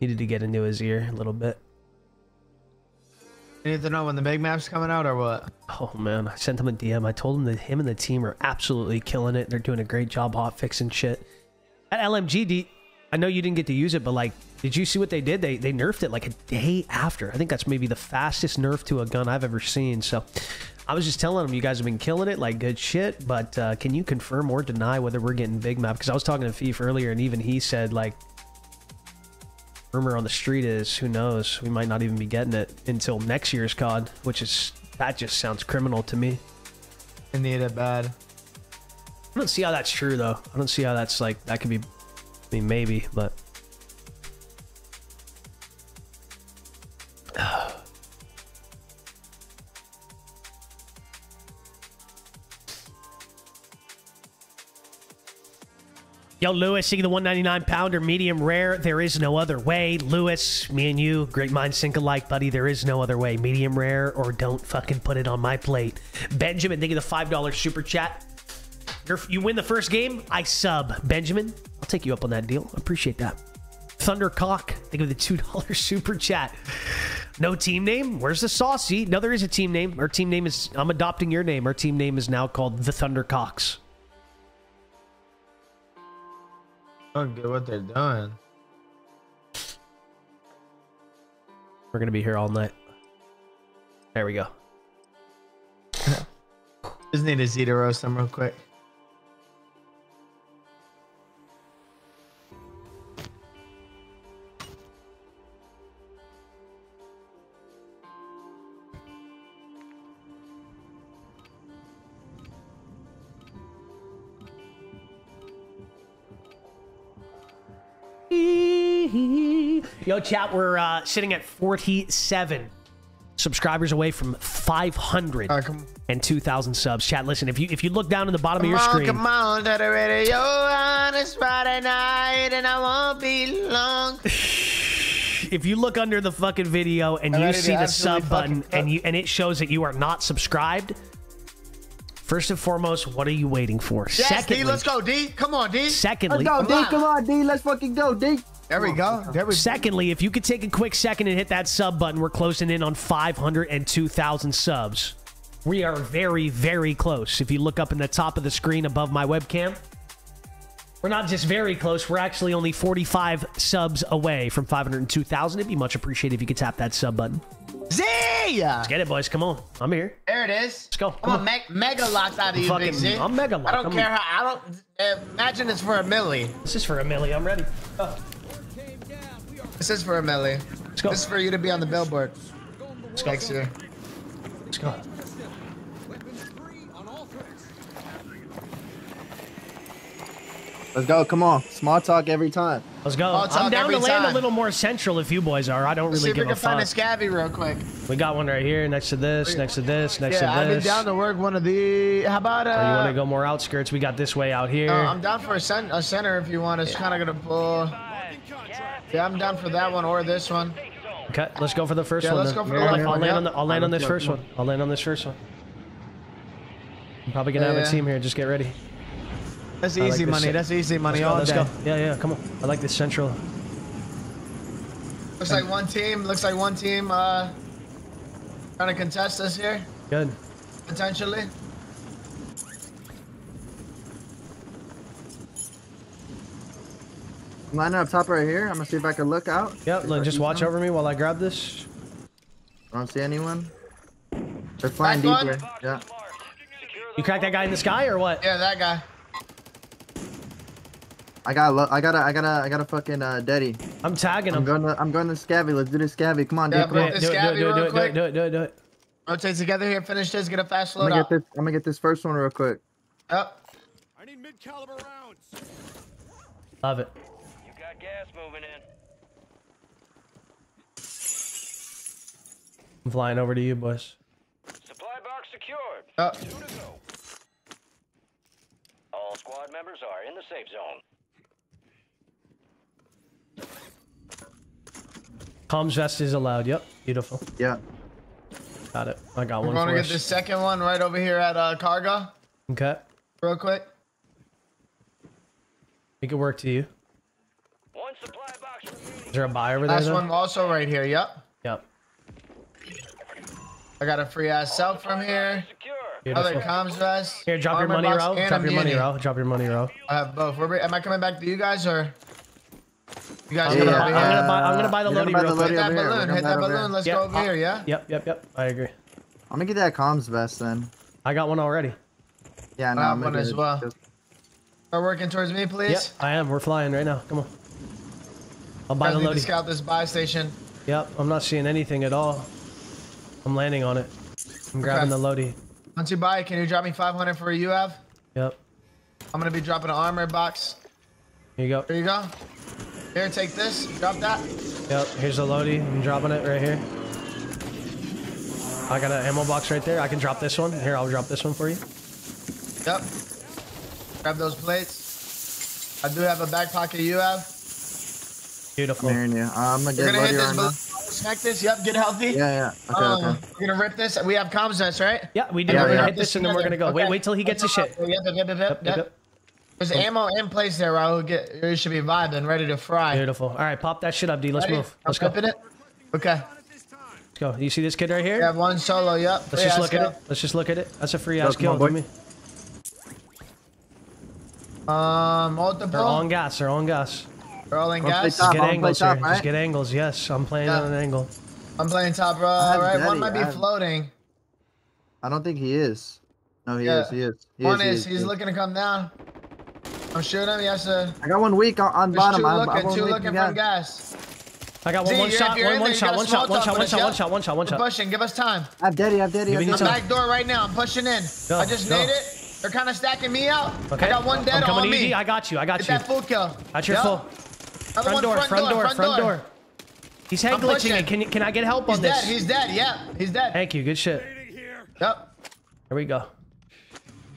Needed to get into his ear a little bit. You need to know when the big map's coming out or what? Oh man, I sent him a DM. I told him that him and the team are absolutely killing it. They're doing a great job hot fixing shit. At LMG, D, I know you didn't get to use it, but like, did you see what they did? They they nerfed it like a day after. I think that's maybe the fastest nerf to a gun I've ever seen. So I was just telling them you guys have been killing it like good shit, but uh, can you confirm or deny whether we're getting big map? Because I was talking to Thief earlier, and even he said like, rumor on the street is who knows? We might not even be getting it until next year's COD, which is that just sounds criminal to me. I need it bad. I don't see how that's true though. I don't see how that's like that could be. I mean, maybe, but. Yo, Lewis, seeing the 199 pounder, medium rare. There is no other way. Lewis, me and you, great minds think alike, buddy. There is no other way. Medium rare or don't fucking put it on my plate. Benjamin, think of the $5 super chat. You're, you win the first game, I sub. Benjamin, I'll take you up on that deal. Appreciate that. Thundercock, think of the $2 super chat. No team name? Where's the saucy? No, there is a team name. Our team name is, I'm adopting your name. Our team name is now called the Thundercocks. Don't get what they're doing. We're gonna be here all night. There we go. Just need to see to roast them real quick. Yo, chat, we're uh, sitting at 47 subscribers away from 500 and 2,000 subs. Chat, listen, if you if you look down in the bottom of your Come on, screen, come on to the radio on a Friday night, and I won't be long. if you look under the fucking video and I'm you see the sub button fucking and you and it shows that you are not subscribed, first and foremost, what are you waiting for? Yes, D, let's go, D. Come on, D. Secondly, Let's go, D. Come on, D. Let's fucking go, D. There we go. There we Secondly, if you could take a quick second and hit that sub button, we're closing in on 502,000 subs. We are very, very close. If you look up in the top of the screen above my webcam, we're not just very close, we're actually only 45 subs away from 502,000. It'd be much appreciated if you could tap that sub button. Z! Let's get it, boys. Come on. I'm here. There it is. Let's go. Come on, me- mega locked out of you, Fucking- Big Z. I'm mega locked. I don't I'm- care how. I don't. Uh, imagine it's for a milli. This is for a milli. I'm ready. Oh. This is for a milli. Let's go. This is for you to be on the billboard. Let's go. Next year. Let's go. Let's go. Come on. Small talk every time. Let's go. I'm down every to land a little more central if you boys are. I don't Let's see really if we give can a find a scabby real quick. We got one right here next to this, next to this, next yeah, to this. I've been down to work one of the. How about uh? or you want to go more outskirts? We got this way out here. uh, I'm down for a, cen- a center if you want. It's kind of gonna pull. Yeah, I'm down for that one or this one. okay, let's go for the first Yeah, one. let's then. go for the I'll, I'll one, land yeah. on the, I'll land on this first one. I'll land on this first one. I'm probably gonna have Yeah. a team here. Just get ready. That's I like easy money. That's easy money let's go, all let's day. go. Yeah, yeah. Come on. I like this central. Looks like one team. Looks like one team. Uh, trying to contest us here Good. potentially. I'm lining up top right here. I'm gonna see if I can look out. Yep. Look, just watch over me while I grab this. I don't see anyone. They're flying Back one. deeper. Yeah. You crack that guy in the sky or what? Yeah, that guy. I got. Lo- I got. to I got. to I got a fucking uh, daddy. I'm tagging I'm him. going to. I'm going to scabby. Let's do this scabby. Come on, Yeah, dude. bro, Come on. this Do it, do it, do it, do it, do it, do it, do it, do it. Rotate together here. Finish this. Get a fast I'm load gonna get this. I'm gonna get this first one real quick. Yep. I need mid-caliber rounds. Love it. You got gas moving in. I'm flying over to you, boys. Supply box secured. Yep. Two to go. All squad members are in the safe zone. Comms vest is allowed. Yep. Beautiful. Yeah. Got it. I got We're one going to get us. this second one right over here at uh, Cargo. Okay. Real quick. Make it work to you. One supply box remaining. Is there a buy over there? Last one also right here. Yep. Yep. I got a free ass self from here. Other Beautiful. comms vest. Here, drop your money, box, Ro. Drop your money, muni. Ro. Drop your money, Ro. I have both. We're, am I coming back to you guys or? You guys oh, I'm coming gonna, over buy, I'm here? gonna buy. I'm gonna buy the You're Lodi real quick. Lodi Hit that over here. We're balloon. gonna Hit buy that balloon. Let's Yep. go over here. Yeah. Yep. Yep. Yep. I agree. I'm gonna get that comms vest then. I got one already. Yeah, no, I have I'm one gonna as get it. well. Just- Are working towards me, please. Yep. I am. We're flying right now. Come on. I'll buy Guys the need to Lodi. scout this buy station. Yep. I'm not seeing anything at all. I'm landing on it. I'm grabbing Okay. the Lodi. Once you buy, it, can you drop me 500 for a UAV? Yep. I'm gonna be dropping an armor box. Here you go. Here you go. Here, take this. Drop that. Yep. Here's the Lodi. I'm dropping it right here. I got an ammo box right there. I can drop this one. Here, I'll drop this one for you. Yep. Grab those plates. I do have a back pocket UAV. Beautiful. I'm hearing you. I'm gonna We're get gonna hit ready this on balloon. now. Smack this. Yep. Get healthy. Yeah, yeah. Okay, Um, okay. We're gonna rip this. We have comms vest, right? Yeah, we do. Yeah, we're gonna hit this and then we're gonna go. Wait, Okay. wait till he gets his shit. Yep, yep, yep, yep, yep. There's ammo in place there, Raul. Get, you should be vibing, ready to fry. Beautiful. All right, pop that shit up, D. Let's Ready? move. I'm Let's go. it. Okay. Let's go. You see this kid right We here? have one solo. Yep. Let's Free just ass look at it. Let's just look at it. That's a free Yo, ass come kill on, to boy. me. Um, multiple. They're on gas. They're on gas. They're all in I'll gas. Just top. get I'll angles top, here. right? Just get angles. Yes, I'm playing Yeah. on an angle. I'm playing top row. I have All right, one might be I have- floating. I don't think he is. No, he Yeah. is. He is. He One he is, he he's looking to come down. I'm shooting him. He has to. I got one weak on, on There's bottom. two I have- I looking, have one two weak looking again. from gas. I got one Z, one you're- shot. if you're One in one there, you shot. gotta One small shot. One talk shot. with One shot. One shot. One shot. One We're shot. pushing. Give us time. I have daddy. I have daddy. I Give me have the I'm daddy. time. back door right now. I'm pushing in. Go, I just go. made it. They're kind of stacking me out. Okay. I got one dead I'm coming on to you, me. D. I got you. I got Get you. that full kill. Got your Yep. full. Another Front one, door. front, Front door. front Front door. He's head I'm glitching pushing. it. Can can I get help He's on dead. this? He's dead. He's dead. Yeah, he's dead. Thank you. Good shit. Yep. Here we go.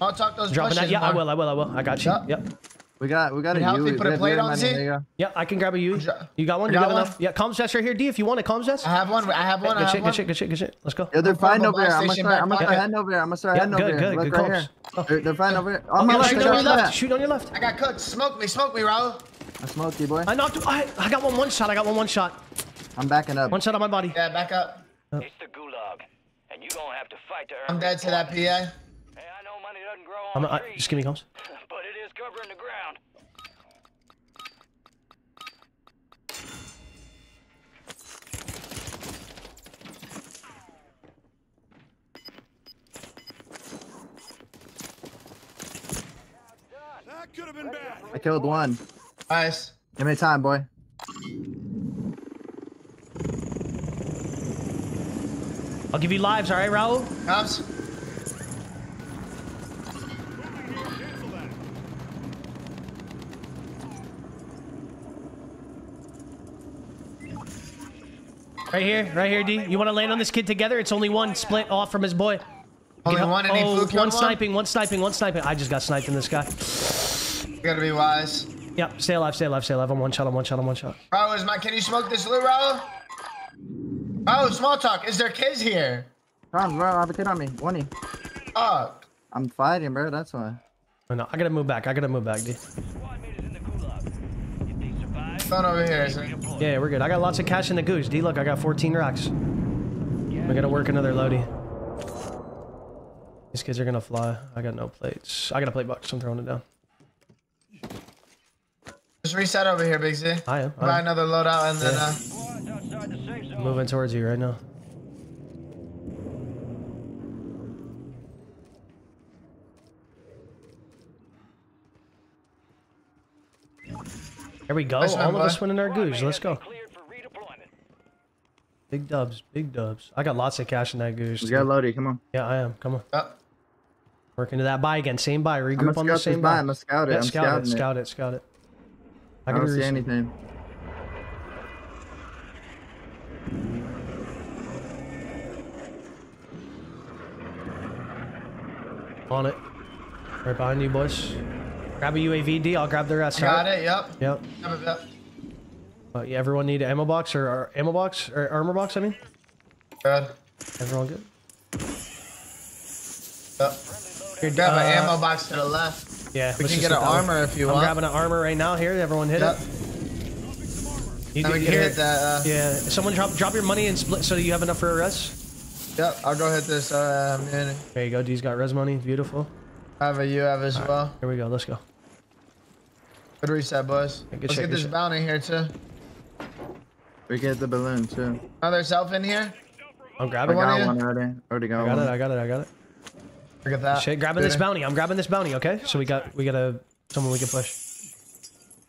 I'll talk those Dropping that. pushes Yeah, I will. I will. I will. I got you. Yep. Yep. We got we got a Can you help me put a We have plate on, many, Z? there you go. Yeah, I can grab a U. You got one? You You got got one? enough? Yeah, comms chest right here, D, if you want it. Comms chest. I have one. I have one. I Good have shit, one. good shit, good shit, good shit. Let's go. Yo, they're fine over here. I'm gonna start. I'm back gonna start pocket. heading over here. I'm gonna start Yeah, heading good, over here. good, Look good right here. They're, they're over here. Oh Oh, my yeah, left. shoot Shoot on your left. left. Shoot on your left. I got cooked. Smoke me. Smoke me, Raul. I smoked you, boy. I knocked. I, I got one one shot. I got one one shot. I'm backing up. One shot on my body. Yeah, back up. It's the gulag, and you gonna have to fight to earn I'm dead to that PA. Hey, I know money doesn't grow I'm, on I, trees, just give me comms. but it is covering the ground. That could have been bad. I killed one. Nice. Give me time, boy. I'll give you lives, all right, Raul? Comes. Right here, right here, D. You want to land on this kid together? It's only one split off from his boy. Only You got- one and he oh, one one? sniping, one sniping, one sniping. I just got sniped in this guy. You gotta be wise. Yep, stay alive, stay alive, stay alive. I'm one shot, I'm one shot, I'm one shot. Raul, is my? Can you smoke this loot, Raul? Oh, small talk. Is there kids here? Come on, bro. I have a kid on me. One E. Oh, I'm fighting, bro. That's why. Oh, no, I gotta move back. I gotta move back, D. going over here. Is it? Yeah, we're good. I got lots of cash in the goose. D, look, I got 14 rocks. We gotta work another loadie. These kids are gonna fly. I got no plates. I got a plate box. I'm throwing it down. Just reset over here, Big Z. I am. Buy I am. another loadout and then. Yeah. Uh, Moving towards you right now. There we go. Nice All of boy. us winning our goose. Let's go. Big dubs. Big dubs. I got lots of cash in that goose. We got loaded. Come on. Yeah, I am. Come on. uh, Work into that buy again. Same buy. Regroup on the same buy. buy. I'ma scout it. Yeah, I'm scout it. scouting it. Scout it. Scout it. I can don't see anything. On it. Right behind you, boys. Grab a UAVD. I'll grab the rest. I got alright? it. Yep. Yep. Yep, yep. Uh, yeah, everyone need an ammo box or, or ammo box or armor box? I mean. Good. Everyone good? Yep. Here, Grab an uh, ammo box to the left. Yeah, We can get hit an armor if you want. I'm grabbing an armor right now. Here, everyone hit Yep. it. You Then we can can here- hit that, uh, yeah, someone drop drop your money and split so you have enough for a res. Yep. I'll go hit this. Uh, mini. There you go. D's got res money. Beautiful. I have a UAV as well. Here we go. Let's go. Good reset, boys. good Let's shit, get this shit. bounty here too. We get the balloon too. Another self in here. I'm grabbing. One got in? one already. Already got, I got one. it. I got it. I got it. Look at that. Shit, grabbing this bounty. I'm grabbing this bounty. Okay, so we got we got a someone we can push.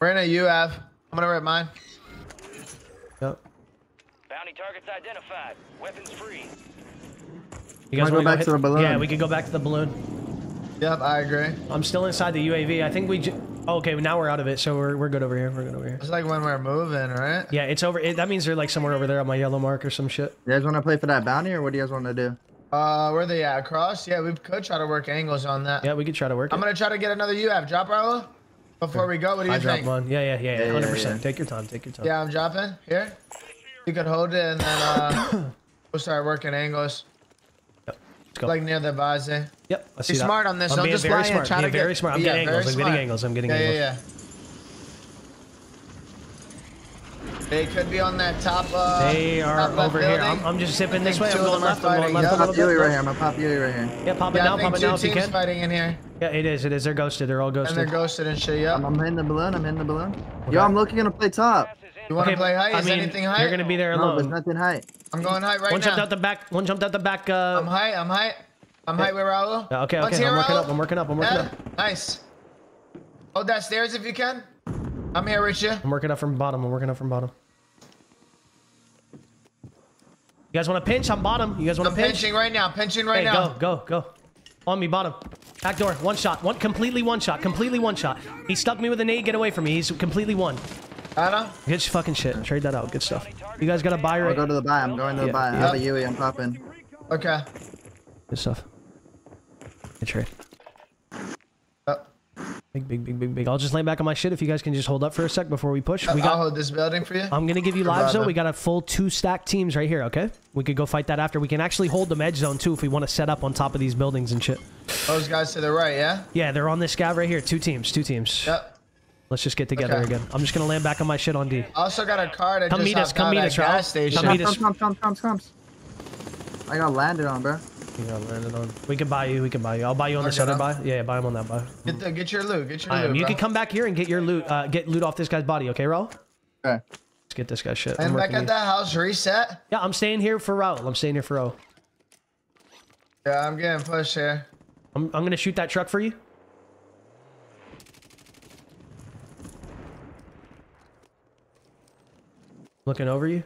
We're in a UAV. I'm gonna rip mine. Yep. Bounty targets identified. Weapons free. You guys Wanna go back hit- to the balloon? Yeah, we could go back to the balloon. Yep, I agree. I'm still inside the UAV. I think we. J- oh, okay, now we're out of it, so we're, we're good over here. We're good over here. It's like when we're moving, right? Yeah, it's over. It, that means they're like somewhere over there on my yellow mark or some shit. You guys want to play for that bounty, or what do you guys want to do? Uh, where they at? Across? Yeah, we could try to work angles on that. Yeah, we could try to work. I'm it. gonna try to get another UAV. Drop Raul. Before we go, what do you I drop think? one. Yeah, yeah, yeah, Yeah, yeah. yeah, Hundred percent. yeah. Take your time. Take your time. Yeah, I'm dropping here. You could hold it and then uh, we'll start working angles. Yep. Let's go. Like near the base. Yep. Yep. I see Be that. smart on this. I'm Don't being just very fly in, smart. try being to very get- smart. I'm yeah, getting very angles. I'm getting angles. I'm getting Yeah, angles. yeah, They could be on that top. Uh, They are top over here. I'm, I'm just zipping this way. I'm going left. I'm going left yeah. a little Pop Yui right here. I'm gonna pop Yui right here. Yeah, pop it Yeah, now. Pop it now if you teams can. fighting in here, Yeah, it is. It is. They're ghosted. They're all ghosted. and they're ghosted. ghosted and shit. Yeah. I'm, I'm hitting the balloon. I'm hitting the balloon. Okay. Yo, I'm looking gonna play top. You want to Okay, play high? I Is mean, anything high? You're gonna be there No, there's alone. nothing high. I'm going high right One now. One jumped out the back. One jumped out the back. Uh, I'm high. I'm high. I'm high with Raul. Okay, okay. I'm working up. I'm working up. I'm working up. Nice. Hold that stairs if you can. I'm here with you. I'm working up from bottom. I'm working up from bottom. You guys want to pinch? I'm bottom. You guys want to pinch? I'm to pinch? pinching right now. Pinching right Hey, now. go, go, go. On me, bottom. Back door. One shot. One completely one shot. Completely one shot. He stuck me with a nade. Get away from me. He's completely one. Anna. Good fucking shit. Trade that out. Good stuff. You guys got to buy I'll go to the buy. I'm going to the Yeah, buy. I yeah. have a Yui. I'm popping. Okay. Good stuff. Good trade. Big, big, big, big, big. I'll just lay back on my shit if you guys can just hold up for a sec before we push. We I'll got. hold this building for you. I'm gonna give you No lives though. We got a full two stack teams right here. Okay, we could go fight that after. We can actually hold them edge zone too if we want to set up on top of these buildings and shit. Those guys to the right, yeah? Yeah, they're on this scav right here. Two teams. Two teams. Yep. Let's just get together Okay. again. I'm just gonna land back on my shit on D. I also got a car that Come just meet us, come meet us, Raul. gas station. Come meet us. Comes, comes, comes, comes. I got landed on, bro. You got landed on. We can buy you. We can buy you. I'll buy you on this Okay, other buy. Yeah, yeah, buy him on that buy. Get, the, get your loot. Get your I am. loot. You bro. can come back here and get your loot. Uh, get loot off this guy's body. Okay, Raul. Okay. Let's get this guy shit. And I'm back at you. that house, reset. Yeah, I'm staying here for Raul. I'm staying here for Raul. Yeah, I'm getting pushed here. I'm, I'm gonna shoot that truck for you. Looking over you.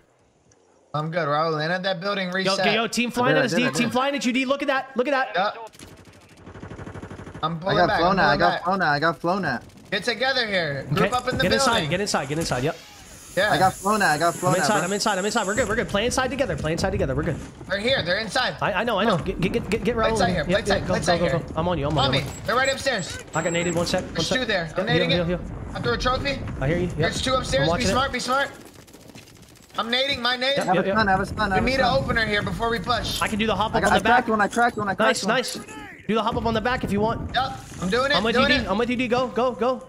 I'm good, Raul. Land at that building, Yo, reset. yo, team flying at I us, did, D. I Team flying at you, D. Look at that. Look at that. Yep. I'm I got back. flown I'm at. I got back. flown at. I got flown at. Get together here. Okay, Group up in the get building. inside. Get inside. Get inside. Yep. yeah. I got flown at. I got I'm flown at. inside. I'm inside. I'm inside. We're good. We're good. Play inside together. Play inside together. We're good. They're here. They're inside. I, I know. I know. Get get get get, get Play Raul. inside here. Yep, Play inside. yep, Play go, inside go, go, here. go. I'm on you. I'm On on me. you. They're right upstairs. I got naded. One sec. One There's sec. two there. I'm Yep, nading heal, it. heal, heal. I threw a trophy. I hear you. Yep. There's two upstairs. Be watching it. smart. Be smart. I'm nading. My nade. I have Yep, a yep. stun. Have a stun. We have need an opener here before we push. I can do the hop up got, on I the back. cracked one. I cracked one. I cracked Nice, one. nice. Do the hop up on the back if you want. Yep. I'm doing it. I'm with you, doing D. it. I'm with you, D. Go, go, go.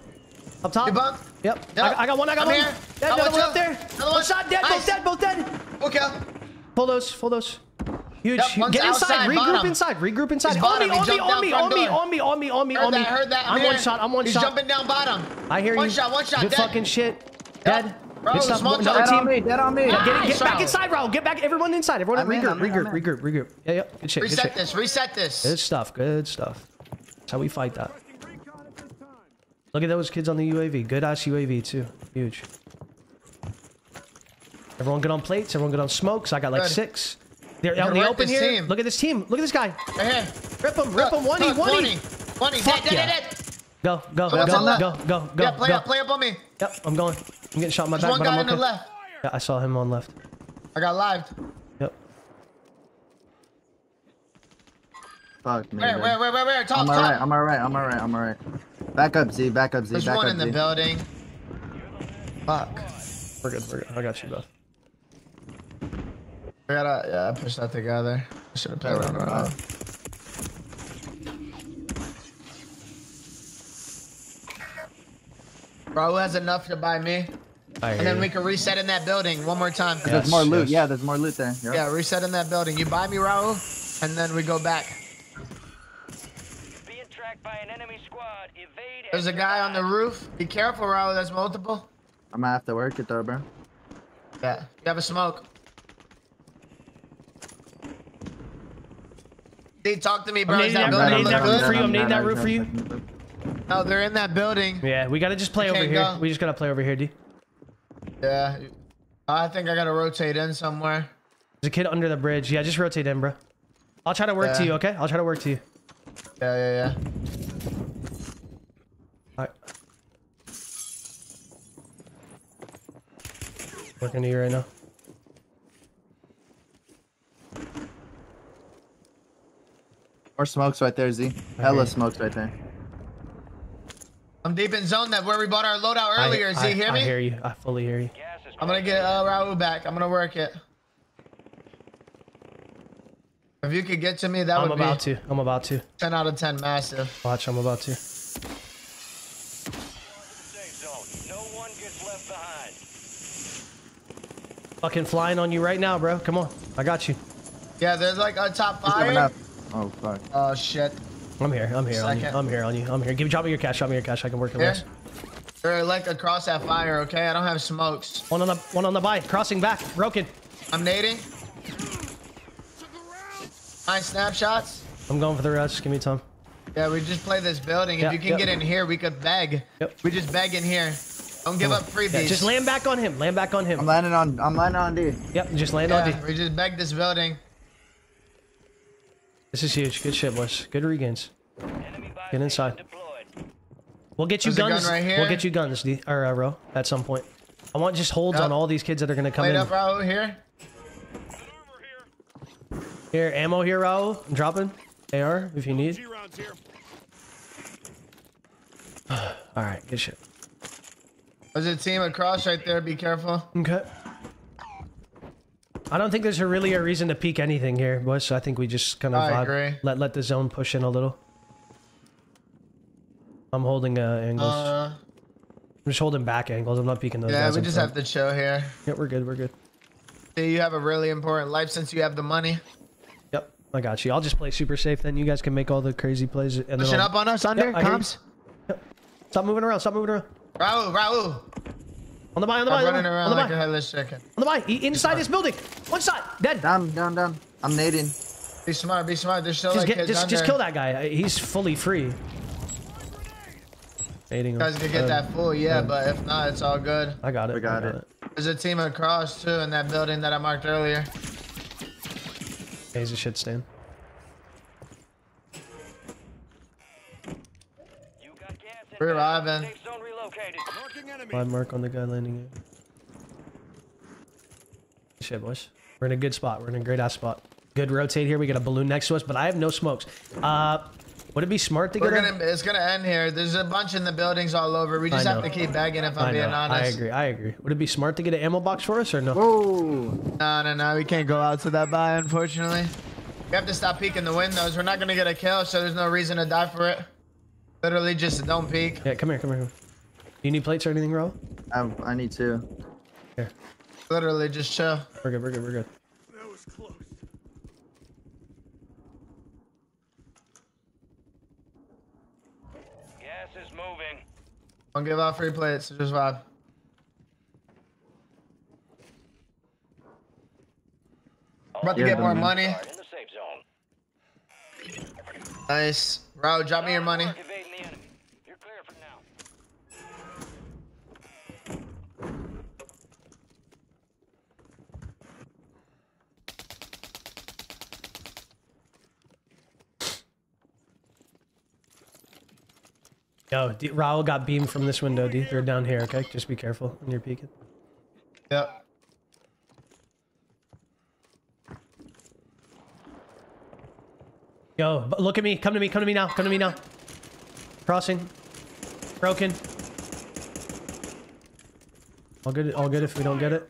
Up top. You bump. Yep. Yep. I, got- I got one. I got I'm one. here. Yeah, another one up there. Another One one. shot. Dead. Nice. Both dead. Both dead. Okay. Pull those. Pull those. Huge. Yep, Get inside. outside, Regroup bottom. inside. Regroup inside. On me. On me. On me. On me. On me. On me. On me. Heard On me. that. Heard that. I'm here. one shot. I'm one shot. He's jumping down bottom. I hear you. One shot. One shot. Good dead. fucking shit. Dead. Bro, Good stuff. smoke Another shot. Dead on me. Dead on me. Get, Nice, get back inside, Raul. Get back. Everyone inside. Everyone I'm in, regroup. In, regroup. In. Regroup. Regroup. Yeah. Yeah. Good shit. Good Reset shit. this. Reset this. Good stuff. Good stuff. That's how we fight that. Look at those kids on the UAV. Good ass UAV too. Huge. Everyone good on plates. Everyone good on smokes. I got like Good. six. They're out in the open here. team. Look at this team. Look at this guy. Right here. Rip him. Rip him. One E. One E. 20. Fuck Dead, dead, yeah. dead, dead. Go. Go. Go. Go. Go. Go. Yeah, play go. up. Play up on me. Yep. I'm going. I'm getting shot in my There's back, one guy I'm on the left. Yeah, I saw him on left. I got live. Yep. Fuck me. Where, dude. where, where, where, where? Top, I'm top. alright. I'm alright. I'm alright. I'm alright. Back up, Z. Back up, Z. There's Back one in the Z. building. Fuck. We're good. We're good. I got you both. I gotta, yeah, I pushed that together. I should have played Yeah, around. right, around. Bro, who has enough to buy me? I And then you. we can reset in that building one more time. There's more loot. yes. Yeah, there's more loot there. Yep. Yeah, reset in that building. You buy me, Raul, and then we go back. Being tracked by an enemy squad. Evade There's a guy on the roof. Be careful, Raul. There's multiple. I'm gonna have to work it though, bro. Yeah. You have a smoke. D, talk to me, bro. I'm Is nading that that, I'm building nading that look roof for good? you. I'm nading that roof for you. No, they're in that building. Yeah, we gotta just play We over here. go. We just gotta play over here, D. Yeah. I think I gotta rotate in somewhere. There's a kid under the bridge. Yeah, just rotate in, bro. I'll try to work to you, okay? I'll try to work to you. Yeah, yeah, yeah. Alright. Working to you right now. More smokes right there, Z. Hella smokes right there. I'm deep in zone that where we bought our loadout I- earlier. Z, I, hear me? I hear you. I fully hear you. I'm gonna get uh, Raul back. I'm gonna work it. If you could get to me, that I'm would about be to. I'm about to. 10 out of 10 massive. Watch, I'm about to. safe zone. No one gets left behind. Fucking flying on you right now, bro. Come on. I got you. Yeah, there's like a top five. coming fire. up. Oh fuck. Oh shit. I'm here. I'm here on you. I'm here on you. I'm here. Give me, drop me your cash. Drop me your cash. I can work it Here. less. They're like across that fire, okay? I don't have smokes. One on the one on the buy. Crossing back. Broken. I'm nading. Nine snapshots. I'm going for the rush. Give me time. Yeah, we just play this building. If you can yeah. get in here, we could beg. Yep. We just beg in here. Don't give up freebies. Yeah, just land back on him. Land back on him. I'm landing on. I'm landing on D. Yep. Just land on D. We just beg this building. This is huge. Good shit, boys. Good regains. Get inside. We'll get you There's a gun guns. right here. We'll get you guns, D or uh, Ro, at some point. I want just holds Yep. on all these kids that are gonna come in. up, here. Here, ammo here, Raul. I'm dropping. AR if you need. all right, good shit. There's a team across right there. Be careful. Okay. I don't think there's a really a reason to peek anything here, boys. I think we just kind of I agree. let let the zone push in a little. I'm holding uh, angles. Uh, I'm just holding back angles. I'm not peeking those yeah, guys. we just front. have to chill here. Yeah, we're good. We're good. See, you have a really important life since you have the money. Yep, I got you. I'll just play super safe. Then you guys can make all the crazy plays. And Pushing up on us, under, Yep, you. comms. Stop moving around. Stop moving around. Raul, Raul. On the buy. On the buy. I'm On the running buy. around On the like buy. a headless chicken. On the buy. He- Inside this building. One side. Dead. Down, down, down. I'm nading. Be smart, be smart. There's still Just like get. kids Just, just under. kill that guy. He's fully free. Aiding him. You guys can get Uh, that full, yeah, uh, but if not, it's all good. I got it. We got I it. There's a team across too in that building that I marked earlier. Yeah, he's a shit stand. We're reviving. Five mark on the guy landing here. Shit, boys. We're in a good spot. We're in a great ass spot. Good rotate here. We got a balloon next to us, but I have no smokes. Uh, would it be smart to We're get a- gonna, it's gonna end here. There's a bunch in the buildings all over. We just have to keep begging if I'm being honest. I agree. I agree. Would it be smart to get an ammo box for us or no? Whoa. No, no, no. We can't go out to that buy, unfortunately. We have to stop peeking the windows. We're not gonna get a kill, so there's no reason to die for it. Literally, just don't peek. Yeah, come here, come here. come here. You need plates or anything, Ro? I, um, I need to. Here. Literally, just chill. We're good, we're good, we're good. That was close. Gas is moving. Don't give out free plates. Just vibe. About to get more man. money. In the safe zone. Nice. Raul, drop me your money. Evading the enemy. You're clear for now. Yo, D- Raul got beamed from this window, D. They're down here, okay? Just be careful when you're peeking. Yep. Yo, look at me. Come to me. Come to me now. Come to me now. Crossing. Broken. All good. All good if we don't get it.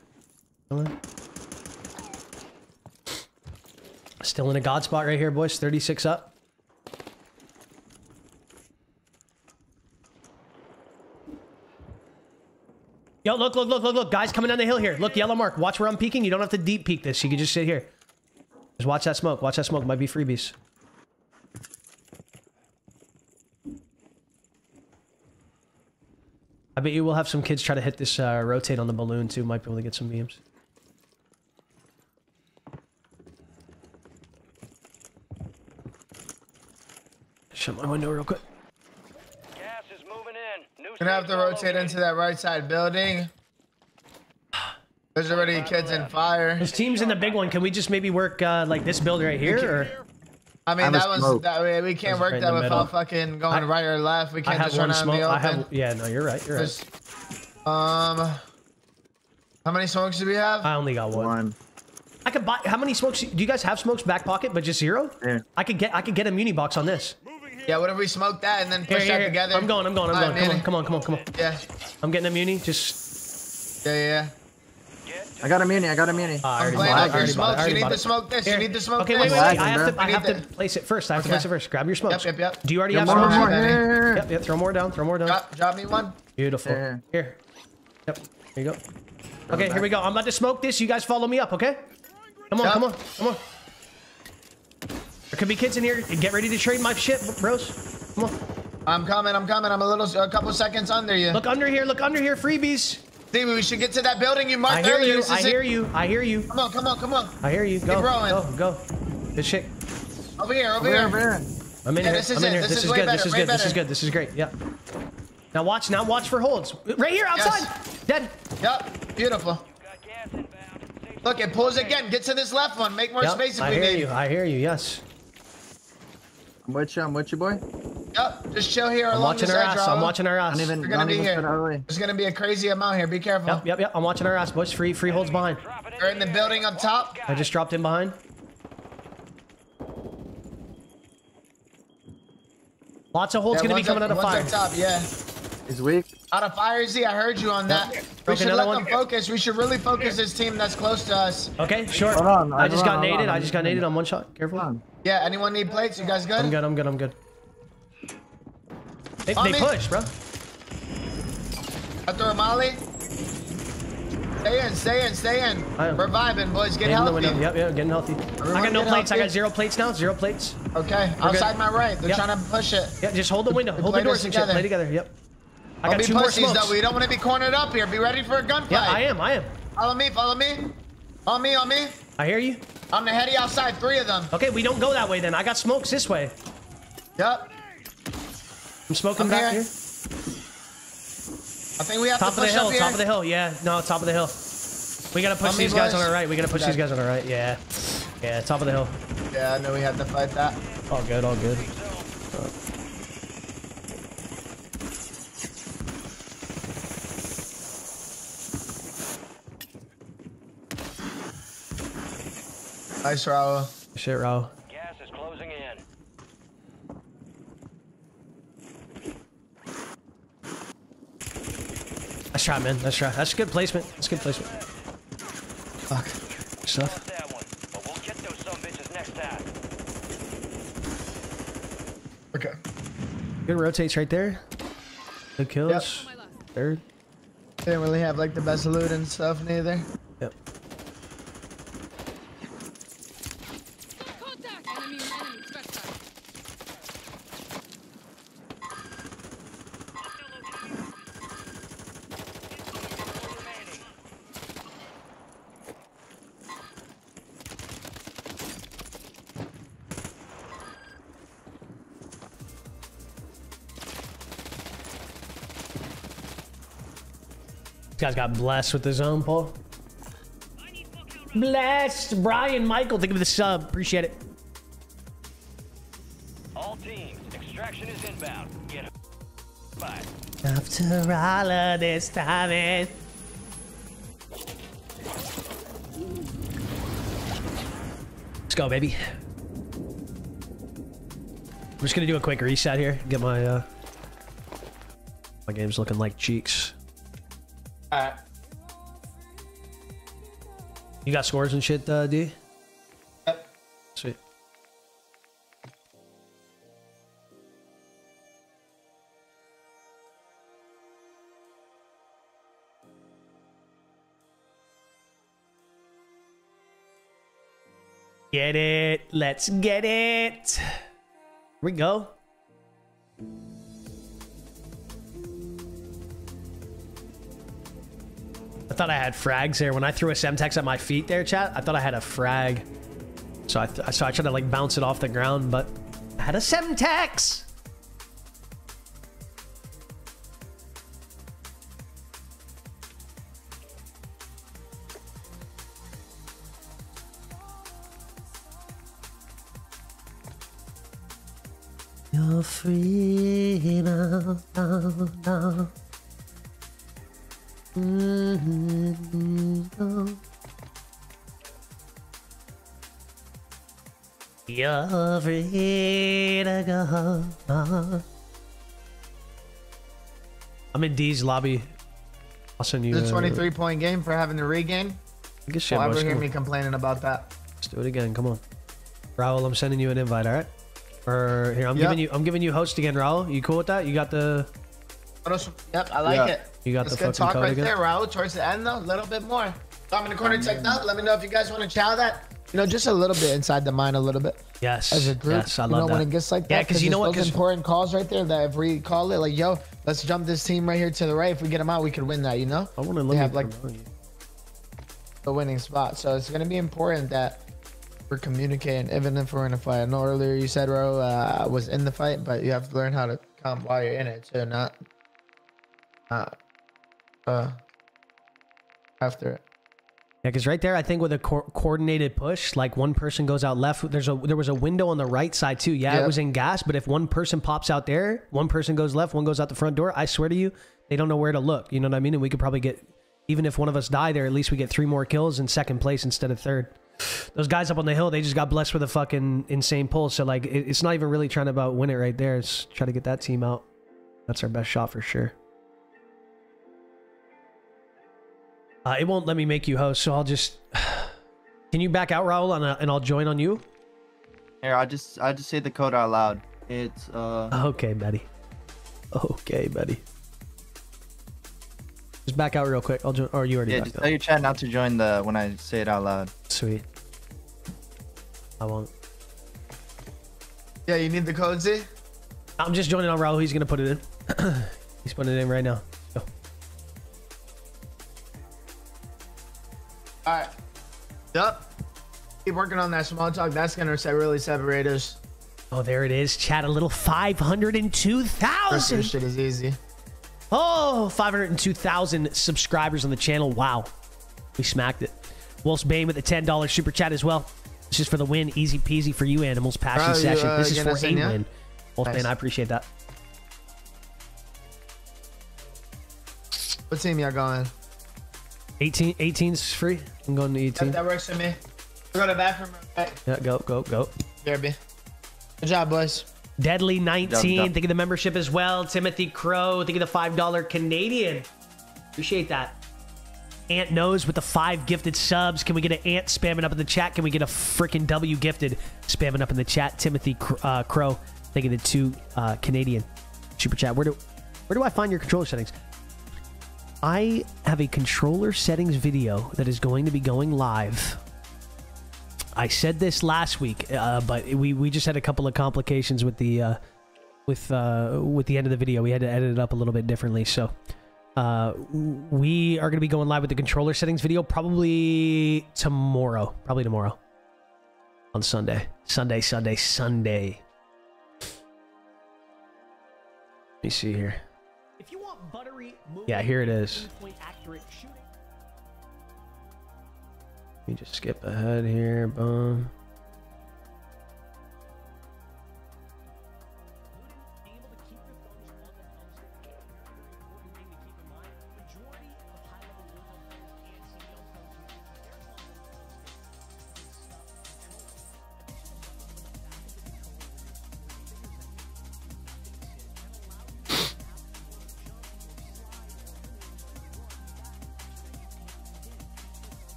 Still in a god spot right here, boys. 36 up. Yo, look, look, look, look, look. Guys coming down the hill here. Look, yellow mark. Watch where I'm peeking. You don't have to deep peek this. You can just sit here. Just watch that smoke. Watch that smoke. Might be freebies. I bet you will have some kids try to hit this uh, rotate on the balloon too. Might be able to get some beams. Shut my window real quick. Gas is moving in. New Gonna have to rotate into that right side building. There's already kids in fire. There's teams in the big one. Can we just maybe work uh, like this build right here? Or I mean, I'm that was that way. We can't work right that without middle. fucking going I- right or left. We can't just run one out in the smoke. I open. have. Yeah, no, you're right. You're right. Um, how many smokes do we have? I only got one. One. I could buy. How many smokes? Do you guys have smokes back pocket, but just zero? Yeah. I could get. I could get a muni box on this. Yeah, what if we smoke that and then push here, that together? I'm going. I'm going. I'm Alright, going. Come on. Come on. Come on. Come on. Yeah, I'm getting a muni. Just. yeah, yeah. I got a muni. I got a muni. Ah, I I'm playing bought it, off I your already bought it, I smokes. You need bought to smoke this. You need to smoke Okay, this. wait, wait, wait. I have to. I have to to- place it first. I have to place it first. Grab your smokes. Yep, yep, yep. Do you already Get have more, smokes? more. Manny. Here, here, here. Yep, yep. Throw more down. Throw more down. Drop, drop me one. Beautiful. Here. Here. Yep. There you go. Okay, here we go. I'm about to smoke this. You guys follow me up, okay? Come on, come on, come on. There could be kids in here. Get ready to trade my shit, bros. Come on. I'm coming. I'm coming. I'm a little, a couple seconds under you. Look under here. Look under here. Freebies. Stevie, we should get to that building you marked I hear earlier. you. I is it. hear you. I hear you. Come on, come on, come on. I hear you. Go. rolling. Go. Go. Good shit. Over here, over, here. I'm in Yeah, here. this is I'm in it. here. This This, is is way good. better, This is way good. This is good. This is great. Yeah. Now watch. Now watch for holds. Right here outside. Dead. Yep, beautiful. Look, it pulls again. Get to this left one. Make more Yep, space if I we hear need. you. I hear you. Yes. I'm with you. I'm with you, boy. Yep, just chill here I'm watching this our edge, ass. I'm watching our ass. Don't even, You're gonna be here. There's gonna be a crazy amount here. Be careful. Yep. Yep. Yep. I'm watching our ass, boys. Free. Free holds behind. They're in the building up top. I just dropped in behind. Lots of holds Yeah, gonna be coming up, out of fire. one's top, yeah. He's weak. Out of fire, Z, I heard you on that. We should another let one. them focus. We should really focus this team that's close to us. Okay, sure. Hold on, I just got on, naded. on. I just got naded on one shot. Careful. Yeah, anyone need plates? You guys good? I'm good. I'm good. I'm good. They, they push, bro. I throw a molly. Stay in, stay in, stay in. We're vibing, boys. Get healthy. Yep, yep, getting healthy. Everyone I got no plates. I got zero plates now. Zero plates. Okay, We're good. outside my right. They're Yep. trying to push it. Yeah, just hold the window. We Hold the doors and shit. together. Play together. Yep. I Don't got be two more pussies, smokes. though. We don't want to be cornered up here. Be ready for a gunfight. Yeah, I am. I am. Follow me, follow me. On me, on me. I hear you. I'm the heady outside. Three of them. Okay, we don't go that way then. I got smokes this way. Yep. I'm smoking back here. here. I think we have Top to of the hill. Top of the hill. Yeah. No, top of the hill. We gotta push these guys on our right. We gotta push Okay. these guys on our right. Yeah. Yeah. Top of the hill. Yeah, I know we had to fight that. All good. All good. Nice, Raul. Shit, Raul. Gas is closing in. Nice try, man. Nice try. That's good placement. That's good placement. Fuck. Good stuff. That one. But we'll get those some bitches next time. Okay. Good rotates right there. Good kills. Third. Didn't really have like the best loot and stuff neither. Yep. Guy's got blessed with his own Paul. Blessed. Brian Michael, think of the sub. Appreciate it. All teams, extraction is inbound. Get Bye. After all of this time. eh? Let's go, baby. I'm just gonna do a quick reset here. Get my uh my game's looking like cheeks. Alright. You got scores and shit, uh, D? Yep. Sweet. Get it. Let's get it. Here we go. Thought I had frags there. When I threw a Semtex at my feet there, chat, I thought I had a frag. So I, so I tried to like bounce it off the ground, but I had a Semtex. You're free to go. I'm in D's lobby. I'll send you. It's a uh, 23 point game for having the regain. Good shit, Don't ever hear me complaining about that. Let's do it again. Come on, Raul. I'm sending you an invite. All right. Or here, I'm Yep. giving you. I'm giving you host again, Raul. You cool with that? You got the. Yep, I like Yeah. it. You got It's the good fucking talk code right again? there, Raul. Towards the end, though, a little bit more. So I'm in the corner checked up. Let me know if you guys want to chow that. You know, just a little bit inside the mind, a little bit. Yes. As a group, Yes, I you love know, that. when it gets like that. Yeah, 'cause you know what, Those 'cause- important calls right there that if we call it like, yo, let's jump this team right here to the right. If we get them out, we could win that. You know. I want to They let have like promote you. the winning spot. So it's gonna be important that we're communicating, even if we're in a fight. I know earlier you said, Ro, uh, was in the fight, but you have to learn how to come while you're in it too, not, uh, uh, after it. Yeah, because right there, I think with a co- coordinated push, like one person goes out left. There's a there was a window on the right side too. Yeah, it was in gas, but if one person pops out there, one person goes left, one goes out the front door. I swear to you, they don't know where to look. You know what I mean? And we could probably get, even if one of us die there, at least we get three more kills in second place instead of third. Those guys up on the hill, they just got blessed with a fucking insane pull. So like, it, it's not even really trying to about win it right there. It's try to get that team out. That's our best shot for sure. Uh, it won't let me make you host, so I'll just. Can you back out, Raul, and, uh, and I'll join on you? Here, I just I just say the code out loud. It's uh. Okay, buddy. Okay, buddy. Just back out real quick. I'll join. Or you already Yeah, just out. tell your chat not to join the when I say it out loud. Sweet. I won't. Yeah, you need the code, Z? I'm just joining on Raul. He's gonna put it in. He's putting it in right now. All right. Yep. Keep working on that small talk. That's gonna really separate us. Oh, there it is. Chat a little 502,000. this shit is easy. Oh, 502,000 subscribers on the channel. Wow. We smacked it. Wolf's Bane with a $10 super chat as well. This is for the win. Easy peasy for you, Animals. Passion Bro, you, session. uh, this is for a win. Wolf Nice. Bane, I appreciate that. What team y'all going? 18, 18's free. I'm going to 18. That, that works for me. We'll go to the bathroom. Right? Yeah, go, go, go. Here, B. Good job, boys. Deadly 19. Dub, dub. Thank you the membership as well. Timothy Crow. Thank you the $5 Canadian. Appreciate that. Ant knows with the five gifted subs. Can we get an ant spamming up in the chat? Can we get a freaking W gifted spamming up in the chat? Timothy uh, Crow. Thank you the two uh, Canadian super chat. Where do where do I find your controller settings? I have a controller settings video that is going to be going live. I said this last week, uh, but we, we just had a couple of complications with the uh, with uh, with the end of the video. We had to edit it up a little bit differently. So uh, we are going to be going live with the controller settings video probably tomorrow. Probably tomorrow on Sunday. Sunday, Sunday, Sunday. Let me see here. Yeah, here it is. Let me just skip ahead here. Boom.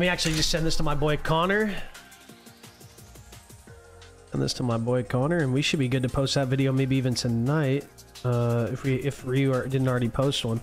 Me actually just send this to my boy Connor. Send this to my boy Connor, and we should be good to post that video maybe even tonight. Uh, if we if Ryu didn't already post one.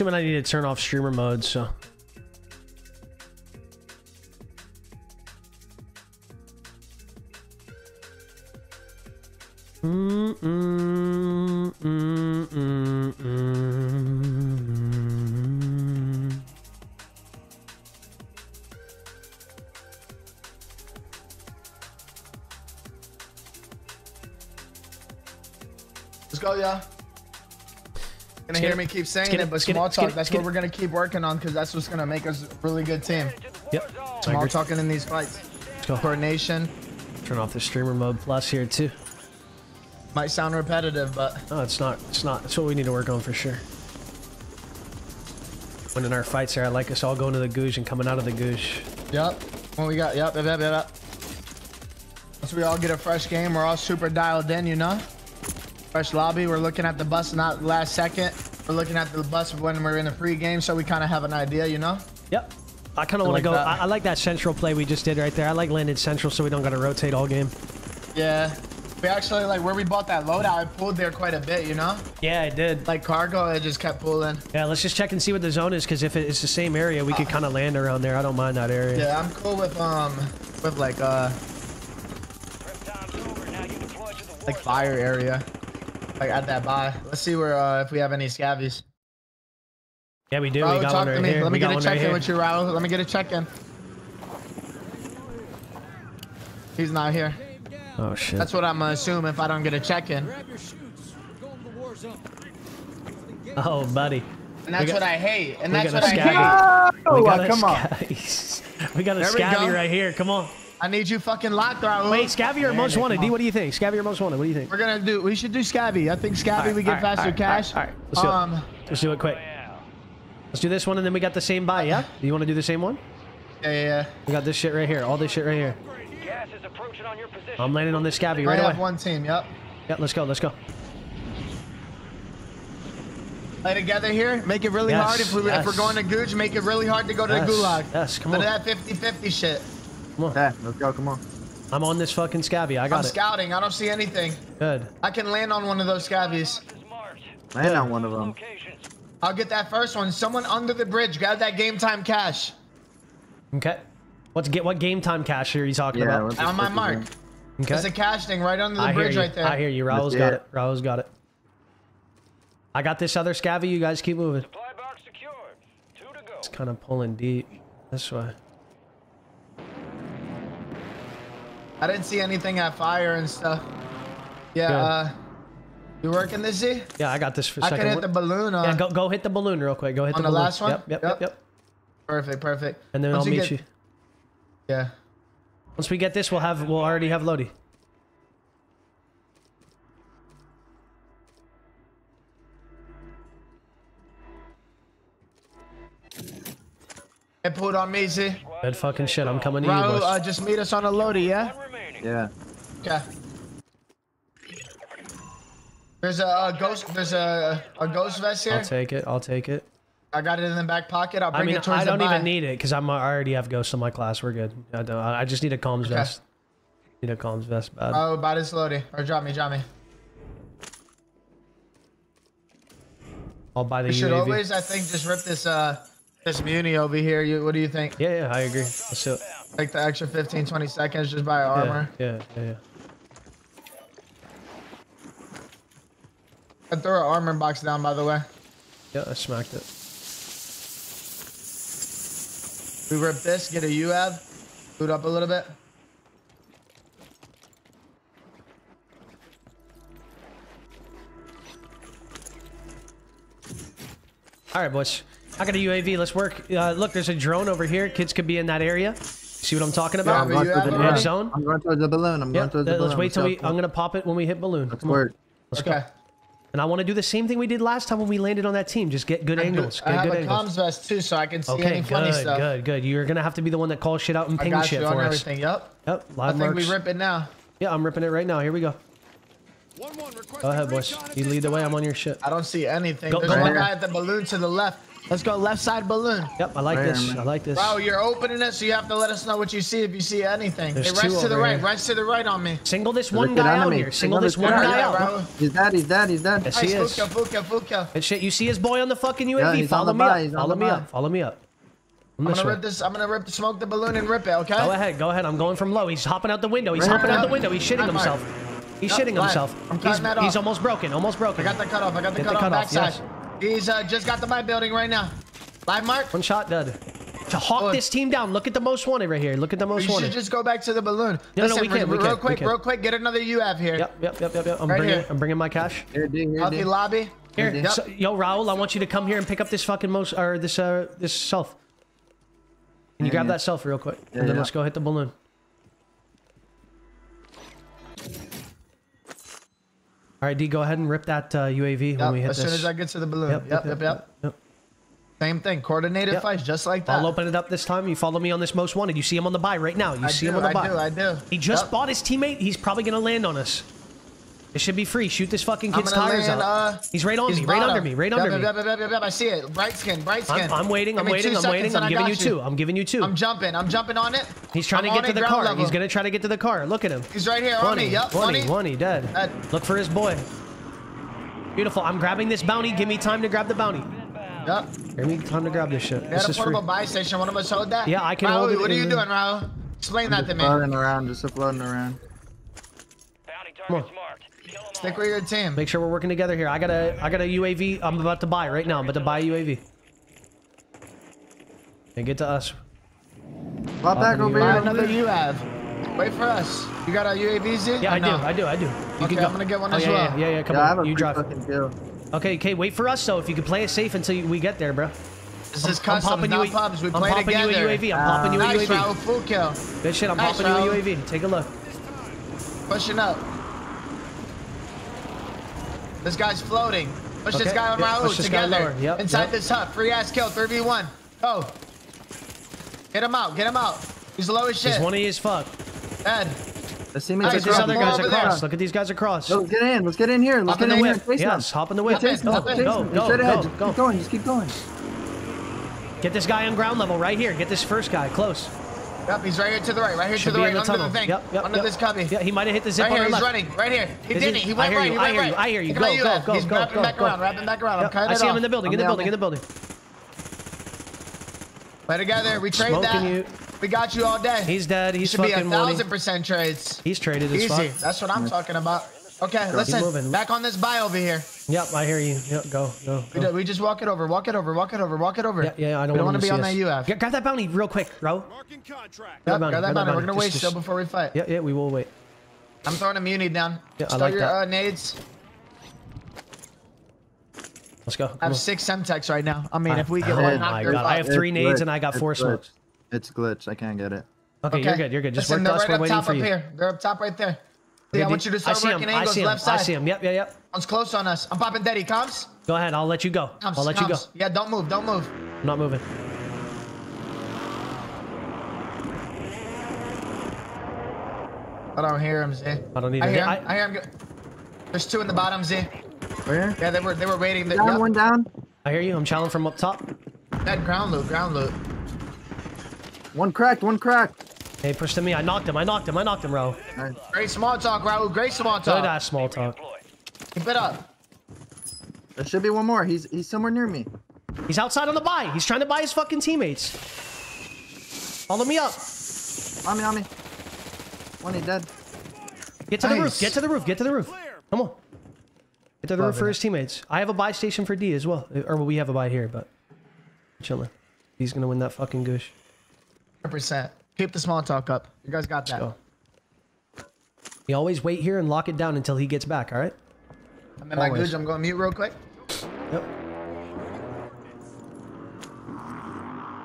Assuming I need to turn off streamer mode, so. Keep saying it, it. but it. small Let's get talk, it. that's Let's what we're gonna keep working on because that's what's gonna make us a really good team. Yep. Small talking in these fights. Let's go. Coordination. Turn off the streamer mode plus here too. Might sound repetitive, but No, it's not. It's not. It's what we need to work on for sure. Winning our fights here, I like us all going to the goosh and coming out of the goosh. Yep. What we got? Yep, yep, yep, yep, yep. Once we all get a fresh game, we're all super dialed in, you know? Fresh lobby, we're looking at the bus not last second. We're looking at the bus when we're in the pre-game, so we kind of have an idea, you know? Yep. I kind of want to like go. I, I like that central play we just did right there. I like landing central so we don't got to rotate all game. Yeah. We actually, like, where we bought that loadout, I pulled there quite a bit, you know? Yeah, I did. Like cargo, it just kept pulling. Yeah, let's just check and see what the zone is because if it's the same area, we could kind of land around there. I don't mind that area. Yeah, I'm cool with, um, with, like, uh, like fire area. Like, at that buy. Let's see where, uh, if we have any scavies. Yeah, we do. Raul, we got talk one right to me. here. Let me got get a check right in here. with you, Raul. Let me get a check in. He's not here. Oh shit. That's what I'm gonna assume if I don't get a check in. Oh, buddy. And that's We got- what I hate. And that's what I scabby. hate. we got a come on. we got a There we scabby go. right here. Come on. I need you fucking locked, Raul. Wait, scabby or Man, most come wanted? D, what do you think? Scabby or most wanted? What do you think? We're gonna do. We should do Scabby. I think Scabby Alright, we get alright, faster alright, cash. Alright, alright. let's do um, it. Let's do it quick. Let's do this one and then we got the same buy. Yeah. Do you want to do the same one? Yeah, yeah, yeah. We got this shit right here. All this shit right here. Gas is approaching on your position. I'm landing on this scabby I right have away. one team. Yep. Yeah, let's go. Let's go. Play together here. Make it really Yes, hard. If, we, yes. if we're going to Gooch, make it really hard to go to Yes, the Gulag. yes, come None on. of that 50-50 shit. Come on. Yeah, let's go. Come on. I'm on this fucking scabby. I got I'm it. scouting. I don't see anything. Good. I can land on one of those Scabbies. Land on one of them. I'll get that first one. Someone under the bridge. Grab that game time cash. Okay. What's get what game time cash are you talking Yeah, about? what's On my mark. Okay. There's a cash thing right under the I bridge right there. I hear you. Raul's Let's got it. Raul's got it. I got this other scabby. You guys keep moving. Supply box secured. Two to go. It's kind of pulling deep this way. I didn't see anything at fire and stuff. Yeah, uh, you working this, Z? Yeah, I got this for a I second. can hit the balloon. Uh, yeah, go go hit the balloon real quick. Go hit on the balloon. last one? Yep, yep, yep, Yep. Perfect, perfect. And then Once I'll meet get- you. Yeah. Once we get this, we'll have we'll already have Lodi. It pulled on me, Z. Good fucking shit. I'm coming to you, boys. uh, just meet us on a Lodi, yeah? Yeah. Okay. There's a, uh ghost. There's a a ghost vest here. I'll take it. I'll take it. I got it in the back pocket. I'll I bring mean, it towards I don't the even buy. need it because I'm I already have ghosts in my class. We're good. I don't. I just need a comms Okay. vest. Need a comms vest, bad. Oh, buy this Lodi or drop me, drop me. I'll buy the We should UAV. always, I think, just rip this uh this muni over here. You, what do you think? Yeah, yeah, I agree. Let's do it. Like the extra 15, 20 seconds just buy armor. yeah, yeah, yeah. I throw an armor box down, by the way. Yeah, I smacked it. We rip this, get a UAV, boot up a little bit. All right, boys. I got a UAV. Let's work. Uh, look, there's a drone over here. Kids could be in that area. See what I'm talking about? I'm going towards the The edge zone. I'm going towards the balloon. I'm Yeah, going towards the balloon. let's balloon. wait till we. go. I'm gonna pop it when we hit balloon. Let's Come on. work. Let's Okay. go. And I want to do the same thing we did last time when we landed on that team. Just get good I do- angles. I Get have good a angles. comms vest too, so I can see Okay, any funny good, stuff. good, good. You're gonna have to be the one that calls shit out and I got shit you on for us. everything. Yep. Yep, I think marks. we rip it now. Yeah, I'm ripping it right now. Here we go. Go ahead, boys. You lead the way. I'm on your shit. I don't see anything. Go- There's go one guy at the balloon to the left. Let's go left side balloon. Yep, I like Right this. here, man. I like this. Bro, you're opening it, so you have to let us know what you see if you see anything. There's hey, two rest to the over right, here. rest to the right on me. Single this There's one guy kid out here. Single Single this this one guy. guy Yeah, out. bro. He's dead. He's dead. He's dead. Yes, Nice, he is. Fuka, Fuka, Fuka. Good shit. You see his boy on the fucking UAV. he's on Follow me up. Follow me up. Follow me up. I'm I'm gonna rip this. I'm gonna rip, smoke the balloon and rip it. Okay. Go ahead. Go ahead. I'm going from low. He's hopping out the window. He's hopping out the window. He's shitting Right, right. himself. He's shitting himself. He's, cutting that he's off. almost broken. Almost broken. I got the cutoff. I got the Get the cutoff. cutoff, Backside. Yes. He's uh, just got the my building right now. Live mark. One shot dead. To hawk this team down. Look at the most wanted right here. Look at the most We most should wanted. just go back to the balloon. No, no, we can, we real can, we quick, can. real quick. Get another UAV here. Yep, yep, yep, yep, yep. I'm Right bringing. here. I'm bringing my cash. Here, D. Here, Healthy D. lobby. Here, Yep. so- yo, Raul, I want you to come here and pick up this fucking most or this uh this self. Can you Yeah, grab yeah. that self real quick, Yeah, and then yeah. let's go hit the balloon. All right, D, go ahead and rip that uh, UAV when we hit as this. As soon as I get to the balloon. Yep, yep, yep. yep. Same thing. Coordinated Yep. fights, just like that. I'll open it up this time. You follow me on this most wanted. You see him on the buy right now. You I see do, him on the I buy. do, I do. He just Yep. bought his teammate. He's probably gonna land on us. It should be free. Shoot this fucking kid's gonna tires land, out. uh, he's right on he's me. Right under me. Right Yep, under yep, me. Yep, yep, yep, yep, I see it. Bright skin, bright skin. I'm, I'm waiting. I'm waiting. I'm waiting. I'm giving you two. I'm giving you two. I'm jumping. I'm jumping on it. He's trying I'm to get to the car. level. He's gonna try to get to the car. Look at him. He's right here on me. Yep, 20, money. 20, dead. Dead. Look for his boy. Beautiful. I'm grabbing this bounty. Give me time to grab the bounty. Yep. Give me time to grab this shit. They This had a is free. portable buy station. One of us hold that. Yeah, I can Raul, hold it What are you doing, Raul? Explain that to me. Floating around, just floating around. Come on. Stick with your team. Make sure we're working together here. I got a, I got a UAV. I'm about to buy right now. I'm about to buy a UAV. And get to us. Flop back Popping over the Buy here. another UAV. Wait for us. You got a UAV, Z? Yeah, Or I do. I do. I do. You Okay, can go. I'm gonna get one Oh, as yeah, well. Yeah, yeah, yeah. Come Yeah, I have on. a You drive. Okay, okay. Wait for us though. If you can play it safe until you, we get there, bro. This is I'm custom, popping not you a- pubs. We I'm play popping you a together. UAV. I'm popping you a nice, UAV. Raul. Full kill. Good shit. I'm Nice, popping you a UAV. Take a look. Pushing up. This guy's floating. Push this guy on yeah, Raul push this guy together. lower. Yep, Inside yep. this hut. Free ass kill. 3v1. Go. Get him out. Get him out. He's low as shit. He's one of as fuck. Dead. Let's see me. Look Nice, at these other guys across. there. Look at these guys across. Let's get in. Let's get in here. Let's Hop get in in the here. whip. Chase Yes, them. hop in the whip. Chase them. Go, Chase go, them. go, Straight ahead. go, Just go. keep going. Just keep going. Get this guy on ground level right here. Get this first guy close. Yep, he's right here to the right. Right here Should to the right. the under tunnel. the thing. Yep, yep, under yep. this cubby. Yeah, he might have hit the zip right on here. our He's running. Right here. He didn't. he- went hear right. you, He I went hear right. you, I hear you. Go, go, go, He's go, wrapping go, back go. around. Wrapping back around. I'm cutting I see him in the building. In the building. In the building. Play together. We trade Smoking that. you. We got you all day. He's dead. He's should be a thousand percent trades. He's traded as Easy. fuck. That's what I'm talking about. Okay, Keep listen. moving. Back on this buy over here. Yep, I hear you. Yep, go, go. We, go. do- we just walk it over. Walk it over. Walk it over. Walk it over. Yeah, yeah, I don't don't want want to be on to that see UF. us. Get- Grab that bounty real quick, bro. Yep, Grab got that banner. We're gonna Just- wait just- still before we fight. Yeah, yeah, we will wait. I'm throwing a muni down. Yeah, I Start like your that. uh, nades. Let's go. I have on. six Semtex right now. I mean, I- if we get oh one my God, I have three nades glitch. and I got It's four glitch. smokes. It's glitch. I can't get it. Okay, you're good. You're good. Just Listen, work they're us. right We're up waiting top for up you. here. They're up top right there. See, Okay, I want you to start see him. working I angles see him. left I see him. Yep, yeah, yep. One's close on us. I'm popping Daddy. Comes. Go ahead. I'll let you go. Comes. I'll let you go. Yeah, don't move. Don't move. I'm not moving. I don't hear him, Z. I don't either. I hear him. I- I, hear him. There's two in the bottom, Z. Oh, Where? Yeah, they were they were waiting. The, Down, yep. one down. I hear you. I'm challenging from up top. That ground loot. Ground loot. One cracked. One cracked. Hey, push to me. I knocked him. I knocked him. I knocked him, bro. Nice. Great small talk, Raul. Great small Good talk. ass small talk. Keep it up. There should be one more. He's he's somewhere near me. He's outside on the buy. He's trying to buy his fucking teammates. Follow me up. On me, on me. One, he dead. Get to the roof. Get to the roof. Get to the roof. Come on. Get to the roof for his teammates. I have a buy station for D as well. Or we have a buy here, but chilling. He's gonna win that fucking goosh. 100%. Keep the small talk up. You guys got that. We always wait here and lock it down until he gets back. All right. I'm in my Always. gooch. I'm going mute real quick. Yep.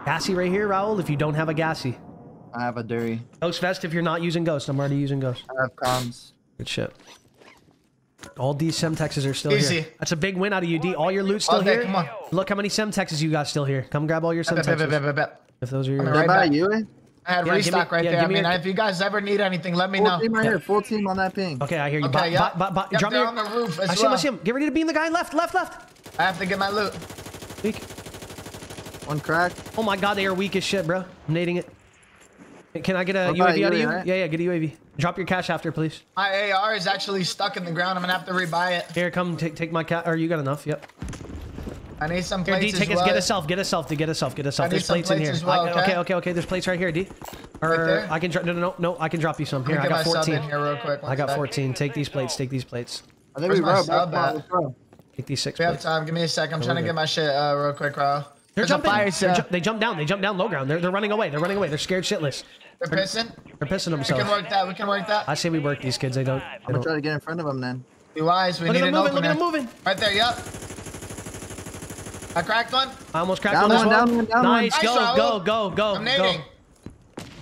Gassy right here, Raul. If you don't have a gassy, I have a Dury. Ghost Vest. If you're not using Ghost, I'm already using Ghost. I have comms. Good shit. All these Semtexes are still Easy. here. That's a big win out of you, D. All your loot's still All day, here. come on. Look how many Semtexes you got still here. Come grab all your Semtexes. bep, bep. If those are I'm yours. right Right by back. you, eh? I had Yeah, give me- restock right yeah, there. I mean, your- if you guys ever need anything, let me Full know. team right here. Full team on that ping. Okay, I hear you. Okay, Ba- yeah. Yep, drop they're your- on the roof as I see him. I see him. Get ready to be in the guy. Left, left, left. I have to get my loot. Weak. One crack. Oh my god, they are weak as shit, bro. I'm nading it. Can I get a What about UAV out of you, you? right? Yeah, yeah, get a UAV. Drop your cash after, please. My AR is actually stuck in the ground. I'm gonna have to rebuy it. Here, come take take my cat. Or you got enough? Yep. I need some Here, plates D, take as us, well. get a self, get a self, D, get a self, get a self. There's some plates in here. as well, I- okay? okay, okay, okay. There's plates right here, D. Or Right? I can drop. No, no, no, no. I can drop you some. Here, I got 14. here real quick. I got sec. 14. Take these plates. Take these plates. I think Where's we my row. sub bro. at? Let's. Take these six We have time. Give me a sec. I'm Go trying to get my shit uh, real quick, Carl. They're There's a jumping. fire They're ju- they jump down. They jump down low ground. They're, they're running away. They're running away. They're scared shitless. They're pissing. They're pissing themselves. We can work that. We can work that. I say we work these kids. They don't. They I'm gonna try to get in front of them then. Be wise. We Look need at an them moving. Look at them moving. Right there. Yep. I cracked one. I almost cracked Down one as one, well. down one, down one. nice. Nice, Go, go, go, go, I'm go. nading.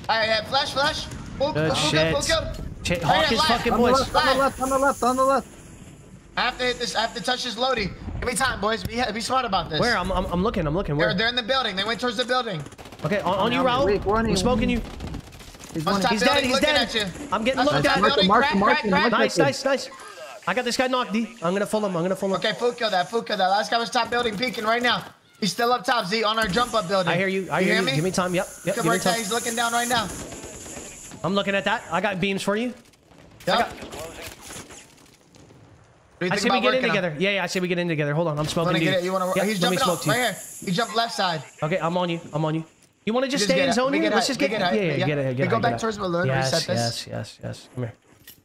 I had flash, flash. Full, Good full shit. kill, full kill. Ch- Right oh, Hawk here, is left. fucking On the boys. left. On the left. On the left. On the left. I have to hit this. I have to touch this loading. Give me time, boys. Be, be smart about this. Where? I'm, I'm, I'm looking. I'm looking. They're, Where? they're in the building. They went towards the building. Okay, on, on you, I'm Raul. I'm smoking you. He's On one. He's dead. building, He's looking dead. at you. I'm getting That's looked on at. Mark, mark, mark, mark. Nice, nice, nice. I got this guy knocked, D. I'm gonna full him. I'm gonna full him. Okay, kill that. Kill that. Last guy was top building, peeking right now. He's still up top, Z, on our jump up building. I hear you. I you hear, hear you. me? Give me time. Yep. Yep. Good Give me work there. time. He's looking down right now. I'm looking at that. I got beams for you. Yep. got- What do you I say we get in together. Yeah, yeah. I say we get in together. Hold on. I'm You smoking get it? You wanna? Yep, He's jumping off to you. right here. He jumped left side. Okay, I'm on you. I'm on you. You want to just just stay get in zone We here? Let's just We get get it. yeah, yeah, Yeah. get it. We Get go it. back get towards balloon, Yes, yes, yes, yes. Come here.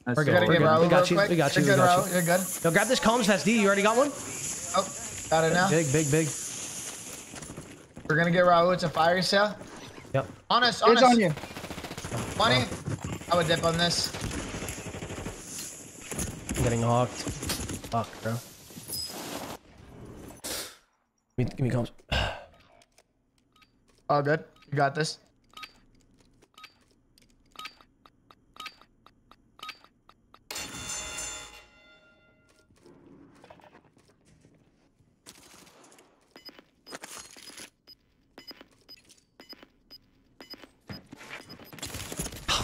Nice We're go. good. gotta We're get good. We got you. We got you. You're We good, got you. You're good. Yo, grab this comms vest, D. You already got one? Oh, got it now. Big, big, big. We're gonna get Raul. It's a fire sale. Yep. On us, on It's on you. Money. I would dip on this. I'm getting hawked. Fuck, bro. Give me, give me comms. All good. You got this.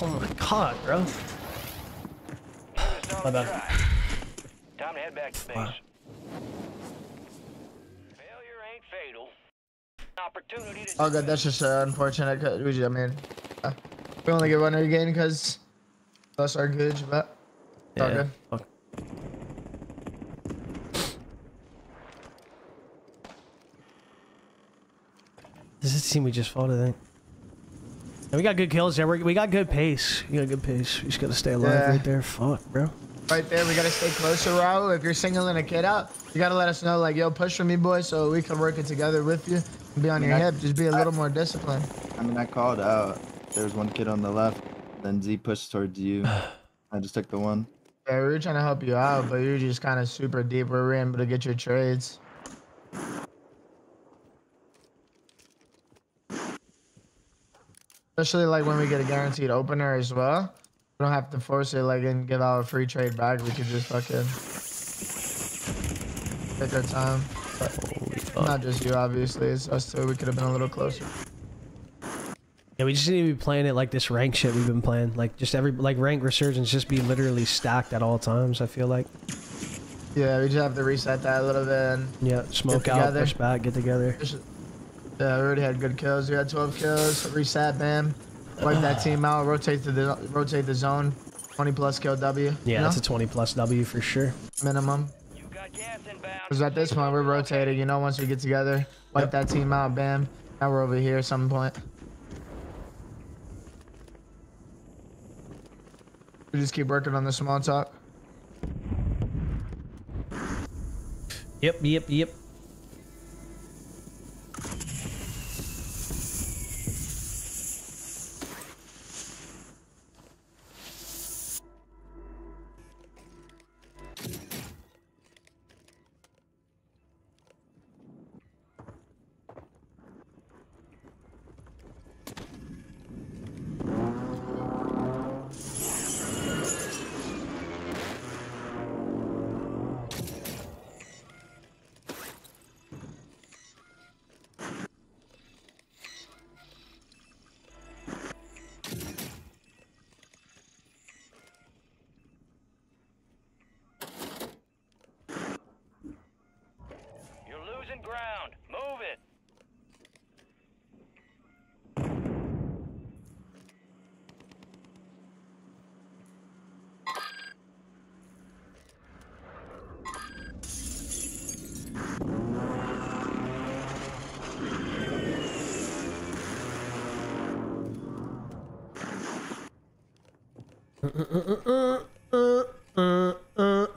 Oh my god, bro. My bad. Time to head back to base. Wow. Failure ain't fatal. Opportunity to All good. That's just uh, unfortunate. 'cause we I mean, uh, we only get one again because that's our good, but it's all Yeah. good. Fuck. This is the team we just fought, I think. Yeah, we got good kills there. We're, we got good pace. We got good pace. We just gotta stay alive Yeah. right there. Fuck, bro. Right there, we gotta stay closer, Raul. If you're singling a kid out, you gotta let us know, like, yo, push for me, boy, so we can work it together with you. And be on your Yeah. hip. Just be a little more disciplined. I mean, I called out. There was one kid on the left. Then Z pushed towards you. I just took the one. Yeah, we were trying to help you out, but you're just kind of super deep we're able to get your trades. Especially like when we get a guaranteed opener as well. We don't have to force it like and give out a free trade back. We could just fucking take our time. But not just you, obviously. It's us too. We could have been a little closer. Yeah, we just need to be playing it like this rank shit we've been playing. Like just every like rank resurgence just be literally stacked at all times. I feel like. Yeah, we just have to reset that a little bit. And Yeah, smoke out, push back, get together. Just- Uh, yeah, we already had good kills. We had 12 kills. Reset, bam. Wipe that team out. Rotate the rotate the zone. 20 plus kill W. Yeah, you know? that's a 20 plus W for sure. minimum. Because at this point we're rotating. You know, once we get together, wipe that team out. Bam. Now we're over here at some point. We just keep working on the small talk. Yep, yep, yep.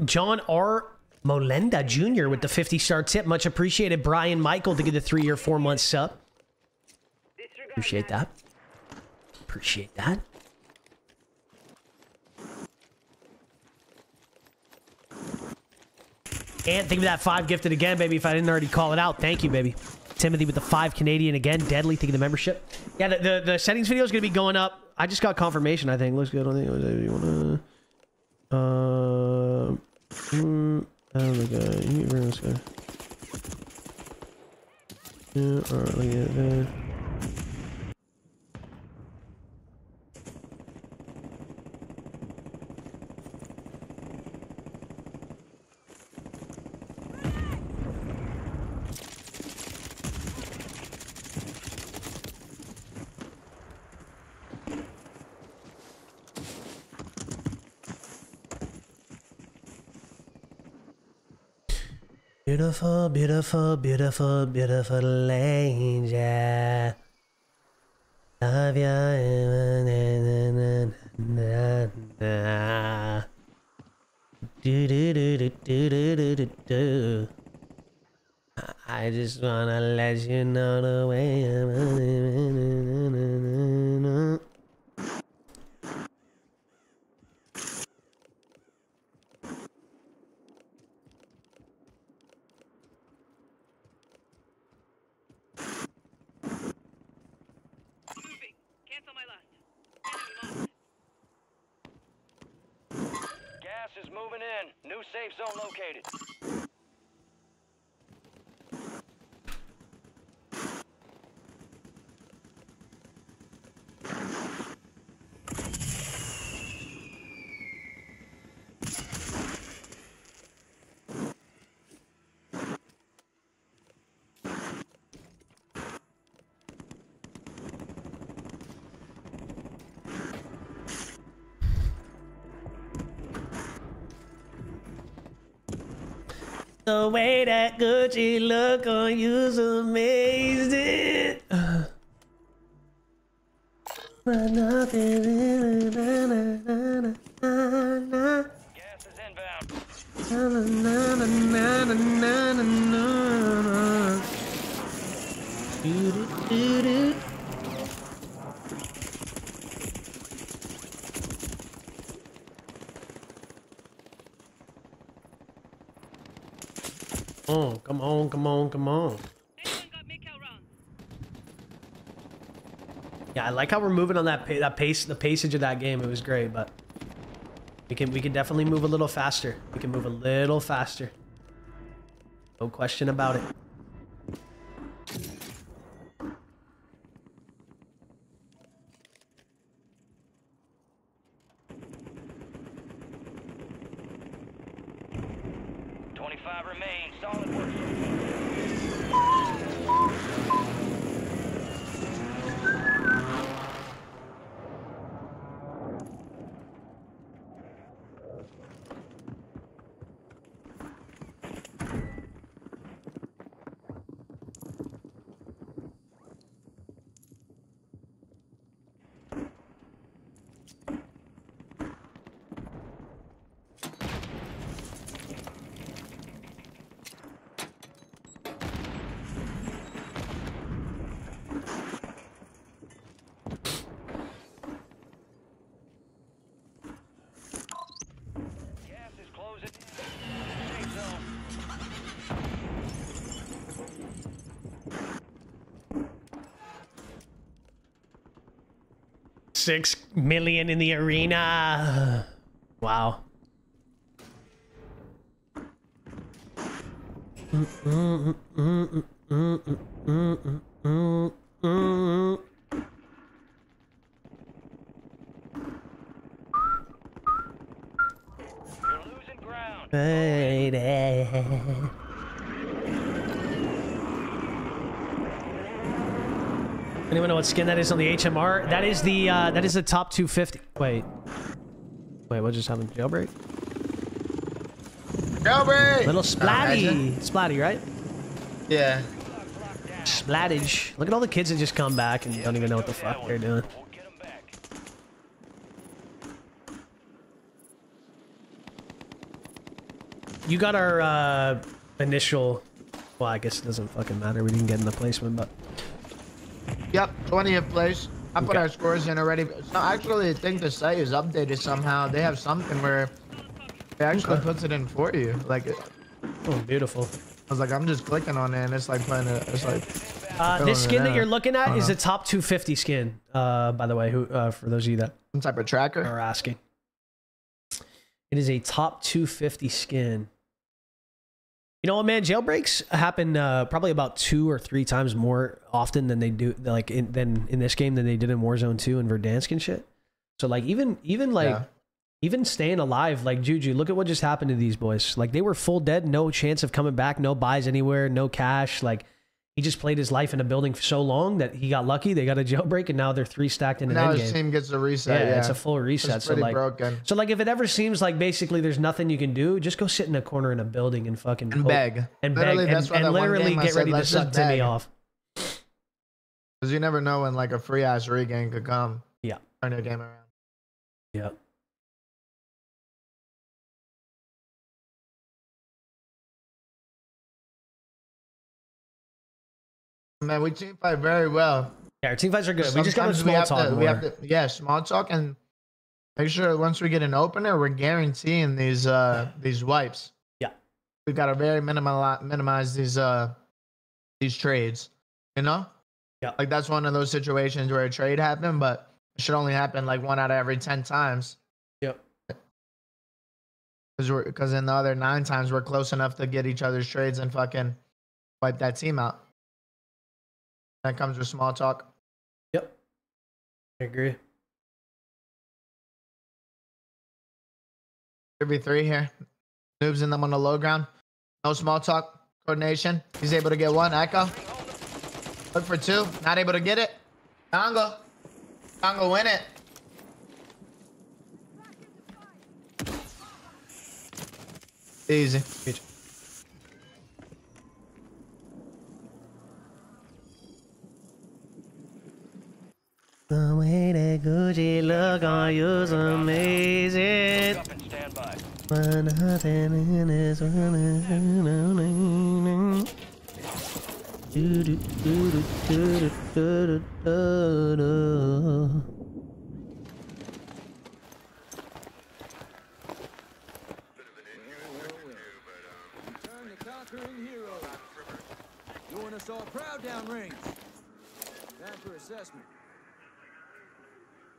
John R. Molenda Jr. with the 50 star tip. Much appreciated. Brian Michael to get the three year, four month sub. Appreciate that. Appreciate that. And think of that five gifted again, baby. If I didn't already call it out, thank you, baby. Timothy with the five Canadian again. Deadly, thinking the membership. Yeah, the, the, the settings video is going to be going up. I just got confirmation, I think. Looks good. I think it was, you want to. Mm, oh my god. You need this guy. Yeah, alright, look at that. beautiful, beautiful, beautiful, beautiful lady. Love you. I just wanna let you know the way I'm. 10. New safe zone located. The way that Gucci look on you's amazing. But nothing. Gas is inbound. Na, na, na, na, na, na, na, na, na. Do, do, do, do. Oh, come on, come on, come on. Yeah, I like how we're moving on that pa that pace, the passage of that game. It was great, but we can we can definitely move a little faster. We can move a little faster. No question about it. Twenty-five remain. Solid work. Six million in the arena. Wow. You're losing ground. Baby. Anyone know what skin that is on the HMR? That is the uh, that is the top 250. Wait, wait, what just happened? Jailbreak? Jailbreak! Little splatty, splatty, right? Yeah. Splattage. Look at all the kids that just come back and don't even know what the fuck they're doing. You got our uh, initial. Well, I guess it doesn't fucking matter. We didn't get in the placement, but Yep, 20th place. I put Okay. our scores in already. So actually, I think the site is updated somehow. They have something where it actually puts it in for you. Like, oh, beautiful. I was like, I'm just clicking on it, and it's like putting it. It's like. uh, this skin that you're looking at is Uh-huh. a top 250 skin. Uh, by the way, who uh, for those of you that some type of tracker are asking, it is a top 250 skin. You know what, man? Jailbreaks happen uh, probably about two or three times more often than they do, like in than in this game than they did in Warzone 2 and Verdansk and shit. So like even even like Yeah. even staying alive, like Juju, look at what just happened to these boys. Like they were full dead, no chance of coming back, no buys anywhere, no cash. Like he just played his life in a building for so long that he got lucky. They got a jailbreak, and now they're three stacked in an Now end his game. team gets a reset. Yeah, Yeah, it's a full reset. It's so like, broken. so like, if it ever seems like basically there's nothing you can do, just go sit in a corner in a building and fucking And hope- beg. and Literally, beg, that's and, and literally get said, ready to "Let's suck just Timmy off. Because you never know when like a free ass regain could come. Yeah. Turn your game around. Yeah. Man, we team fight very well. Yeah, our team fights are good. We just got to Sometimes small talk to. We have to, yeah, small talk and make sure once we get an opener, we're guaranteeing these uh these wipes. Yeah. we've gotta very minimal minimize these uh these trades. You know? Yeah. Like that's one of those situations where a trade happened, but it should only happen like one out of every ten times. Yep. Because we're because in the other nine times we're close enough to get each other's trades and fucking wipe that team out. That comes with small talk. Yep. I agree. Three three here. Noobs in them on the low ground. No small talk coordination. He's able to get one. Echo. Look for two. Not able to get it. Congo. Congo win it. Easy. The way that Gucci look on you's amazing. But nothing in this is Do, do, do, do, do, do, do, do, do. Doing us all proud downrange. Time for assessment.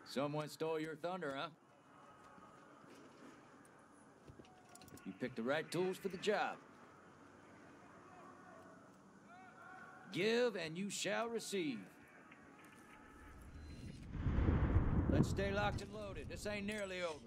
Someone stole your thunder, huh? You picked the right tools for the job. Give and you shall receive. Let's stay locked and loaded. This ain't nearly over.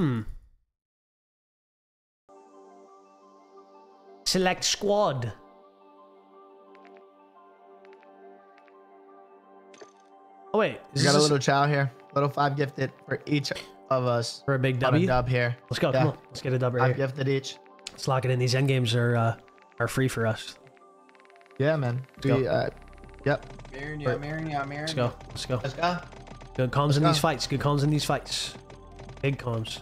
Hmm. Select squad. Oh wait, is We got a little chow here. Little five gifted for each of us. for a big On a W? dub here. Let's go. Yeah. Come on. Let's get a dub right Five here. gifted each. Let's lock it in. These end games are uh, are free for us. Yeah, man. Let's go. Uh, yep. Marrying you, I'm marrying you, I'm marrying Let's go. Let's go. Let's go. Good comms Let's in go. these fights. Good comms in these fights. Big comms.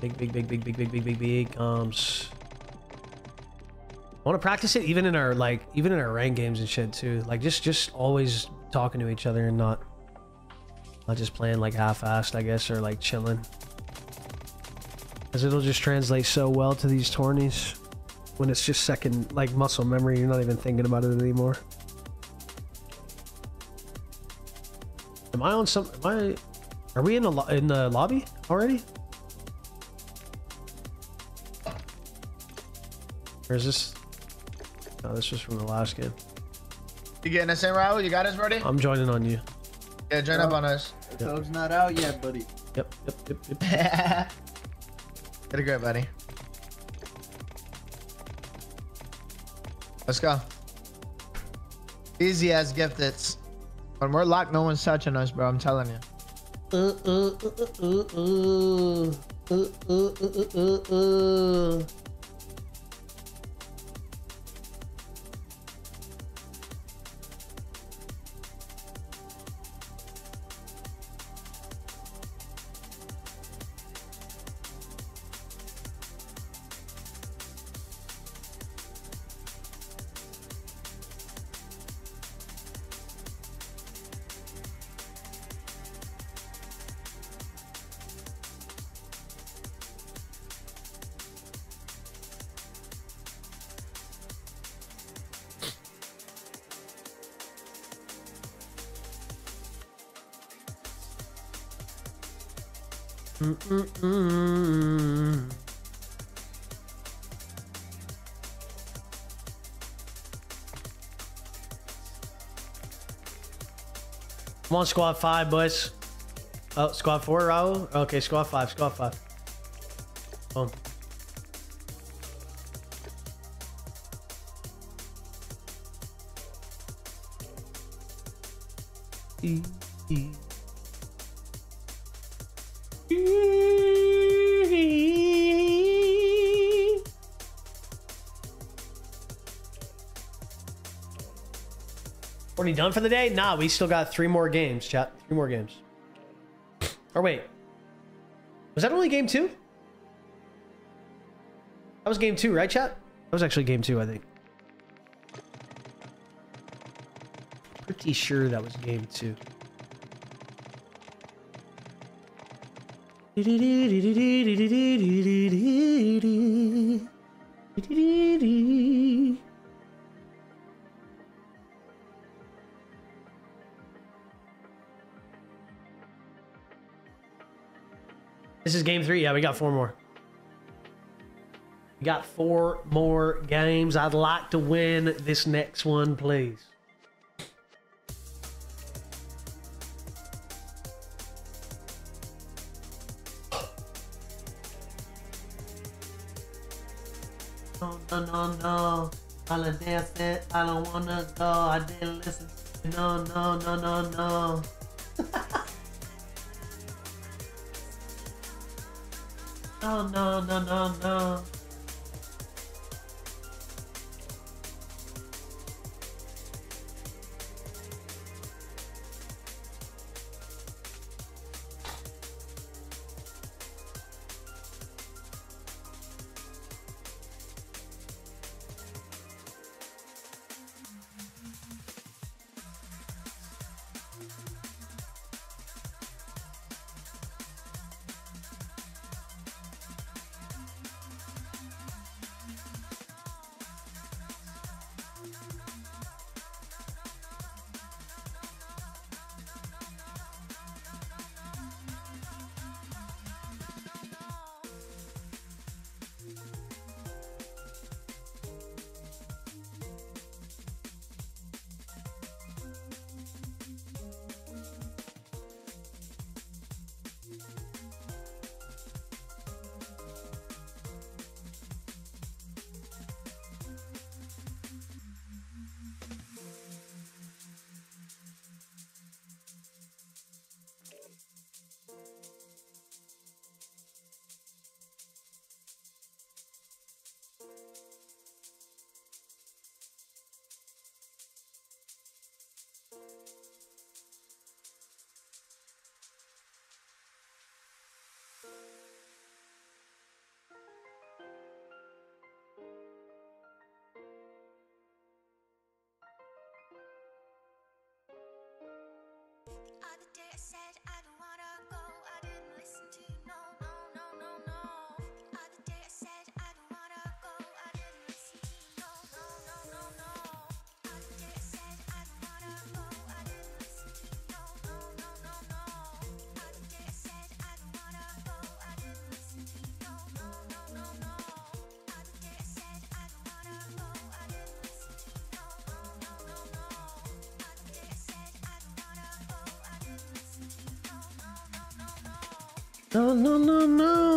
Big, big, big, big, big, big, big, big, big um, comms. I want to practice it even in our like even in our rank games and shit too. Like just just always talking to each other and not not just playing like half-assed, I guess, or like chilling. Because it'll just translate so well to these tourneys when it's just second like muscle memory. You're not even thinking about it anymore. Am I on some? Am I? Are we in the in the lobby already? Or is this? No, this was from the last game. You getting us in, Raul? You got us, Brody? I'm joining on you. Yeah, join up on us. The code's not out yet, buddy. Yep, yep, yep, yep. Get a grip, buddy. Let's go. Easy as gifted. When we're locked, no one's touching us, bro. I'm telling you. Uh, uh, uh, uh, uh, uh, uh, uh, uh, uh, uh. Come on, squad five, boys. Oh, squad four, Raul. Okay, squad five, squad five. Done for the day? Nah, we still got three more games, chat. Three more games. Or wait. Was that only game two? That was game two, right, chat? That was actually game two, I think. Pretty sure that was game two. This is game three. Yeah, we got four more. We got four more games. I'd like to win this next one, please. No, no, no, no. Holiday said I don't wanna go. I didn't listen. No, no. No, no, no, no, no. No, no, no, no, no, no,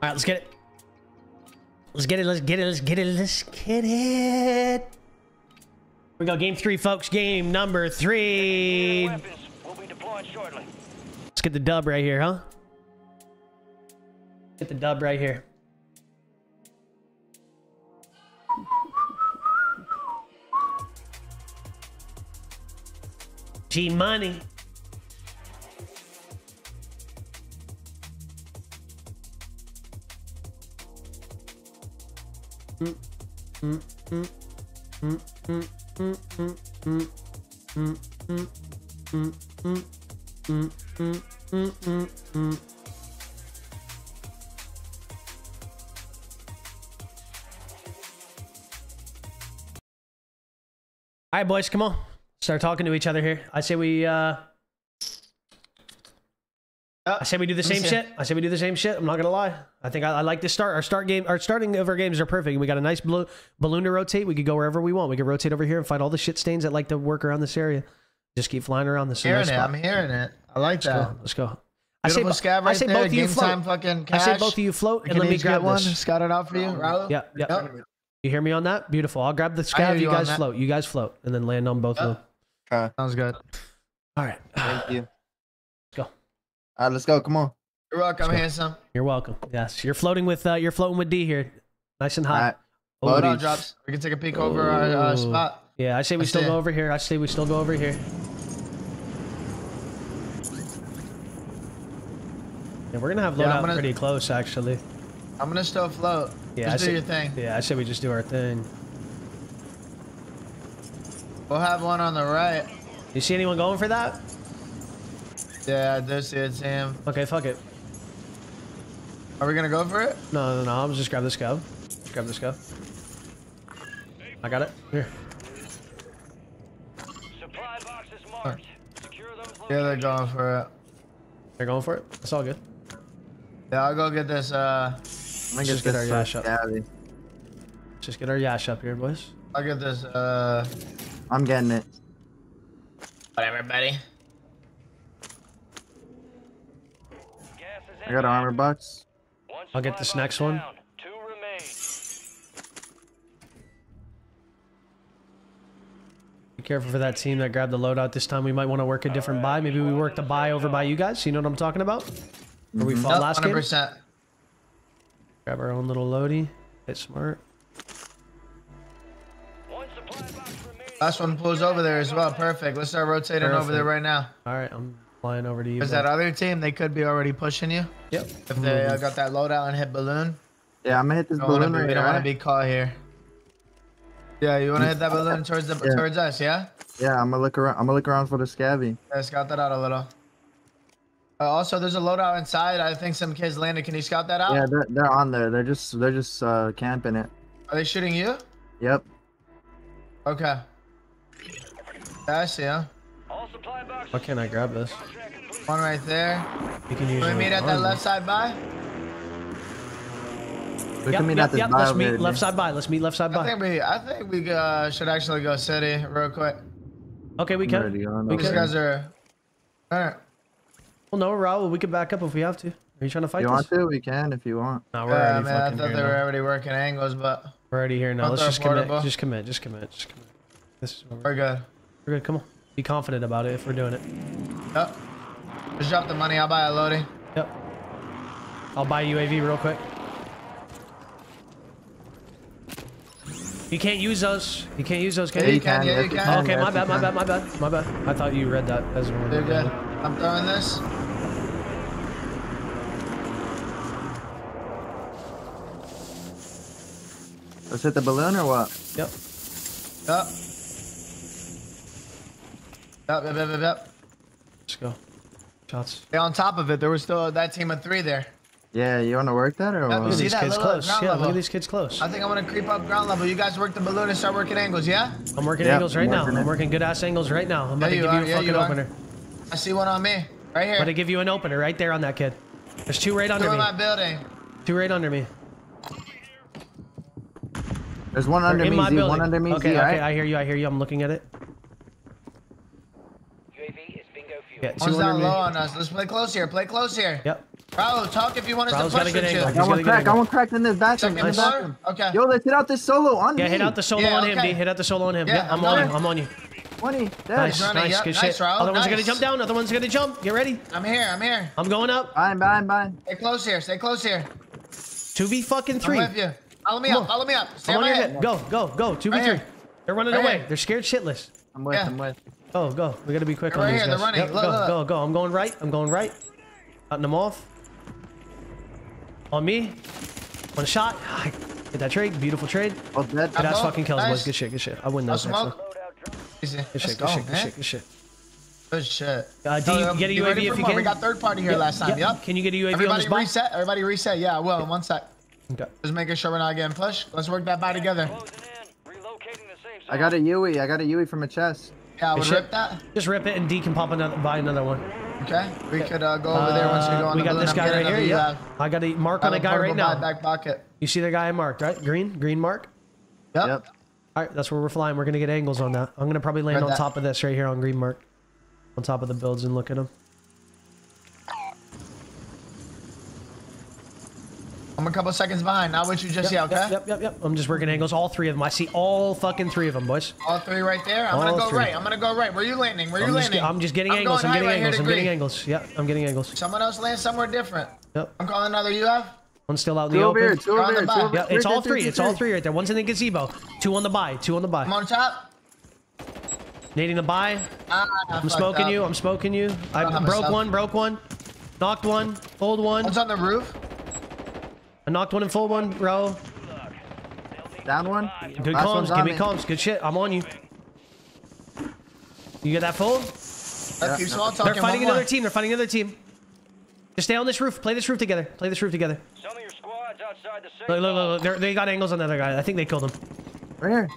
All right, let's get it. Let's get it. Let's get it. Let's get it. Let's get it. We go game three, folks. Game number three. We'll. Let's get the dub right here, huh? Get the dub right here. G Money. Boys, come on. Start talking to each other here. I say we, uh... I say we do the same shit. I say we do the same shit. I'm not gonna lie. I think I, I like this start. Our start game, our starting of our games are perfect. We got a nice blue balloon to rotate. We could go wherever we want. We could rotate over here and find all the shit stains that like to work around this area. Just keep flying around this. Hearing nice it. spot. I'm hearing it. I like Let's that. go. Let's go. I say, scav I say there. both of you float. I say both of you float and let me grab one. this. Scout it out for you, Raul. Yeah, yeah. Yep. You hear me on that? Beautiful. I'll grab the I hear scav. You you guys float. You guys float, and then land on both of them. Okay. Sounds good. All right. Thank you. Let's go. All right, let's go. Come on. You're welcome, Let's go. handsome. You're welcome. Yes, you're floating with uh, you're floating with D here, nice and high. All right. Oh, Hold Floaties. on, drops. We can take a peek over our uh, spot. Yeah, I say we Let's still see go it. over here. I say we still go over here. Yeah, we're gonna have Yeah, loadout I'm gonna- pretty close, actually. I'm gonna still float. Yeah, Just I do say, your thing. Yeah, I say we just do our thing. We'll have one on the right. You see anyone going for that? Yeah, I do see it, Sam. Okay, fuck it. Are we gonna go for it? No, no, no. I'm just grab this go. Just grab this go. I got it. Here. Supply boxes marked. Secure those Yeah, they're going for it. They're going for it. It's all good. Yeah, I'll go get this. Uh, I'm gonna Just get get our yash up. scabby. Just get our yash up here, boys. I'll get this. Uh, I'm getting it. whatever, buddy. I got an armor box. I'll get this next one. Two remain. Be careful for that team that grabbed the loadout this time. We might want to work a different buy. Maybe we work the buy over by you guys. You know what I'm talking about? Where we fought Nope, last game. 100%. Grab our own little loady. Hit smart. Last one pulls over there as well. Perfect. Let's start rotating over there right now. All right, I'm flying over to you. Is that other team, they could be already pushing you. Yep. If they uh, got that loadout and hit balloon. Yeah, I'm gonna hit this Don't balloon be, right we don't want to be caught here. Yeah, you want to hit that balloon towards the Yeah. towards us, yeah? Yeah, I'm gonna look around. I'm gonna look around for the scabby. Yeah, scout that out a little. Uh, also, there's a loadout inside. I think some kids landed. Can you scout that out? Yeah, they're, they're on there. They're just they're just uh, camping it. Are they shooting you? Yep. Okay. Yeah, I see him. Why can't I grab this? One right there. You can use Can we your meet at that left side by? We Yep, can meet yep, at this yep. bio Let's meet maybe. left side by. Let's meet left side I by. think we, I think we uh, should actually go city real quick. Okay, we can. Already on We These can. guys are. All right. Well, no, Raul, we can back up if we have to. Are you trying to fight you this? want to? We can if you want. No, we're Yeah, already man, I thought here they were already working angles, but We're already here now. Let's just commit. affordable. Just commit. Just commit. Just commit. This is where we're good. we're good. Come on. Be confident about it if we're doing it. Yep. Just drop the money. I'll buy a loading. Yep. I'll buy UAV real quick. You can't use those. You can't use those, can Yeah, you? you can, yeah, you can. Okay, my bad, my bad, my bad, my bad. I thought you read that as one. You're good. I'm throwing this. Let's hit the balloon or what? Yep. Yep. Yep, yep, yep, yep, yep. Let's go. Shots. Yeah, on top of it, there was still that team of three there. Yeah, you want to work that or Yep, what? Look at these kids Look, look, close. ground Yeah, level. look at these kids close. I think I'm gonna creep up ground level. You guys work the balloon and start working angles, yeah? I'm working Yep, angles right I'm now. working I'm working good ass angles right now. I'm about Yeah, to give are. you a Yeah, fucking you opener. I see one on me. Right here. I'm about to give you an opener right there on that kid. There's two right Two under in me. my building. Two right under me. There's one They're under me, Z. building. One under me, Okay, Z, okay, right? I hear you. I hear you. I'm looking at it. UAV is bingo fuel. Yeah, two One's down low on us. Let's play close here. Play close here. Yep. Bro, talk if you want us Raul's to gotta push get with I He's got gonna one get crack. I angle. want cracked in this bathroom. Second In the floor? bathroom. Okay. Yo, let's hit out this solo on him. Yeah, me. hit out the solo Yeah, on him, okay. D. Hit out the solo on him. Yeah, Yeah, I'm I'm on done. you. I'm on you. 20. Nice, Nice. running, nice, yep, good nice, shit. Raul, Other one's gonna jump down. Other one's gonna jump. Get ready. I'm here. I'm here. I'm going up. Bye, bye, bye. Stay close here. Stay close here. Two v fucking I'm three. with you. Follow me Come up. on. Follow me up. Stay I'm on on my your head. head. Go, go, go. Two v Right three. here. They're running Right away. here. They're scared shitless. I'm with, Yeah. I'm with. Go, go. We gotta be quick They're on right these here, they're running. Yep, Look, go, look. go, go. I'm going right. I'm going right. Cutting them off. On me. One shot. Get that trade. Beautiful trade. Oh, dead. Good ass fucking kills, boys. Good shit. Good shit. I win No those. one. smoke. Good Let's shit. Good shit. Good shit. Good shit. Good shit. Uh, D, So, get a UAV if you more. can. We got third party here Yep, last time. yep. Yep. Can you get a UAV on Everybody this spot? reset. Everybody reset. Yeah, I will. In one sec. Okay. Just making sure we're not getting pushed. Let's work that by together. Relocating the safe I got a Yui. I got a Yui from a chest. Yeah, I Good would rip that. Just rip it and D can pop another, buy another one. Okay. We could uh, go over there once we go Uh, on we the got this guy right here. Yeah. I got a mark on a a guy right now. Back pocket. You see the guy I marked, right? Green? Green mark? Yep. Yep. All right, that's where we're flying. We're going to get angles on that. I'm going to probably land Read on that. top of this right here on green mark. On top of the builds and look at them. I'm a couple seconds behind. Not what you just Yep, yeah, okay? Yep, yep, yep. I'm just working angles. All three of them. I see all fucking three of them, boys. All three right there. I'm All gonna go three. right. I'm gonna go right. Where you landing? Where you I'm just, landing? I'm just getting I'm angles. I'm getting right angles. I'm getting angles. Yep, I'm getting angles. Someone else land somewhere different. Yep. I'm calling another you have. One's still out in Two the over here. open. Two You're over on here. the Two over Yeah, it's all three, three. three, It's all three. three right there. One's in the gazebo. Two on the buy. Two on the I'm buy. on top. Nading the buy. Ah, I'm smoking you. I'm smoking you. I don't have a broke one. Broke one. Knocked one. Pulled one. One's on the roof. I knocked one in full one, bro. Down one. Good Last comms. Give me me. comms. Good shit. I'm on you. You get that full? Let's keep They're fighting another more. team. They're fighting another team. Just stay on this roof. Play this roof together. Play this roof together. Some of your squads outside the Look, look, look. look. They're, got angles on the other guy. I think they killed him. Right here.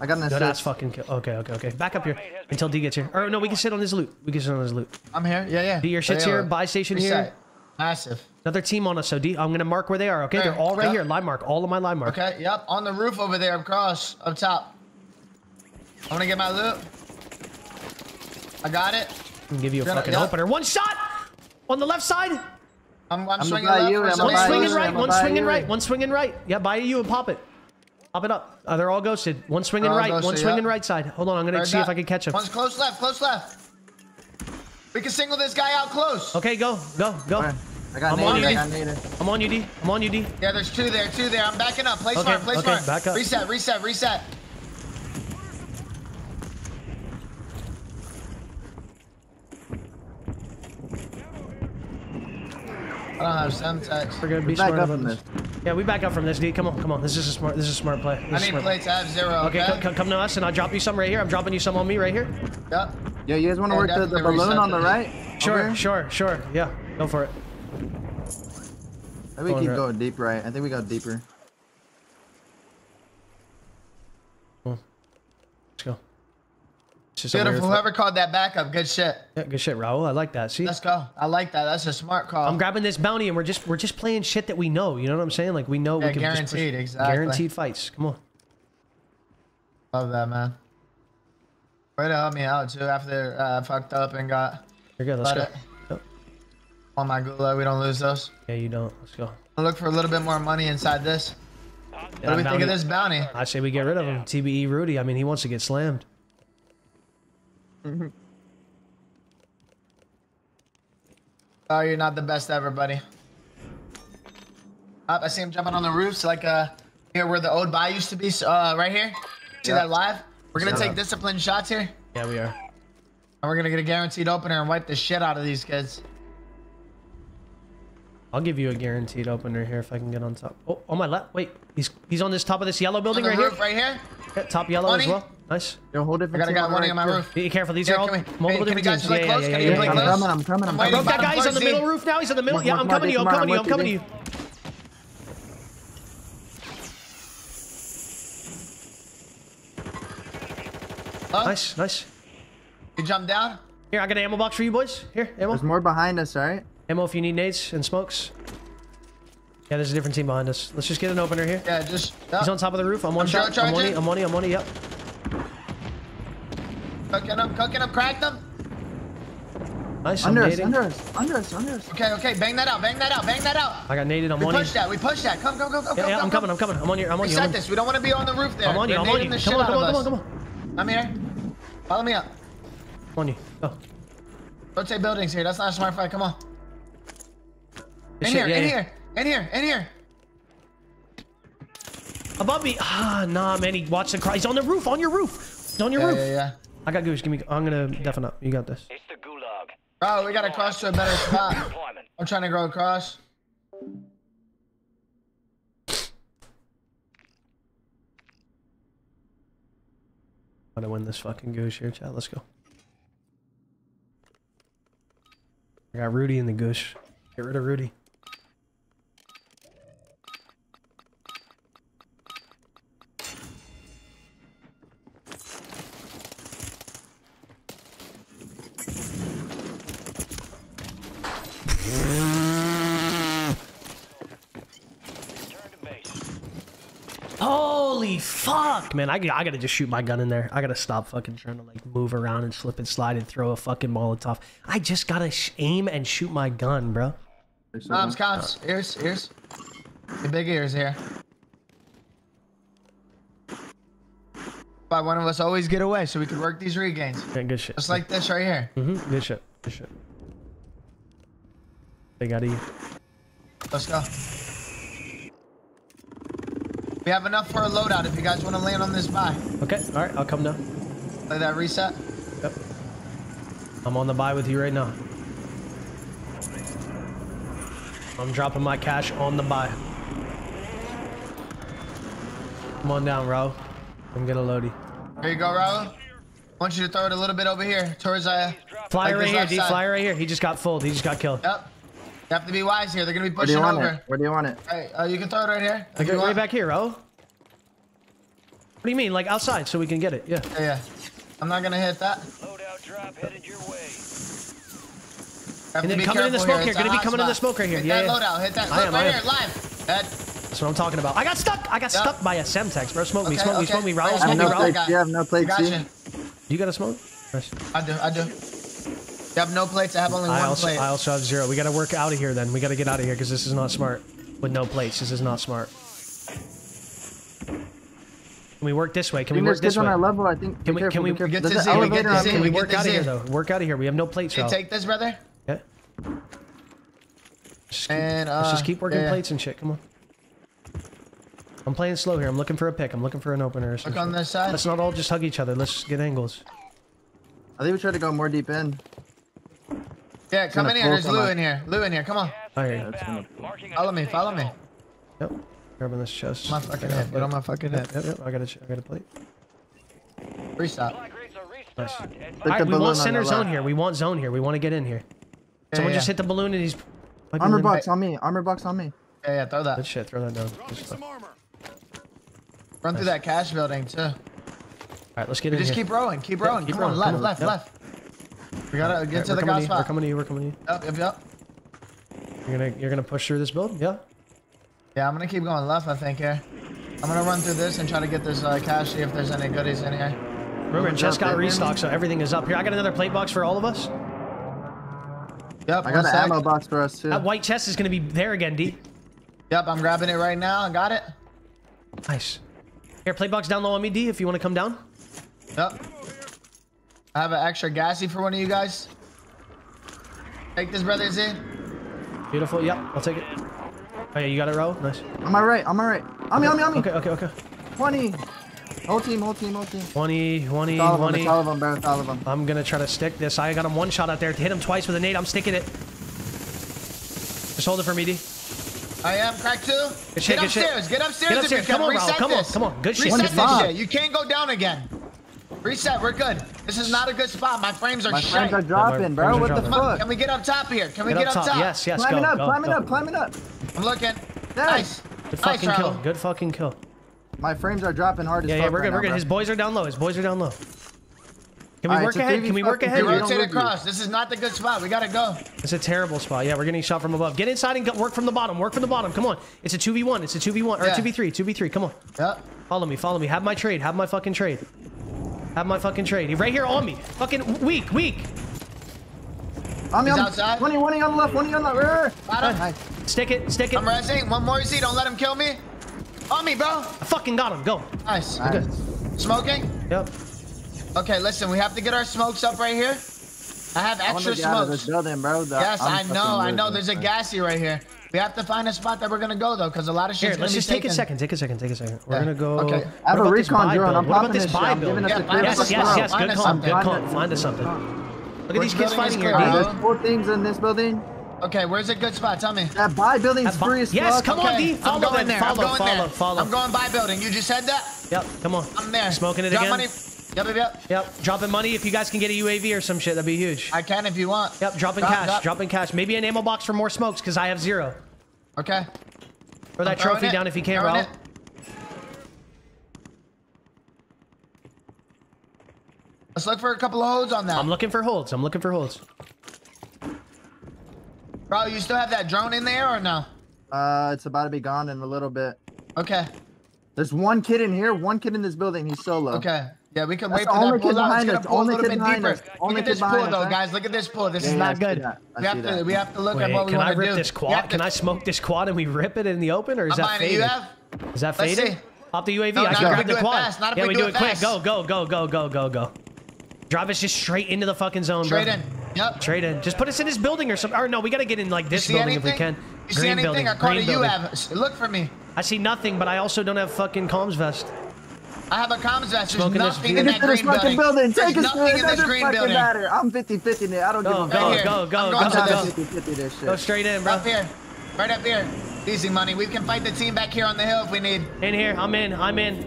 I got an Good ass fucking kill. Okay, okay, okay. Back up here until D gets here. Or no, we can sit on his loot. We can sit on his loot. I'm here. Yeah, yeah. D, your shit's here. are. Buy station Reset. here. Massive. Another team on us. So D, I'm gonna mark where they are. Okay, they're all right yep. here. Line mark. All of my line mark. Okay. Yep. On the roof over there, across, up top. I'm gonna get my loot. I got it. And give you a Gonna- fucking yep. opener. One shot on the left side. I'm, I'm, I'm swinging gonna buy left you, I'm One buy reason. swinging you, right. I'm One gonna swinging you. right. One swinging right. Yeah, buy you and pop it. Pop it up. Uh, they're all ghosted. One swinging They're all right. One ghosted, swinging yeah. right side. Hold on. I'm gonna Heard see if. I can catch him. One's close left, close left. We can single this guy out close. Okay, go, go, go. Alright. I got I'm naded. on you, I D. got naded. I'm on you, D. I'm on you, D. Yeah, there's two there, two there. I'm backing up. Play Okay, smart, play okay, smart. back up. Reset, reset, reset. I don't have Semtex. We're gonna be We back smart up from this. this. Yeah, we back up from this, D. Come on, come on. This is a smart. This is a smart play. This I is need smart plates to have zero, Okay, okay? come, come to us, and I'll drop you some right here. I'm dropping you some on me right here. Yep. Yo, you guys want to Yeah, work the, the balloon on the right? Sure, Over sure, sure. Yeah, go for it. I think we keep right. going deep right. I think we go deeper. Let's go. It's just a weird Beautiful. Whoever called that backup, good shit. Yeah, good shit, Raul. I like that. See, Let's go. I like that. That's a smart call. I'm grabbing this bounty, and we're just we're just playing shit that we know. You know what I'm saying? Like we know Yeah, we can just push- guaranteed, exactly. guaranteed fights. Come on. Love that, man. Way to help me out too after uh, I fucked up and got. You're good. Let's go. it- On my gulag, we don't lose those. Yeah, you don't. Let's go. I'll look for a little bit more money inside this. What do we think of this bounty? I say we get rid of him. TBE Rudy. I mean, he wants to get slammed. Oh, you're not the best ever, buddy. Up, I see him jumping on the roofs, like uh, here where the old buy used to be. so, Uh, right here. See Yeah. that live? We're gonna Yeah. take disciplined shots here, Yeah, we are. and we're gonna get a guaranteed opener and wipe the shit out of these kids. I'll give you a guaranteed opener here if I can get on top. Oh, on my left. Wait, he's he's on this top of this yellow building on the right roof, here. right here. Yeah, top yellow Money. as well. Nice. Yo, hold it. I got a guy money on my roof. Be careful. These Yeah, are all can multiple hey, different guys teams. play Yeah, close? yeah, Can yeah, yeah, play yeah. close? I'm coming, I'm coming, I'm I'm coming. waiting Broke that bottom guy. He's on the first, middle D. roof now. He's on the middle. Mark, Yeah, mark, I'm mark coming to it, you. I'm Tamara, coming to you. I'm mark it, coming to you. Nice, nice. You jump down. Here, I got an ammo box for you boys. Here, ammo. There's more behind us, alright? Ammo if you need nades and smokes. Yeah, there's a different team behind us. Let's just get an opener here. Yeah, just. Uh, He's on top of the roof. I'm one I'm shot. I'm charging. money. I'm money. I'm money. Yep. Cooking him, cooking him, cracked him. Nice. I'm Under us, nading. under us, under us, under us. Okay, okay, bang that out, bang that out, bang that out. I got naded. I'm We one. push that, we push that. Come, come, come, come, Yeah, come, yeah, come, I'm coming. I'm coming. I'm on you. I'm on you. I'm Reset this. We don't want to be on the roof there. I'm on you. They're I'm on you. the Come shit on. Come out on. Come on. Come on. I'm here. Follow me up. I'm on you. Go. Rotate buildings here. That's not a smart fight. Come on. In shit, here, yeah, in yeah. here, in here, in here. Above me. Ah, nah, man. He watched the cry. He's on the roof. On your roof. He's on your Yeah, roof. yeah, yeah. I got goose. Give me. I'm gonna deafen up. You got this. It's the gulag. Oh, we gotta cross to a better spot. I'm trying to grow across. I'm gonna win this fucking goose here, chat. Let's go. I got Rudy in the goose. Get rid of Rudy. Holy fuck, man! I, I gotta just shoot my gun in there. I gotta stop fucking trying to like move around and slip and slide and throw a fucking Molotov. I just gotta sh aim and shoot my gun, bro. Comms, comms. Ears, ears. The big ears here. But one of us always get away so we can work these regains. Yeah, good shit. Just like this right here. Mm-hmm. Good shit. Good shit. They got E. Let's go. We have enough for a loadout if you guys want to land on this buy. Okay. All right. I'll come down. Play that reset. Yep. I'm on the buy with you right now. I'm dropping my cash on the buy. Come on down, Ro. Come get a loady. Here you go, Raul. I want you to throw it a little bit over here towards uh. Fly like right here, D. side. Fly right here. He just got fooled. He just got killed. Yep. You have to be wise here. They're gonna be pushing you want over. it? Where do you want it? Hey, uh, you can throw it right here. Like if you right want. back here, Ro. What do you mean? Like outside so we can get it? Yeah. Yeah, yeah. I'm not gonna hit that. Loadout drop headed your way. And then coming in the smoke here. here. Gonna be hot coming in the smoke right here. Hit Yeah, that yeah. loadout. Hit that. I Look am, right I am. here, live. That. That's what I'm talking about. I got stuck. I got Yep. stuck by a Semtex, bro. Smoke me, Okay, smoke me, smoke me. Raul, I smoke have me, no Raul. You have no plates, Gotcha. You got a smoke? Nice. I do. I do. You have no plates. I have only I one also, plate. I also have zero. We got to work out of here then. We got to get out of here because this is not smart. With no plates, this is not smart. Can we work this way? Can I we work this kids on way? our level, I think. Can we? careful, Can we. Get There's this an in, we get this in, Can we we work out of here though? Work out of here. We have no plates, You take this, brother. Yeah. Just keep, And, let's uh, just keep working yeah. plates and shit. Come on. I'm playing slow here. I'm looking for a pick. I'm looking for an opener or Look on this side. Let's not all just hug each other. Let's get angles. I think we try to go more deep in. Yeah, come in here. There's Lou a- in here. Lou in here. Come on. Oh, All right. Follow me. Follow me. Yep. Grabbing this chest. My fucking head. Get on my fucking Yep, head. yep, yep. I got a, I got a plate. Reset. Nice. Click All the right, we want center zone here. We want zone here. We want to get in here. Yeah, Someone yeah. just hit the balloon and he's. might Armor in- box on me. Armor box on me. Yeah, yeah. Throw that. Good shit. Throw that down. Good stuff. Run through that cash building too. All right, let's get We in just here. keep rolling, keep Yeah, rolling. keep Come on, rolling, left, come on. left, Yep. left. We gotta get Alright, to we're the coming god to you, We're coming to you. We're coming to you. Yep, yep, yep. You're gonna you're gonna push through this build. Yeah. Yeah, I'm gonna keep going left, I think, here. I'm gonna run through this and try to get this uh, cache, see if there's any goodies in here. Remember, it just got restocked, so everything is up here. I got another plate box for all of us. Yep, I got an ammo box for us too. That white chest is gonna be there again, D. Yep, I'm grabbing it right now. I got it. Nice. Here, plate box down low on me, D. If you want to come down. Yep. I have an extra gassy for one of you guys. Take this, brother Z. Beautiful. Yep, I'll take it. Oh yeah, you got it, Ro. Nice. On my right, on my right. On me, on me, on me. Okay, okay, okay. 20. Whole team, whole team, whole team. 20, 20, It's all of them, it's all of them, bro. All of them. I'm gonna try to stick this. I got him one shot out there. Hit him twice with a nade. I'm sticking it. Just hold it for me, D. Oh, I am crack two. Good shit, get good shit. upstairs. Get upstairs. Get upstairs. Come on, Raul. Come on, come on. Good shit. Reset Good this shit. You can't go down again. Reset. We're good. This is not a good spot. My frames are My straight. frames are dropping, bro. frames What the dropping. Fuck? Can we get up top here? Can we Get get, up top. Yes, yes, climbing go, up, go, climbing go. up, climbing up. I'm looking. Nice. Nice. Good Nice, fucking kill. Good fucking kill. My frames are dropping hard as Yeah, fuck yeah, we're right good. We're now, good. bro. His boys are down low. His boys are down low. Can we Alright, work so ahead? Can we work fucking ahead? two, rotate across. This is not the good spot. We gotta go. It's a terrible spot. Yeah, we're getting shot from above. Get inside and go, work from the bottom. Work from the bottom. Come on. It's a 2v1. It's a 2v1 or Yeah. 2v3. 2v3. Come on. Yep. Follow me. Follow me. Have my trade. Have my fucking trade. Have my fucking trade. He's right here on me. Fucking weak. Weak. On me, He's on outside. 20, 20 on the left, 20 on the left. Got him. Stick it. Stick it. I'm resing. One more Z. Don't let him kill me. On me, bro. I fucking got him. Go. Nice. Nice. Good. Smoking. Yep. Okay, listen. We have to get our smokes up right here. I have extra to get out of this smokes. building, bro. The- Yes, I'm I know. I know. There's a gassy right here. We have to find a spot that we're gonna go though, because a lot of Here, shit's gonna let's be just take a second. Take a second. Take a second. We're Yeah. gonna go. Okay. I have What a recon buy drone. I'm What about popping this this buy shit. Build? giving us Yeah, the find clear us Yes, yes, yes. Good us call. Good I'm call. finding- Find us something. Look at these kids fighting here, dude. There's four things in this building. Okay, where's a good spot? Tell me. That buy building's That free as Yes, fuck. come on, Okay, D. I'm Follow going them. there. I'm Follow, going follow, there. follow. I'm going by building. You just said that. Yep. Come on. I'm there. Smoking it Drop again. Money. Yep, yep, yep. Yep. Dropping money. If you guys can get a UAV or some shit, that'd be huge. I can if you want. Yep. Dropping Drop, cash. drop. Dropping cash. Maybe an ammo box for more smokes because I have zero. Okay. Throw that trophy it. down if you can, Throwing Raul. it. Let's look for a couple of holds on that. I'm looking for holds. I'm looking for holds. Bro, you still have that drone in there or no? Uh, it's about to be gone in a little bit. Okay. There's one kid in here, one kid in this building. He's solo. Okay. Yeah, we can That's wait for that kid pull out. It's gonna us, pull a only little bit deeper. us, only Look at this pull behind though, guys. Look at this pull. This Yeah, is not see good. We have to we have to look Wait, at what we can I want to do. this We quad? have to- Can I smoke this quad and we rip it in the open, or is I'm that buying it. faded? Is that Let's faded? see. Pop the UAV. No, I can grab we the do it quad. fast, not if yeah, we we do do it it quick. Go, go, go, go, go, go, go. Drive us just straight into the fucking zone, Straight bro. in. Yep. Straight in. Just put us in this building or something. Or no, we gotta get in like this building anything? if we can. You see Green anything? building. I caught Green it. You building. Look for me. I see nothing, but I also don't have fucking comms vest. I have a comms vest. There's Smoking this nothing in that us to this green building. building. There's Take us to nothing in this another green fucking building. matter. I'm 50-50 there. I don't Go, give a go, fuck. Right here. go, go, I'm go, go, go. 50-50 this shit. Go straight in, bro. Up here. Right up here. Easy money. We can fight the team back here on the hill if we need. In here. I'm in. I'm in.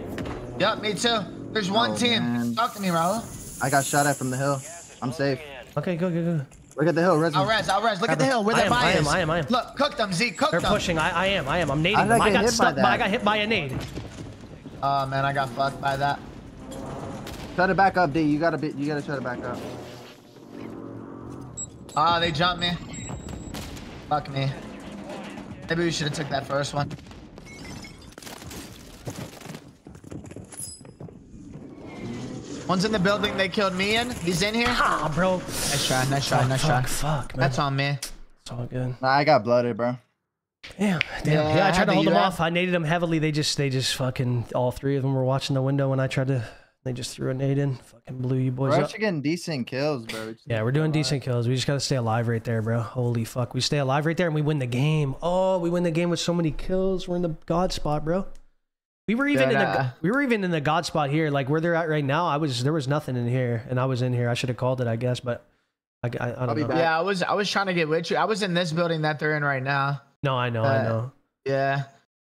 Yep, me too. There's oh, one Oh, team. man. Talk to me, Raul. I got shot at from the hill. I'm safe. Okay, go, go, go. Look at the hill, Resin. I'll res. I'll res. Look at the hill. Where I the am, I am. I am, I am. Look, cook them, Z. Cook They're them. pushing. I, I am. I am. I'm nading I them. I got hit by stuck. By, I got hit by a nade. Oh man, I got fucked by that. Try to back up, D. You gotta be. You gotta try to back up. Ah, they jumped me. Fuck me. Maybe we should have took that first one. One's in the building they killed me in. He's in here. Ah, bro. Nice try, nice try, Fuck, nice fuck, try. fuck, man. That's on me. It's all good. Nah, I got blooded, bro. Damn, damn. Yeah, Yeah, I I tried had to hold them UF. off. I naded them heavily. They just, they just fucking, all three of them were watching the window when I tried to, they just threw a nade in. Fucking blew you boys We're up. actually getting decent kills, bro. We Yeah, we're doing go decent kills. We just gotta stay alive right there, bro. Holy fuck. We stay alive right there and we win the game. Oh, we win the game with so many kills. We're in the god spot, bro. We were even Good, in the uh, we were even in the god spot here, like where they're at right now. I was there was nothing in here, and I was in here. I should have called it, I guess, but I, I, I don't be know. back. Yeah, I was I was trying to get with you. I was in this building that they're in right now. No, I know, I Uh, know. Yeah.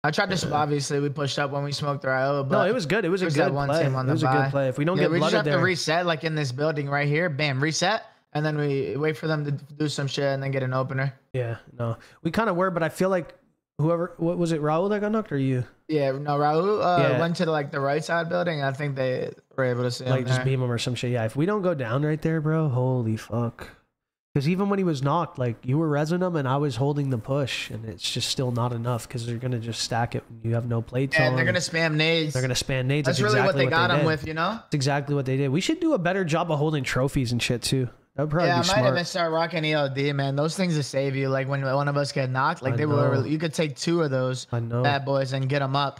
I tried to obviously we pushed up when we smoked their IO, but No, it was good. It was a good one play. team on It was a good play. If we don't yeah, get we just blooded have there, to reset like in this building right here. Bam, reset, and then we wait for them to do some shit and then get an opener. yeah, no, we kind of were, but I feel like Whoever, what was it? Raul that got knocked or you? Yeah, no, Raul uh, Yeah. went to the, like the right side building. I think they were able to see him Like just there. beam him or some shit. Yeah, if we don't go down right there, bro, holy fuck. Because even when he was knocked, like you were resing him and I was holding the push, and it's just still not enough because they're gonna just stack it when you have no plates on. and they're gonna spam nades. They're gonna spam nades. That's really what exactly they got him did. with, you know? That's exactly what they did. We should do a better job of holding trophies and shit too. That would probably yeah, I be might smart. even start rocking EOD, man. Those things will save you. Like when one of us get knocked, like I they know. were, you could take two of those I know. bad boys and get them up.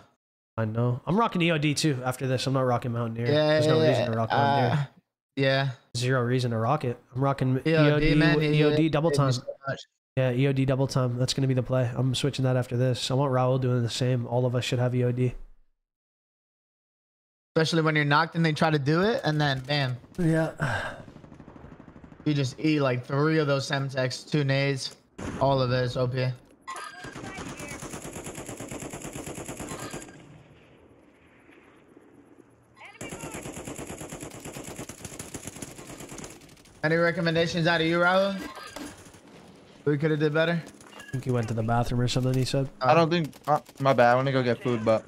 I know. I'm rocking EOD too. After this, I'm not rocking Mountaineer. Yeah, There's no yeah, reason to rock uh, Mountaineer. Yeah. Zero reason to rock it. I'm rocking EOD, EOD, man, EOD double time. so. Yeah, EOD double time. That's gonna be the play. I'm switching that after this. I want Raul doing the same. All of us should have EOD. Especially when you're knocked and they try to do it, and then bam, Yeah. you just eat like three of those Semtex, two nades, all of it is OP. Any recommendations out of you, Raul? We could have did better. I think he went to the bathroom or something. He said. I don't think. Uh, my bad. I want to go get food, but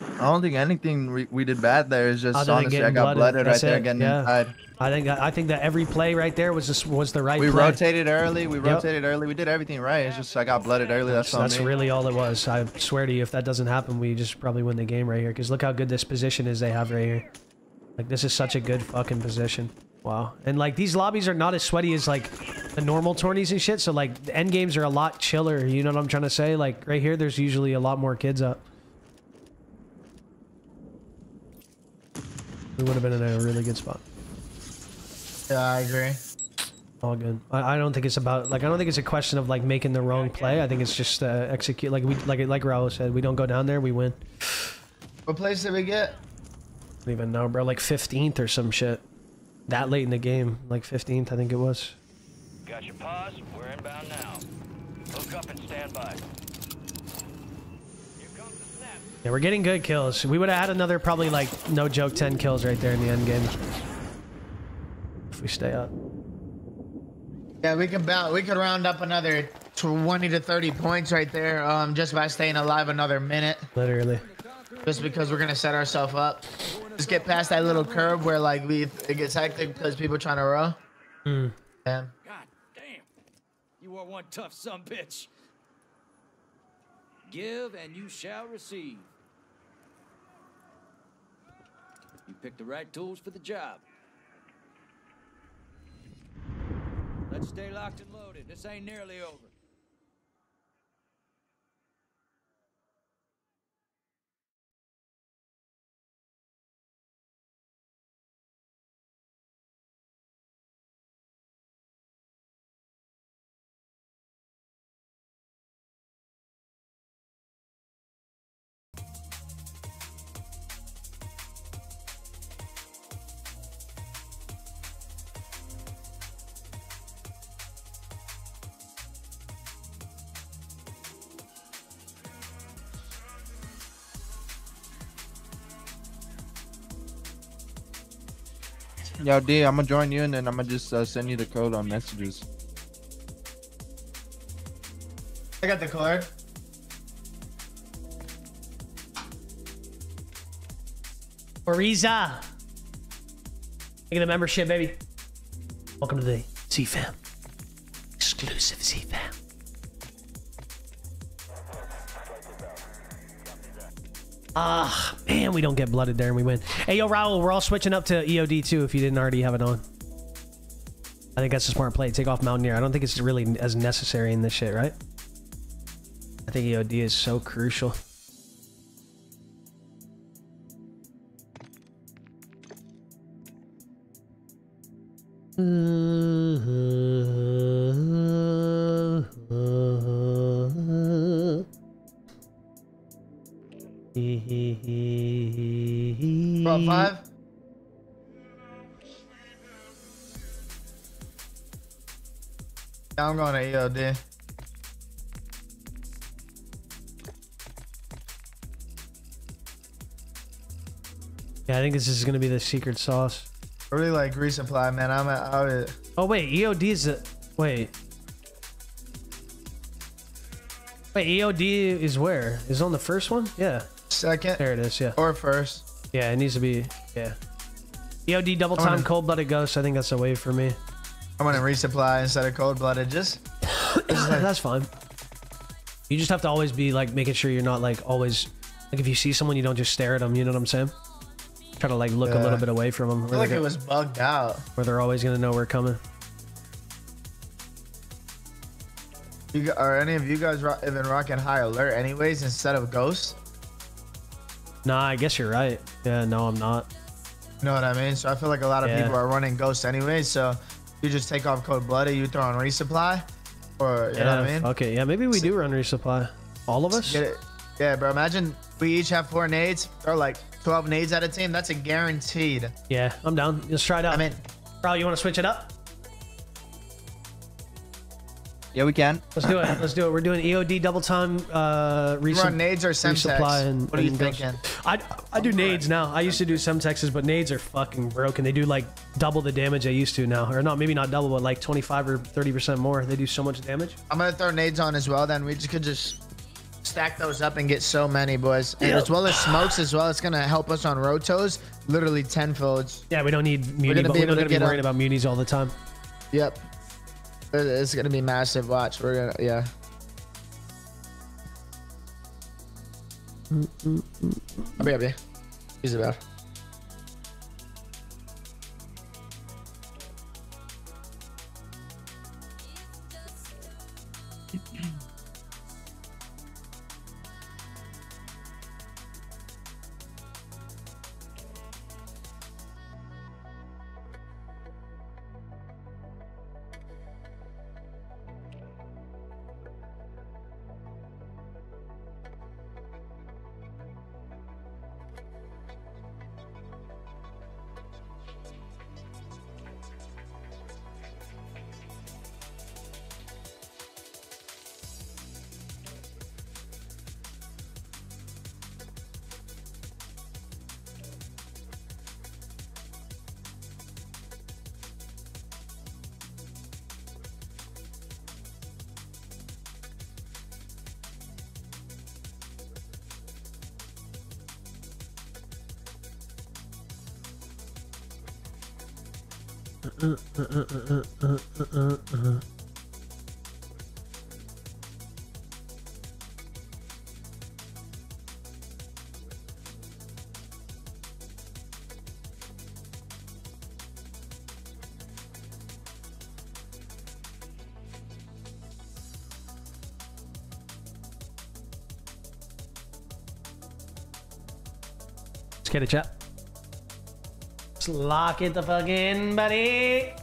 I don't think anything we, we did bad there. Is just Other honestly, I got blooded, blooded right that's there getting yeah. inside. I think I think that every play right there was just was the right. We play. rotated early. We Yep. rotated early. We did everything right. It's just I got blooded early. That's on That's me. really all it was. I swear to you, if that doesn't happen, we just probably win the game right here. Because look how good this position is they have right here. Like this is such a good fucking position. Wow. And like these lobbies are not as sweaty as like the normal tourneys and shit. So like the end games are a lot chiller. You know what I'm trying to say? Like right here, there's usually a lot more kids up. We would have been in a really good spot. Yeah, I agree. All good. I, I don't think it's about like I don't think it's a question of like making the wrong play. I think it's just uh, execute like we like like Raul said. We don't go down there, we win. What place did we get? don't even know, bro. Like 15th or some shit. That late in the game, like 15th, I think it was. Got your pause. We're inbound now. Hook up and stand by. Yeah, we're getting good kills. We would have had another probably like no joke 10 kills right there in the end game. If we stay up. Yeah, we could bounce, we could round up another 20 to 30 points right there, um, just by staying alive another minute. Literally. Just because we're gonna set ourselves up. Just get past that little curve where like we it gets hectic because people trying to row. Hmm. Yeah. You are one tough son bitch. Give and you shall receive. You picked the right tools for the job. Let's stay locked and loaded. This ain't nearly over. Yo, D, I'm gonna join you and then I'm gonna just uh, send you the code on messages. I got the card. Oriza. Taking the membership, baby. Welcome to the Z fam. Exclusive Z fam. Ah, man, we don't get blooded there and we win. Hey, yo, Raul, we're all switching up to EOD too if you didn't already have it on. I think that's a smart play. Take off Mountaineer. I don't think it's really as necessary in this shit, right? I think EOD is so crucial. Drop five. Yeah, I'm going to E EOD. Yeah, I think this is gonna be the secret sauce. I really like resupply, man. I'm at, I would, Oh wait, EOD is a wait. Wait, EOD is where? Is on the first one? Yeah. Second. There it is. Yeah. Or first. Yeah, it needs to be. Yeah. EOD double time cold blooded ghost. I think that's the way for me. I'm gonna resupply instead of cold blooded. Just that's fine. You just have to always be like making sure you're not like always like if you see someone you don't just stare at them. You know what I'm saying? Try to like look a little bit away from them. I feel like it was bugged out. where they're always gonna know we're coming. You are any of you guys ro- even rocking high alert anyways instead of ghost? Nah, I guess you're right. Yeah, no, I'm not. You know what I mean? So I feel like a lot of Yeah. people are running ghost anyways. So you just take off cold blooded, you throw on resupply, or you yeah, know what I mean? Okay, yeah, maybe we do run resupply. All of us? Yeah, bro. Imagine we each have four nades. Throw like 12 nades at a team. That's a guaranteed. Yeah, I'm down. Let's try it out. I mean, Bro, you want to switch it up? Yeah, we can. Let's do it. Let's do it. We're doing EOD double time. Uh, You resup- run nades or resupply Semtex? and- What are you and ghost. thinking? I I do nades now. I used to do Semtexes, but nades are fucking broken. They do like double the damage they used to now, or not maybe not double, but like 25 or 30 percent more. They do so much damage. I'm gonna throw nades on as well. Then we just could just stack those up and get so many boys, and Yeah. as well as smokes as well. It's gonna help us on rotos, literally tenfolds. Yeah, we don't need We're gonna be we're not to gonna be get worried a- about munis all the time. Yep. It's gonna be massive. Watch. We're gonna yeah. Mm, mm, mm, I'll be up here. He's about. Get it, chat. Let's lock it the fuck in, buddy.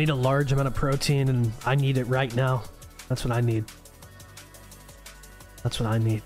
I need a large amount of protein and I need it right now. That's what I need. That's what I need.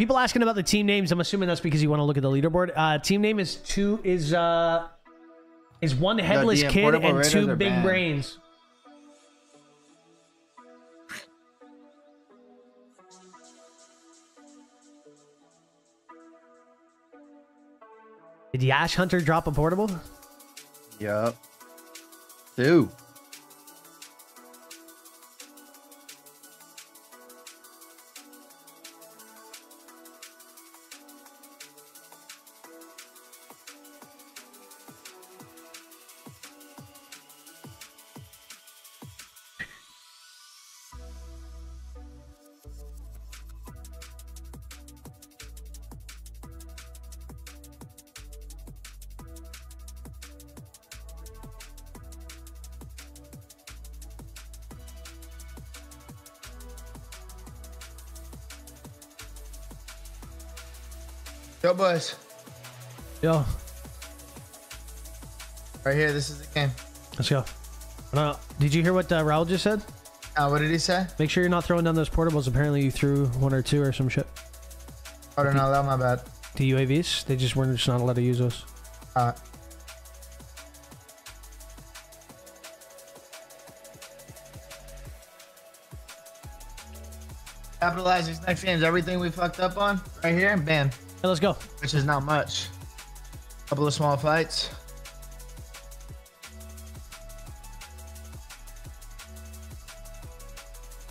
People asking about the team names. I'm assuming that's because you want to look at the leaderboard. Uh, team name is two is uh is one headless kid and two big banned. brains. Did Yash Hunter drop a portable? Yup. Two. Boys. Yo, Right here. This is the game. let's go. No, did you hear what uh, Raul just said? Uh, what did he say? Make sure you're not throwing down those portables. Apparently, you threw one or two or some shit. Oh, no, no, that my bad. The UAVs, they just weren't just not allowed to use those. Uh, capitalize these next games. Everything we fucked up on right here, bam. Hey, let's go. Which is not much. A couple of small fights.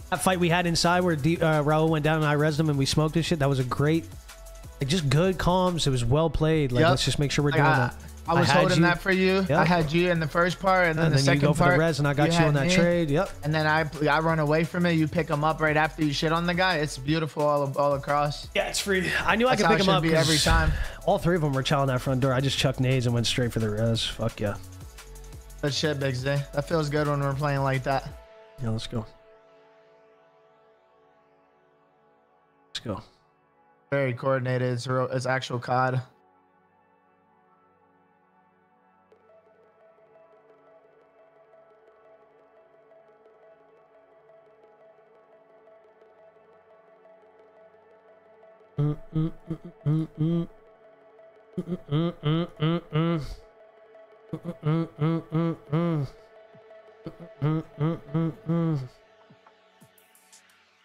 That fight we had inside where D, uh, Raul went down and I rezzed him and we smoked his shit. That was a great, like just good comms. It was well played. Like Yep. let's just make sure we're Like, doing I, that. I was had holding you. that for you. Yeah. I had you in the first part, and then And the then you second go for the part. res, and I got you on that me, trade. Yep. And then I I run away from it. You pick him up right after you shit on the guy. It's beautiful all all across. Yeah, it's free. I knew That's I could pick him up every time. All three of them were chowing that front door. I just chucked nades and went straight for the res. Fuck yeah. But shit, Big Z. That feels good when we're playing like that. Yeah, let's go. Let's go. Very coordinated. It's real. It's actual COD.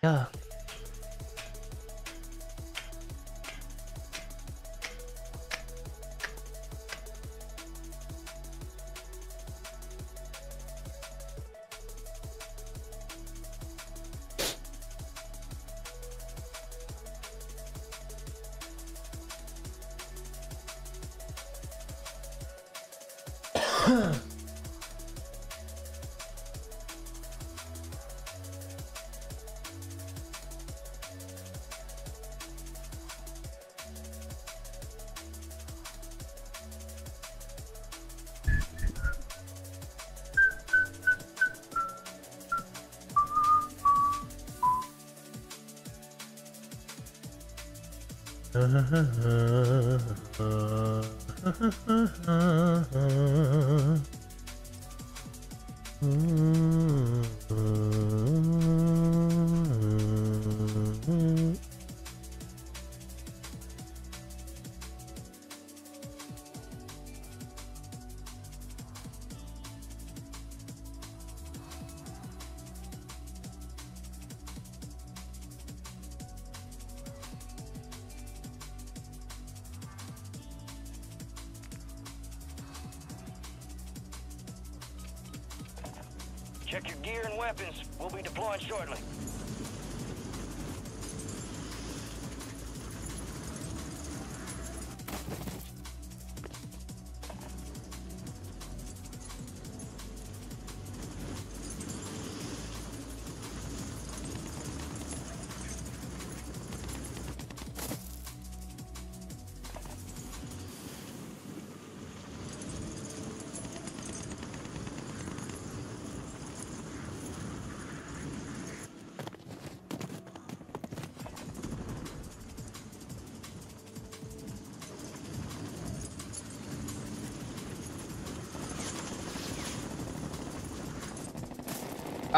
Yeah. uh-huh.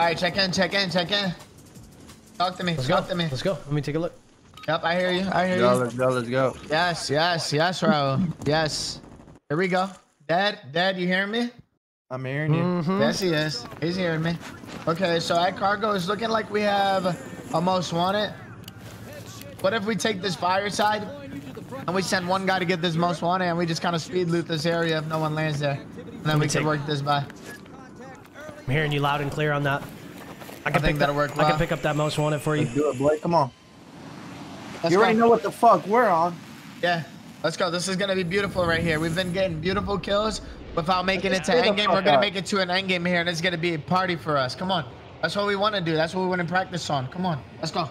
All right, check in, check in, check in. Talk to me. Let's talk go. to me. Let's go. Let me take a look. Yep, I hear you. I hear Go, you. let's go, let's go. Yes, yes, yes, Raul. Yes. Here we go. Dad, Dad, you hearing me? I'm hearing you. Mm-hmm. Yes, he is. He's hearing me. Okay, so at cargo, it's looking like we have a most wanted. What if we take this fireside and we send one guy to get this most wanted and we just kind of speed loot this area if no one lands there? And then me we can work this by. I'm hearing you loud and clear on that. I can think pick that'll that. work I can pick up that most wanted for you. Let's do it, boy. Come on. Let's you already know what the fuck we're on. Yeah, let's go. This is gonna be beautiful right here. We've been getting beautiful kills without making it to Get the endgame. fuck We're gonna make it to an endgame here, and it's gonna be a party for us. Come on. That's what we want to do. That's what we want to practice on. Come on. Let's go. So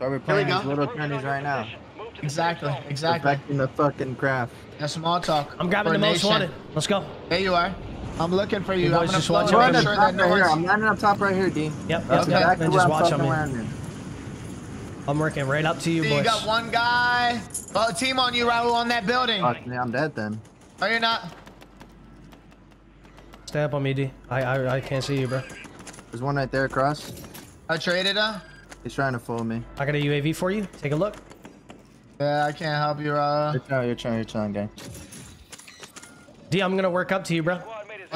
we're Here we playing go. these little trendies right now. Exactly. Exactly. Perfecting the fucking craft. That's small talk. I'm grabbing the most wanted. Let's go. There you are. I'm looking for you. You I'm boys just float watch to out. make We're sure on that no right here. I'm landing up top right here, D. Yep. That's yep, exactly And just watch on me. landing. I'm working right up to you, You boys. You got one guy. Oh, team on you, Raul, on that building. Fuck me, I'm dead then. Oh, you're not. Stay up on me, D. I, I, I can't see you, bro. There's one right there across. I traded her. He's trying to fool me. I got a UAV for you. Take a look. Yeah, I can't help you, Raul. You're trying, you're trying, you're trying, gang. D, I'm gonna work up to you, bro.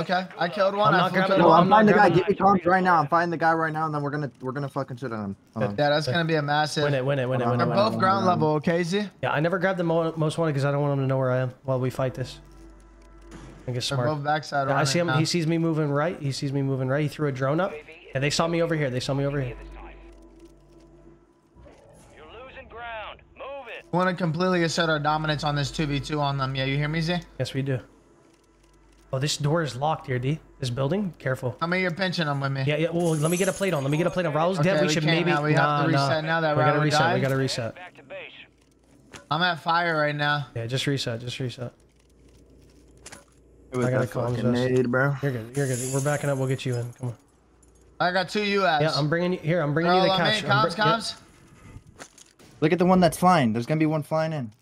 Okay, I killed one. I'm not grabbing no, No, one. I'm finding the guy. grabbing- Get me comms right now. I'm finding the guy right now, and then we're gonna we're gonna fucking shit on him. Hold. Yeah, that's gonna be a massive. Win it, win it, win it, win it. We're both ground level, okay, Z? Yeah, I never grabbed the mo most wanted because I don't want him to know where I am while we fight this. I think it's They're both backside Yeah, I see him. now. He sees me moving right. He sees me moving right. He threw a drone up. And they saw me over here. They saw me over here. You're losing ground. Move it. We want to completely assert our dominance on this 2v2 on them. Yeah, you hear me, Z? Yes, we do. Oh, this door is locked here, D. This building. Careful. How many you're pinching them with me? Yeah, yeah. Well, let me get a plate on. Let me get a plate on. Raul's Okay, dead. We, we should maybe. now. We have nah, to reset nah. now that we gotta Raul reset. We gotta reset. I'm at fire right now. Yeah, just reset. Just reset. It was I gotta call him, fucking nade, bro. You're good. You're good. We're backing up. We'll get you in. Come on. I got two UAVs. Yeah, I'm bringing you here. I'm bringing you the on me. cash. I'm Comms, br- yep. comms. Look at the one that's flying. There's gonna be one flying in.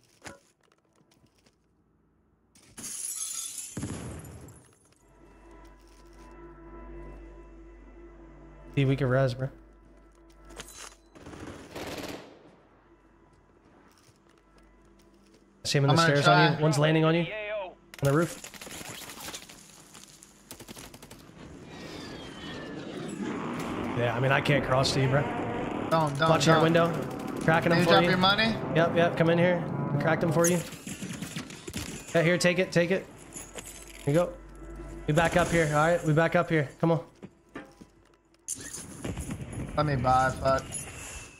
D, we can res, bro. See him in the stairs on you. One's landing on you. On the roof. Yeah, I mean, I can't cross to you, bro. Don't, don't, Watch your window. Cracking them you for drop you. your money? Yep, yep. Come in here. Crack them for you. Yeah, here, take it, take it. Here you go. We back up here. All right, we back up here. Come on. Let me buy, fuck.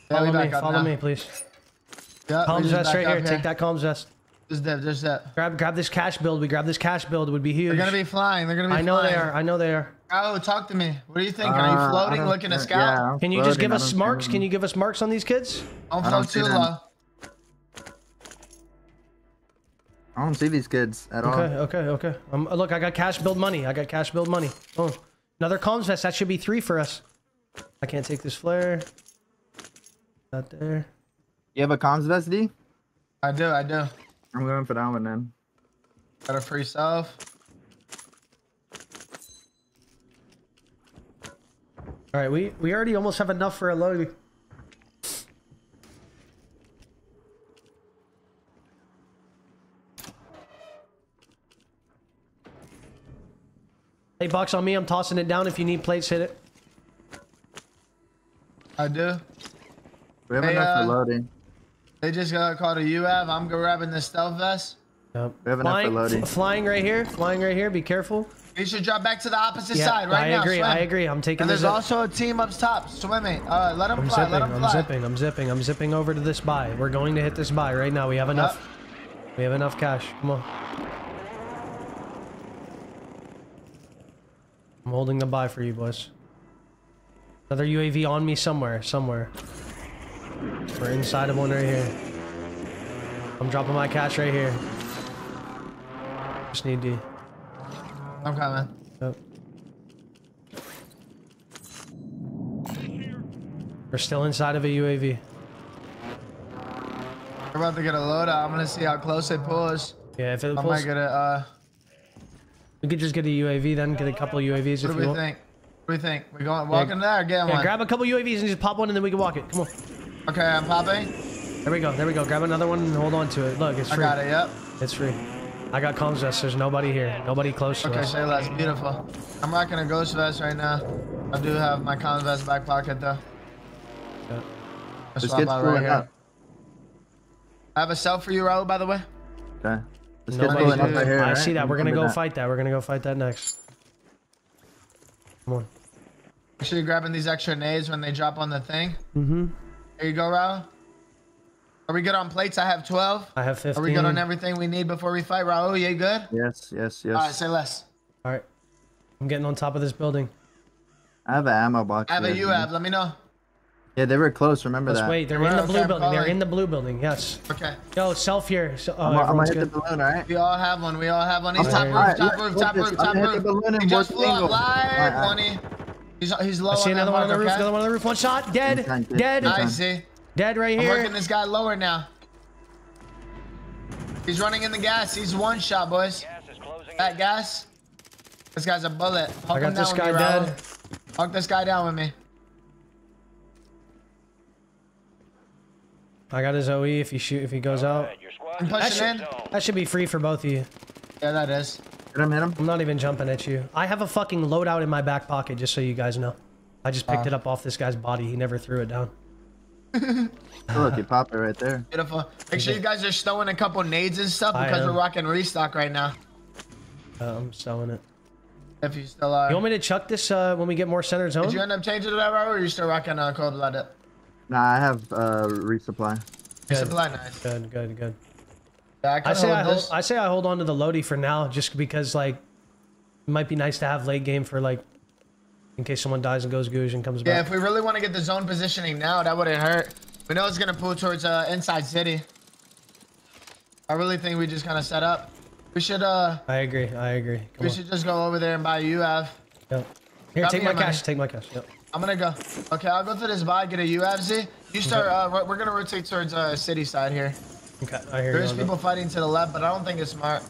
Yeah, Follow me. Follow now. me, please. Yeah, we vest right up here. Take that comms vest. Just that, just that. Grab, grab this cash build. We grab this cash build. It would be huge. They're gonna be flying. They're gonna be flying. I know flying. they are. I know they are. Oh, talk to me. What do you think? Uh, Are you floating, looking to think- scout? yeah, I'm Can you just give us marks? Can you give us marks on these kids? Don't I float don't see too them. low. I don't see these kids at all. Okay, okay, okay. Um, look, I got cash build money. I got cash build money. Oh, another comms vest. That should be three for us. I can't take this flare. Not there. You have a comms vest, D? I do, I do. I'm going for that one then. Got a free self. All right, we we already almost have enough for a load. Plate box on me. I'm tossing it down. If you need plates, hit it. I do. We have Hey, enough for loading. They just got called a UAV. I'm grabbing the stealth vest. Yep. We have enough for loading. flying right here. Flying right here. Be careful. You should drop back to the opposite Yeah, side right I now. I agree. swim. I agree. I'm taking And the there's zip. also a team up top swimming. Uh, let them I'm fly. zipping. Let them I'm fly. zipping. I'm zipping. I'm zipping over to this buy. We're going to hit this buy right now. We have enough. We have enough cash. Come on. I'm holding the buy for you, boys. Another UAV on me somewhere. Somewhere. We're inside of one right here. I'm dropping my cash right here. Just need D. I'm coming. Yep. We're still inside of a UAV. We're about to get a loadout. I'm gonna see how close it pulls. Yeah, if it pulls. I might get a. Uh, we could just get a UAV then, get a couple UAVs what if do you we want. think? What do we think? We going walking there or getting Yeah, one? grab a couple UAVs and just pop one and then we can walk it. Come on. Okay, I'm popping. There we go. There we go. Grab another one and hold on to it. Look, it's free. I got it. Yep. It's free. I got comms vest. There's nobody here. Nobody close to Okay, us. say less. Beautiful. I'm rocking a ghost vest right now. I do have my con vest back pocket though. Yeah. Let's This swap kid's out pulling here. up. I have a cell for you, Raul, by the way. Okay. This kid's Nobody- pulling up right here, I right? see that. We're gonna go that. fight that. We're gonna go fight that next. Come on. Make sure you're grabbing these extra nades when they drop on the thing. Mm-hmm. There you go, Raul. Are we good on plates? I have 12. I have 15. Are we good on everything we need before we fight, Raul? You good? Yes, yes, yes. All right, say less. All right. I'm getting on top of this building. I have an ammo box. I have a here, UAV. Let me know. Yeah, they were close. Remember Let's that. wait. They're Well, in the okay, blue building. They're in the blue building. Yes. Okay. Yo, self here. So, oh, I'm, gonna- I'm gonna everyone's hit the balloon, alright? We all have one. We all have one. He's Okay. top roof, Alright, top look- roof, top this. roof, I'm top gonna roof. He just flew up live, Alright, alright. 20. He's, he's low I see on another one on the roof. okay? Another one on the roof. One shot. Dead. Okay. Dead. I see. Dead right I'm here. working this guy lower now. He's running in the gas. He's one shot, boys. That gas. This guy's a bullet. Hawk I got him down this with guy me, Raul. dead. Hawk this guy down with me. I got his OE if he shoot if he goes out. I'm That pushing in. that should be free for both of you. Yeah, that is. Hit him, hit him. I'm not even jumping at you. I have a fucking loadout in my back pocket, just so you guys know. I just picked Wow. it up off this guy's body. He never threw it down. Oh, look, you popped it right there. Beautiful. Make sure you guys are stowing a couple nades and stuff I because am. we're rocking restock right now. Uh, I'm selling it. If you still are. You want me to chuck this uh, when we get more center zone? Did you end up changing to that, or are you still rocking uh, cold blooded? Nah, I have uh resupply. Supply nice. Good, good, good. I, I say I hold. I say I hold on to the Lodi for now, just because like it might be nice to have late game for like in case someone dies and goes googe and comes Yeah, back. Yeah, if we really want to get the zone positioning now, that wouldn't hurt. We know it's gonna pull towards uh, inside city. I really think we just kind of set up. We should uh, I agree. I agree. Come we on. should just go over there and buy UAV. Yep. Here, Got take my money. cash. Take my cash. Yep. I'm gonna go. Okay, I'll go through this buy, get a UAV. You start. Uh, we're- we're gonna rotate towards uh, city side here. Okay, I hear you. There's Aldo. people fighting to the left, but I don't think it's smart.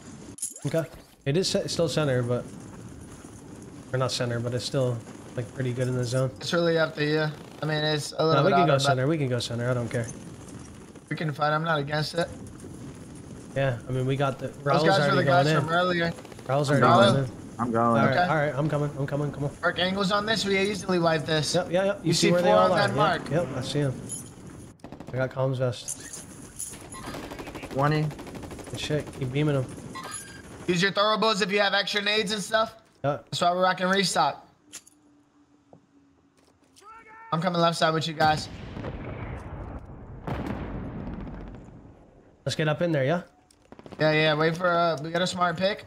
Okay. It is still center, but or not center, but it's still like pretty good in the zone. It's really up to you. I mean, it's a little No, we can go center. We can go center. I don't care. We can fight. I'm not against it. Yeah, I mean we got the. Those guys were already the going guys in. from earlier. Raul's I'm already going. going in. I'm going. All right, Okay. all right. I'm coming. I'm coming. Come on. Work angles on this. We easily wipe this. Yep, yeah, yep. You, You see, see where they all on are. that Yep, mark? Yep, I see them. I got comms vest. 20. Good shit. Keep beaming them. Use your throwables if you have extra nades and stuff. Yep. That's why we're rocking restock. I'm coming left side with you guys. Let's get up in there, yeah? Yeah, yeah. Wait for uh, we got a smart pick.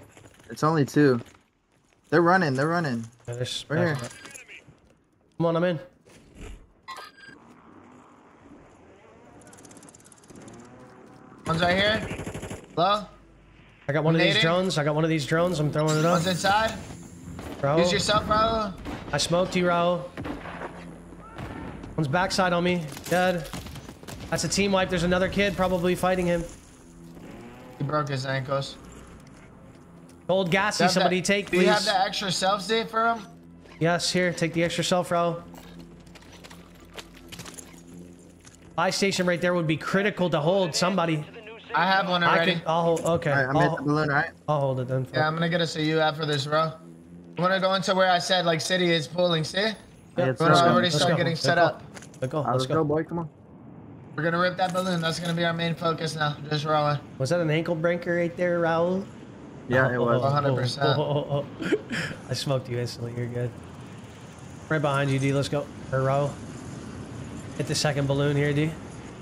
It's only two. They're running. They're running. Yeah, there's Right here. Come on, I'm in. One's right here. Hello. I got one of these drones. I got one of these drones. I'm throwing it up. One's inside. Bro. Use yourself, bro. I smoked you, Raul. One's backside on me. Dead. That's a team wipe. There's another kid probably fighting him. He broke his ankles. Old gassy. Somebody that- take, Do you have please. that extra self save for him? Yes, here. Take the extra self, Raul. Buy station right there would be critical to hold somebody. I have one I already. can. I'll hold. Okay. All right, I'm I'll, at the balloon, right? I'll hold it then. Yeah, I'm gonna get us a UAV for this, bro. You wanna go into where I said like city is pulling, see? Yeah, We're let's gonna go. already Let's start go. getting Let's set go. up. Let's go. Let's let's go. go, boy. Come on. We're gonna rip that balloon. That's gonna be our main focus now. Just rolling. Was that an ankle breaker right there, Raul? Yeah, it was. 100%. Oh, oh, oh, oh. oh, oh, oh. I smoked you instantly. You're good. Right behind you, D. Let's go. Or Raul. Hit the second balloon here, D.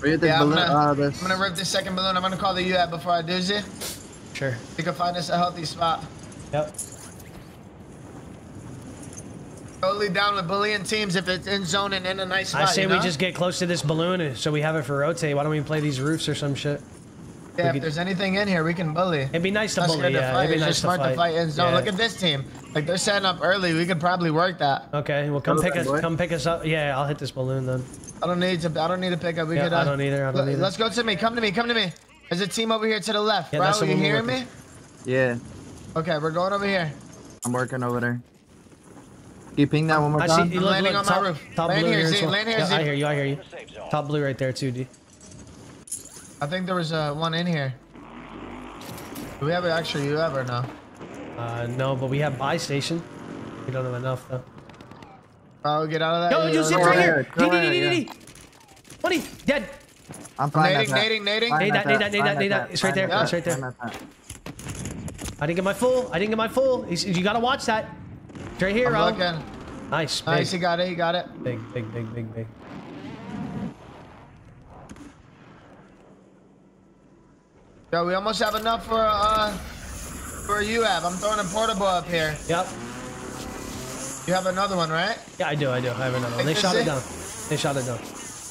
Hit the Yeah, I'm gonna, uh. I'm gonna rip this second balloon. I'm gonna call the UAV before I do it. Sure. You can find us a healthy spot. Yep. Totally down with bullying teams if it's in zone and in a nice spot. I say you we just get close to this balloon so we have it for rotate. Why don't we play these roofs or some shit? Yeah, if could- there's anything in here, we can bully. It'd be nice to Not bully, scared to fight. It'd be it's nice just to smart to fight. fight in zone. Yeah. Look at this team. Like they're setting up early. We could probably work that. Okay, well come pick us. boy. Come pick us up. Yeah, I'll hit this balloon then. I don't need to. I don't need to pick up. We Yeah, could. Uh, I don't either, I don't either. Let's go to me. Come to me. Come to me. There's a team over here to the left. Yeah, that's Bro, you we're hearing working. me? Yeah, Okay, we're going over here. I'm working over there. Can you ping that one more I time? see. I'm Look, landing look, on my roof. top Land blue here, here. as Z, land here, Yeah, Z. I hear you. I hear you. Top blue right there too, D. I think there was uh, one in here. Do we have an extra UAV or no? Uh, no, but we have buy station. We don't have enough though. Oh, get out of that. Yo, you zip yeah, right here. Go D D ahead, D D. D. Money dead. I'm fine. Nading, nading, nading. Need that, need that, need that, need that. It's right there. It's right there. I didn't get my full. I didn't get my full. You gotta watch that. It's right here, I'm Raul. looking. Nice. Nice, he got it. He got it. big, big, big, big, big. Yo, we almost have enough for uh for a UAV. I'm throwing a portable up here. Yep. You have another one, right? Yeah, I do. I do. I have another one. They shot it down. They shot it down.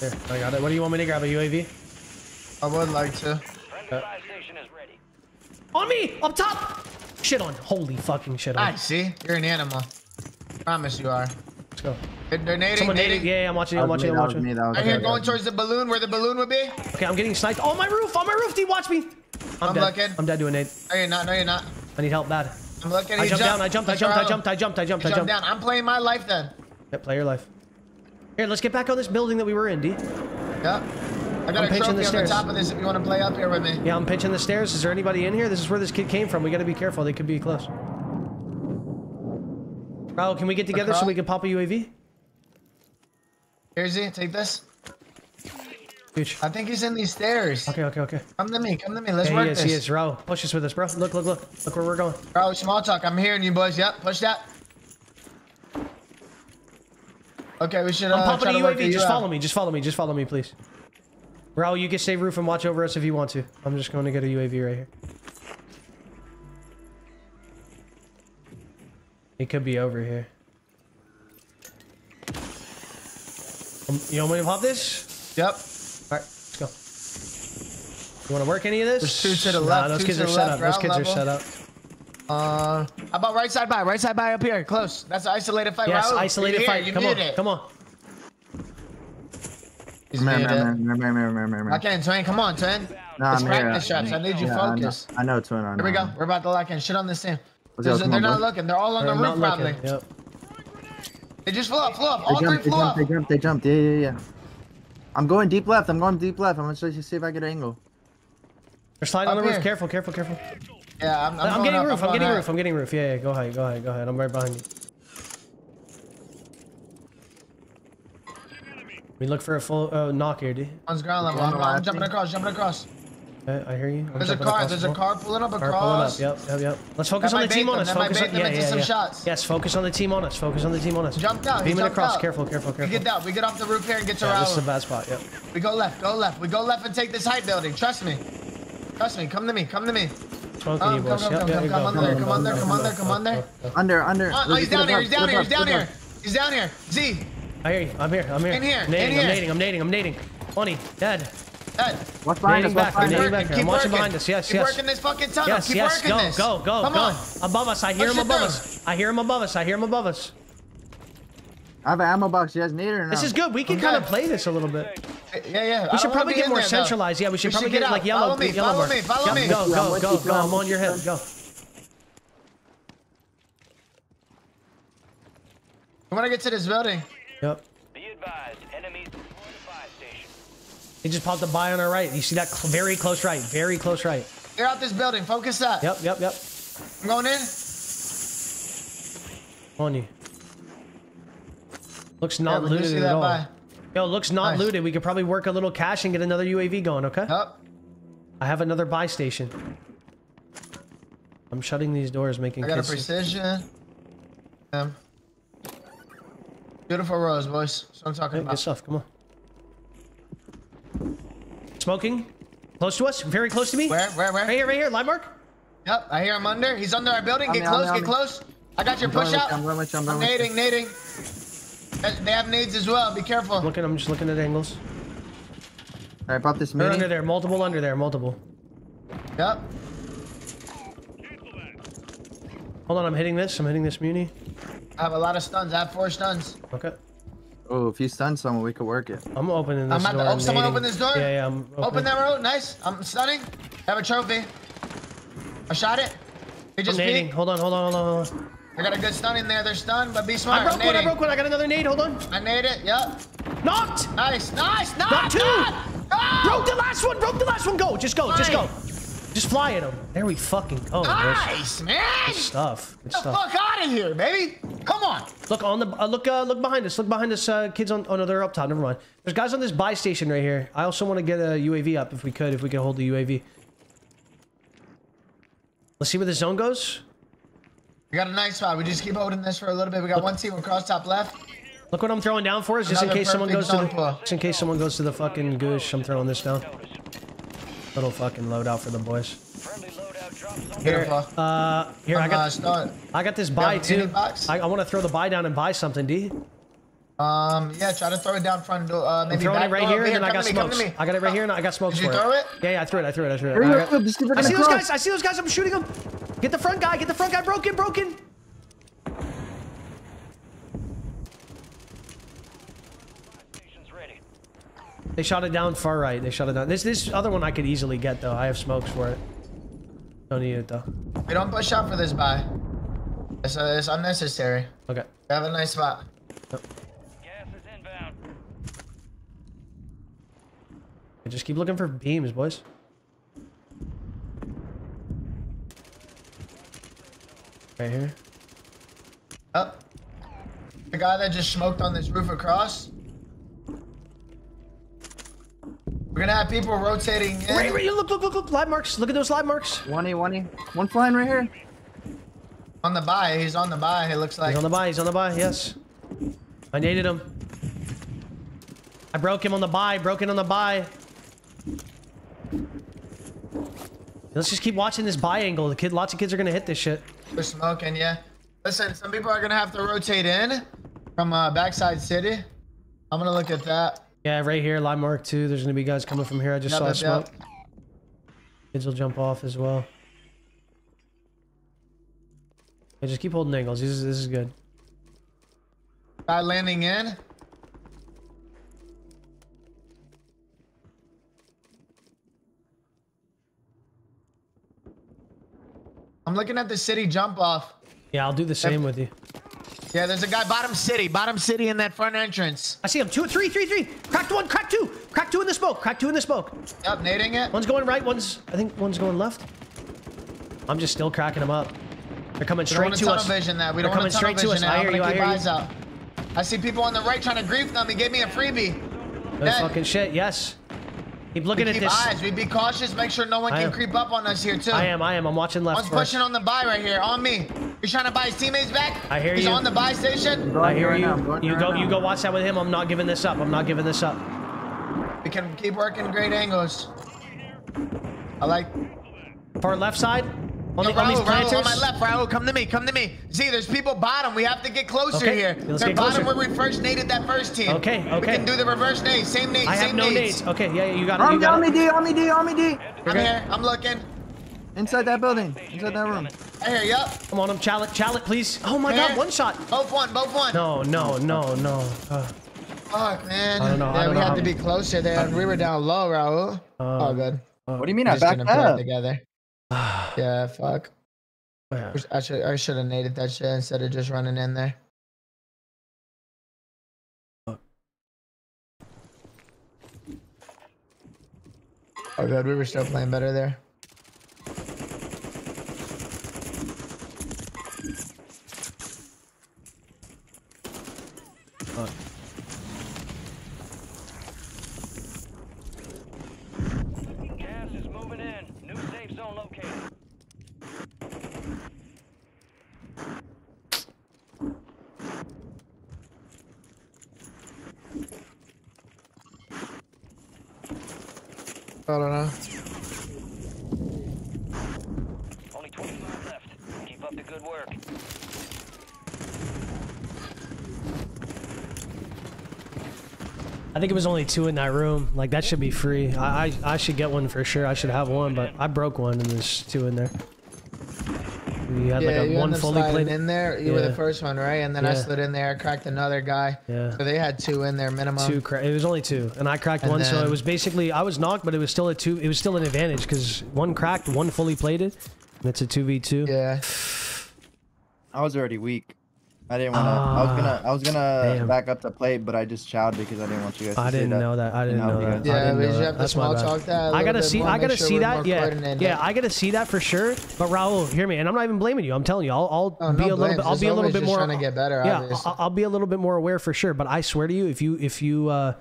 Here, I got it. What do you want me to grab? A UAV? I would like to. Buy station is ready. On me! Up top! Shit on. Holy fucking shit on. I see. You're an animal. Promise you are. Let's go. They're, they're nading, Someone nading. nading. Yeah, yeah, I'm watching. I'm That was watching. me, I'm watching. me, that was Right here, going towards the balloon, where the balloon would be. Okay, I'm getting sniped. On my roof. On my roof. D, watch me. I'm, I'm dead. looking. I'm dead doing nade. No, you're not. No, you're not. I need help bad. I'm looking. I he jumped down. I jumped. jumped. I jumped. I jumped. I jumped. I jumped. I jumped jumped. down. I'm playing my life then. Yeah, play your life. Here, let's get back on this building that we were in, D. Yeah. I got I'm a trophy the on stairs. the top of this if you want to play up here with me. Yeah, I'm pinching the stairs. Is there anybody in here? This is where this kid came from. We gotta be careful. They could be close. Raul, can we get together so we can pop a UAV? Here's he. Take this. Huge. I think he's in these stairs. Okay, okay, okay. Come to me. Come to me. Let's Yeah, work he is, this. he is. Raul, push us with us, bro. Look, look, look. Look where we're going. Bro, small talk. I'm hearing you, boys. Yep. Push that. Okay, we should. Uh, I'm popping a UAV. Just out. follow me. Just follow me. Just follow me, please. Raul, you can stay roof and watch over us if you want to. I'm just going to get a UAV right here. It could be over here. Um, you want me to pop this? Yep. All right, let's go. You want to work any of this? There's two to the Nah, those two kids to are the set up. Those ground kids are level. set up. Uh, how about right side by? Right side by up here, close. That's an isolated fight. Yes, Raul, isolated you're fight. Here. You Come on, muted it. come on. He's Come here, muted. man, man, man, man, man, man, man. Lock in, Twin. Come on, Twin. Nah, It's I'm here. shots. I need you Yeah, I know- focused. I know, twin. I know. Here we go. We're about to lock in. Shit on this team. Let's go, they're on, not boy. looking. They're all on They're the roof, probably. Yep. They just flew up, flew up. They All three jumped, they flew jumped, up. they jumped, they jumped. Yeah, yeah, yeah. I'm going deep left. I'm going deep left. I'm gonna try to see if I get an angle. They're sliding on the roof. here. Careful, careful, careful. Yeah, I'm, I'm, I'm, getting up, roof. I'm, going getting up. roof. I'm getting roof. Yeah, yeah. Go ahead. Go ahead. Go ahead. I'm right behind you. We look for a full uh, knock here, D. One's ground level. I'm, I'm jumping across, jumping across. Okay, I hear you. I'm There's a car. across There's a car pulling up Car pulling up. Yep, yep, yep. Let's focus That on the team bait on us. that Focus on yeah, yeah, some yeah. shots. Yes, focus on the team on us. Focus on the team on us. Jumped out. He Beaming across. out. Careful, careful, We get down. We get off the roof here and get to Yeah, this is a bad spot. Yep. We go left. Go left. We go left and take this height building. Trust me. Trust me. Come to me. Come to me. Smoking you come, boys. come, Yep, come, yep, come, you come go, under go, there. go, Come under. go, Come go, under. go, Come go, under. go, go. Under, under. Oh, he's Get down here. above, He's down get here. above, He's down get here. above. He's down here. Z. I hear you. I'm here. I'm here. In here, I'm nading. in here. I'm nading. I'm nading. I'm nading. 20. Dead. Ed. Watch behind us. Nading Watch back. I'm behind nading us. back here. Keep I'm watching working. behind us. Yes, Keep yes. working this fucking tunnel. Yes, Keep yes. working Go, this. go, go, Come go. on. Above us. I hear Push him it above through. us. I hear him above us. I hear him above us. I have an ammo box. You guys need it or not? This is good. We can Okay. kind of play this a little bit. Yeah, yeah. We should probably get more there, though. centralized. Yeah, we should We probably should get get like out. yellow. Follow me, yellow follow bar. me, follow Yep, me. Go, go, go, go. I'm I'm on your head. Go. We want to get to this building. Yep. Be advised, enemies fortified station. He just popped a buy on our right. You see that cl- very close right. Very close right. Clear out this building. Focus that. Yep, yep, yep. I'm going in. On you. Looks not we do looted at that all. buy. Yo, looks not Nice. looted. We could probably work a little cash and get another UAV going, okay? Yep. I have another buy station. I'm shutting these doors, making I got a precision. Um, beautiful rose, boys. That's what I'm talking Hey, good stuff. Come on. Smoking. Close to us. Very close to me. Where, where, where? Right here, right here. Line mark. Yep, I hear him under. He's under our building. On Get me, on close, me, on get me. close. I got your push with out. I'm going with you, I'm I'm going with you. nading, nading. They- They have nades as well. Be careful. Looking. I'm just looking at angles. All right, pop this They're under there. Multiple under there. Multiple. Yep. Hold on. I'm hitting this. I'm hitting this muni. I have a lot of stuns. I have four stuns. Okay. Oh, if you stun someone, we could work it. I'm opening this I'm at door. the, oh, I'm someone open this door? Yeah, yeah. I'm Open opening. that road. Nice. I'm stunning. I have a trophy. I shot it. He I'm just nading. peeked. Hold on. Hold on. Hold on. Hold on. I got a good stun in there. They're stunned, but be smart. I broke one. I broke one. I got another nade. Hold on. I nade it. Yep. Knocked. Nice. Nice. Knock. Knocked two. knock. Broke the last one. Broke the last one. Go. Just go. Just go. Just fly at him. There we fucking go. Nice, man. Good stuff. Good Get the fuck out of here, baby. Come on. Look on the uh, look uh, look behind us. Look behind us. Uh, kids on. Oh no, they're up top. Never mind. There's guys on this buy station right here. I also want to get a UAV up if we could. If we could hold the UAV. Let's see where the zone goes. We got a nice spot. We just keep holding this for a little bit. We got one team across top left. Look what I'm throwing down for us, just in case someone goes to the, pull. just in case someone goes to the fucking goosh. I'm throwing this down. Little fucking loadout for the boys. Friendly loadout drop zone. Here, uh, here I I'm, uh, got start. I got this buy have too. I, I want to throw the buy down and buy something. D. Um, yeah, try to throw it down front door. Uh, I'm maybe throwing back it right door. here, and then I got to me, smokes. I got it right here, and I got smokes Did you for throw it? Yeah, yeah, I threw it. I threw it. I threw it. I, got- these I see those guys. I see those guys. I'm shooting them. Get the front guy. Get the front guy broken, broken. They shot it down far right. They shot it down. This this other one I could easily get though. I have smokes for it. Don't need it though. We don't push out for this buy. It's, uh, it's unnecessary. Okay. Have a nice spot. Gas is inbound. Just keep looking for beams, boys. Right here. Oh. The guy that just smoked on this roof across. We're gonna have people rotating in. Right, right, look, look, look, look, live marks. Look at those live marks. One E, one E. One flying right here. On the buy. He's on the buy. It looks like. He's on the buy. He's on the buy. Yes. I naded him. I broke him on the buy. broken on the buy. Let's just keep watching this buy angle. The kid, lots of kids are gonna hit this shit. We're smoking, yeah. Listen, some people are gonna have to rotate in from uh, backside city. I'm gonna look at that. Yeah, right here, live mark two. There's gonna be guys coming from here. I just Yep, saw a yep, smoke. yep. Kids will jump off as well. Yeah, just keep holding angles. This is, this is good. Guy landing in. I'm looking at the city jump off. Yeah, I'll do the same with you. Yeah, there's a guy bottom city, bottom city in that front entrance. I see him. Two, three, three, three. Cracked one, cracked two. Cracked two in the smoke. Cracked two in the smoke. Yep, nading it. One's going right, one's, I think one's going left. I'm just still cracking them up. They're coming We don't straight want to to tunnel us. vision that. We They're don't want coming to tunnel straight to us. vision that. I I'm hear you, I hear eyes you. out. I see people on the right trying to grief them. He gave me a freebie. Good Dead. fucking shit, yes. Keep looking we at keep this. eyes. We be cautious. Make sure no one I can am. creep up on us here too. I am, I am. I'm watching left One's first. pushing on the buy right here, on me. He's trying to buy his teammates back. I hear He's you. He's on the buy station. I hear you. You go, you go watch that with him. I'm not giving this up. I'm not giving this up. We can keep working great angles. I like. Far left side. On, Yo, the, on these Raul, Raul, on my left, Raul, come to me, come to me. See, there's people bottom. We have to get closer Okay, here. let's They're get bottom closer. where we first naded that first team. Okay, okay. We can do the reverse nade. Same nade, I same have no nades. nades. Okay, yeah, yeah, you got it. On You me, got on me. D, on me, D, on me, D. I'm here. I'm looking. Inside that building. Inside that room. I hear yup. Come on him, Chalet, Chalet, please. Oh my Here. god, one shot. Both one, both one. No, no, no, no. Uh, Fuck, man. I don't know, I Yeah, don't we know had to be closer there. we were down low, Raul. oh, good. What do you mean We're I just backed gonna put it up? together. yeah, fuck. Yeah. I should I should have naded that shit instead of just running in there. Oh, god, We were still playing better there. Gas is moving in. New safe zone located. I don't know. Only 25 left. Keep up the good work. I think it was only two in that room. Like that should be free. I, I I should get one for sure. I should have one, but I broke one and there's two in there. You had yeah, like a you one fully sliding played. in there. You were the first one, right? And then I slid in there, cracked another guy. Yeah. So they had two in there minimum. Two cra- it was only two, and I cracked And one, so it was basically I was knocked, but it was still a two. It was still an advantage because one cracked, one fully plated, and it's a two v two. Yeah. I was already weak. I didn't want to. I was gonna. I was gonna Damn. back up the plate, but I just chowed because I didn't want you guys. To I see didn't that. know that. I didn't And know you that. guys- I Yeah, didn't we know should that. have to That's my small talk that I little gotta bit see. more, I make gotta sure see that. Yeah, yeah. I gotta see that for sure. But Raul, hear me, and I'm not even blaming you. I'm telling you, I'll, I'll Oh, be no a little blames. bit. I'll be a little bit more. Trying to get better, Yeah. I'll, I'll be a little bit more aware for sure. But I swear to you, if you if you uh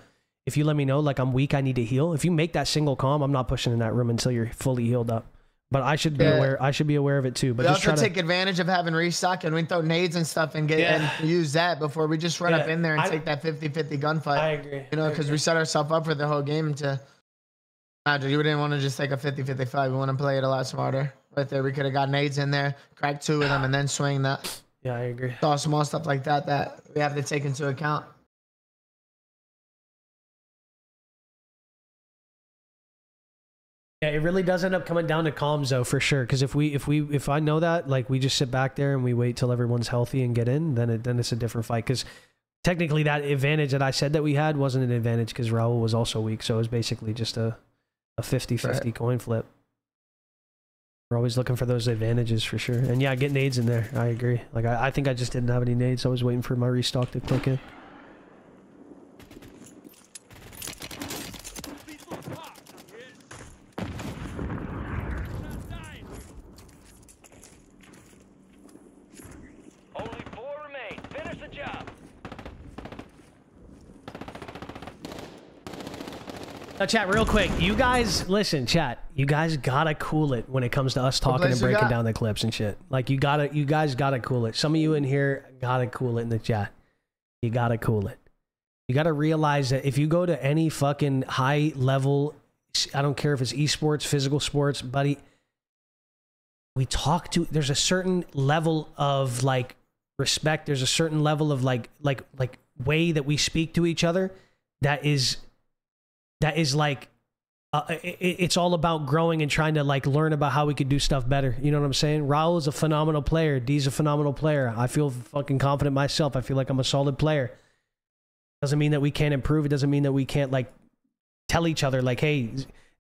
if you let me know like I'm weak, I need to heal. If you make that single calm, I'm not pushing in that room until you're fully healed up. But I should be Yeah. aware. I should be aware of it too. But we just also try to. take advantage of having restock and we throw nades and stuff and get Yeah. and use that before we just run up in there and I- take that 50-50 gunfight. I agree. You know, because we set ourselves up for the whole game to. Imagine you didn't want to just take a 50-55. We want to play it a lot smarter. Right there, we could have got nades in there, cracked two of them, and then swing that. Yeah, I agree. It's all small stuff like that that we have to take into account. Yeah, it really does end up coming down to comms though, for sure. Because if we, if we, if I know that, like we just sit back there and we wait till everyone's healthy and get in, then it, then it's a different fight. Because technically that advantage that I said that we had wasn't an advantage because Raul was also weak. So it was basically just a a 50-50 coin flip. We're always looking for those advantages for sure. And yeah, get nades in there. I agree. Like I, I think I just didn't have any nades. I was waiting for my restock to click in. Only four remain. Finish the job. Now, chat, real quick. You guys, listen, chat. You guys gotta cool it when it comes to us talking and breaking down the clips and shit. Like you gotta, you guys gotta cool it. Some of you in here gotta cool it in the chat. You gotta cool it. You gotta realize that if you go to any fucking high level, I don't care if it's esports, physical sports, buddy. We talk to. There's a certain level of like respect. There's a certain level of like, like, like way that we speak to each other. That is that is like uh, it, it's all about growing and trying to like learn about how we could do stuff better. You know what I'm saying? Raul is a phenomenal player. D's a phenomenal player. I feel fucking confident myself. I feel like I'm a solid player. Doesn't mean that we can't improve. It doesn't mean that we can't like tell each other like, hey,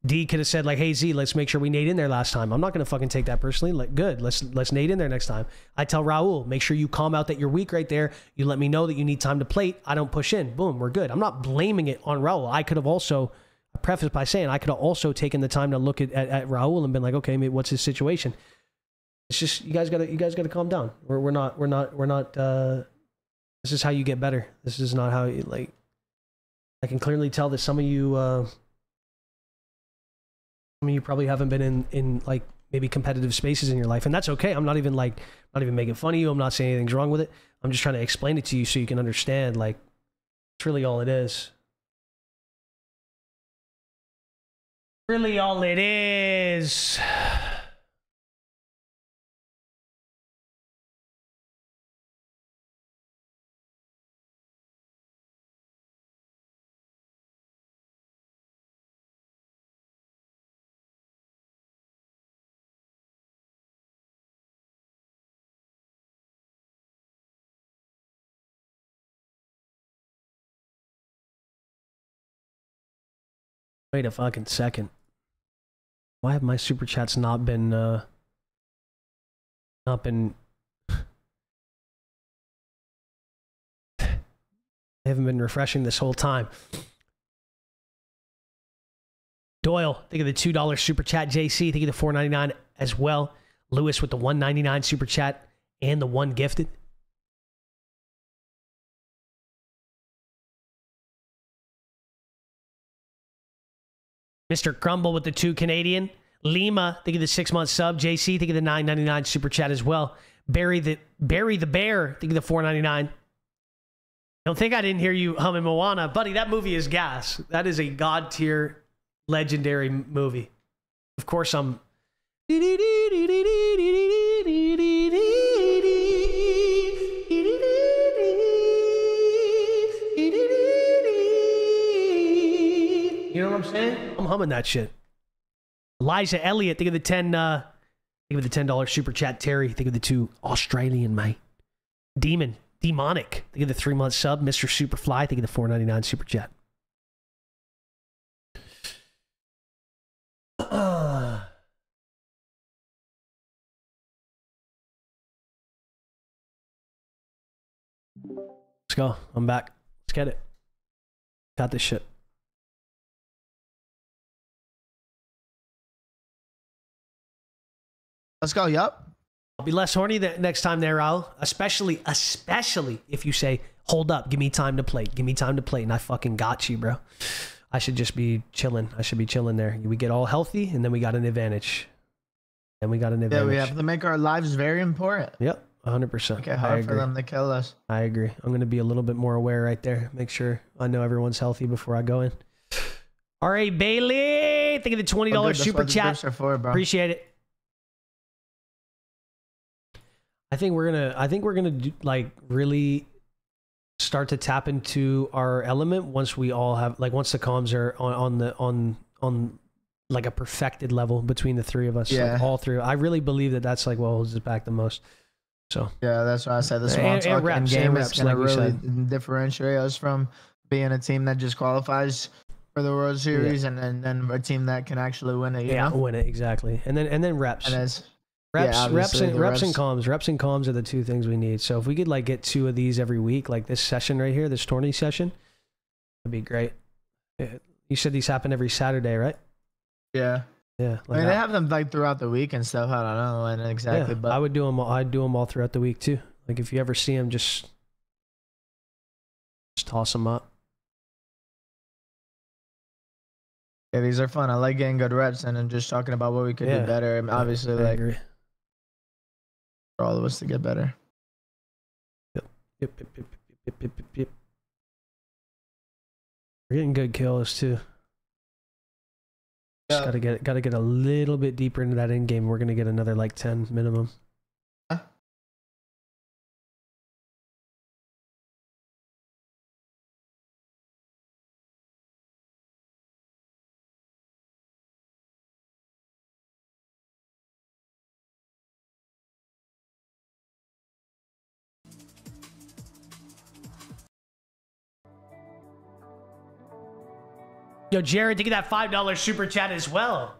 D could have said like, hey Z, let's make sure we nade in there last time. I'm not gonna fucking take that personally. Like, good, let's let's nade in there next time. I tell Raul, make sure you calm out that you're weak right there. You let me know that you need time to plate. I don't push in. Boom, we're good. I'm not blaming it on Raul. I could have also prefaced by saying I could have also taken the time to look at, at, at Raul and been like, okay, what's his situation? It's just you guys gotta you guys gotta calm down. We're we're not we're not we're not uh this is how you get better. This is not how you like I can clearly tell that some of you uh some of you probably haven't been in in like maybe competitive spaces in your life and that's okay. I'm not even like not even making fun of you. I'm not saying anything's wrong with it. I'm just trying to explain it to you so you can understand like it's really all it is. Really all it is wait a fucking second why have my super chats not been uh not been they haven't been refreshing this whole time Doyle, think of the two dollar super chat. JC, think of the four ninety nine as well. Lewis with the one ninety nine super chat and the one gifted. Mr. Crumble with the two Canadian. Lima, think of the six month sub. JC, think of the nine ninety nine super chat as well. Barry the Barry the Bear, think of the four ninety nine. Don't think I didn't hear you humming Moana, buddy. That movie is gas. That is a god tier, legendary movie. Of course, I'm. You know what I'm saying? Humming that shit. Elijah Elliott, think of the ten. Uh, think of the ten dollar super chat. Terry, think of the two Australian mate. Demon, demonic. Think of the three month sub. Mister Superfly, think of the four ninety nine super chat. Let's go. I'm back. Let's get it. Got this shit. Let's go. Yup. I'll be less horny the next time there, Raul. Especially, especially if you say, "Hold up, give me time to play. Give me time to play," and I fucking got you, bro. I should just be chilling. I should be chilling there. We get all healthy, and then we got an advantage. And we got an advantage. Yeah, we have to make our lives very important. Yep, 100%. Okay, I hard for them to kill us. I agree. I'm going to be a little bit more aware right there. Make sure I know everyone's healthy before I go in. All right, Bailey. Think of the $20 Oh, good, super chat. for, bro. Appreciate it. I think we're gonna. I think we're gonna do, like really start to tap into our element once we all have like once the comms are on, on the on on like a perfected level between the three of us. Yeah. Like all three. I really believe that that's like what holds us back the most. So Yeah, that's why I said this And- and reps, and game is reps, gonna like really differentiate us from being a team that just qualifies for the World Series and then, then a team that can actually win it. Yeah, know? win it exactly, and then and then reps. And as Reps, yeah, reps, and the reps and comms. Reps and comms are the two things we need. So if we could like get two of these every week, like this session right here, this tourney session, that'd be great. Yeah, You said these happen every Saturday, right? Yeah. Yeah. I like mean, they have them like throughout the week and stuff. I don't know, and exactly, yeah, but I would do them. All, I'd do them all throughout the week too. Like if you ever see them, just just toss them up. yeah, these are fun. I like getting good reps and then just talking about what we could Yeah. do better. And obviously, I like agree. For all of us to get better. Yep, yep, yep, yep, yep, yep, yep, yep. We're getting good kills too. Just Yeah. gotta get gotta get a little bit deeper into that end game. We're gonna get another like ten minimum. Yo, Jared, get that five dollar super chat as well.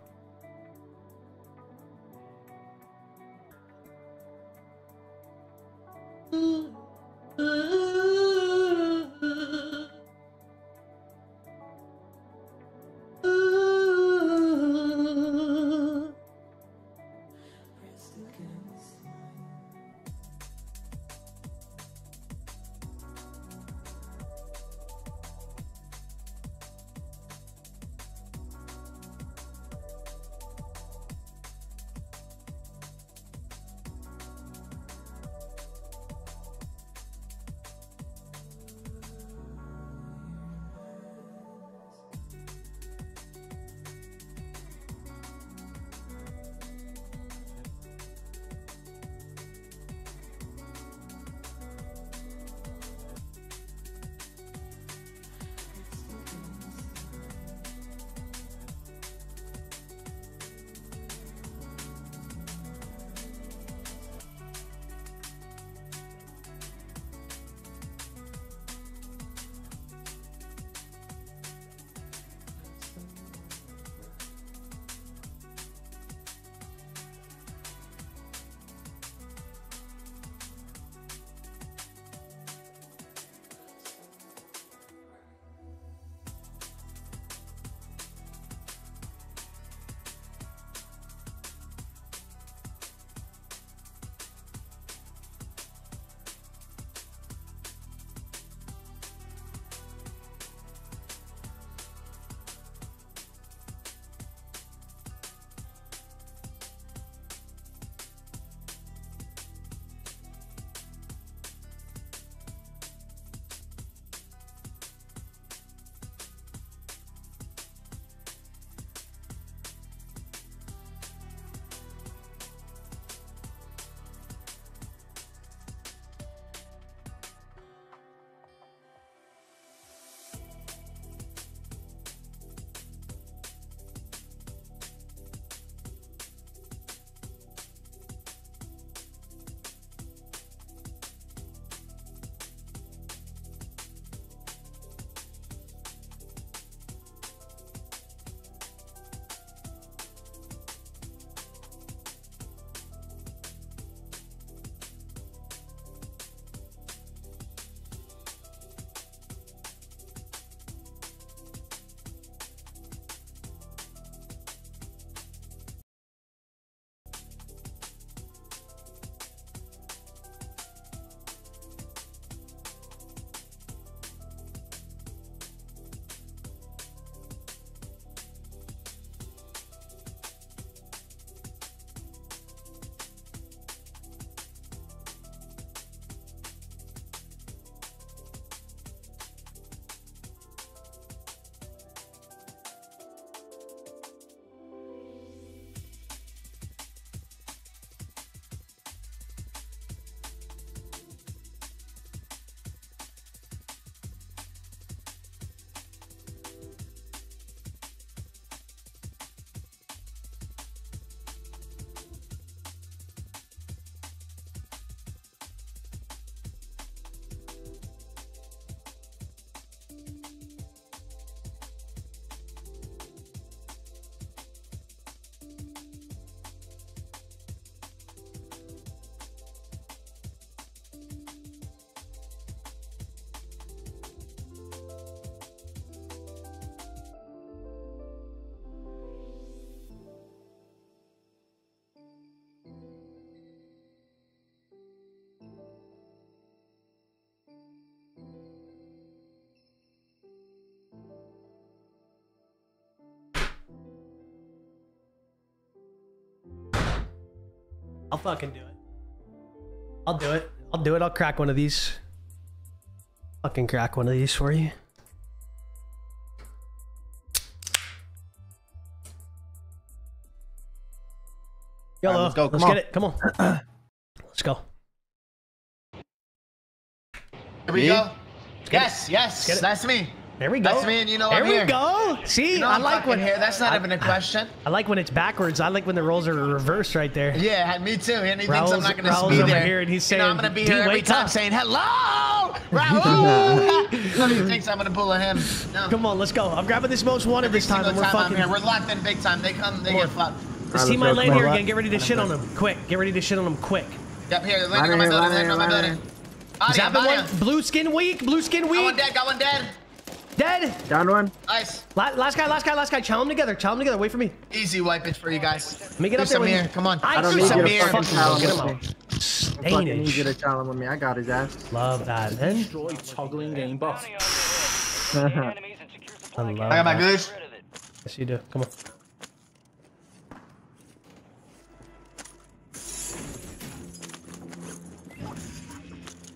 I'll fucking do it. I'll do it. I'll do it. I'll crack one of these. Fucking crack one of these for you. Yellow. let's go, Let's come get on. it. Come on. Let's go. Here we Me? go. Yes, yes, that's me. There we go. That's me, and you know there I'm we here. go. See, You know I I'm like when here. That's not I- even a question. I like when it's backwards. I like when the roles are reversed right there. Yeah, me too. And he thinks I'm not gonna Raul's be over there. here and he's you know, I'm saying, gonna be here every time up." saying hello, Raul. he thinks I'm gonna pull a him. No. Come on, let's go. I'm grabbing this most wanted this time, and Single we're time I'm fucking. here. We're locked in big time. They come, they Come get on. flopped. This team might land here again. Get ready to shit on them. Quick. Get ready to shit on them quick. Yep, here, landing on my building, landing on my building. Body him, Zapping body one. him. Blue skin weak. Blue skin weak. Got one weak. dead, got one dead. Dead. Down one. Nice. La- last guy. Last guy. Last guy. Chow them together. Chow them together. Wait for me. Easy wipage for you guys. Let me get Do up there some with here. you. Come on. I, don't do need some you to here. fucking Fucking challenge Get him me. out. Fucking need you Stainage. to challenge with me. I got his ass. Love that, man. Destroy toggling game buff. I love I got my that. goods. Yes, you do. Come on.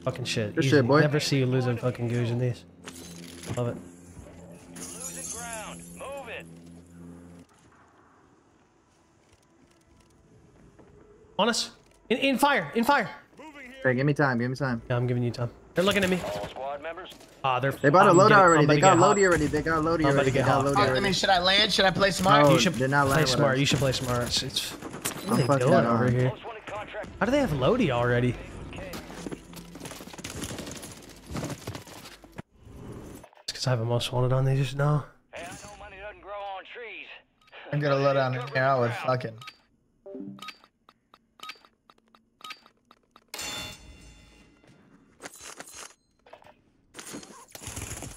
Fucking shit. Good Easy. shit, boy. Never see you losing fucking goose in these. Love it. Losing ground. Move it. On us. In, in fire. In fire. Hey, give me time. Give me time. Yeah, I'm giving you time. They're looking at me. All squad members. Ah, they're. They bought a I'm loadout getting- I'm already. They got get hot. loady already. They got loady I'm about already. to They get got hot. loady Oh, I mean, should I land? Should I play smart? No, You should not play smart. us. You should play smart. It's, it's, what I'm are they doing over here? Most wanted contract. How do they have Lodi already? It's because I have a most wanted on. They just know. Hey, I know money doesn't grow on trees. I'm gonna load on in here. I would fucking.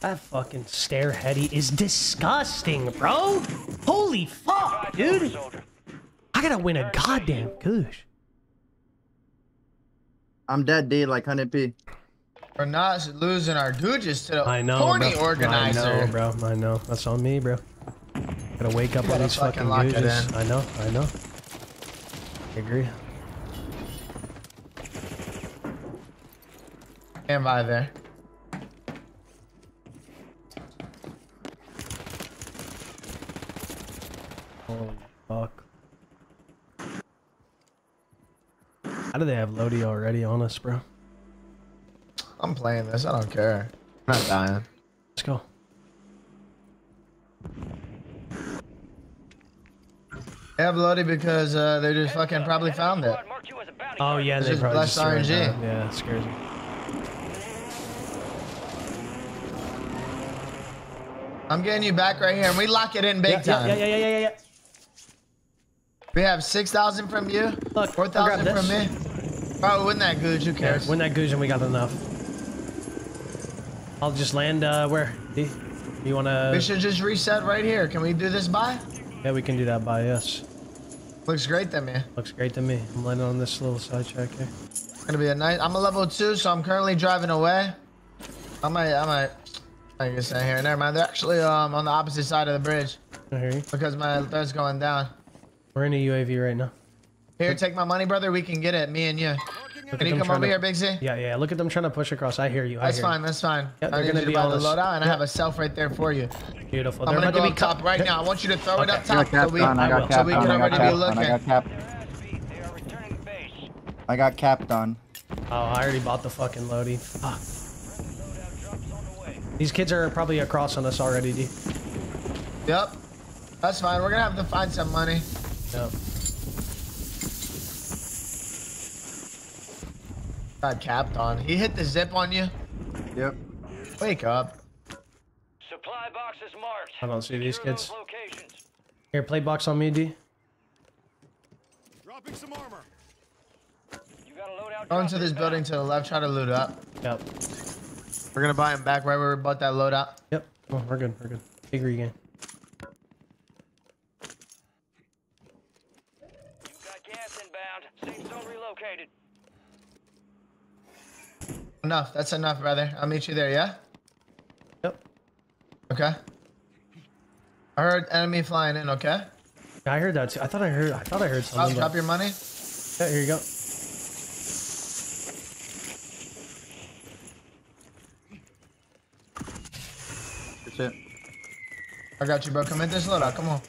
That fucking stare stairheady is disgusting, bro. Holy fuck, dude. I gotta win a goddamn goose. I'm dead, D, like 100p. We're not losing our googes to the I know, horny bro. organizer. I know, bro. I know. That's on me, bro. Gotta wake up You on these fucking fucking lock it gooses. in. I know. I know. I agree. Stand by there. Holy fuck. How do they have Lodi already on us, bro? I'm playing this. I don't care. I'm not dying. Let's go. They have Lodi because uh, they just fucking probably found it. Oh yeah, It's they just probably blessed just threw it RNG. down. Yeah, it scares me. I'm getting you back right here, and we lock it in big Yeah, time. yeah, yeah, yeah, yeah, yeah, yeah. We have six thousand from you, Look, four I'll grab thousand from me. Probably win that good. Who Yeah, cares? win that goose and we got enough. I'll just land uh where? D? You wanna we should just reset right here. Can we do this by? Yeah, we can do that by us. Looks great to me. Looks great to me. I'm landing on this little side track here. Gonna be a nice. I'm a level two, so I'm currently driving away. I might, I might. I can stay here. Never mind. They're actually um on the opposite side of the bridge I hear you. because my third's going down. We're in a UAV right now. Here, take my money, brother. We can get it. Me and you. Look Can you come over to- here, Big Z? Yeah, yeah. Look at them trying to push across. I hear you. I That's hear fine. That's fine. Yeah, I they're need gonna be buy on the us. loadout, and I have a self right there for you. you. Beautiful. I'm They're gonna about go to be up top right now. I want you to throw it up top so we, on, I got so capped we can I got already be capped I got looking. capped. I got capped on. Oh, I already bought the fucking Lodi. Fuck. Ah. These kids are probably across on us already, D. Yep. That's fine. We're gonna have to find some money. Yep. Got capped on. He hit the zip on you. Yep. Wake up. Supply box is marked. I don't see these kids. those. Here, play box on me, D. Dropping some armor. You got a loadout. Go into this building to the left. Try to loot up. Yep. We're gonna buy him back right where we bought that loadout. Yep. Oh, we're good. We're good. Big regain. Got gas inbound. Safe zone relocated. Enough. That's enough, brother. I'll meet you there. Yeah. Yep. Okay. I heard enemy flying in. Okay. Yeah, I heard that too. I thought I heard. I thought I heard something. I'll something. drop but- your money. Yeah, here you go. That's it. I got you, bro. Commit this loadout. Come on.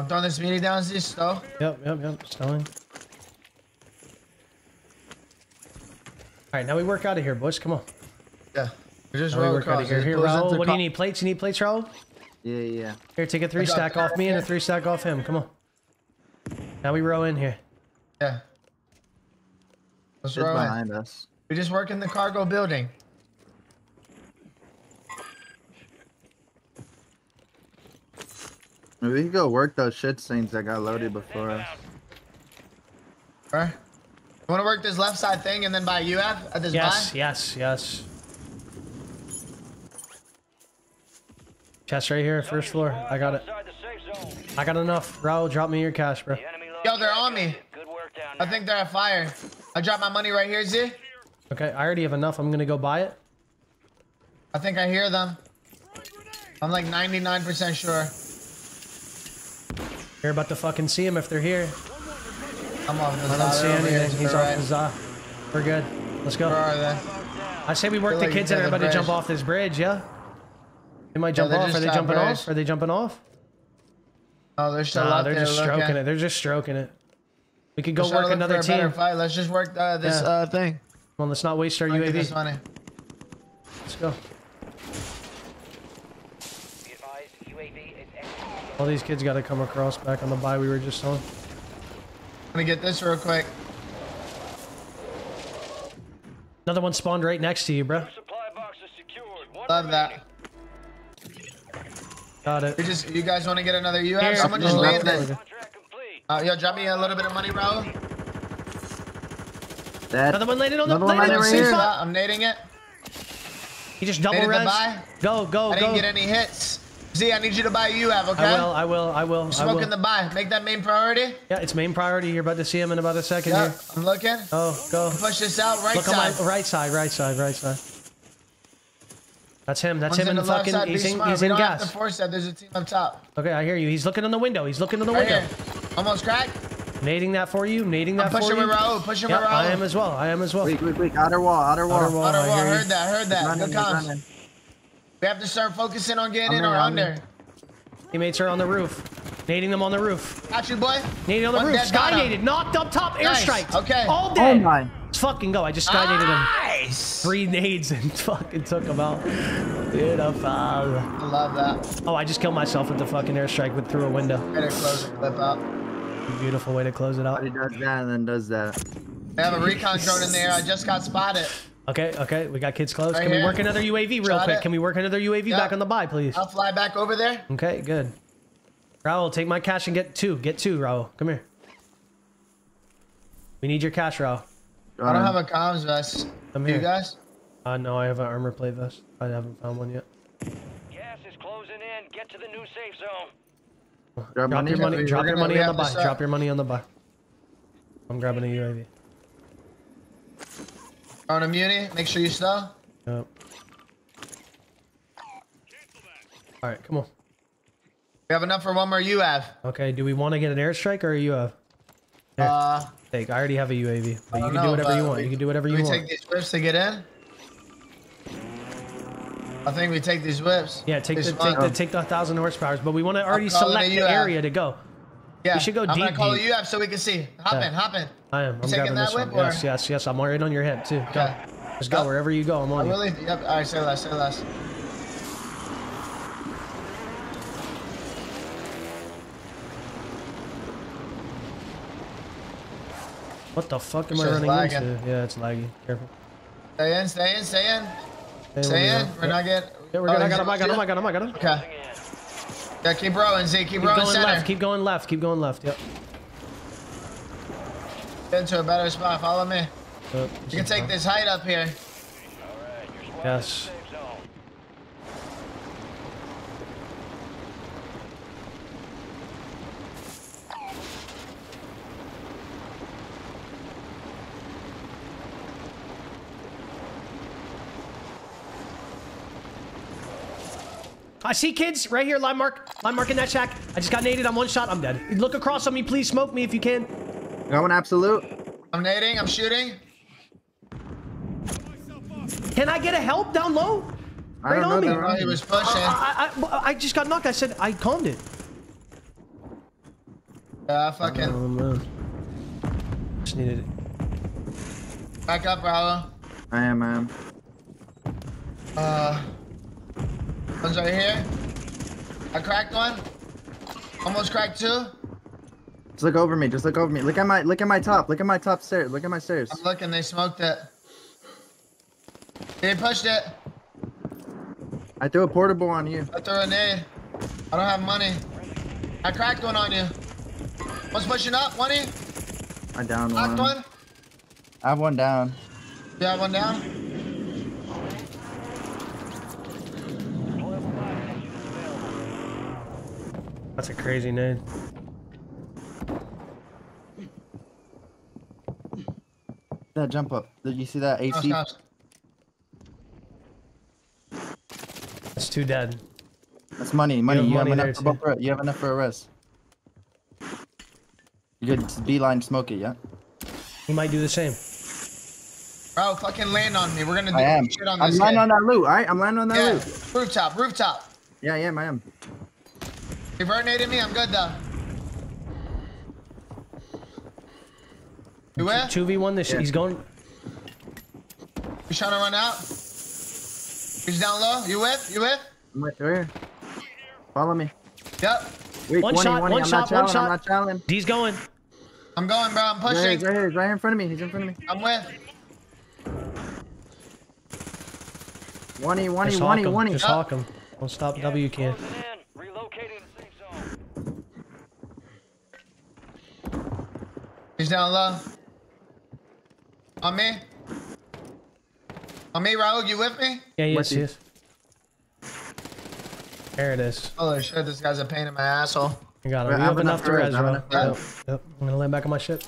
I'm throwing this meaty down, Z, slow. Yep, yep, yep. Stowing. All right, now we work out of here, boys. Come on. Yeah. We're just Now we roll work out of here. Just Here, pulls Raul. What do you need? Plates? You need plates, Raul? Yeah, yeah. Here, take a three stack off me and a three stack off him. Come on. Now we row in here. Yeah. Let's Shit's roll in. behind us. We just work in the cargo building. We can go work those shit stains that got loaded before us. Right? You want to work this left side thing and then buy UF at this Yes, buy? yes, yes. Chest right here, first floor. I got it. I got enough. Raul, drop me your cash, bro. Yo, they're on me. I think they're at fire. I dropped my money right here, Z. Okay, I already have enough. I'm gonna go buy it. I think I hear them. I'm like 99% sure. You're about to fucking see him if they're here. I'm off the I don't see side over here anything. He's off right. the za. We're good. Let's go. Where are they? I say we work the like kids and near the everybody jump off this bridge, yeah? They might jump off. Are they jumping bridge. off? Are they jumping off? Oh, they're still Nah, out they're there just looking. stroking it. They're just stroking it. We could go Let's work another for a better team. Fight. Let's just work uh, this Yeah. uh, thing. Come on, let's not waste our UAV. money. Let's go. Be advised, UAV is executing. All these kids got to come across back on the buy we were just on. Let me get this real quick. Another one spawned right next to you, bro. Love that. Got it. You just, you guys want to get another UF? Here, Someone no, just no, landed. no. Uh, yo, drop me a little bit of money, bro. That, Another one landed on the Another one landed landed on the right same here. spot. I'm nading it. He just double Naded the res. buy. Go, go, I didn't go. get any hits. Z, I need you to buy a UF, okay? I will, I will, I will, I Smoking will. the buy. Make that main priority. Yeah, it's main priority. You're about to see him in about a second Yeah, here. I'm looking. Oh, go. Push this out right Look side. on my right side, right side, right side. That's him. That's One's him in in the fucking. side. Be He's in, smart. he's we in don't have to force that. There's a team up top. Okay, I hear you. He's looking in the window. He's looking in the Right window. here. Almost cracked. Nading that for you. Nading that I'm for pushing you. with Raul. Pushing Yep, with Raul. I am as well. I am as well. Quick, quick, quick. Outer wall, outer wall. Outer wall. Outer I wall. hear you. Heard that. Heard that. Running, Good he's comms. Running. We have to start focusing on getting I'm in or around under. Teammates are on the roof. Nading them on the roof. Got you, boy. Nading on the One roof. Sky got him. naded. Knocked up top. Nice. Airstrike. Okay. All Oh my. Let's fucking go. I just sky naded him. Nice. Three nades and fucking took him out. Beautiful. I love that. Oh, I just killed myself with the fucking airstrike with through a window. Better close the clip out. Beautiful way to close it out. He does that and then does that. I have a recon drone in there. I just got spotted. Okay, okay, we got kids close. Right Can we work another UAV real Shot quick? it. Can we work another UAV Yeah. back on the buy, please? I'll fly back over there. Okay, good. Raul, take my cash and get two. Get two, Raul. Come here. We need your cash, Raul. I don't have a comms vest. Come Do here. you guys? Uh, no, I have an armor plate vest. I haven't found one yet. Gas is closing in. Get to the new safe zone. Drop Drop money. your money. Drop your money on the buy. start- Drop your money on the buy. I'm grabbing a UAV. On a muni. Make sure you slow. Yep. All right, come on. We have enough for one more UAV. Okay, do we want to get an airstrike or a UAV? Here, Uh, take. I already have a UAV, but you can do whatever you want. we- You can do whatever you we want. take these whips to get in? I think we take these whips. Yeah, take This the take the take the thousand horsepower, but we want to already select the area to go. Yeah, we should go I'm deep, gonna call deep. it UAV so we can see. Hop Yeah. in, hop in. I am. I'm taking grabbing that this one. whip, or- Yes, yes, yes. I'm right on your hip too. Go. Okay. Just go wherever you go. I'm I on you. really? Yep. All right, say less, say less. What the fuck am I running lagging. into? Yeah, it's laggy. Careful. Stay in, stay in, stay in. Stay let in. We're not getting. Yeah, we're Oh, good. I got him. I got him. I got him. I got him. Okay. Yeah, keep rolling, Z. Keep, Keep rolling going center. left. Keep going left. Keep going left. Yep. Get into a better spot. Follow me. Yep. You can take uh, this height up here. Yes. I see kids right here, line mark, line mark in that shack. I just got naded. I'm one shot. I'm dead. Look across on me, please. Smoke me if you can. Going absolute. I'm nading. I'm shooting. Can I get a help down low? I Right don't on know me. that. He was pushing. I, I, I, I just got knocked. I said I calmed it. Yeah, fucking. Oh, man. Just needed it. Back up, Bravo. I am, I am. Uh, one's right here. I cracked one. Almost cracked two. Just look over me. Just look over me. Look at my look at my top. Look at my top stairs. Look at my stairs. I'm looking. They smoked it. They pushed it. I threw a portable on you. I threw a nade. I don't have money. I cracked one on you. One's pushing up. One E. I Knocked one. one. I have one down. You have one down. That's a crazy nade. That jump up. Did you see that AC? House, house. That's two dead. That's money. Money. have You have, money there, enough for both. re- You have enough for a rest. You could beeline smoke it, yeah. He might do the same. Bro, fucking land on me. We're gonna do I am. shit on I'm this landing on that loot. All right, I'm landing on that Yeah, loot. rooftop, rooftop. Yeah, yeah, I am. You burnaded me. I'm good though. You where? Two v one. This Yeah. he's going. He's trying to run out. He's down low. You with? You with? I'm right here. Follow me. Yep. Wait, One 20, shot, 20. one I'm shot, not one shot. I'm not challenging. D's going. I'm going, bro. I'm Right here, pushing. he's right here. He's right here in front of me. He's in front of me. I'm with. 1 1 Just 1 hawk him. 1 Just hawk him. Don't stop W can. Closing in. Relocating the safe zone. He's down low. On me. On me, Raul. You with me? Yeah, yes, With you. yes. There it is. Holy shit, this guy's a pain in my asshole. I got him. Right, We have have enough enough to for res, res, bro. Yep. Yep. I'm gonna land back on my ship.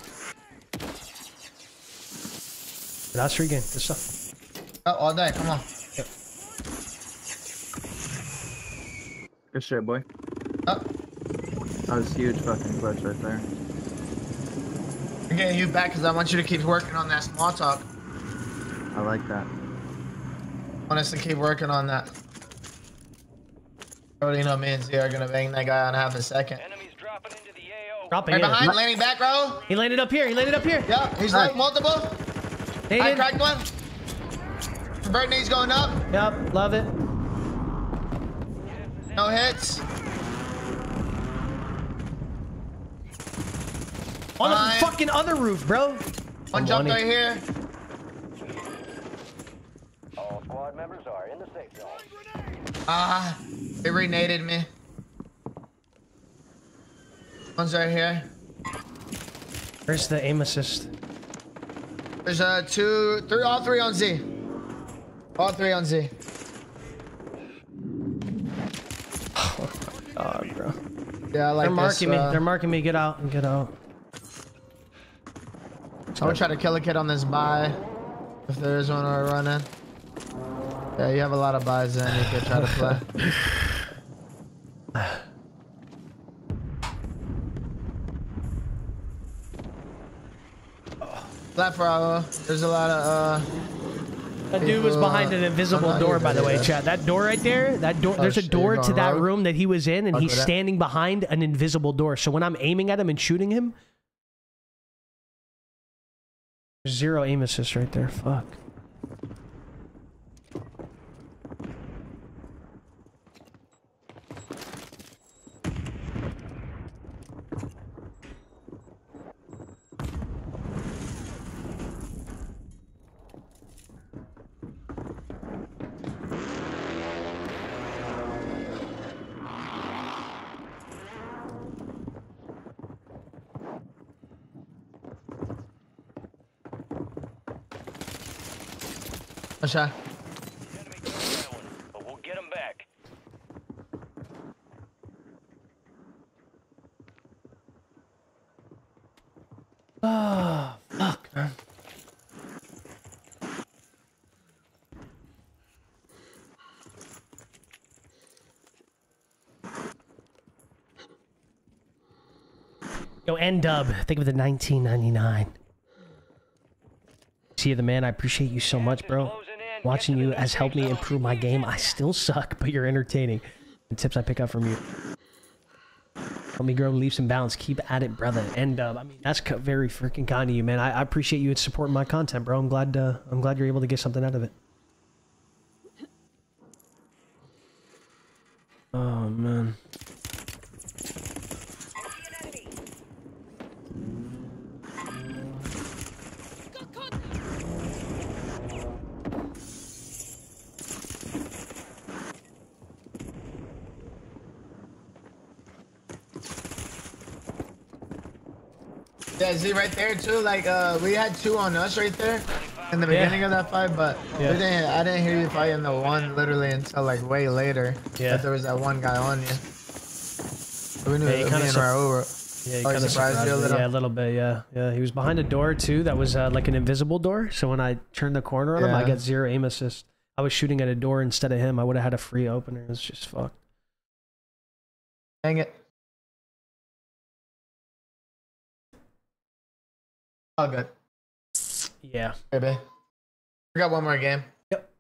That's free game. Good stuff. Oh, all day. Come on. Yep. Good shit, boy. Oh, That was huge fucking clutch right there. I'm getting you back because I want you to keep working on that small talk. I like that. I want us to keep working on that. I already know me and Z are gonna bang that guy on half a second. Enemies dropping into the AO. Dropping Right behind, landing back, row. He landed up here. He landed up here. Yep, he's Nice. like multiple. I Naded. cracked one. Birdie's going up. Yep, love it. No hits. On the fucking other roof, bro. One money. right here. All squad members are in the safe zone. Ah, they renaded me. One's right here. Where's the aim assist? There's uh two, three, all three on Z. All three on Z. Oh my god, bro. Yeah, I like They're marking this, me. uh, They're marking me. Get out and get out. I'm gonna try to kill a kid on this buy. If there is one or run in. Yeah, you have a lot of buys in. You could try to play. Left row. There's a lot of uh. That dude was people, behind an uh, invisible door, by the way, do that. chat. That door right there, that door, Oh, there's a door to that room that he was in, and he's standing behind an invisible door. So when I'm aiming at him and shooting him, zero aim assist right there. Fuck. Back. Ah, fuck, man. Yo, N Dub, think of the 1999. See you the man, I appreciate you so much, bro. Watching you has helped me improve my game. I still suck, but you're entertaining. The tips I pick up from you. Help me grow leaps and bounds. Keep at it, brother. And Dub. I mean, that's very freaking kind of you, man. I, I appreciate you supporting my content, bro. I'm glad. Uh, I'm glad you're able to get something out of it. Oh man. Yeah, see right there too. Like uh, we had two on us right there in the Yeah. beginning of that fight, but Yeah. we didn't. I didn't hear you fighting the one literally until like way later. Yeah. That there was that one guy on you. We knew Yeah, he it was kinda me and. Yeah, he Oh, kinda surprised you a little? Yeah, a little bit. Yeah, yeah. He was behind a door too. That was uh, like an invisible door. So when I turned the corner on him, I got zero aim assist. I was shooting at a door instead of him. I would have had a free opener. It was just fucked. Dang it. All good. Yeah. Baby. We got one more game. Yep.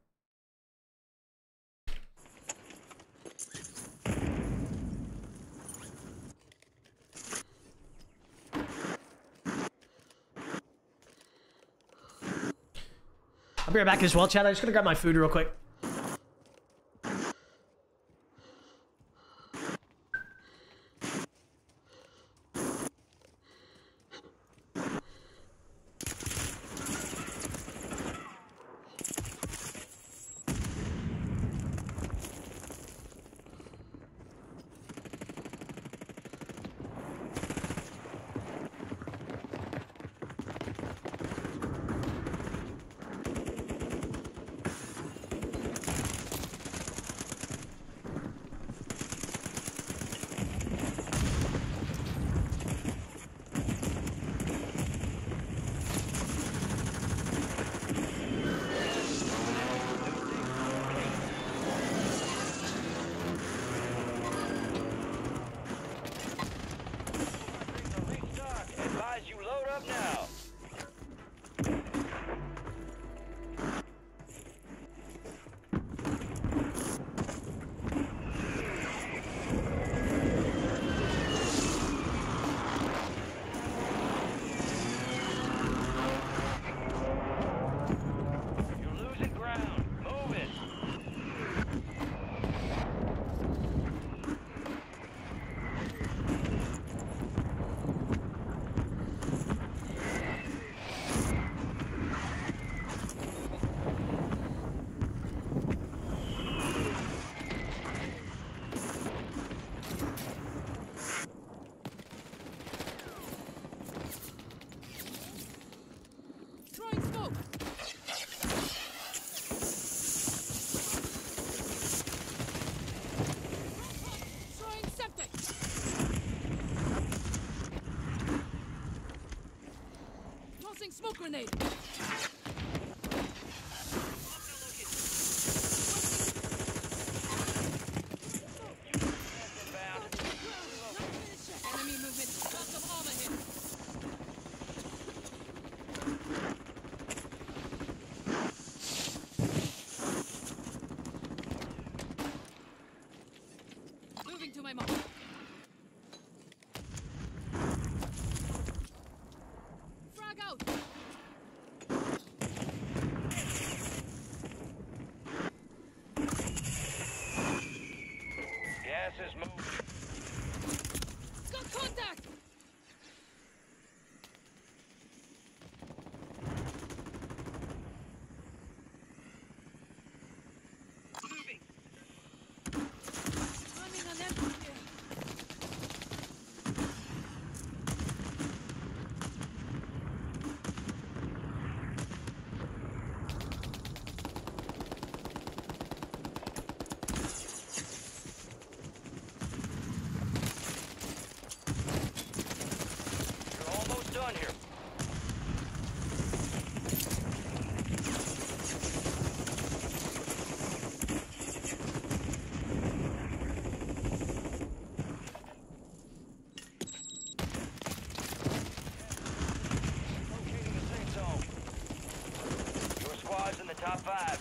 I'll be right back as well, Chad. I'm just gonna grab my food real quick. Five.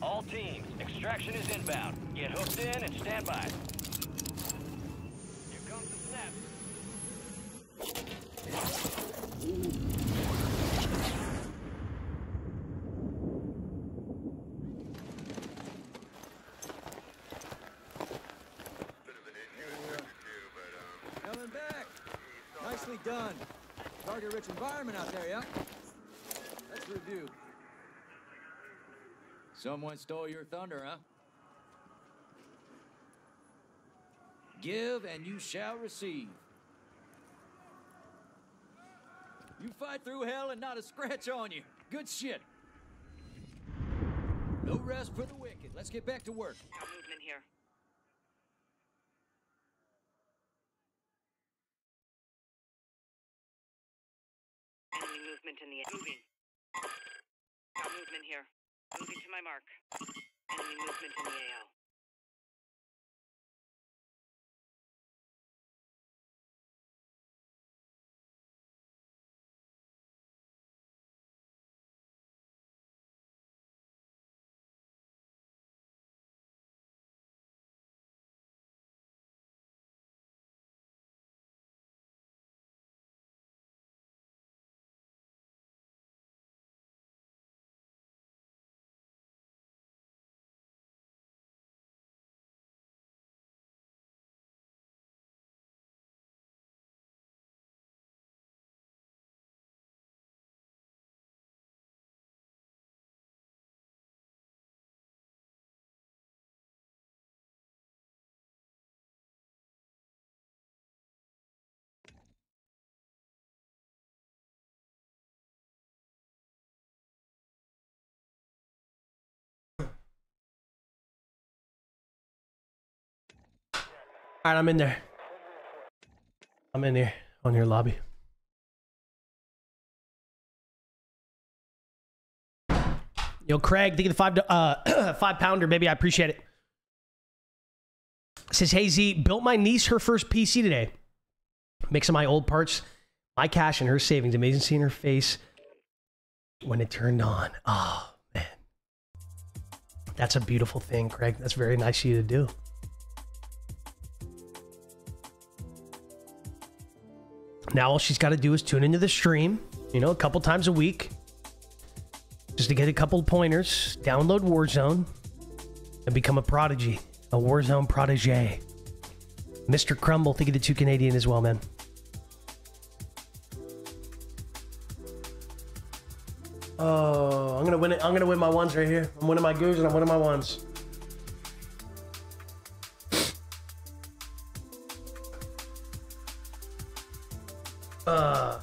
All teams, extraction is inbound. Get hooked in and stand by. Here comes the snap. Coming back. Nicely done. Target-rich environment out there, yeah? Let's review. Someone stole your thunder, huh? Give and you shall receive. You fight through hell and not a scratch on you. Good shit. No rest for the wicked. Let's get back to work. Right, I'm in there. I'm in here on your lobby. Yo, Craig, think of the five uh five pounder, baby. I appreciate it. Says Hey Z, built my niece her first PC today. Mixing my old parts, my cash, and her savings. Amazing seeing her face when it turned on. Oh man, that's a beautiful thing, Craig. That's very nice of you to do. Now all she's got to do is tune into the stream, you know, a couple times a week, just to get a couple pointers, download Warzone, and become a prodigy, a Warzone protege. Mr. Crumble, think of the two Canadian as well, man. Oh, I'm gonna win it. I'm gonna win my ones right here. I'm winning my goose and I'm winning my ones. Uh.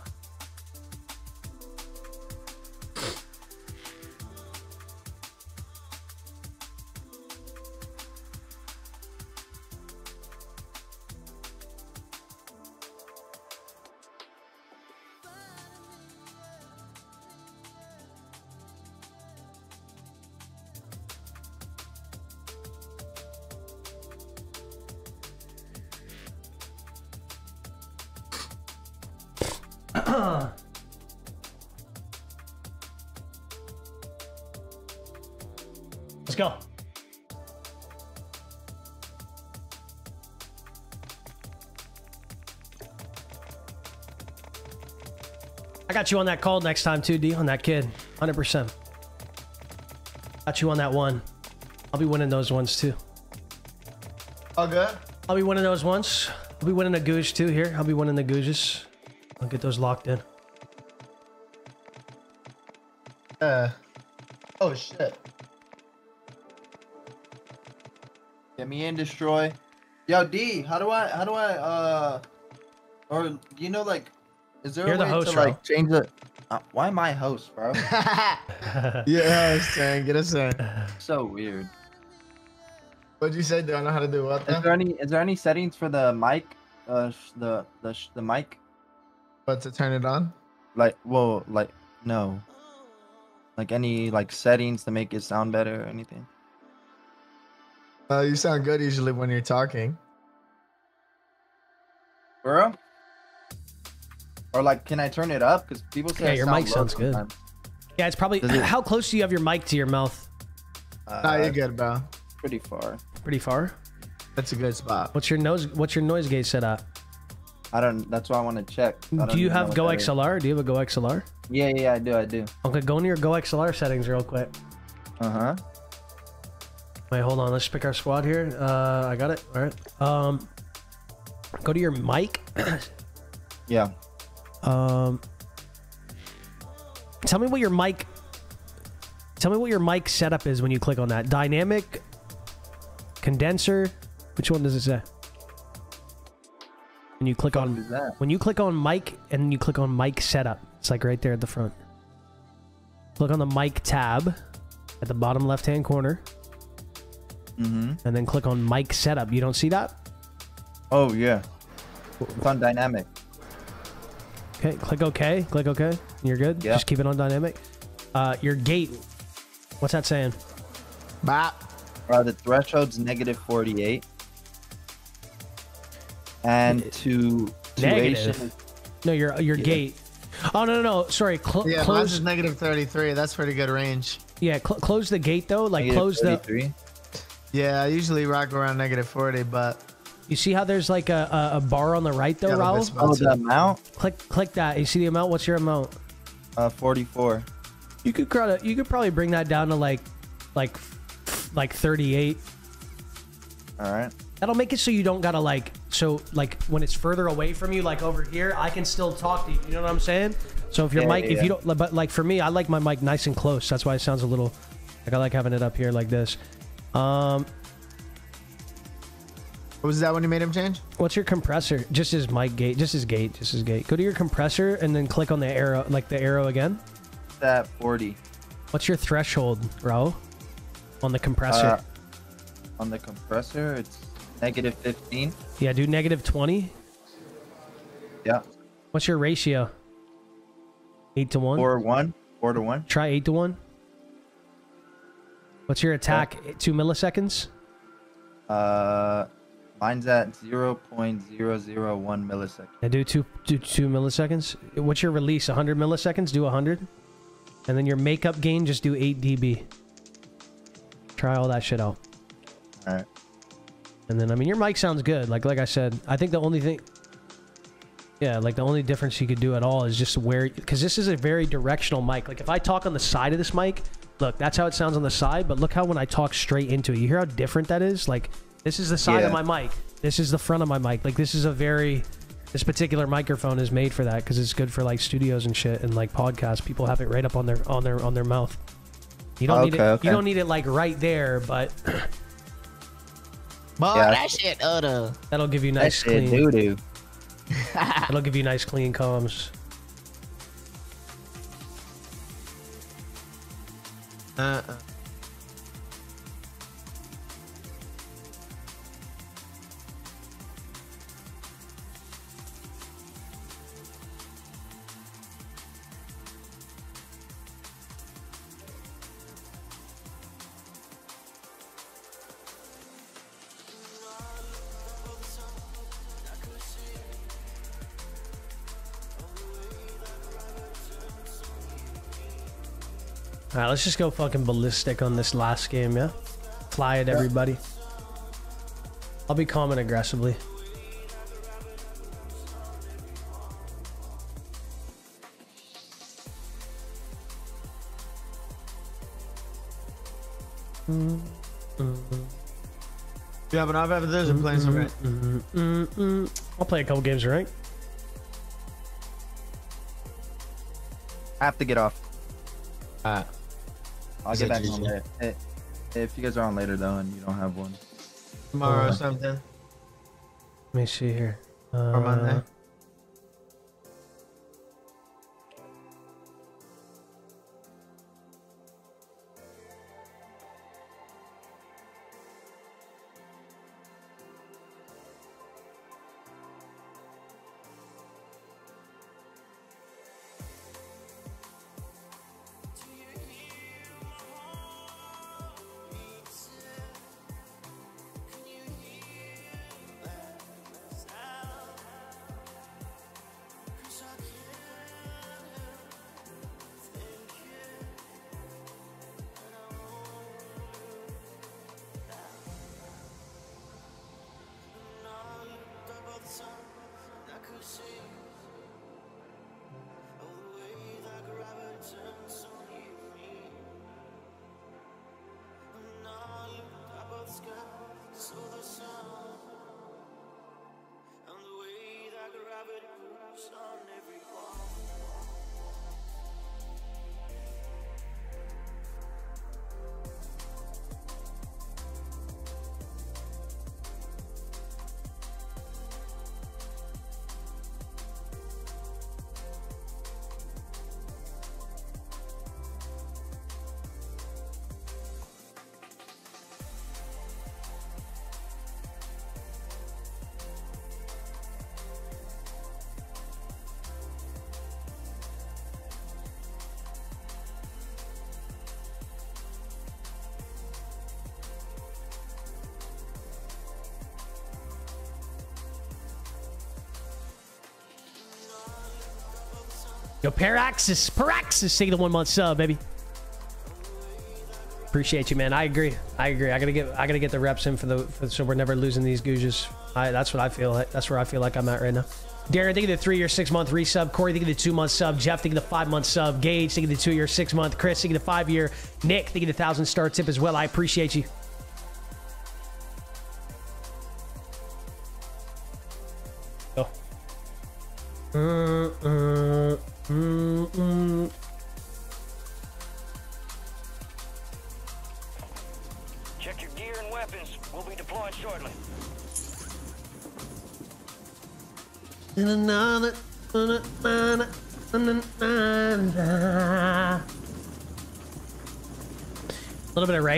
Got you on that call next time too, D, on that kid. 100%. Got you on that one. I'll be winning those ones too. All good? I'll be winning those ones. I'll be winning the goose too here. I'll be winning the gooses. I'll get those locked in. Uh. Oh shit. Get me in, destroy. Yo, D, how do I, how do I, uh, or do you know, like, is there You're a the way host, to bro. like change the? Uh, why am I host, bro? yeah, Stan, get us in. so weird. What'd you say? Do I know how to do what? Is there any, is there any settings for the mic, uh, the the the mic? But to turn it on? Like, well, like no. Like any like settings to make it sound better or anything. Uh, you sound good usually when you're talking. Bro. Or like, can I turn it up? Because people say Yeah, your sound mic sounds good. sometimes. Yeah, it's probably. It- How close do you have your mic to your mouth? nah, you're good, bro. Pretty far. Pretty far. That's a good spot. What's your nose? What's your noise gate set at? I don't. That's why I want to check. Don't you have Go. XLR? Do you have a Go XLR? Yeah, yeah, yeah, I do. I do. Okay, go into your Go XLR settings real quick. Uh huh. Wait, hold on. Let's pick our squad here. Uh, I got it. All right. Um, go to your mic. Yeah. Um, tell me what your mic. Tell me what your mic setup is when you click on that. Dynamic, condenser. Which one does it say? When you click on that? when you click on mic and then you click on mic setup, it's like right there at the front. Click on the mic tab at the bottom left hand corner, Mm-hmm. and then click on mic setup. You don't see that? Oh yeah. It's on dynamic. Okay, click OK. Click OK. You're good. Yeah. Just keep it on dynamic. Uh, your gate. What's that saying? Bop. Uh, the threshold's negative forty-eight. And to to Negative. No, your your Yeah. gate. Oh no no no! Sorry. Cl- Yeah, mine's close. is negative 33. That's pretty good range. Yeah, cl- close the gate though. Like Negative close the. 33. Yeah, I usually rock around negative 40, but You see how there's like a, a, a bar on the right though, Yeah, but Raul? this Oh, the amount? Click click that. You see the amount? What's your amount? Uh, forty-four. You could probably you could probably bring that down to like like like 38. All right. That'll make it so you don't gotta like so like when it's further away from you, like over here, I can still talk to you. You know what I'm saying? So if your Yeah, mic, if you don't, but like for me, I like my mic nice and close. That's why it sounds a little like I like having it up here like this. Um, what was that when you made him change? what's your compressor? Just his mic gate, just his gate, just his gate. Go to your compressor and then click on the arrow, like the arrow again. It's at forty. What's your threshold, bro? On the compressor. Uh, on the compressor, it's negative fifteen. yeah, do negative 20. Yeah. What's your ratio? Eight to one. Four one. Four to one. Try eight to one. What's your attack? Two milliseconds. Uh, mine's at zero point zero zero one milliseconds. I do two, do two milliseconds. What's your release? 100 milliseconds. Do 100, and then your makeup gain just do 8 dB. Try all that shit out. All right. And then I mean your mic sounds good. Like like I said, I think the only thing. Yeah, like the only difference you could do at all is just where, because this is a very directional mic. Like if I talk on the side of this mic, look, that's how it sounds on the side. But look how when I talk straight into it, you hear how different that is. Like this is the side of my mic. This is the front of my mic. Like this is a very, this particular microphone is made for that because it's good for like studios and shit and like podcasts. People have it right up on their on their on their mouth. You don't need it. Okay, okay. You don't need it like right there, but But Yeah. that shit, utter. that'll give you That nice shit clean. doo doo. That'll give you nice clean comms. Uh, All right, let's just go fucking ballistic on this last game, yeah? Fly at everybody. I'll be calm and aggressively. yeah, but I've ever there's a playing some right. Mm, mm, mm. I'll play a couple games, right? I have to get off. Uh, I'll Is get back GG? on later. If you guys are on later though, and you don't have one. tomorrow or Uh, something. Let me see here. Uh, Or Monday. Yo, Paraxis, Paraxis, taking the one month sub, baby. Appreciate you, man. I agree. I agree. I gotta get. I gotta get the reps in for the. For, so we're never losing these googes. I, that's what I feel. Like. That's where I feel like I'm at right now. Darren, thinking the three-year, six-month resub. Corey, thinking the two-month sub. Jeff, thinking the five-month sub. Gage, thinking the two-year, six-month. Chris, thinking the five-year. Nick, thinking the thousand-star tip as well. I appreciate you.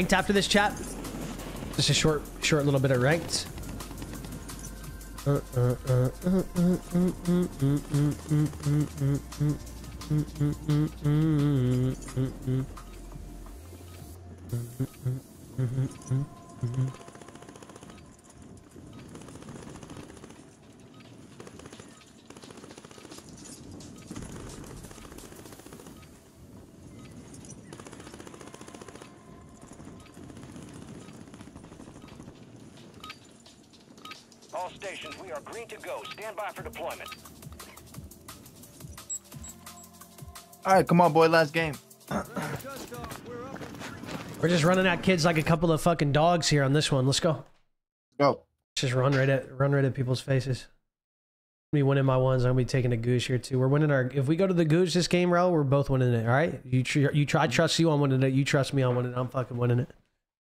Ranked after this chat. Just a short, short little bit of ranked. Right, come on, boy. Last game. We're just running at kids like a couple of fucking dogs here on this one. Let's go. Go. Just run right at run right at people's faces. Me winning my ones. I'm gonna be taking a goose here too. We're winning our. If we go to the goose this game, Rel, we're both winning it. All right. You tr- you try. I trust you on winning it. You trust me on winning it. I'm fucking winning it.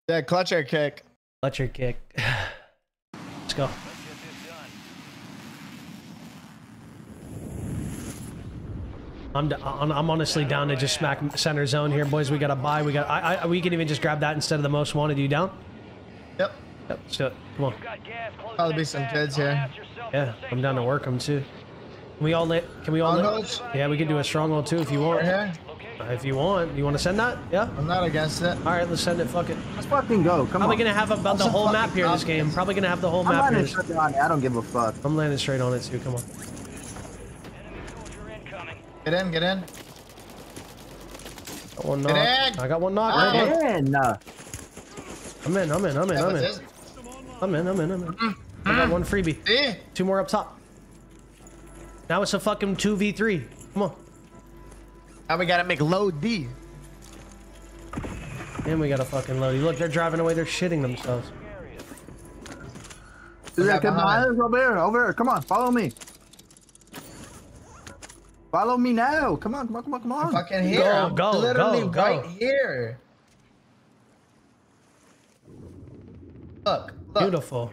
Yeah, clutch air kick. Clutch your kick. Let's go. I'm, d- I'm I'm honestly down to just smack center zone here, boys. We got to buy. We got. I, I we can even just grab that instead of the most wanted. You down? Yep. Yep. Let's do it. Come on. Probably be some kids here. Yeah, I'm down to work them too. Can we all lit? Can we all lit? Yeah, we can do a stronghold too if you want. Right Uh, If you want, you want to send that? Yeah. I'm not against it. All right, let's send it. Fuck it. Let's fucking go. Come Probably on. gonna have about the whole map here this game. Probably gonna have the whole I'm map here. landing straight on it. I don't give a fuck. I'm landing straight on it too. Come on. Get in, get in. Got one Get knock. in. I got one knock. Ah. Right here. Man, uh, I'm in. I'm in. I'm in. Yeah, I'm but in. I'm in. I'm in. I'm in. I got one freebie. See? Two more up top. Now it's a fucking two v three. Come on. Now we gotta make load D. And we got a fucking loadie. Look, they're driving away. They're shitting themselves. yeah, come on, over here, over here. Come on, follow me. Follow me now. Come on, come on, come on, come on. Fucking here. Go, I'm go, literally go, go. right here. Look, look. Beautiful.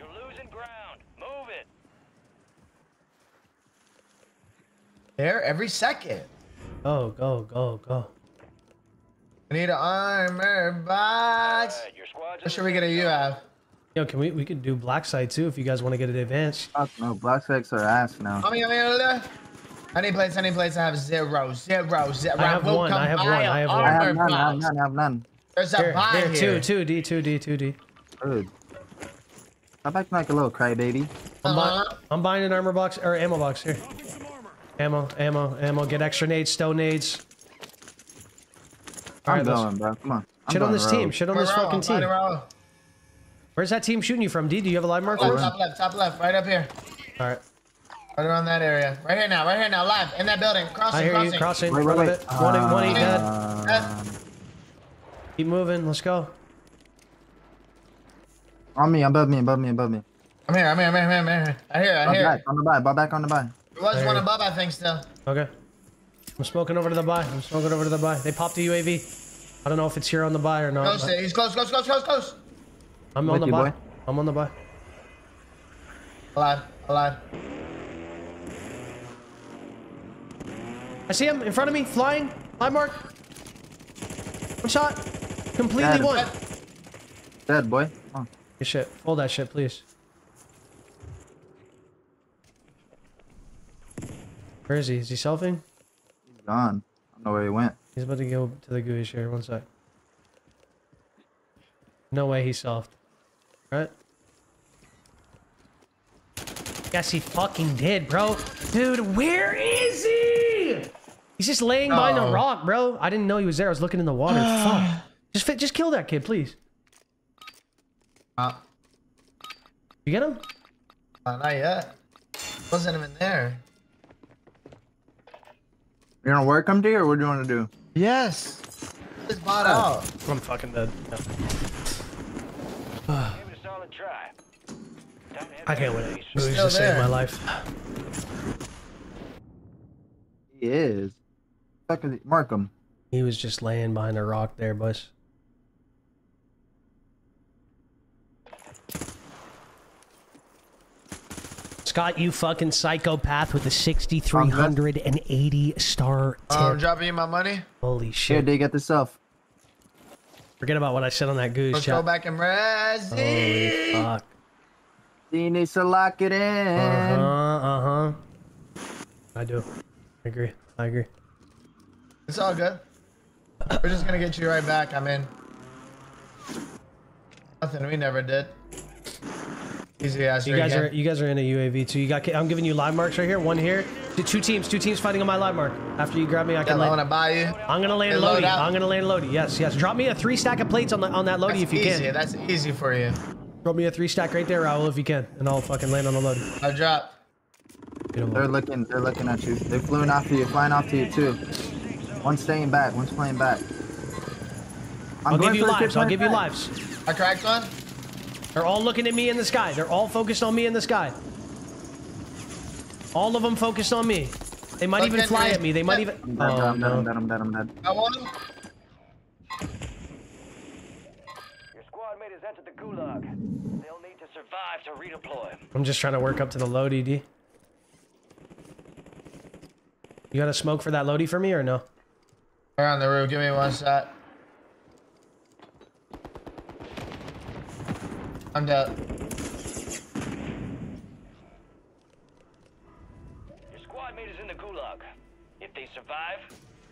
There, every second. Go, go, go, go. I need an armor box. What should we get a you have? Yo, can we we could do black side too if you guys want to get it advanced. Fuck no, black sex are ass now. How many, how many, how many? Any place, any place, I have zero, zero, zero. I have will one, come I have one, I have one. I have armor none, I have none, I have none. There's a Here, buy here, here. two, two, D, two, D, two, D. Good. Stop acting like a little crybaby. I'm, Uh-huh. buy- I'm buying an armor box or ammo box here. Ammo, ammo, ammo. Get extra nades, stone nades. I'm Alright, let's- going, bro. Come on. I'm Shit on this rogue. team. Shit on this row, fucking team. Where's that team shooting you from, D? Do you have a live marker? Left, top left, top left, right up here. All right. Right around that area. Right here now, right here now, live, in that building. Crossing, I hear crossing. you crossing. Wait, front wait, of wait. it. One, one, eight dead. Uh, Keep moving. Let's go. On me, above me, above me, above me. I'm here, I'm here, I'm here, I'm here, I'm here. I hear, I Bob hear. back, on the buy, Bob back on the buy. There was There one above, I think, still. Okay. I'm smoking over to the buy. I'm smoking over to the buy. They popped the UAV. I don't know if it's here on the buy or not. Close but. He's close, close, close, close, close. I'm on the you, buy. boy. I'm on the buy. Alive, alive. I see him in front of me, flying. Fly mark. One shot. Completely him. one. Dead, boy. On. Good shit. Hold that shit, please. Where is he? Is he selfing? He's gone. I don't know where he went. He's about to go to the gooey share. One sec. No way he selfed. Right? Yes, he fucking did, bro. Dude, where is he? He's just laying behind a Oh. rock, bro. I didn't know he was there. I was looking in the water. Fuck. Just fit, just kill that kid, please. Uh, You get him? uh, not yet. Wasn't even there. You gonna work him, D, or what do you want to do? Yes. Just bought out. I'm fucking dead. Give it a solid try. Time to head I can't back win to it. base. Just saved my life. He is. Fuck is he? Mark him. He was just laying behind a rock there, boys. Scott, you fucking psychopath with a 6,380 star tip. Um, dropping you my money. Holy Here, shit. D, get this stuff. Forget about what I said on that goose Let's chat. go back and Holy Razzie. fuck. D needs to lock it in. Uh-huh, uh-huh. I do. I agree. I agree. It's all good. We're just gonna get you right back. I'm in. Nothing we never did. Easy ass. You guys are you guys are in a UAV too. You got I'm giving you live marks right here. One here. Two- Two teams. Two teams fighting on my live mark. After you grab me, I Yeah, can I land. wanna buy you. I'm gonna land Hey, load Lodi. I'm gonna land Lodi. Yes, yes. Drop me a three stack of plates on the on that Lodi That's if you easy. can. That's easy for you. Drop me a three stack right there, Raul, if you can, and I'll fucking land on the load. I drop. They're looking. They're looking at you. They're flying off to you. Flying off to you too. One's staying back. One's playing back. I'm I'll going give you for lives. I'll give you lives. I cracked one. They're all looking at me in the sky. They're all focused on me in the sky. All of them focused on me. They might even Look at fly at me. They might even. I'm dead, Oh I'm dead, I'm dead, I'm dead, I'm dead. I want him. Your squad mate has entered the gulag. They'll need to survive to redeploy. I'm just trying to work up to the Lodi, D. You got a smoke for that Lodi for me or no? They're on the roof. Give me one shot. I'm dead. Your squad mate is in the gulag. If they survive,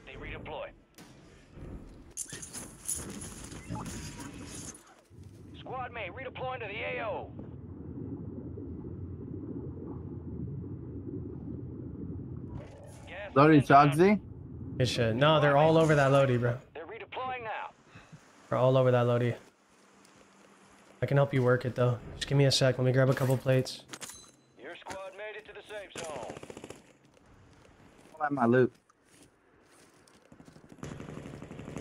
they redeploy. Squad mate redeploying to the AO. Lodi Chogsy? Good shit. No, they're all over that Lodi, bro. They're redeploying now. They're all over that Lodi. I can help you work it though. Just give me a sec. Let me grab a couple plates. Your squad made it to the safe zone. Pull out my loot.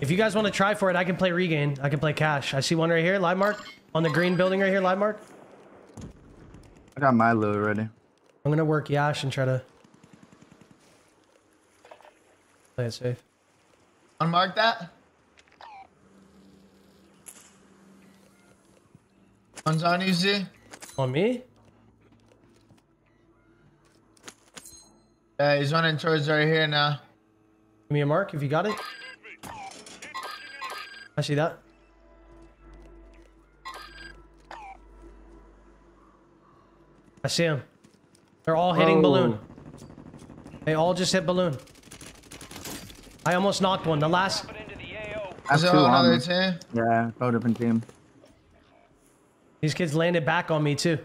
If you guys want to try for it, I can play regain. I can play cash. I see one right here, live mark. On the green building right here, live mark. I got my loot ready. I'm gonna work Yash and try to play it safe. Unmark that. One's on you, Z. On me? Yeah, he's running towards right here now. Give me a mark if you got it. I see that. I see him. They're all hitting Oh. balloon. They all just hit balloon. I almost knocked one. The last. That's there two on another me. team? Yeah, go different team. These kids landed back on me too.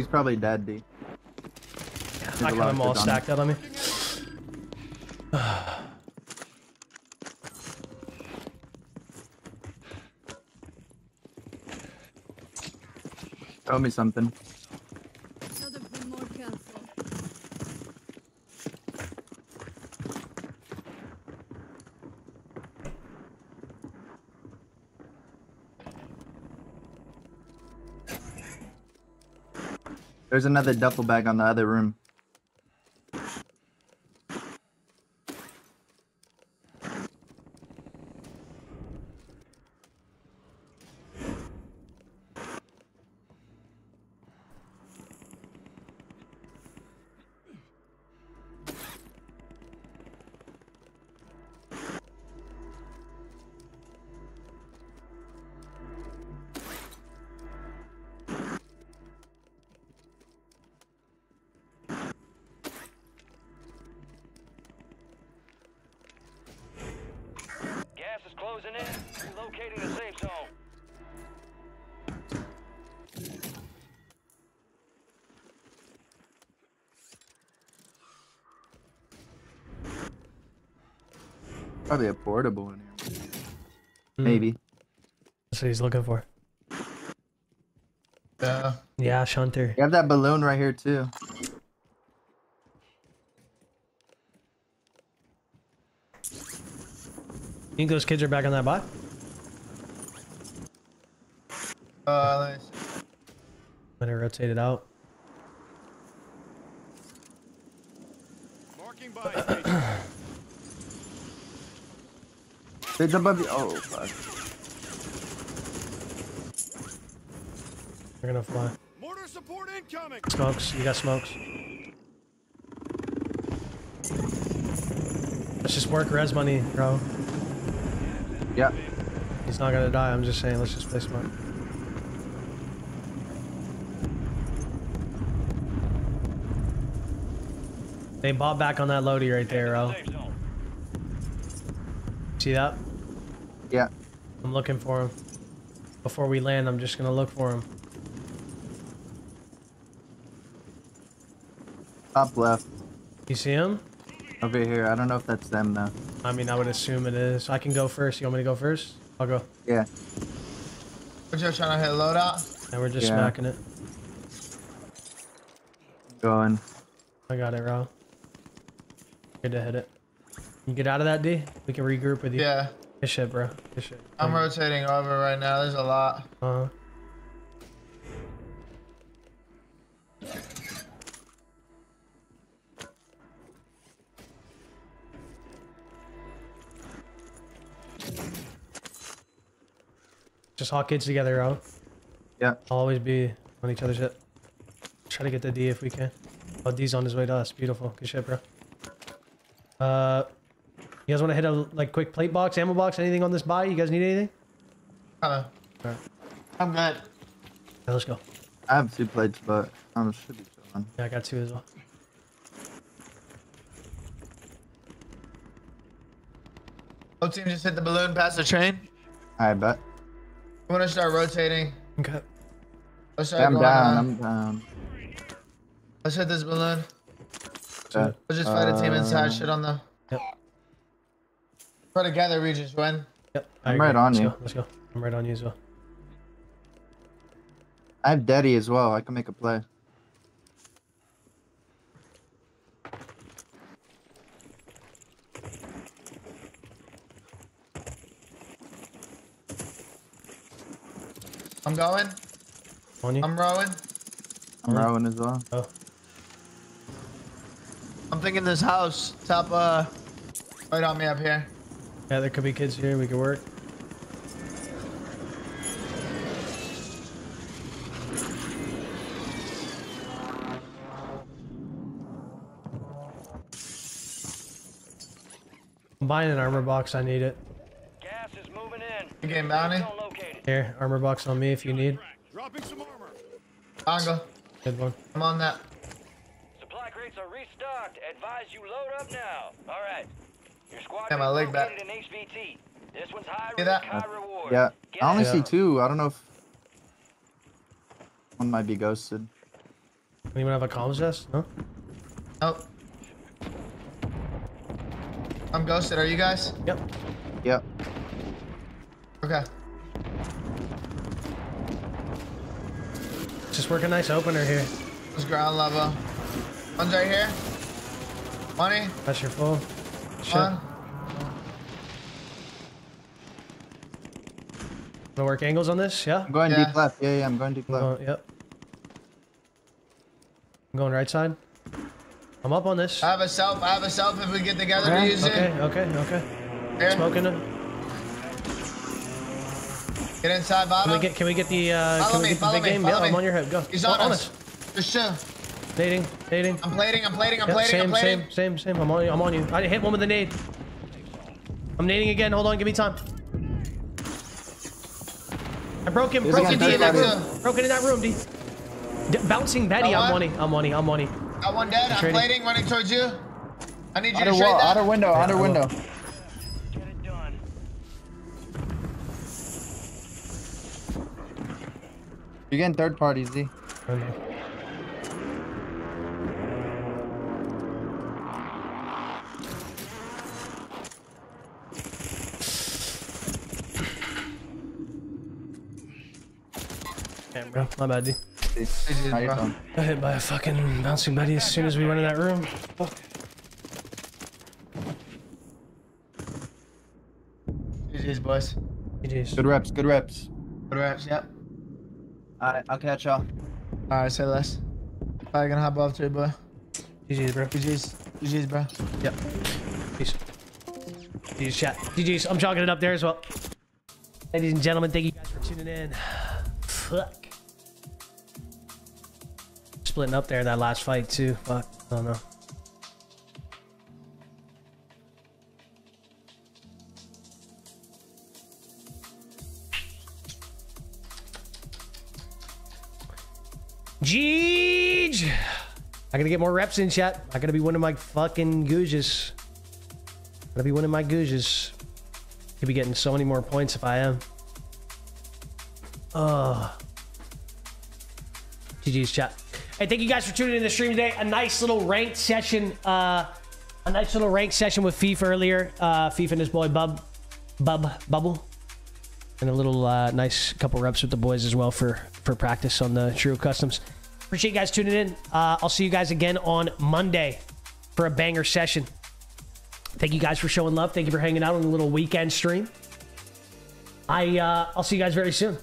He's probably dead, D. There's I got them all stacked out on me. Tell me something. There's another duffel bag on the other room. Probably a portable in here. Hmm. Maybe. That's what he's looking for. Yeah. Yeah, Shunter. You have that balloon right here too. You think those kids are back on that bot? Uh, let me see. Better rotate it out. It's above you. Oh, fuck. They're gonna fly. Mortar support incoming. Smokes. You got smokes. Let's just work res money, bro. Yeah. He's not gonna die. I'm just saying. Let's just play smart. They bought back on that Lodi right there, bro. See that? Yeah. I'm looking for him. Before we land, I'm just gonna look for him. Top left. You see him? Over here. I don't know if that's them though. I mean, I would assume it is. I can go first. You want me to go first? I'll go. Yeah. We're just trying to hit loadout. And we're just Yeah. smacking it. Going. I got it, Ro. Good to hit it. You get out of that, D? We can regroup with you. Yeah. Good shit, bro. Good shit. I'm rotating over right now. There's a lot. Uh-huh. Just hot kids together, Ro. Yeah. Always be on each other's hip. Try to get the D if we can. Oh, D's on his way to us. Beautiful. Good shit, bro. Uh, you guys want to hit a like quick plate box, ammo box, anything on this buy? You guys need anything? Uh, Alright. I'm good. Alright, let's go. I have two plates, but I'm should be chilling. Yeah, I got two as well. Whole team just hit the balloon past the train. I bet. I'm gonna start rotating. Okay. Let's start Yeah, I'm down. uh, I'm down. Let's hit this balloon. Uh, Let's just fight a team inside. uh, Shit on the. Yep. Try to gather Regis win. Yep. I'm I right on let's you. Go. Let's go. I'm right on you as well. I have Daddy as well. I can make a play. I'm going. On you. I'm rowing. I'm rowing as well. Oh. I'm thinking this house. Top, uh, right on me up here. Yeah, there could be kids here. We could work. I'm buying an armor box. I need it. Gas is moving in. You getting bounty? Here, armor box on me if you need. Dropping some armor. Angle. Good one. I'm on that. Supply crates are restocked. Advise you load up now. All right. Your squad Yeah, my is leg back. located in This one's high See risk, that? high reward. Yeah. Get I only it. see two. I don't know if one might be ghosted. Anyone have a comms vest? No? Nope. I'm ghosted. Are you guys? Yep. Yep. Okay. Just work a nice opener here. It's ground level. One's right here. Money. That's your full. Shit. One. Gonna work angles on this, yeah? I'm going Yeah. deep left. Yeah, yeah, I'm going deep left. Oh, yep. I'm going right side. I'm up on this. I have a self. I have a self if we get together to Okay, use okay, it. okay, okay. Here. Smoking it. Get inside Can we get can we get the uh Follow can we me, get the big me, game? follow Yeah, I'm on your head. Go. He's Oh, on on us. There's two. Nading, nading. I'm plating. I'm plating. I'm Yeah, plating. I'm same, plating. same, same, same. I'm on you. I'm on you. I hit one with the nade. I'm nading again. Hold on, give me time. I broke him. He's Broke got into third that room. Broke into that room, D. D bouncing Betty. I'm one? money. I'm money. I'm money. Got one dead. I'm I'm plating. Running towards you. I need you Outer to trade wall, that. outer window, Yeah, outer I will. window. You're getting third party, Z. Damn, bro. My bad, D. How you doing? Got hit by a fucking bouncing buddy as soon as we went in that room. Fuck. GG's, boys. GG's. Good reps, good reps. Good reps. Yep. Alright, I'll catch y'all. All right, say less. Probably gonna hop off too, boy. GG's, bro. GG's. GG's, bro. Yep. Peace. GG's chat. GG's. I'm chalking it up there as well. Ladies and gentlemen, thank you guys for tuning in. Splitting up there that last fight too. Fuck. I don't know. Jeej! I gotta get more reps in chat. I gotta be one of my fucking googes. Gotta be one of my googes. Could be getting so many more points if I am. Oh. GG's chat. Hey, thank you guys for tuning in the stream today. A nice little ranked session. Uh, a nice little ranked session with Fief earlier. Uh, and his boy Bub, Bub Bubble, and a little uh, nice couple reps with the boys as well for for practice on the Trio Customs. Appreciate you guys tuning in. Uh, I'll see you guys again on Monday for a banger session. Thank you guys for showing love. Thank you for hanging out on the little weekend stream. I uh, I'll see you guys very soon.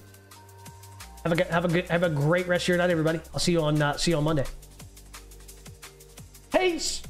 Have a good, have a good, have a great rest of your night, everybody. I'll see you on uh, see you on Monday. Peace.